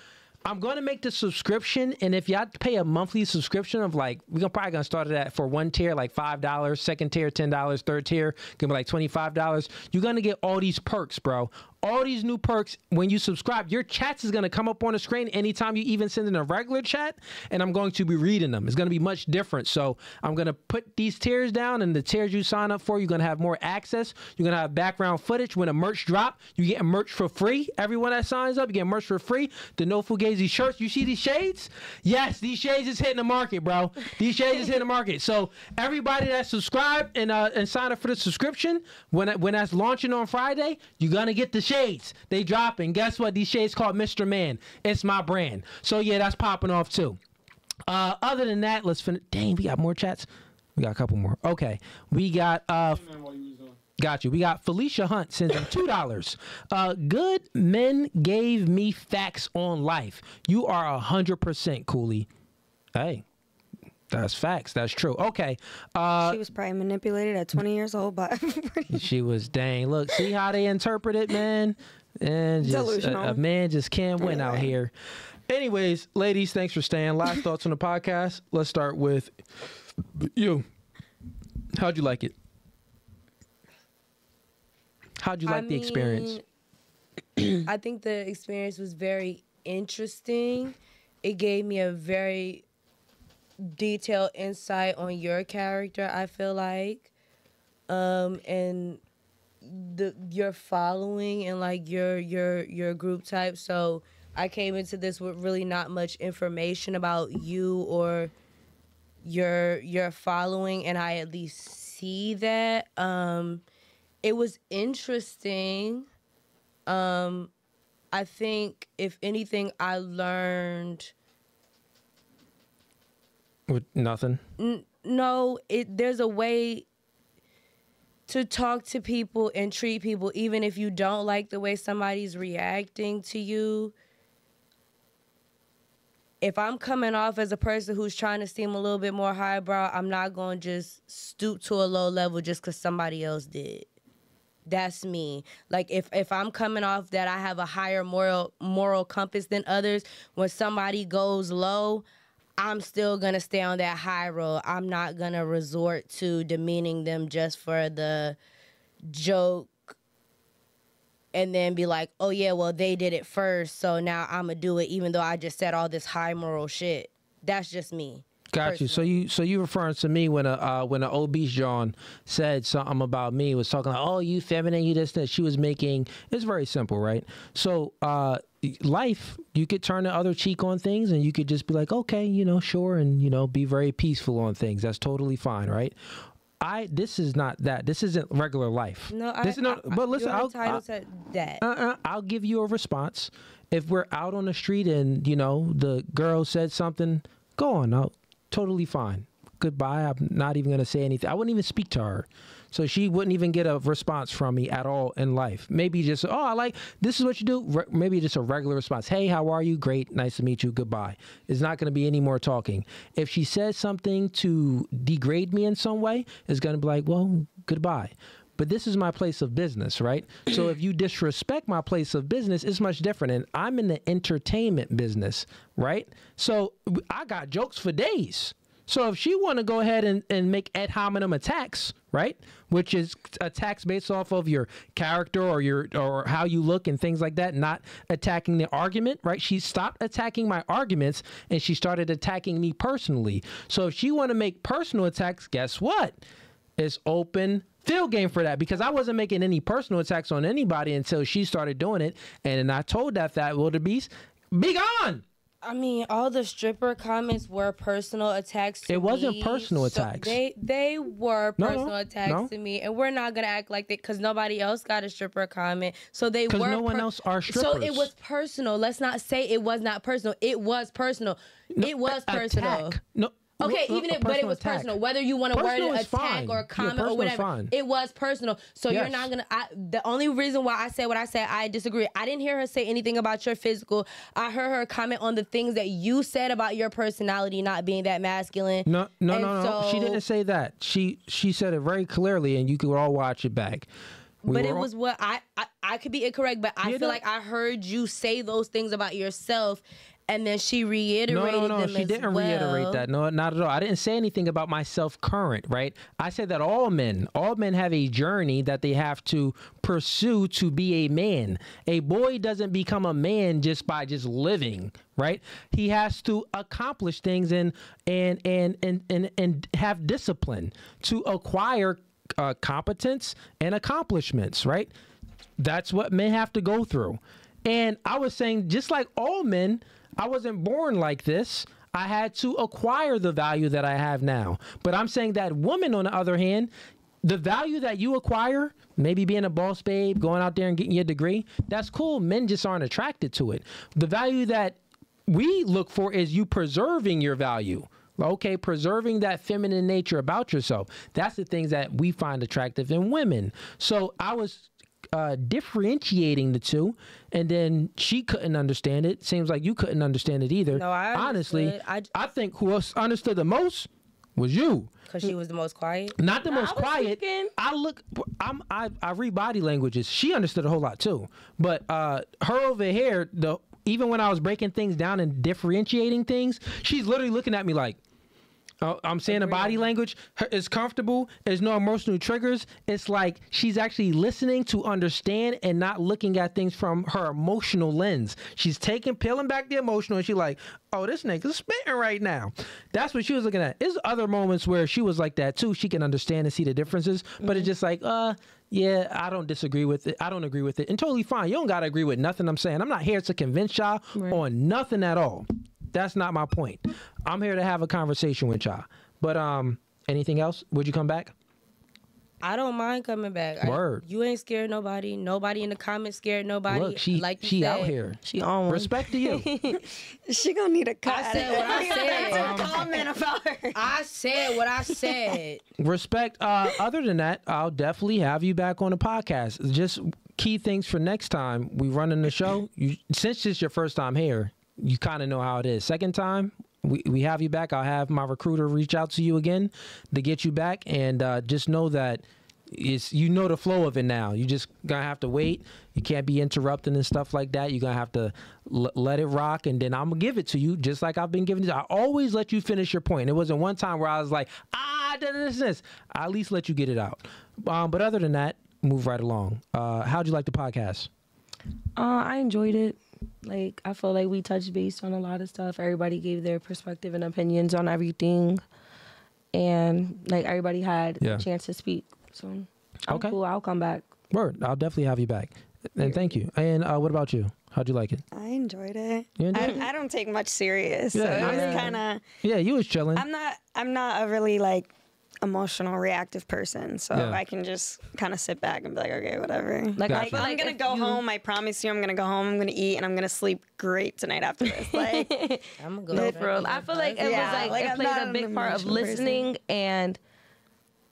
I'm gonna make the subscription, and if y'all pay a monthly subscription of like, we're gonna probably gonna start it at for one tier like five dollars, second tier ten dollars, third tier gonna be like twenty five dollars. You're gonna get all these perks, bro. All these new perks when you subscribe. Your chats is gonna come up on the screen anytime you even send in a regular chat, and I'm going to be reading them. It's gonna be much different. So I'm gonna put these tiers down, and the tiers you sign up for, you're gonna have more access. You're gonna have background footage. When a merch drop, you get merch for free. Everyone that signs up, you get merch for free. The No Fugazee shirts. You see these shades? Yes, these shades is hitting the market, bro. These shades is hitting the market. So everybody that subscribed and uh, and sign up for the subscription, when when that's launching on Friday, you're gonna get the shades. They dropping. Guess what? These shades called Mr. Man. It's my brand. So yeah, that's popping off too. Uh, other than that, let's finish. Dang, we got more chats. We got a couple more. Okay, we got uh, And then while you was on. Got you. We got Felicia Hunt sending two dollars. Uh, good men gave me facts on life. You are a hundred percent Cooley. Hey, that's facts. That's true. Okay. Uh, she was probably manipulated at 20 years old, but she was dang. Look, see how they interpret it, man. And just a, a man just can't win out here. Anyways, ladies, thanks for staying. Last thoughts on the podcast. Let's start with you. How'd you like it? How'd you like I the experience? I think the experience was very interesting. It gave me a very detailed insight on your character, I feel like. Um and the your following and like your your your group type. So I came into this with really not much information about you or your your following and I at least see that. Um it was interesting. Um, I think if anything, I learned With nothing. n- no. It there's a way to talk to people and treat people, even if you don't like the way somebody's reacting to you. If I'm coming off as a person who's trying to seem a little bit more highbrow, I'm not going to just stoop to a low level just because somebody else did. that's me like if if i'm coming off that i have a higher moral moral compass than others when somebody goes low i'm still gonna stay on that high road. I'm not gonna resort to demeaning them just for the joke and then be like oh yeah well they did it first so now i'm gonna do it even though i just said all this high moral shit. That's just me Got you. So you so you referring to me when a uh, when an obese John said something about me was talking like oh you feminine you this that. She was making it's very simple right? So uh life you could turn the other cheek on things and you could just be like okay you know sure and you know be very peaceful on things. That's totally fine right? I this is not that. This isn't regular life. No I, this is not I- but listen I'll, I'll- that. uh-uh, I'll give you a response. If we're out on the street and, you know, the girl said something, go on. I'll, totally fine. Goodbye. I'm not even going to say anything. I wouldn't even speak to her. So she wouldn't even get a response from me at all in life. Maybe just, oh, I like, this is what you do. Re- maybe just a regular response. Hey, how are you? Great. Nice to meet you. Goodbye. It's not going to be any more talking. If she says something to degrade me in some way, it's going to be like, well, goodbye but this is my place of business, right? so if you disrespect my place of business, it's much different. And I'm in the entertainment business, right? So I got jokes for days. So if she want to go ahead and, and make ad hominem attacks, right, which is attacks based off of your character or your or how you look and things like that, not attacking the argument, right? She stopped attacking my arguments and she started attacking me personally. So if she want to make personal attacks, guess what? It's open field game for that because I wasn't making any personal attacks on anybody until she started doing it, and then I told that fat wildebeest, "Be gone." I mean, all the stripper comments were personal attacks. To me It wasn't me, personal so attacks. They they were No, no, personal attacks no. to me, and we're not gonna act like that because nobody else got a stripper comment. So they were. no one else are strippers. So it was personal. Let's not say it was not personal. It was personal. it was personal. Attack. No. Okay, even if, but it was attack. personal. Whether you want to word Personal it is attack fine. or Yeah, comment personal or whatever, it was personal. So you're not gonna. I, the only reason why I said what I said, I disagree. I didn't hear her say anything about your physical. I heard her comment on the things that you said about your personality not being that masculine. No, no, And no, no. She didn't say that. She she said it very clearly, and you could all watch it back. We but it all- was what I, I I could be incorrect, but I Yeah, feel like I heard you say those things about yourself, and then she No, reiterated no, no. them She didn't well. reiterate that. No, not at all. I didn't say anything about myself current, right? I said that all men, all men have a journey that they have to pursue to be a man. A boy doesn't become a man just by just living, right? He has to accomplish things and and and and and, and have discipline to acquire uh, competence and accomplishments, right? That's what men have to go through. And I was saying, just like all men, I wasn't born like this. I had to acquire the value that I have now. But I'm saying that woman, on the other hand, the value that you acquire, maybe being a boss babe, going out there and getting your degree, that's cool. Men just aren't attracted to it. The value that we look for is you preserving your value. Okay, preserving that feminine nature about yourself. That's the things that we find attractive in women. So I was uh, differentiating the two, and then she couldn't understand it. Seems like you couldn't understand it either. No, I honestly. I- I think who else understood the most was you. Because she was the most quiet. Not the Nah, most I quiet. speaking. I look. I'm. I, I read body languages. She understood a whole lot too. But uh, her over here, the even when I was breaking things down and differentiating things, she's literally looking at me like. Oh, I'm saying the body language is comfortable. There's no emotional triggers. It's like she's actually listening to understand and not looking at things from her emotional lens. She's taking, peeling back the emotional, and she's like, "Oh, this nigga's spitting right now." That's what she was looking at. There's other moments where she was like that too. She can understand and see the differences, but it's just like, uh, yeah, I don't disagree with it. I don't agree with it, and totally fine. You don't gotta agree with nothing I'm saying. I'm not here to convince y'all on nothing at all. That's not my point. I'm here to have a conversation with y'all. But um, anything else? Would you come back? I don't mind coming back. I- Word. you ain't scared nobody. Nobody in the comments scared nobody. Look, she like she said, out here. She on one. Respect to you. She gonna need a cut. I said what I said. comment about her. I said what I said. Respect. Uh, other than that, I'll definitely have you back on the podcast. Just key things for next time we running the show. You since it's your first time here, you kind of know how it is. Second time. We, we have you back. I'll have my recruiter reach out to you again to get you back, and uh, just know that it's you know the flow of it now. You just gonna have to wait. You can't be interrupting and stuff like that. You're gonna have to l- let it rock, and then I'm gonna give it to you just like I've been giving it. I always let you finish your point. It wasn't one time where I was like, ah, this, this. I at least let you get it out. Um, but other than that, move right along. Uh, how'd you like the podcast? Uh, I enjoyed it. Like I feel like we touched base on a lot of stuff. Everybody gave their perspective and opinions on everything, and like everybody had Yeah. a chance to speak. So I'm Okay. cool. I'll come back. Word. I'll definitely have you back. And thank you. And uh, what about you? How'd you like it? I enjoyed it. You enjoyed I, it? I don't take much serious, Yeah, so it was kind of. Yeah, you was chilling. I'm not. I'm not a really like emotional, reactive person, so Yeah. I can just kind of sit back and be like, okay, whatever. Like I Gotcha. feel I'm gonna go you- home. I promise you, I'm gonna go home. I'm gonna eat, and I'm gonna sleep great tonight after this. Like, I'm gonna go. No, back for real. I feel like it. Yeah, was like, like, it I'm played a big part of emotional person. listening and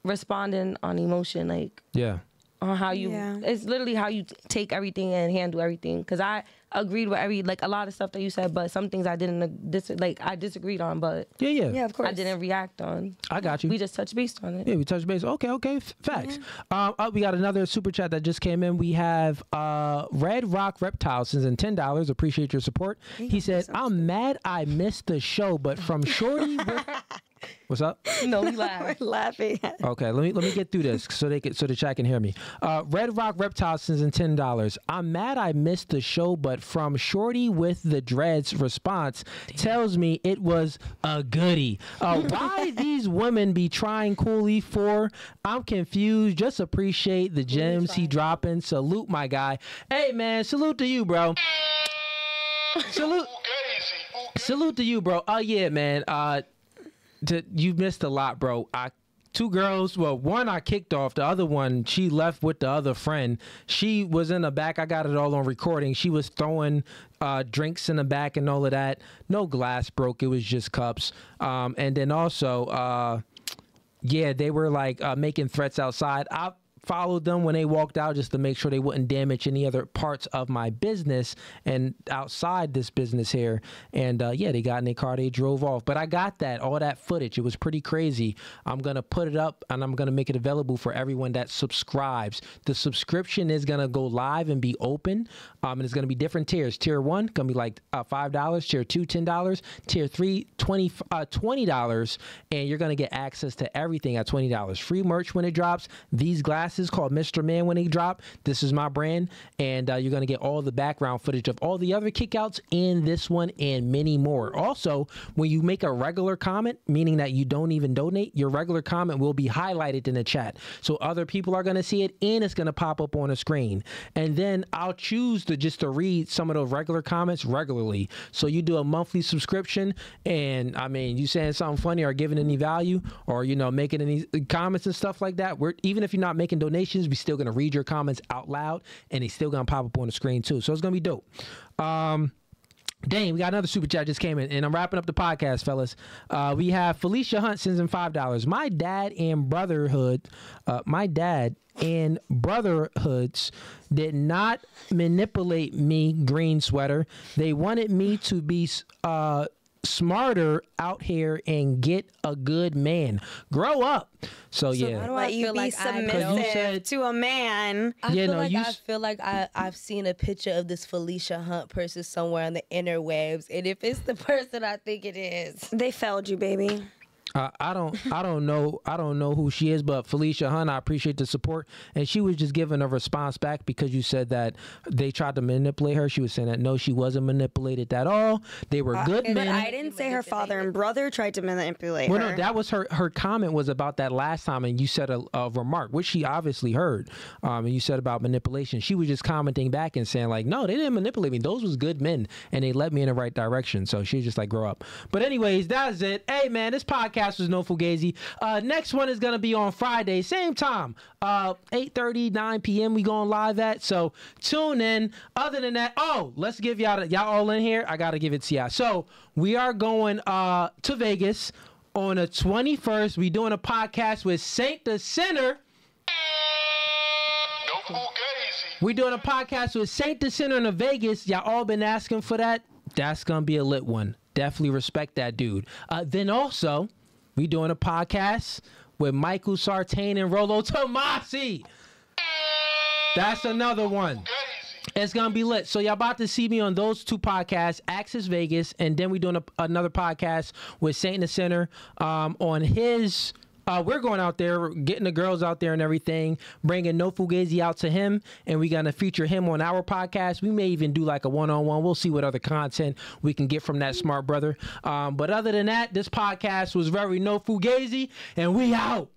responding on emotion, like yeah. On how you. Yeah. It's literally how you t- take everything and handle everything. Because I agreed with every like a lot of stuff that you said, but some things I didn't dis- like. I disagreed on, but Yeah, yeah. yeah, of course. I didn't react on. I got you. We just touched base on it. Yeah, we touched base. Okay, okay, f- facts. Um, uh, we got another super chat that just came in. We have uh, Red Rock Reptile sends in ten dollars. Appreciate your support. He said, "I'm mad I missed the show, but from Shorty." with-" What's up? No, we laughed. We're laughing. Okay, let me let me get through this so they can so the chat can hear me. Uh, Red Rock Reptiles sends in ten dollars. I'm mad I missed the show, but from Shorty with the dreads response tells me it was a goodie. Uh, why these women be trying Cooley for? I'm confused. Just appreciate the gems he dropping. Salute my guy. Hey man, salute to you, bro. Salute. Salute to you, bro. Oh yeah, man. Uh, to, you missed a lot, bro. I two girls. Well, one I kicked off. The other one she left with the other friend. She was in the back. I got it all on recording. She was throwing uh, drinks in the back and all of that. No glass broke. It was just cups. Um, and then also, uh, yeah, they were like uh, making threats outside. I followed them when they walked out just to make sure they wouldn't damage any other parts of my business and outside this business here. And uh, yeah, they got in their car, they drove off. But I got that, all that footage. It was pretty crazy. I'm gonna put it up and I'm gonna make it available for everyone that subscribes. The subscription is gonna go live and be open. Um, and it's gonna be different tiers. Tier one gonna be like uh, five dollars. Tier two, ten dollars. Tier three, 20 uh, twenty dollars, and you're gonna get access to everything at twenty dollars. Free merch when it drops. These glasses called Mr. Man when they drop. This is my brand, and uh, you're gonna get all the background footage of all the other kickouts and this one and many more. Also, when you make a regular comment, meaning that you don't even donate, your regular comment will be highlighted in the chat, so other people are gonna see it, and it's gonna pop up on the screen. And then I'll choose to just to read some of those regular comments regularly. So you do a monthly subscription, and I mean, you saying something funny or giving any value, or you know, making any comments and stuff like that. We're even if you're not making donations, we're still gonna read your comments out loud, and it's still gonna pop up on the screen too. So it's gonna be dope. Um, Dang, we got another super chat just came in, and I'm wrapping up the podcast, fellas. Uh, we have Felicia Hunt sends in five dollars. My dad and brotherhood, uh, my dad and brotherhoods did not manipulate me. Green sweater. They wanted me to be uh, smarter out here and get a good man. Grow up. So, yeah. How do I you feel be like I know- submissive You said- to a man? I Yeah, feel no, like you I s- feel like I I've seen a picture of this Felicia Hunt person somewhere on the interwebs, and if it's the person I think it is, They failed you, baby. Uh, I don't, I don't know, I don't know who she is, but Felicia Hunt, I appreciate the support, and she was just giving a response back because you said that they tried to manipulate her. She was saying that no, she wasn't manipulated at all. They were good But men. I didn't say her father and brother tried to manipulate Well, her. no, that was her. Her comment was about that last time, and you said a, a remark, which she obviously heard. Um, and you said about manipulation. She was just commenting back and saying like, "No, they didn't manipulate me. Those was good men, and they led me in the right direction." So she was just like, "Grow up." But anyways, that's it. Hey man, this podcast was no fugazee. Uh, next one is gonna be on Friday, same time, uh, 8:30, 9 p.m. We going live at. So tune in. Other than that, oh, let's give y'all y'all all in here. I gotta give it to y'all. So we are going uh to Vegas on the 21st. We doing a podcast with Saint the Sinner. We doing a podcast with Saint the Sinner in Vegas. Y'all all been asking for that. That's gonna be a lit one. Definitely respect that dude. Uh, then also, we doing a podcast with Michael Sartain and Rollo Tomassi. That's another one. It's gonna be lit. So y'all about to see me on those two podcasts, Axis Vegas, and then we doing a, another podcast with Saint in the Center um, on his. Uh, we're going out there, getting the girls out there and everything, bringing No Fugazee out to him, and we're gonna feature him on our podcast. We may even do like a one-on-one. We'll see what other content we can get from that smart brother. Um, but other than that, this podcast was very No Fugazee, and we out.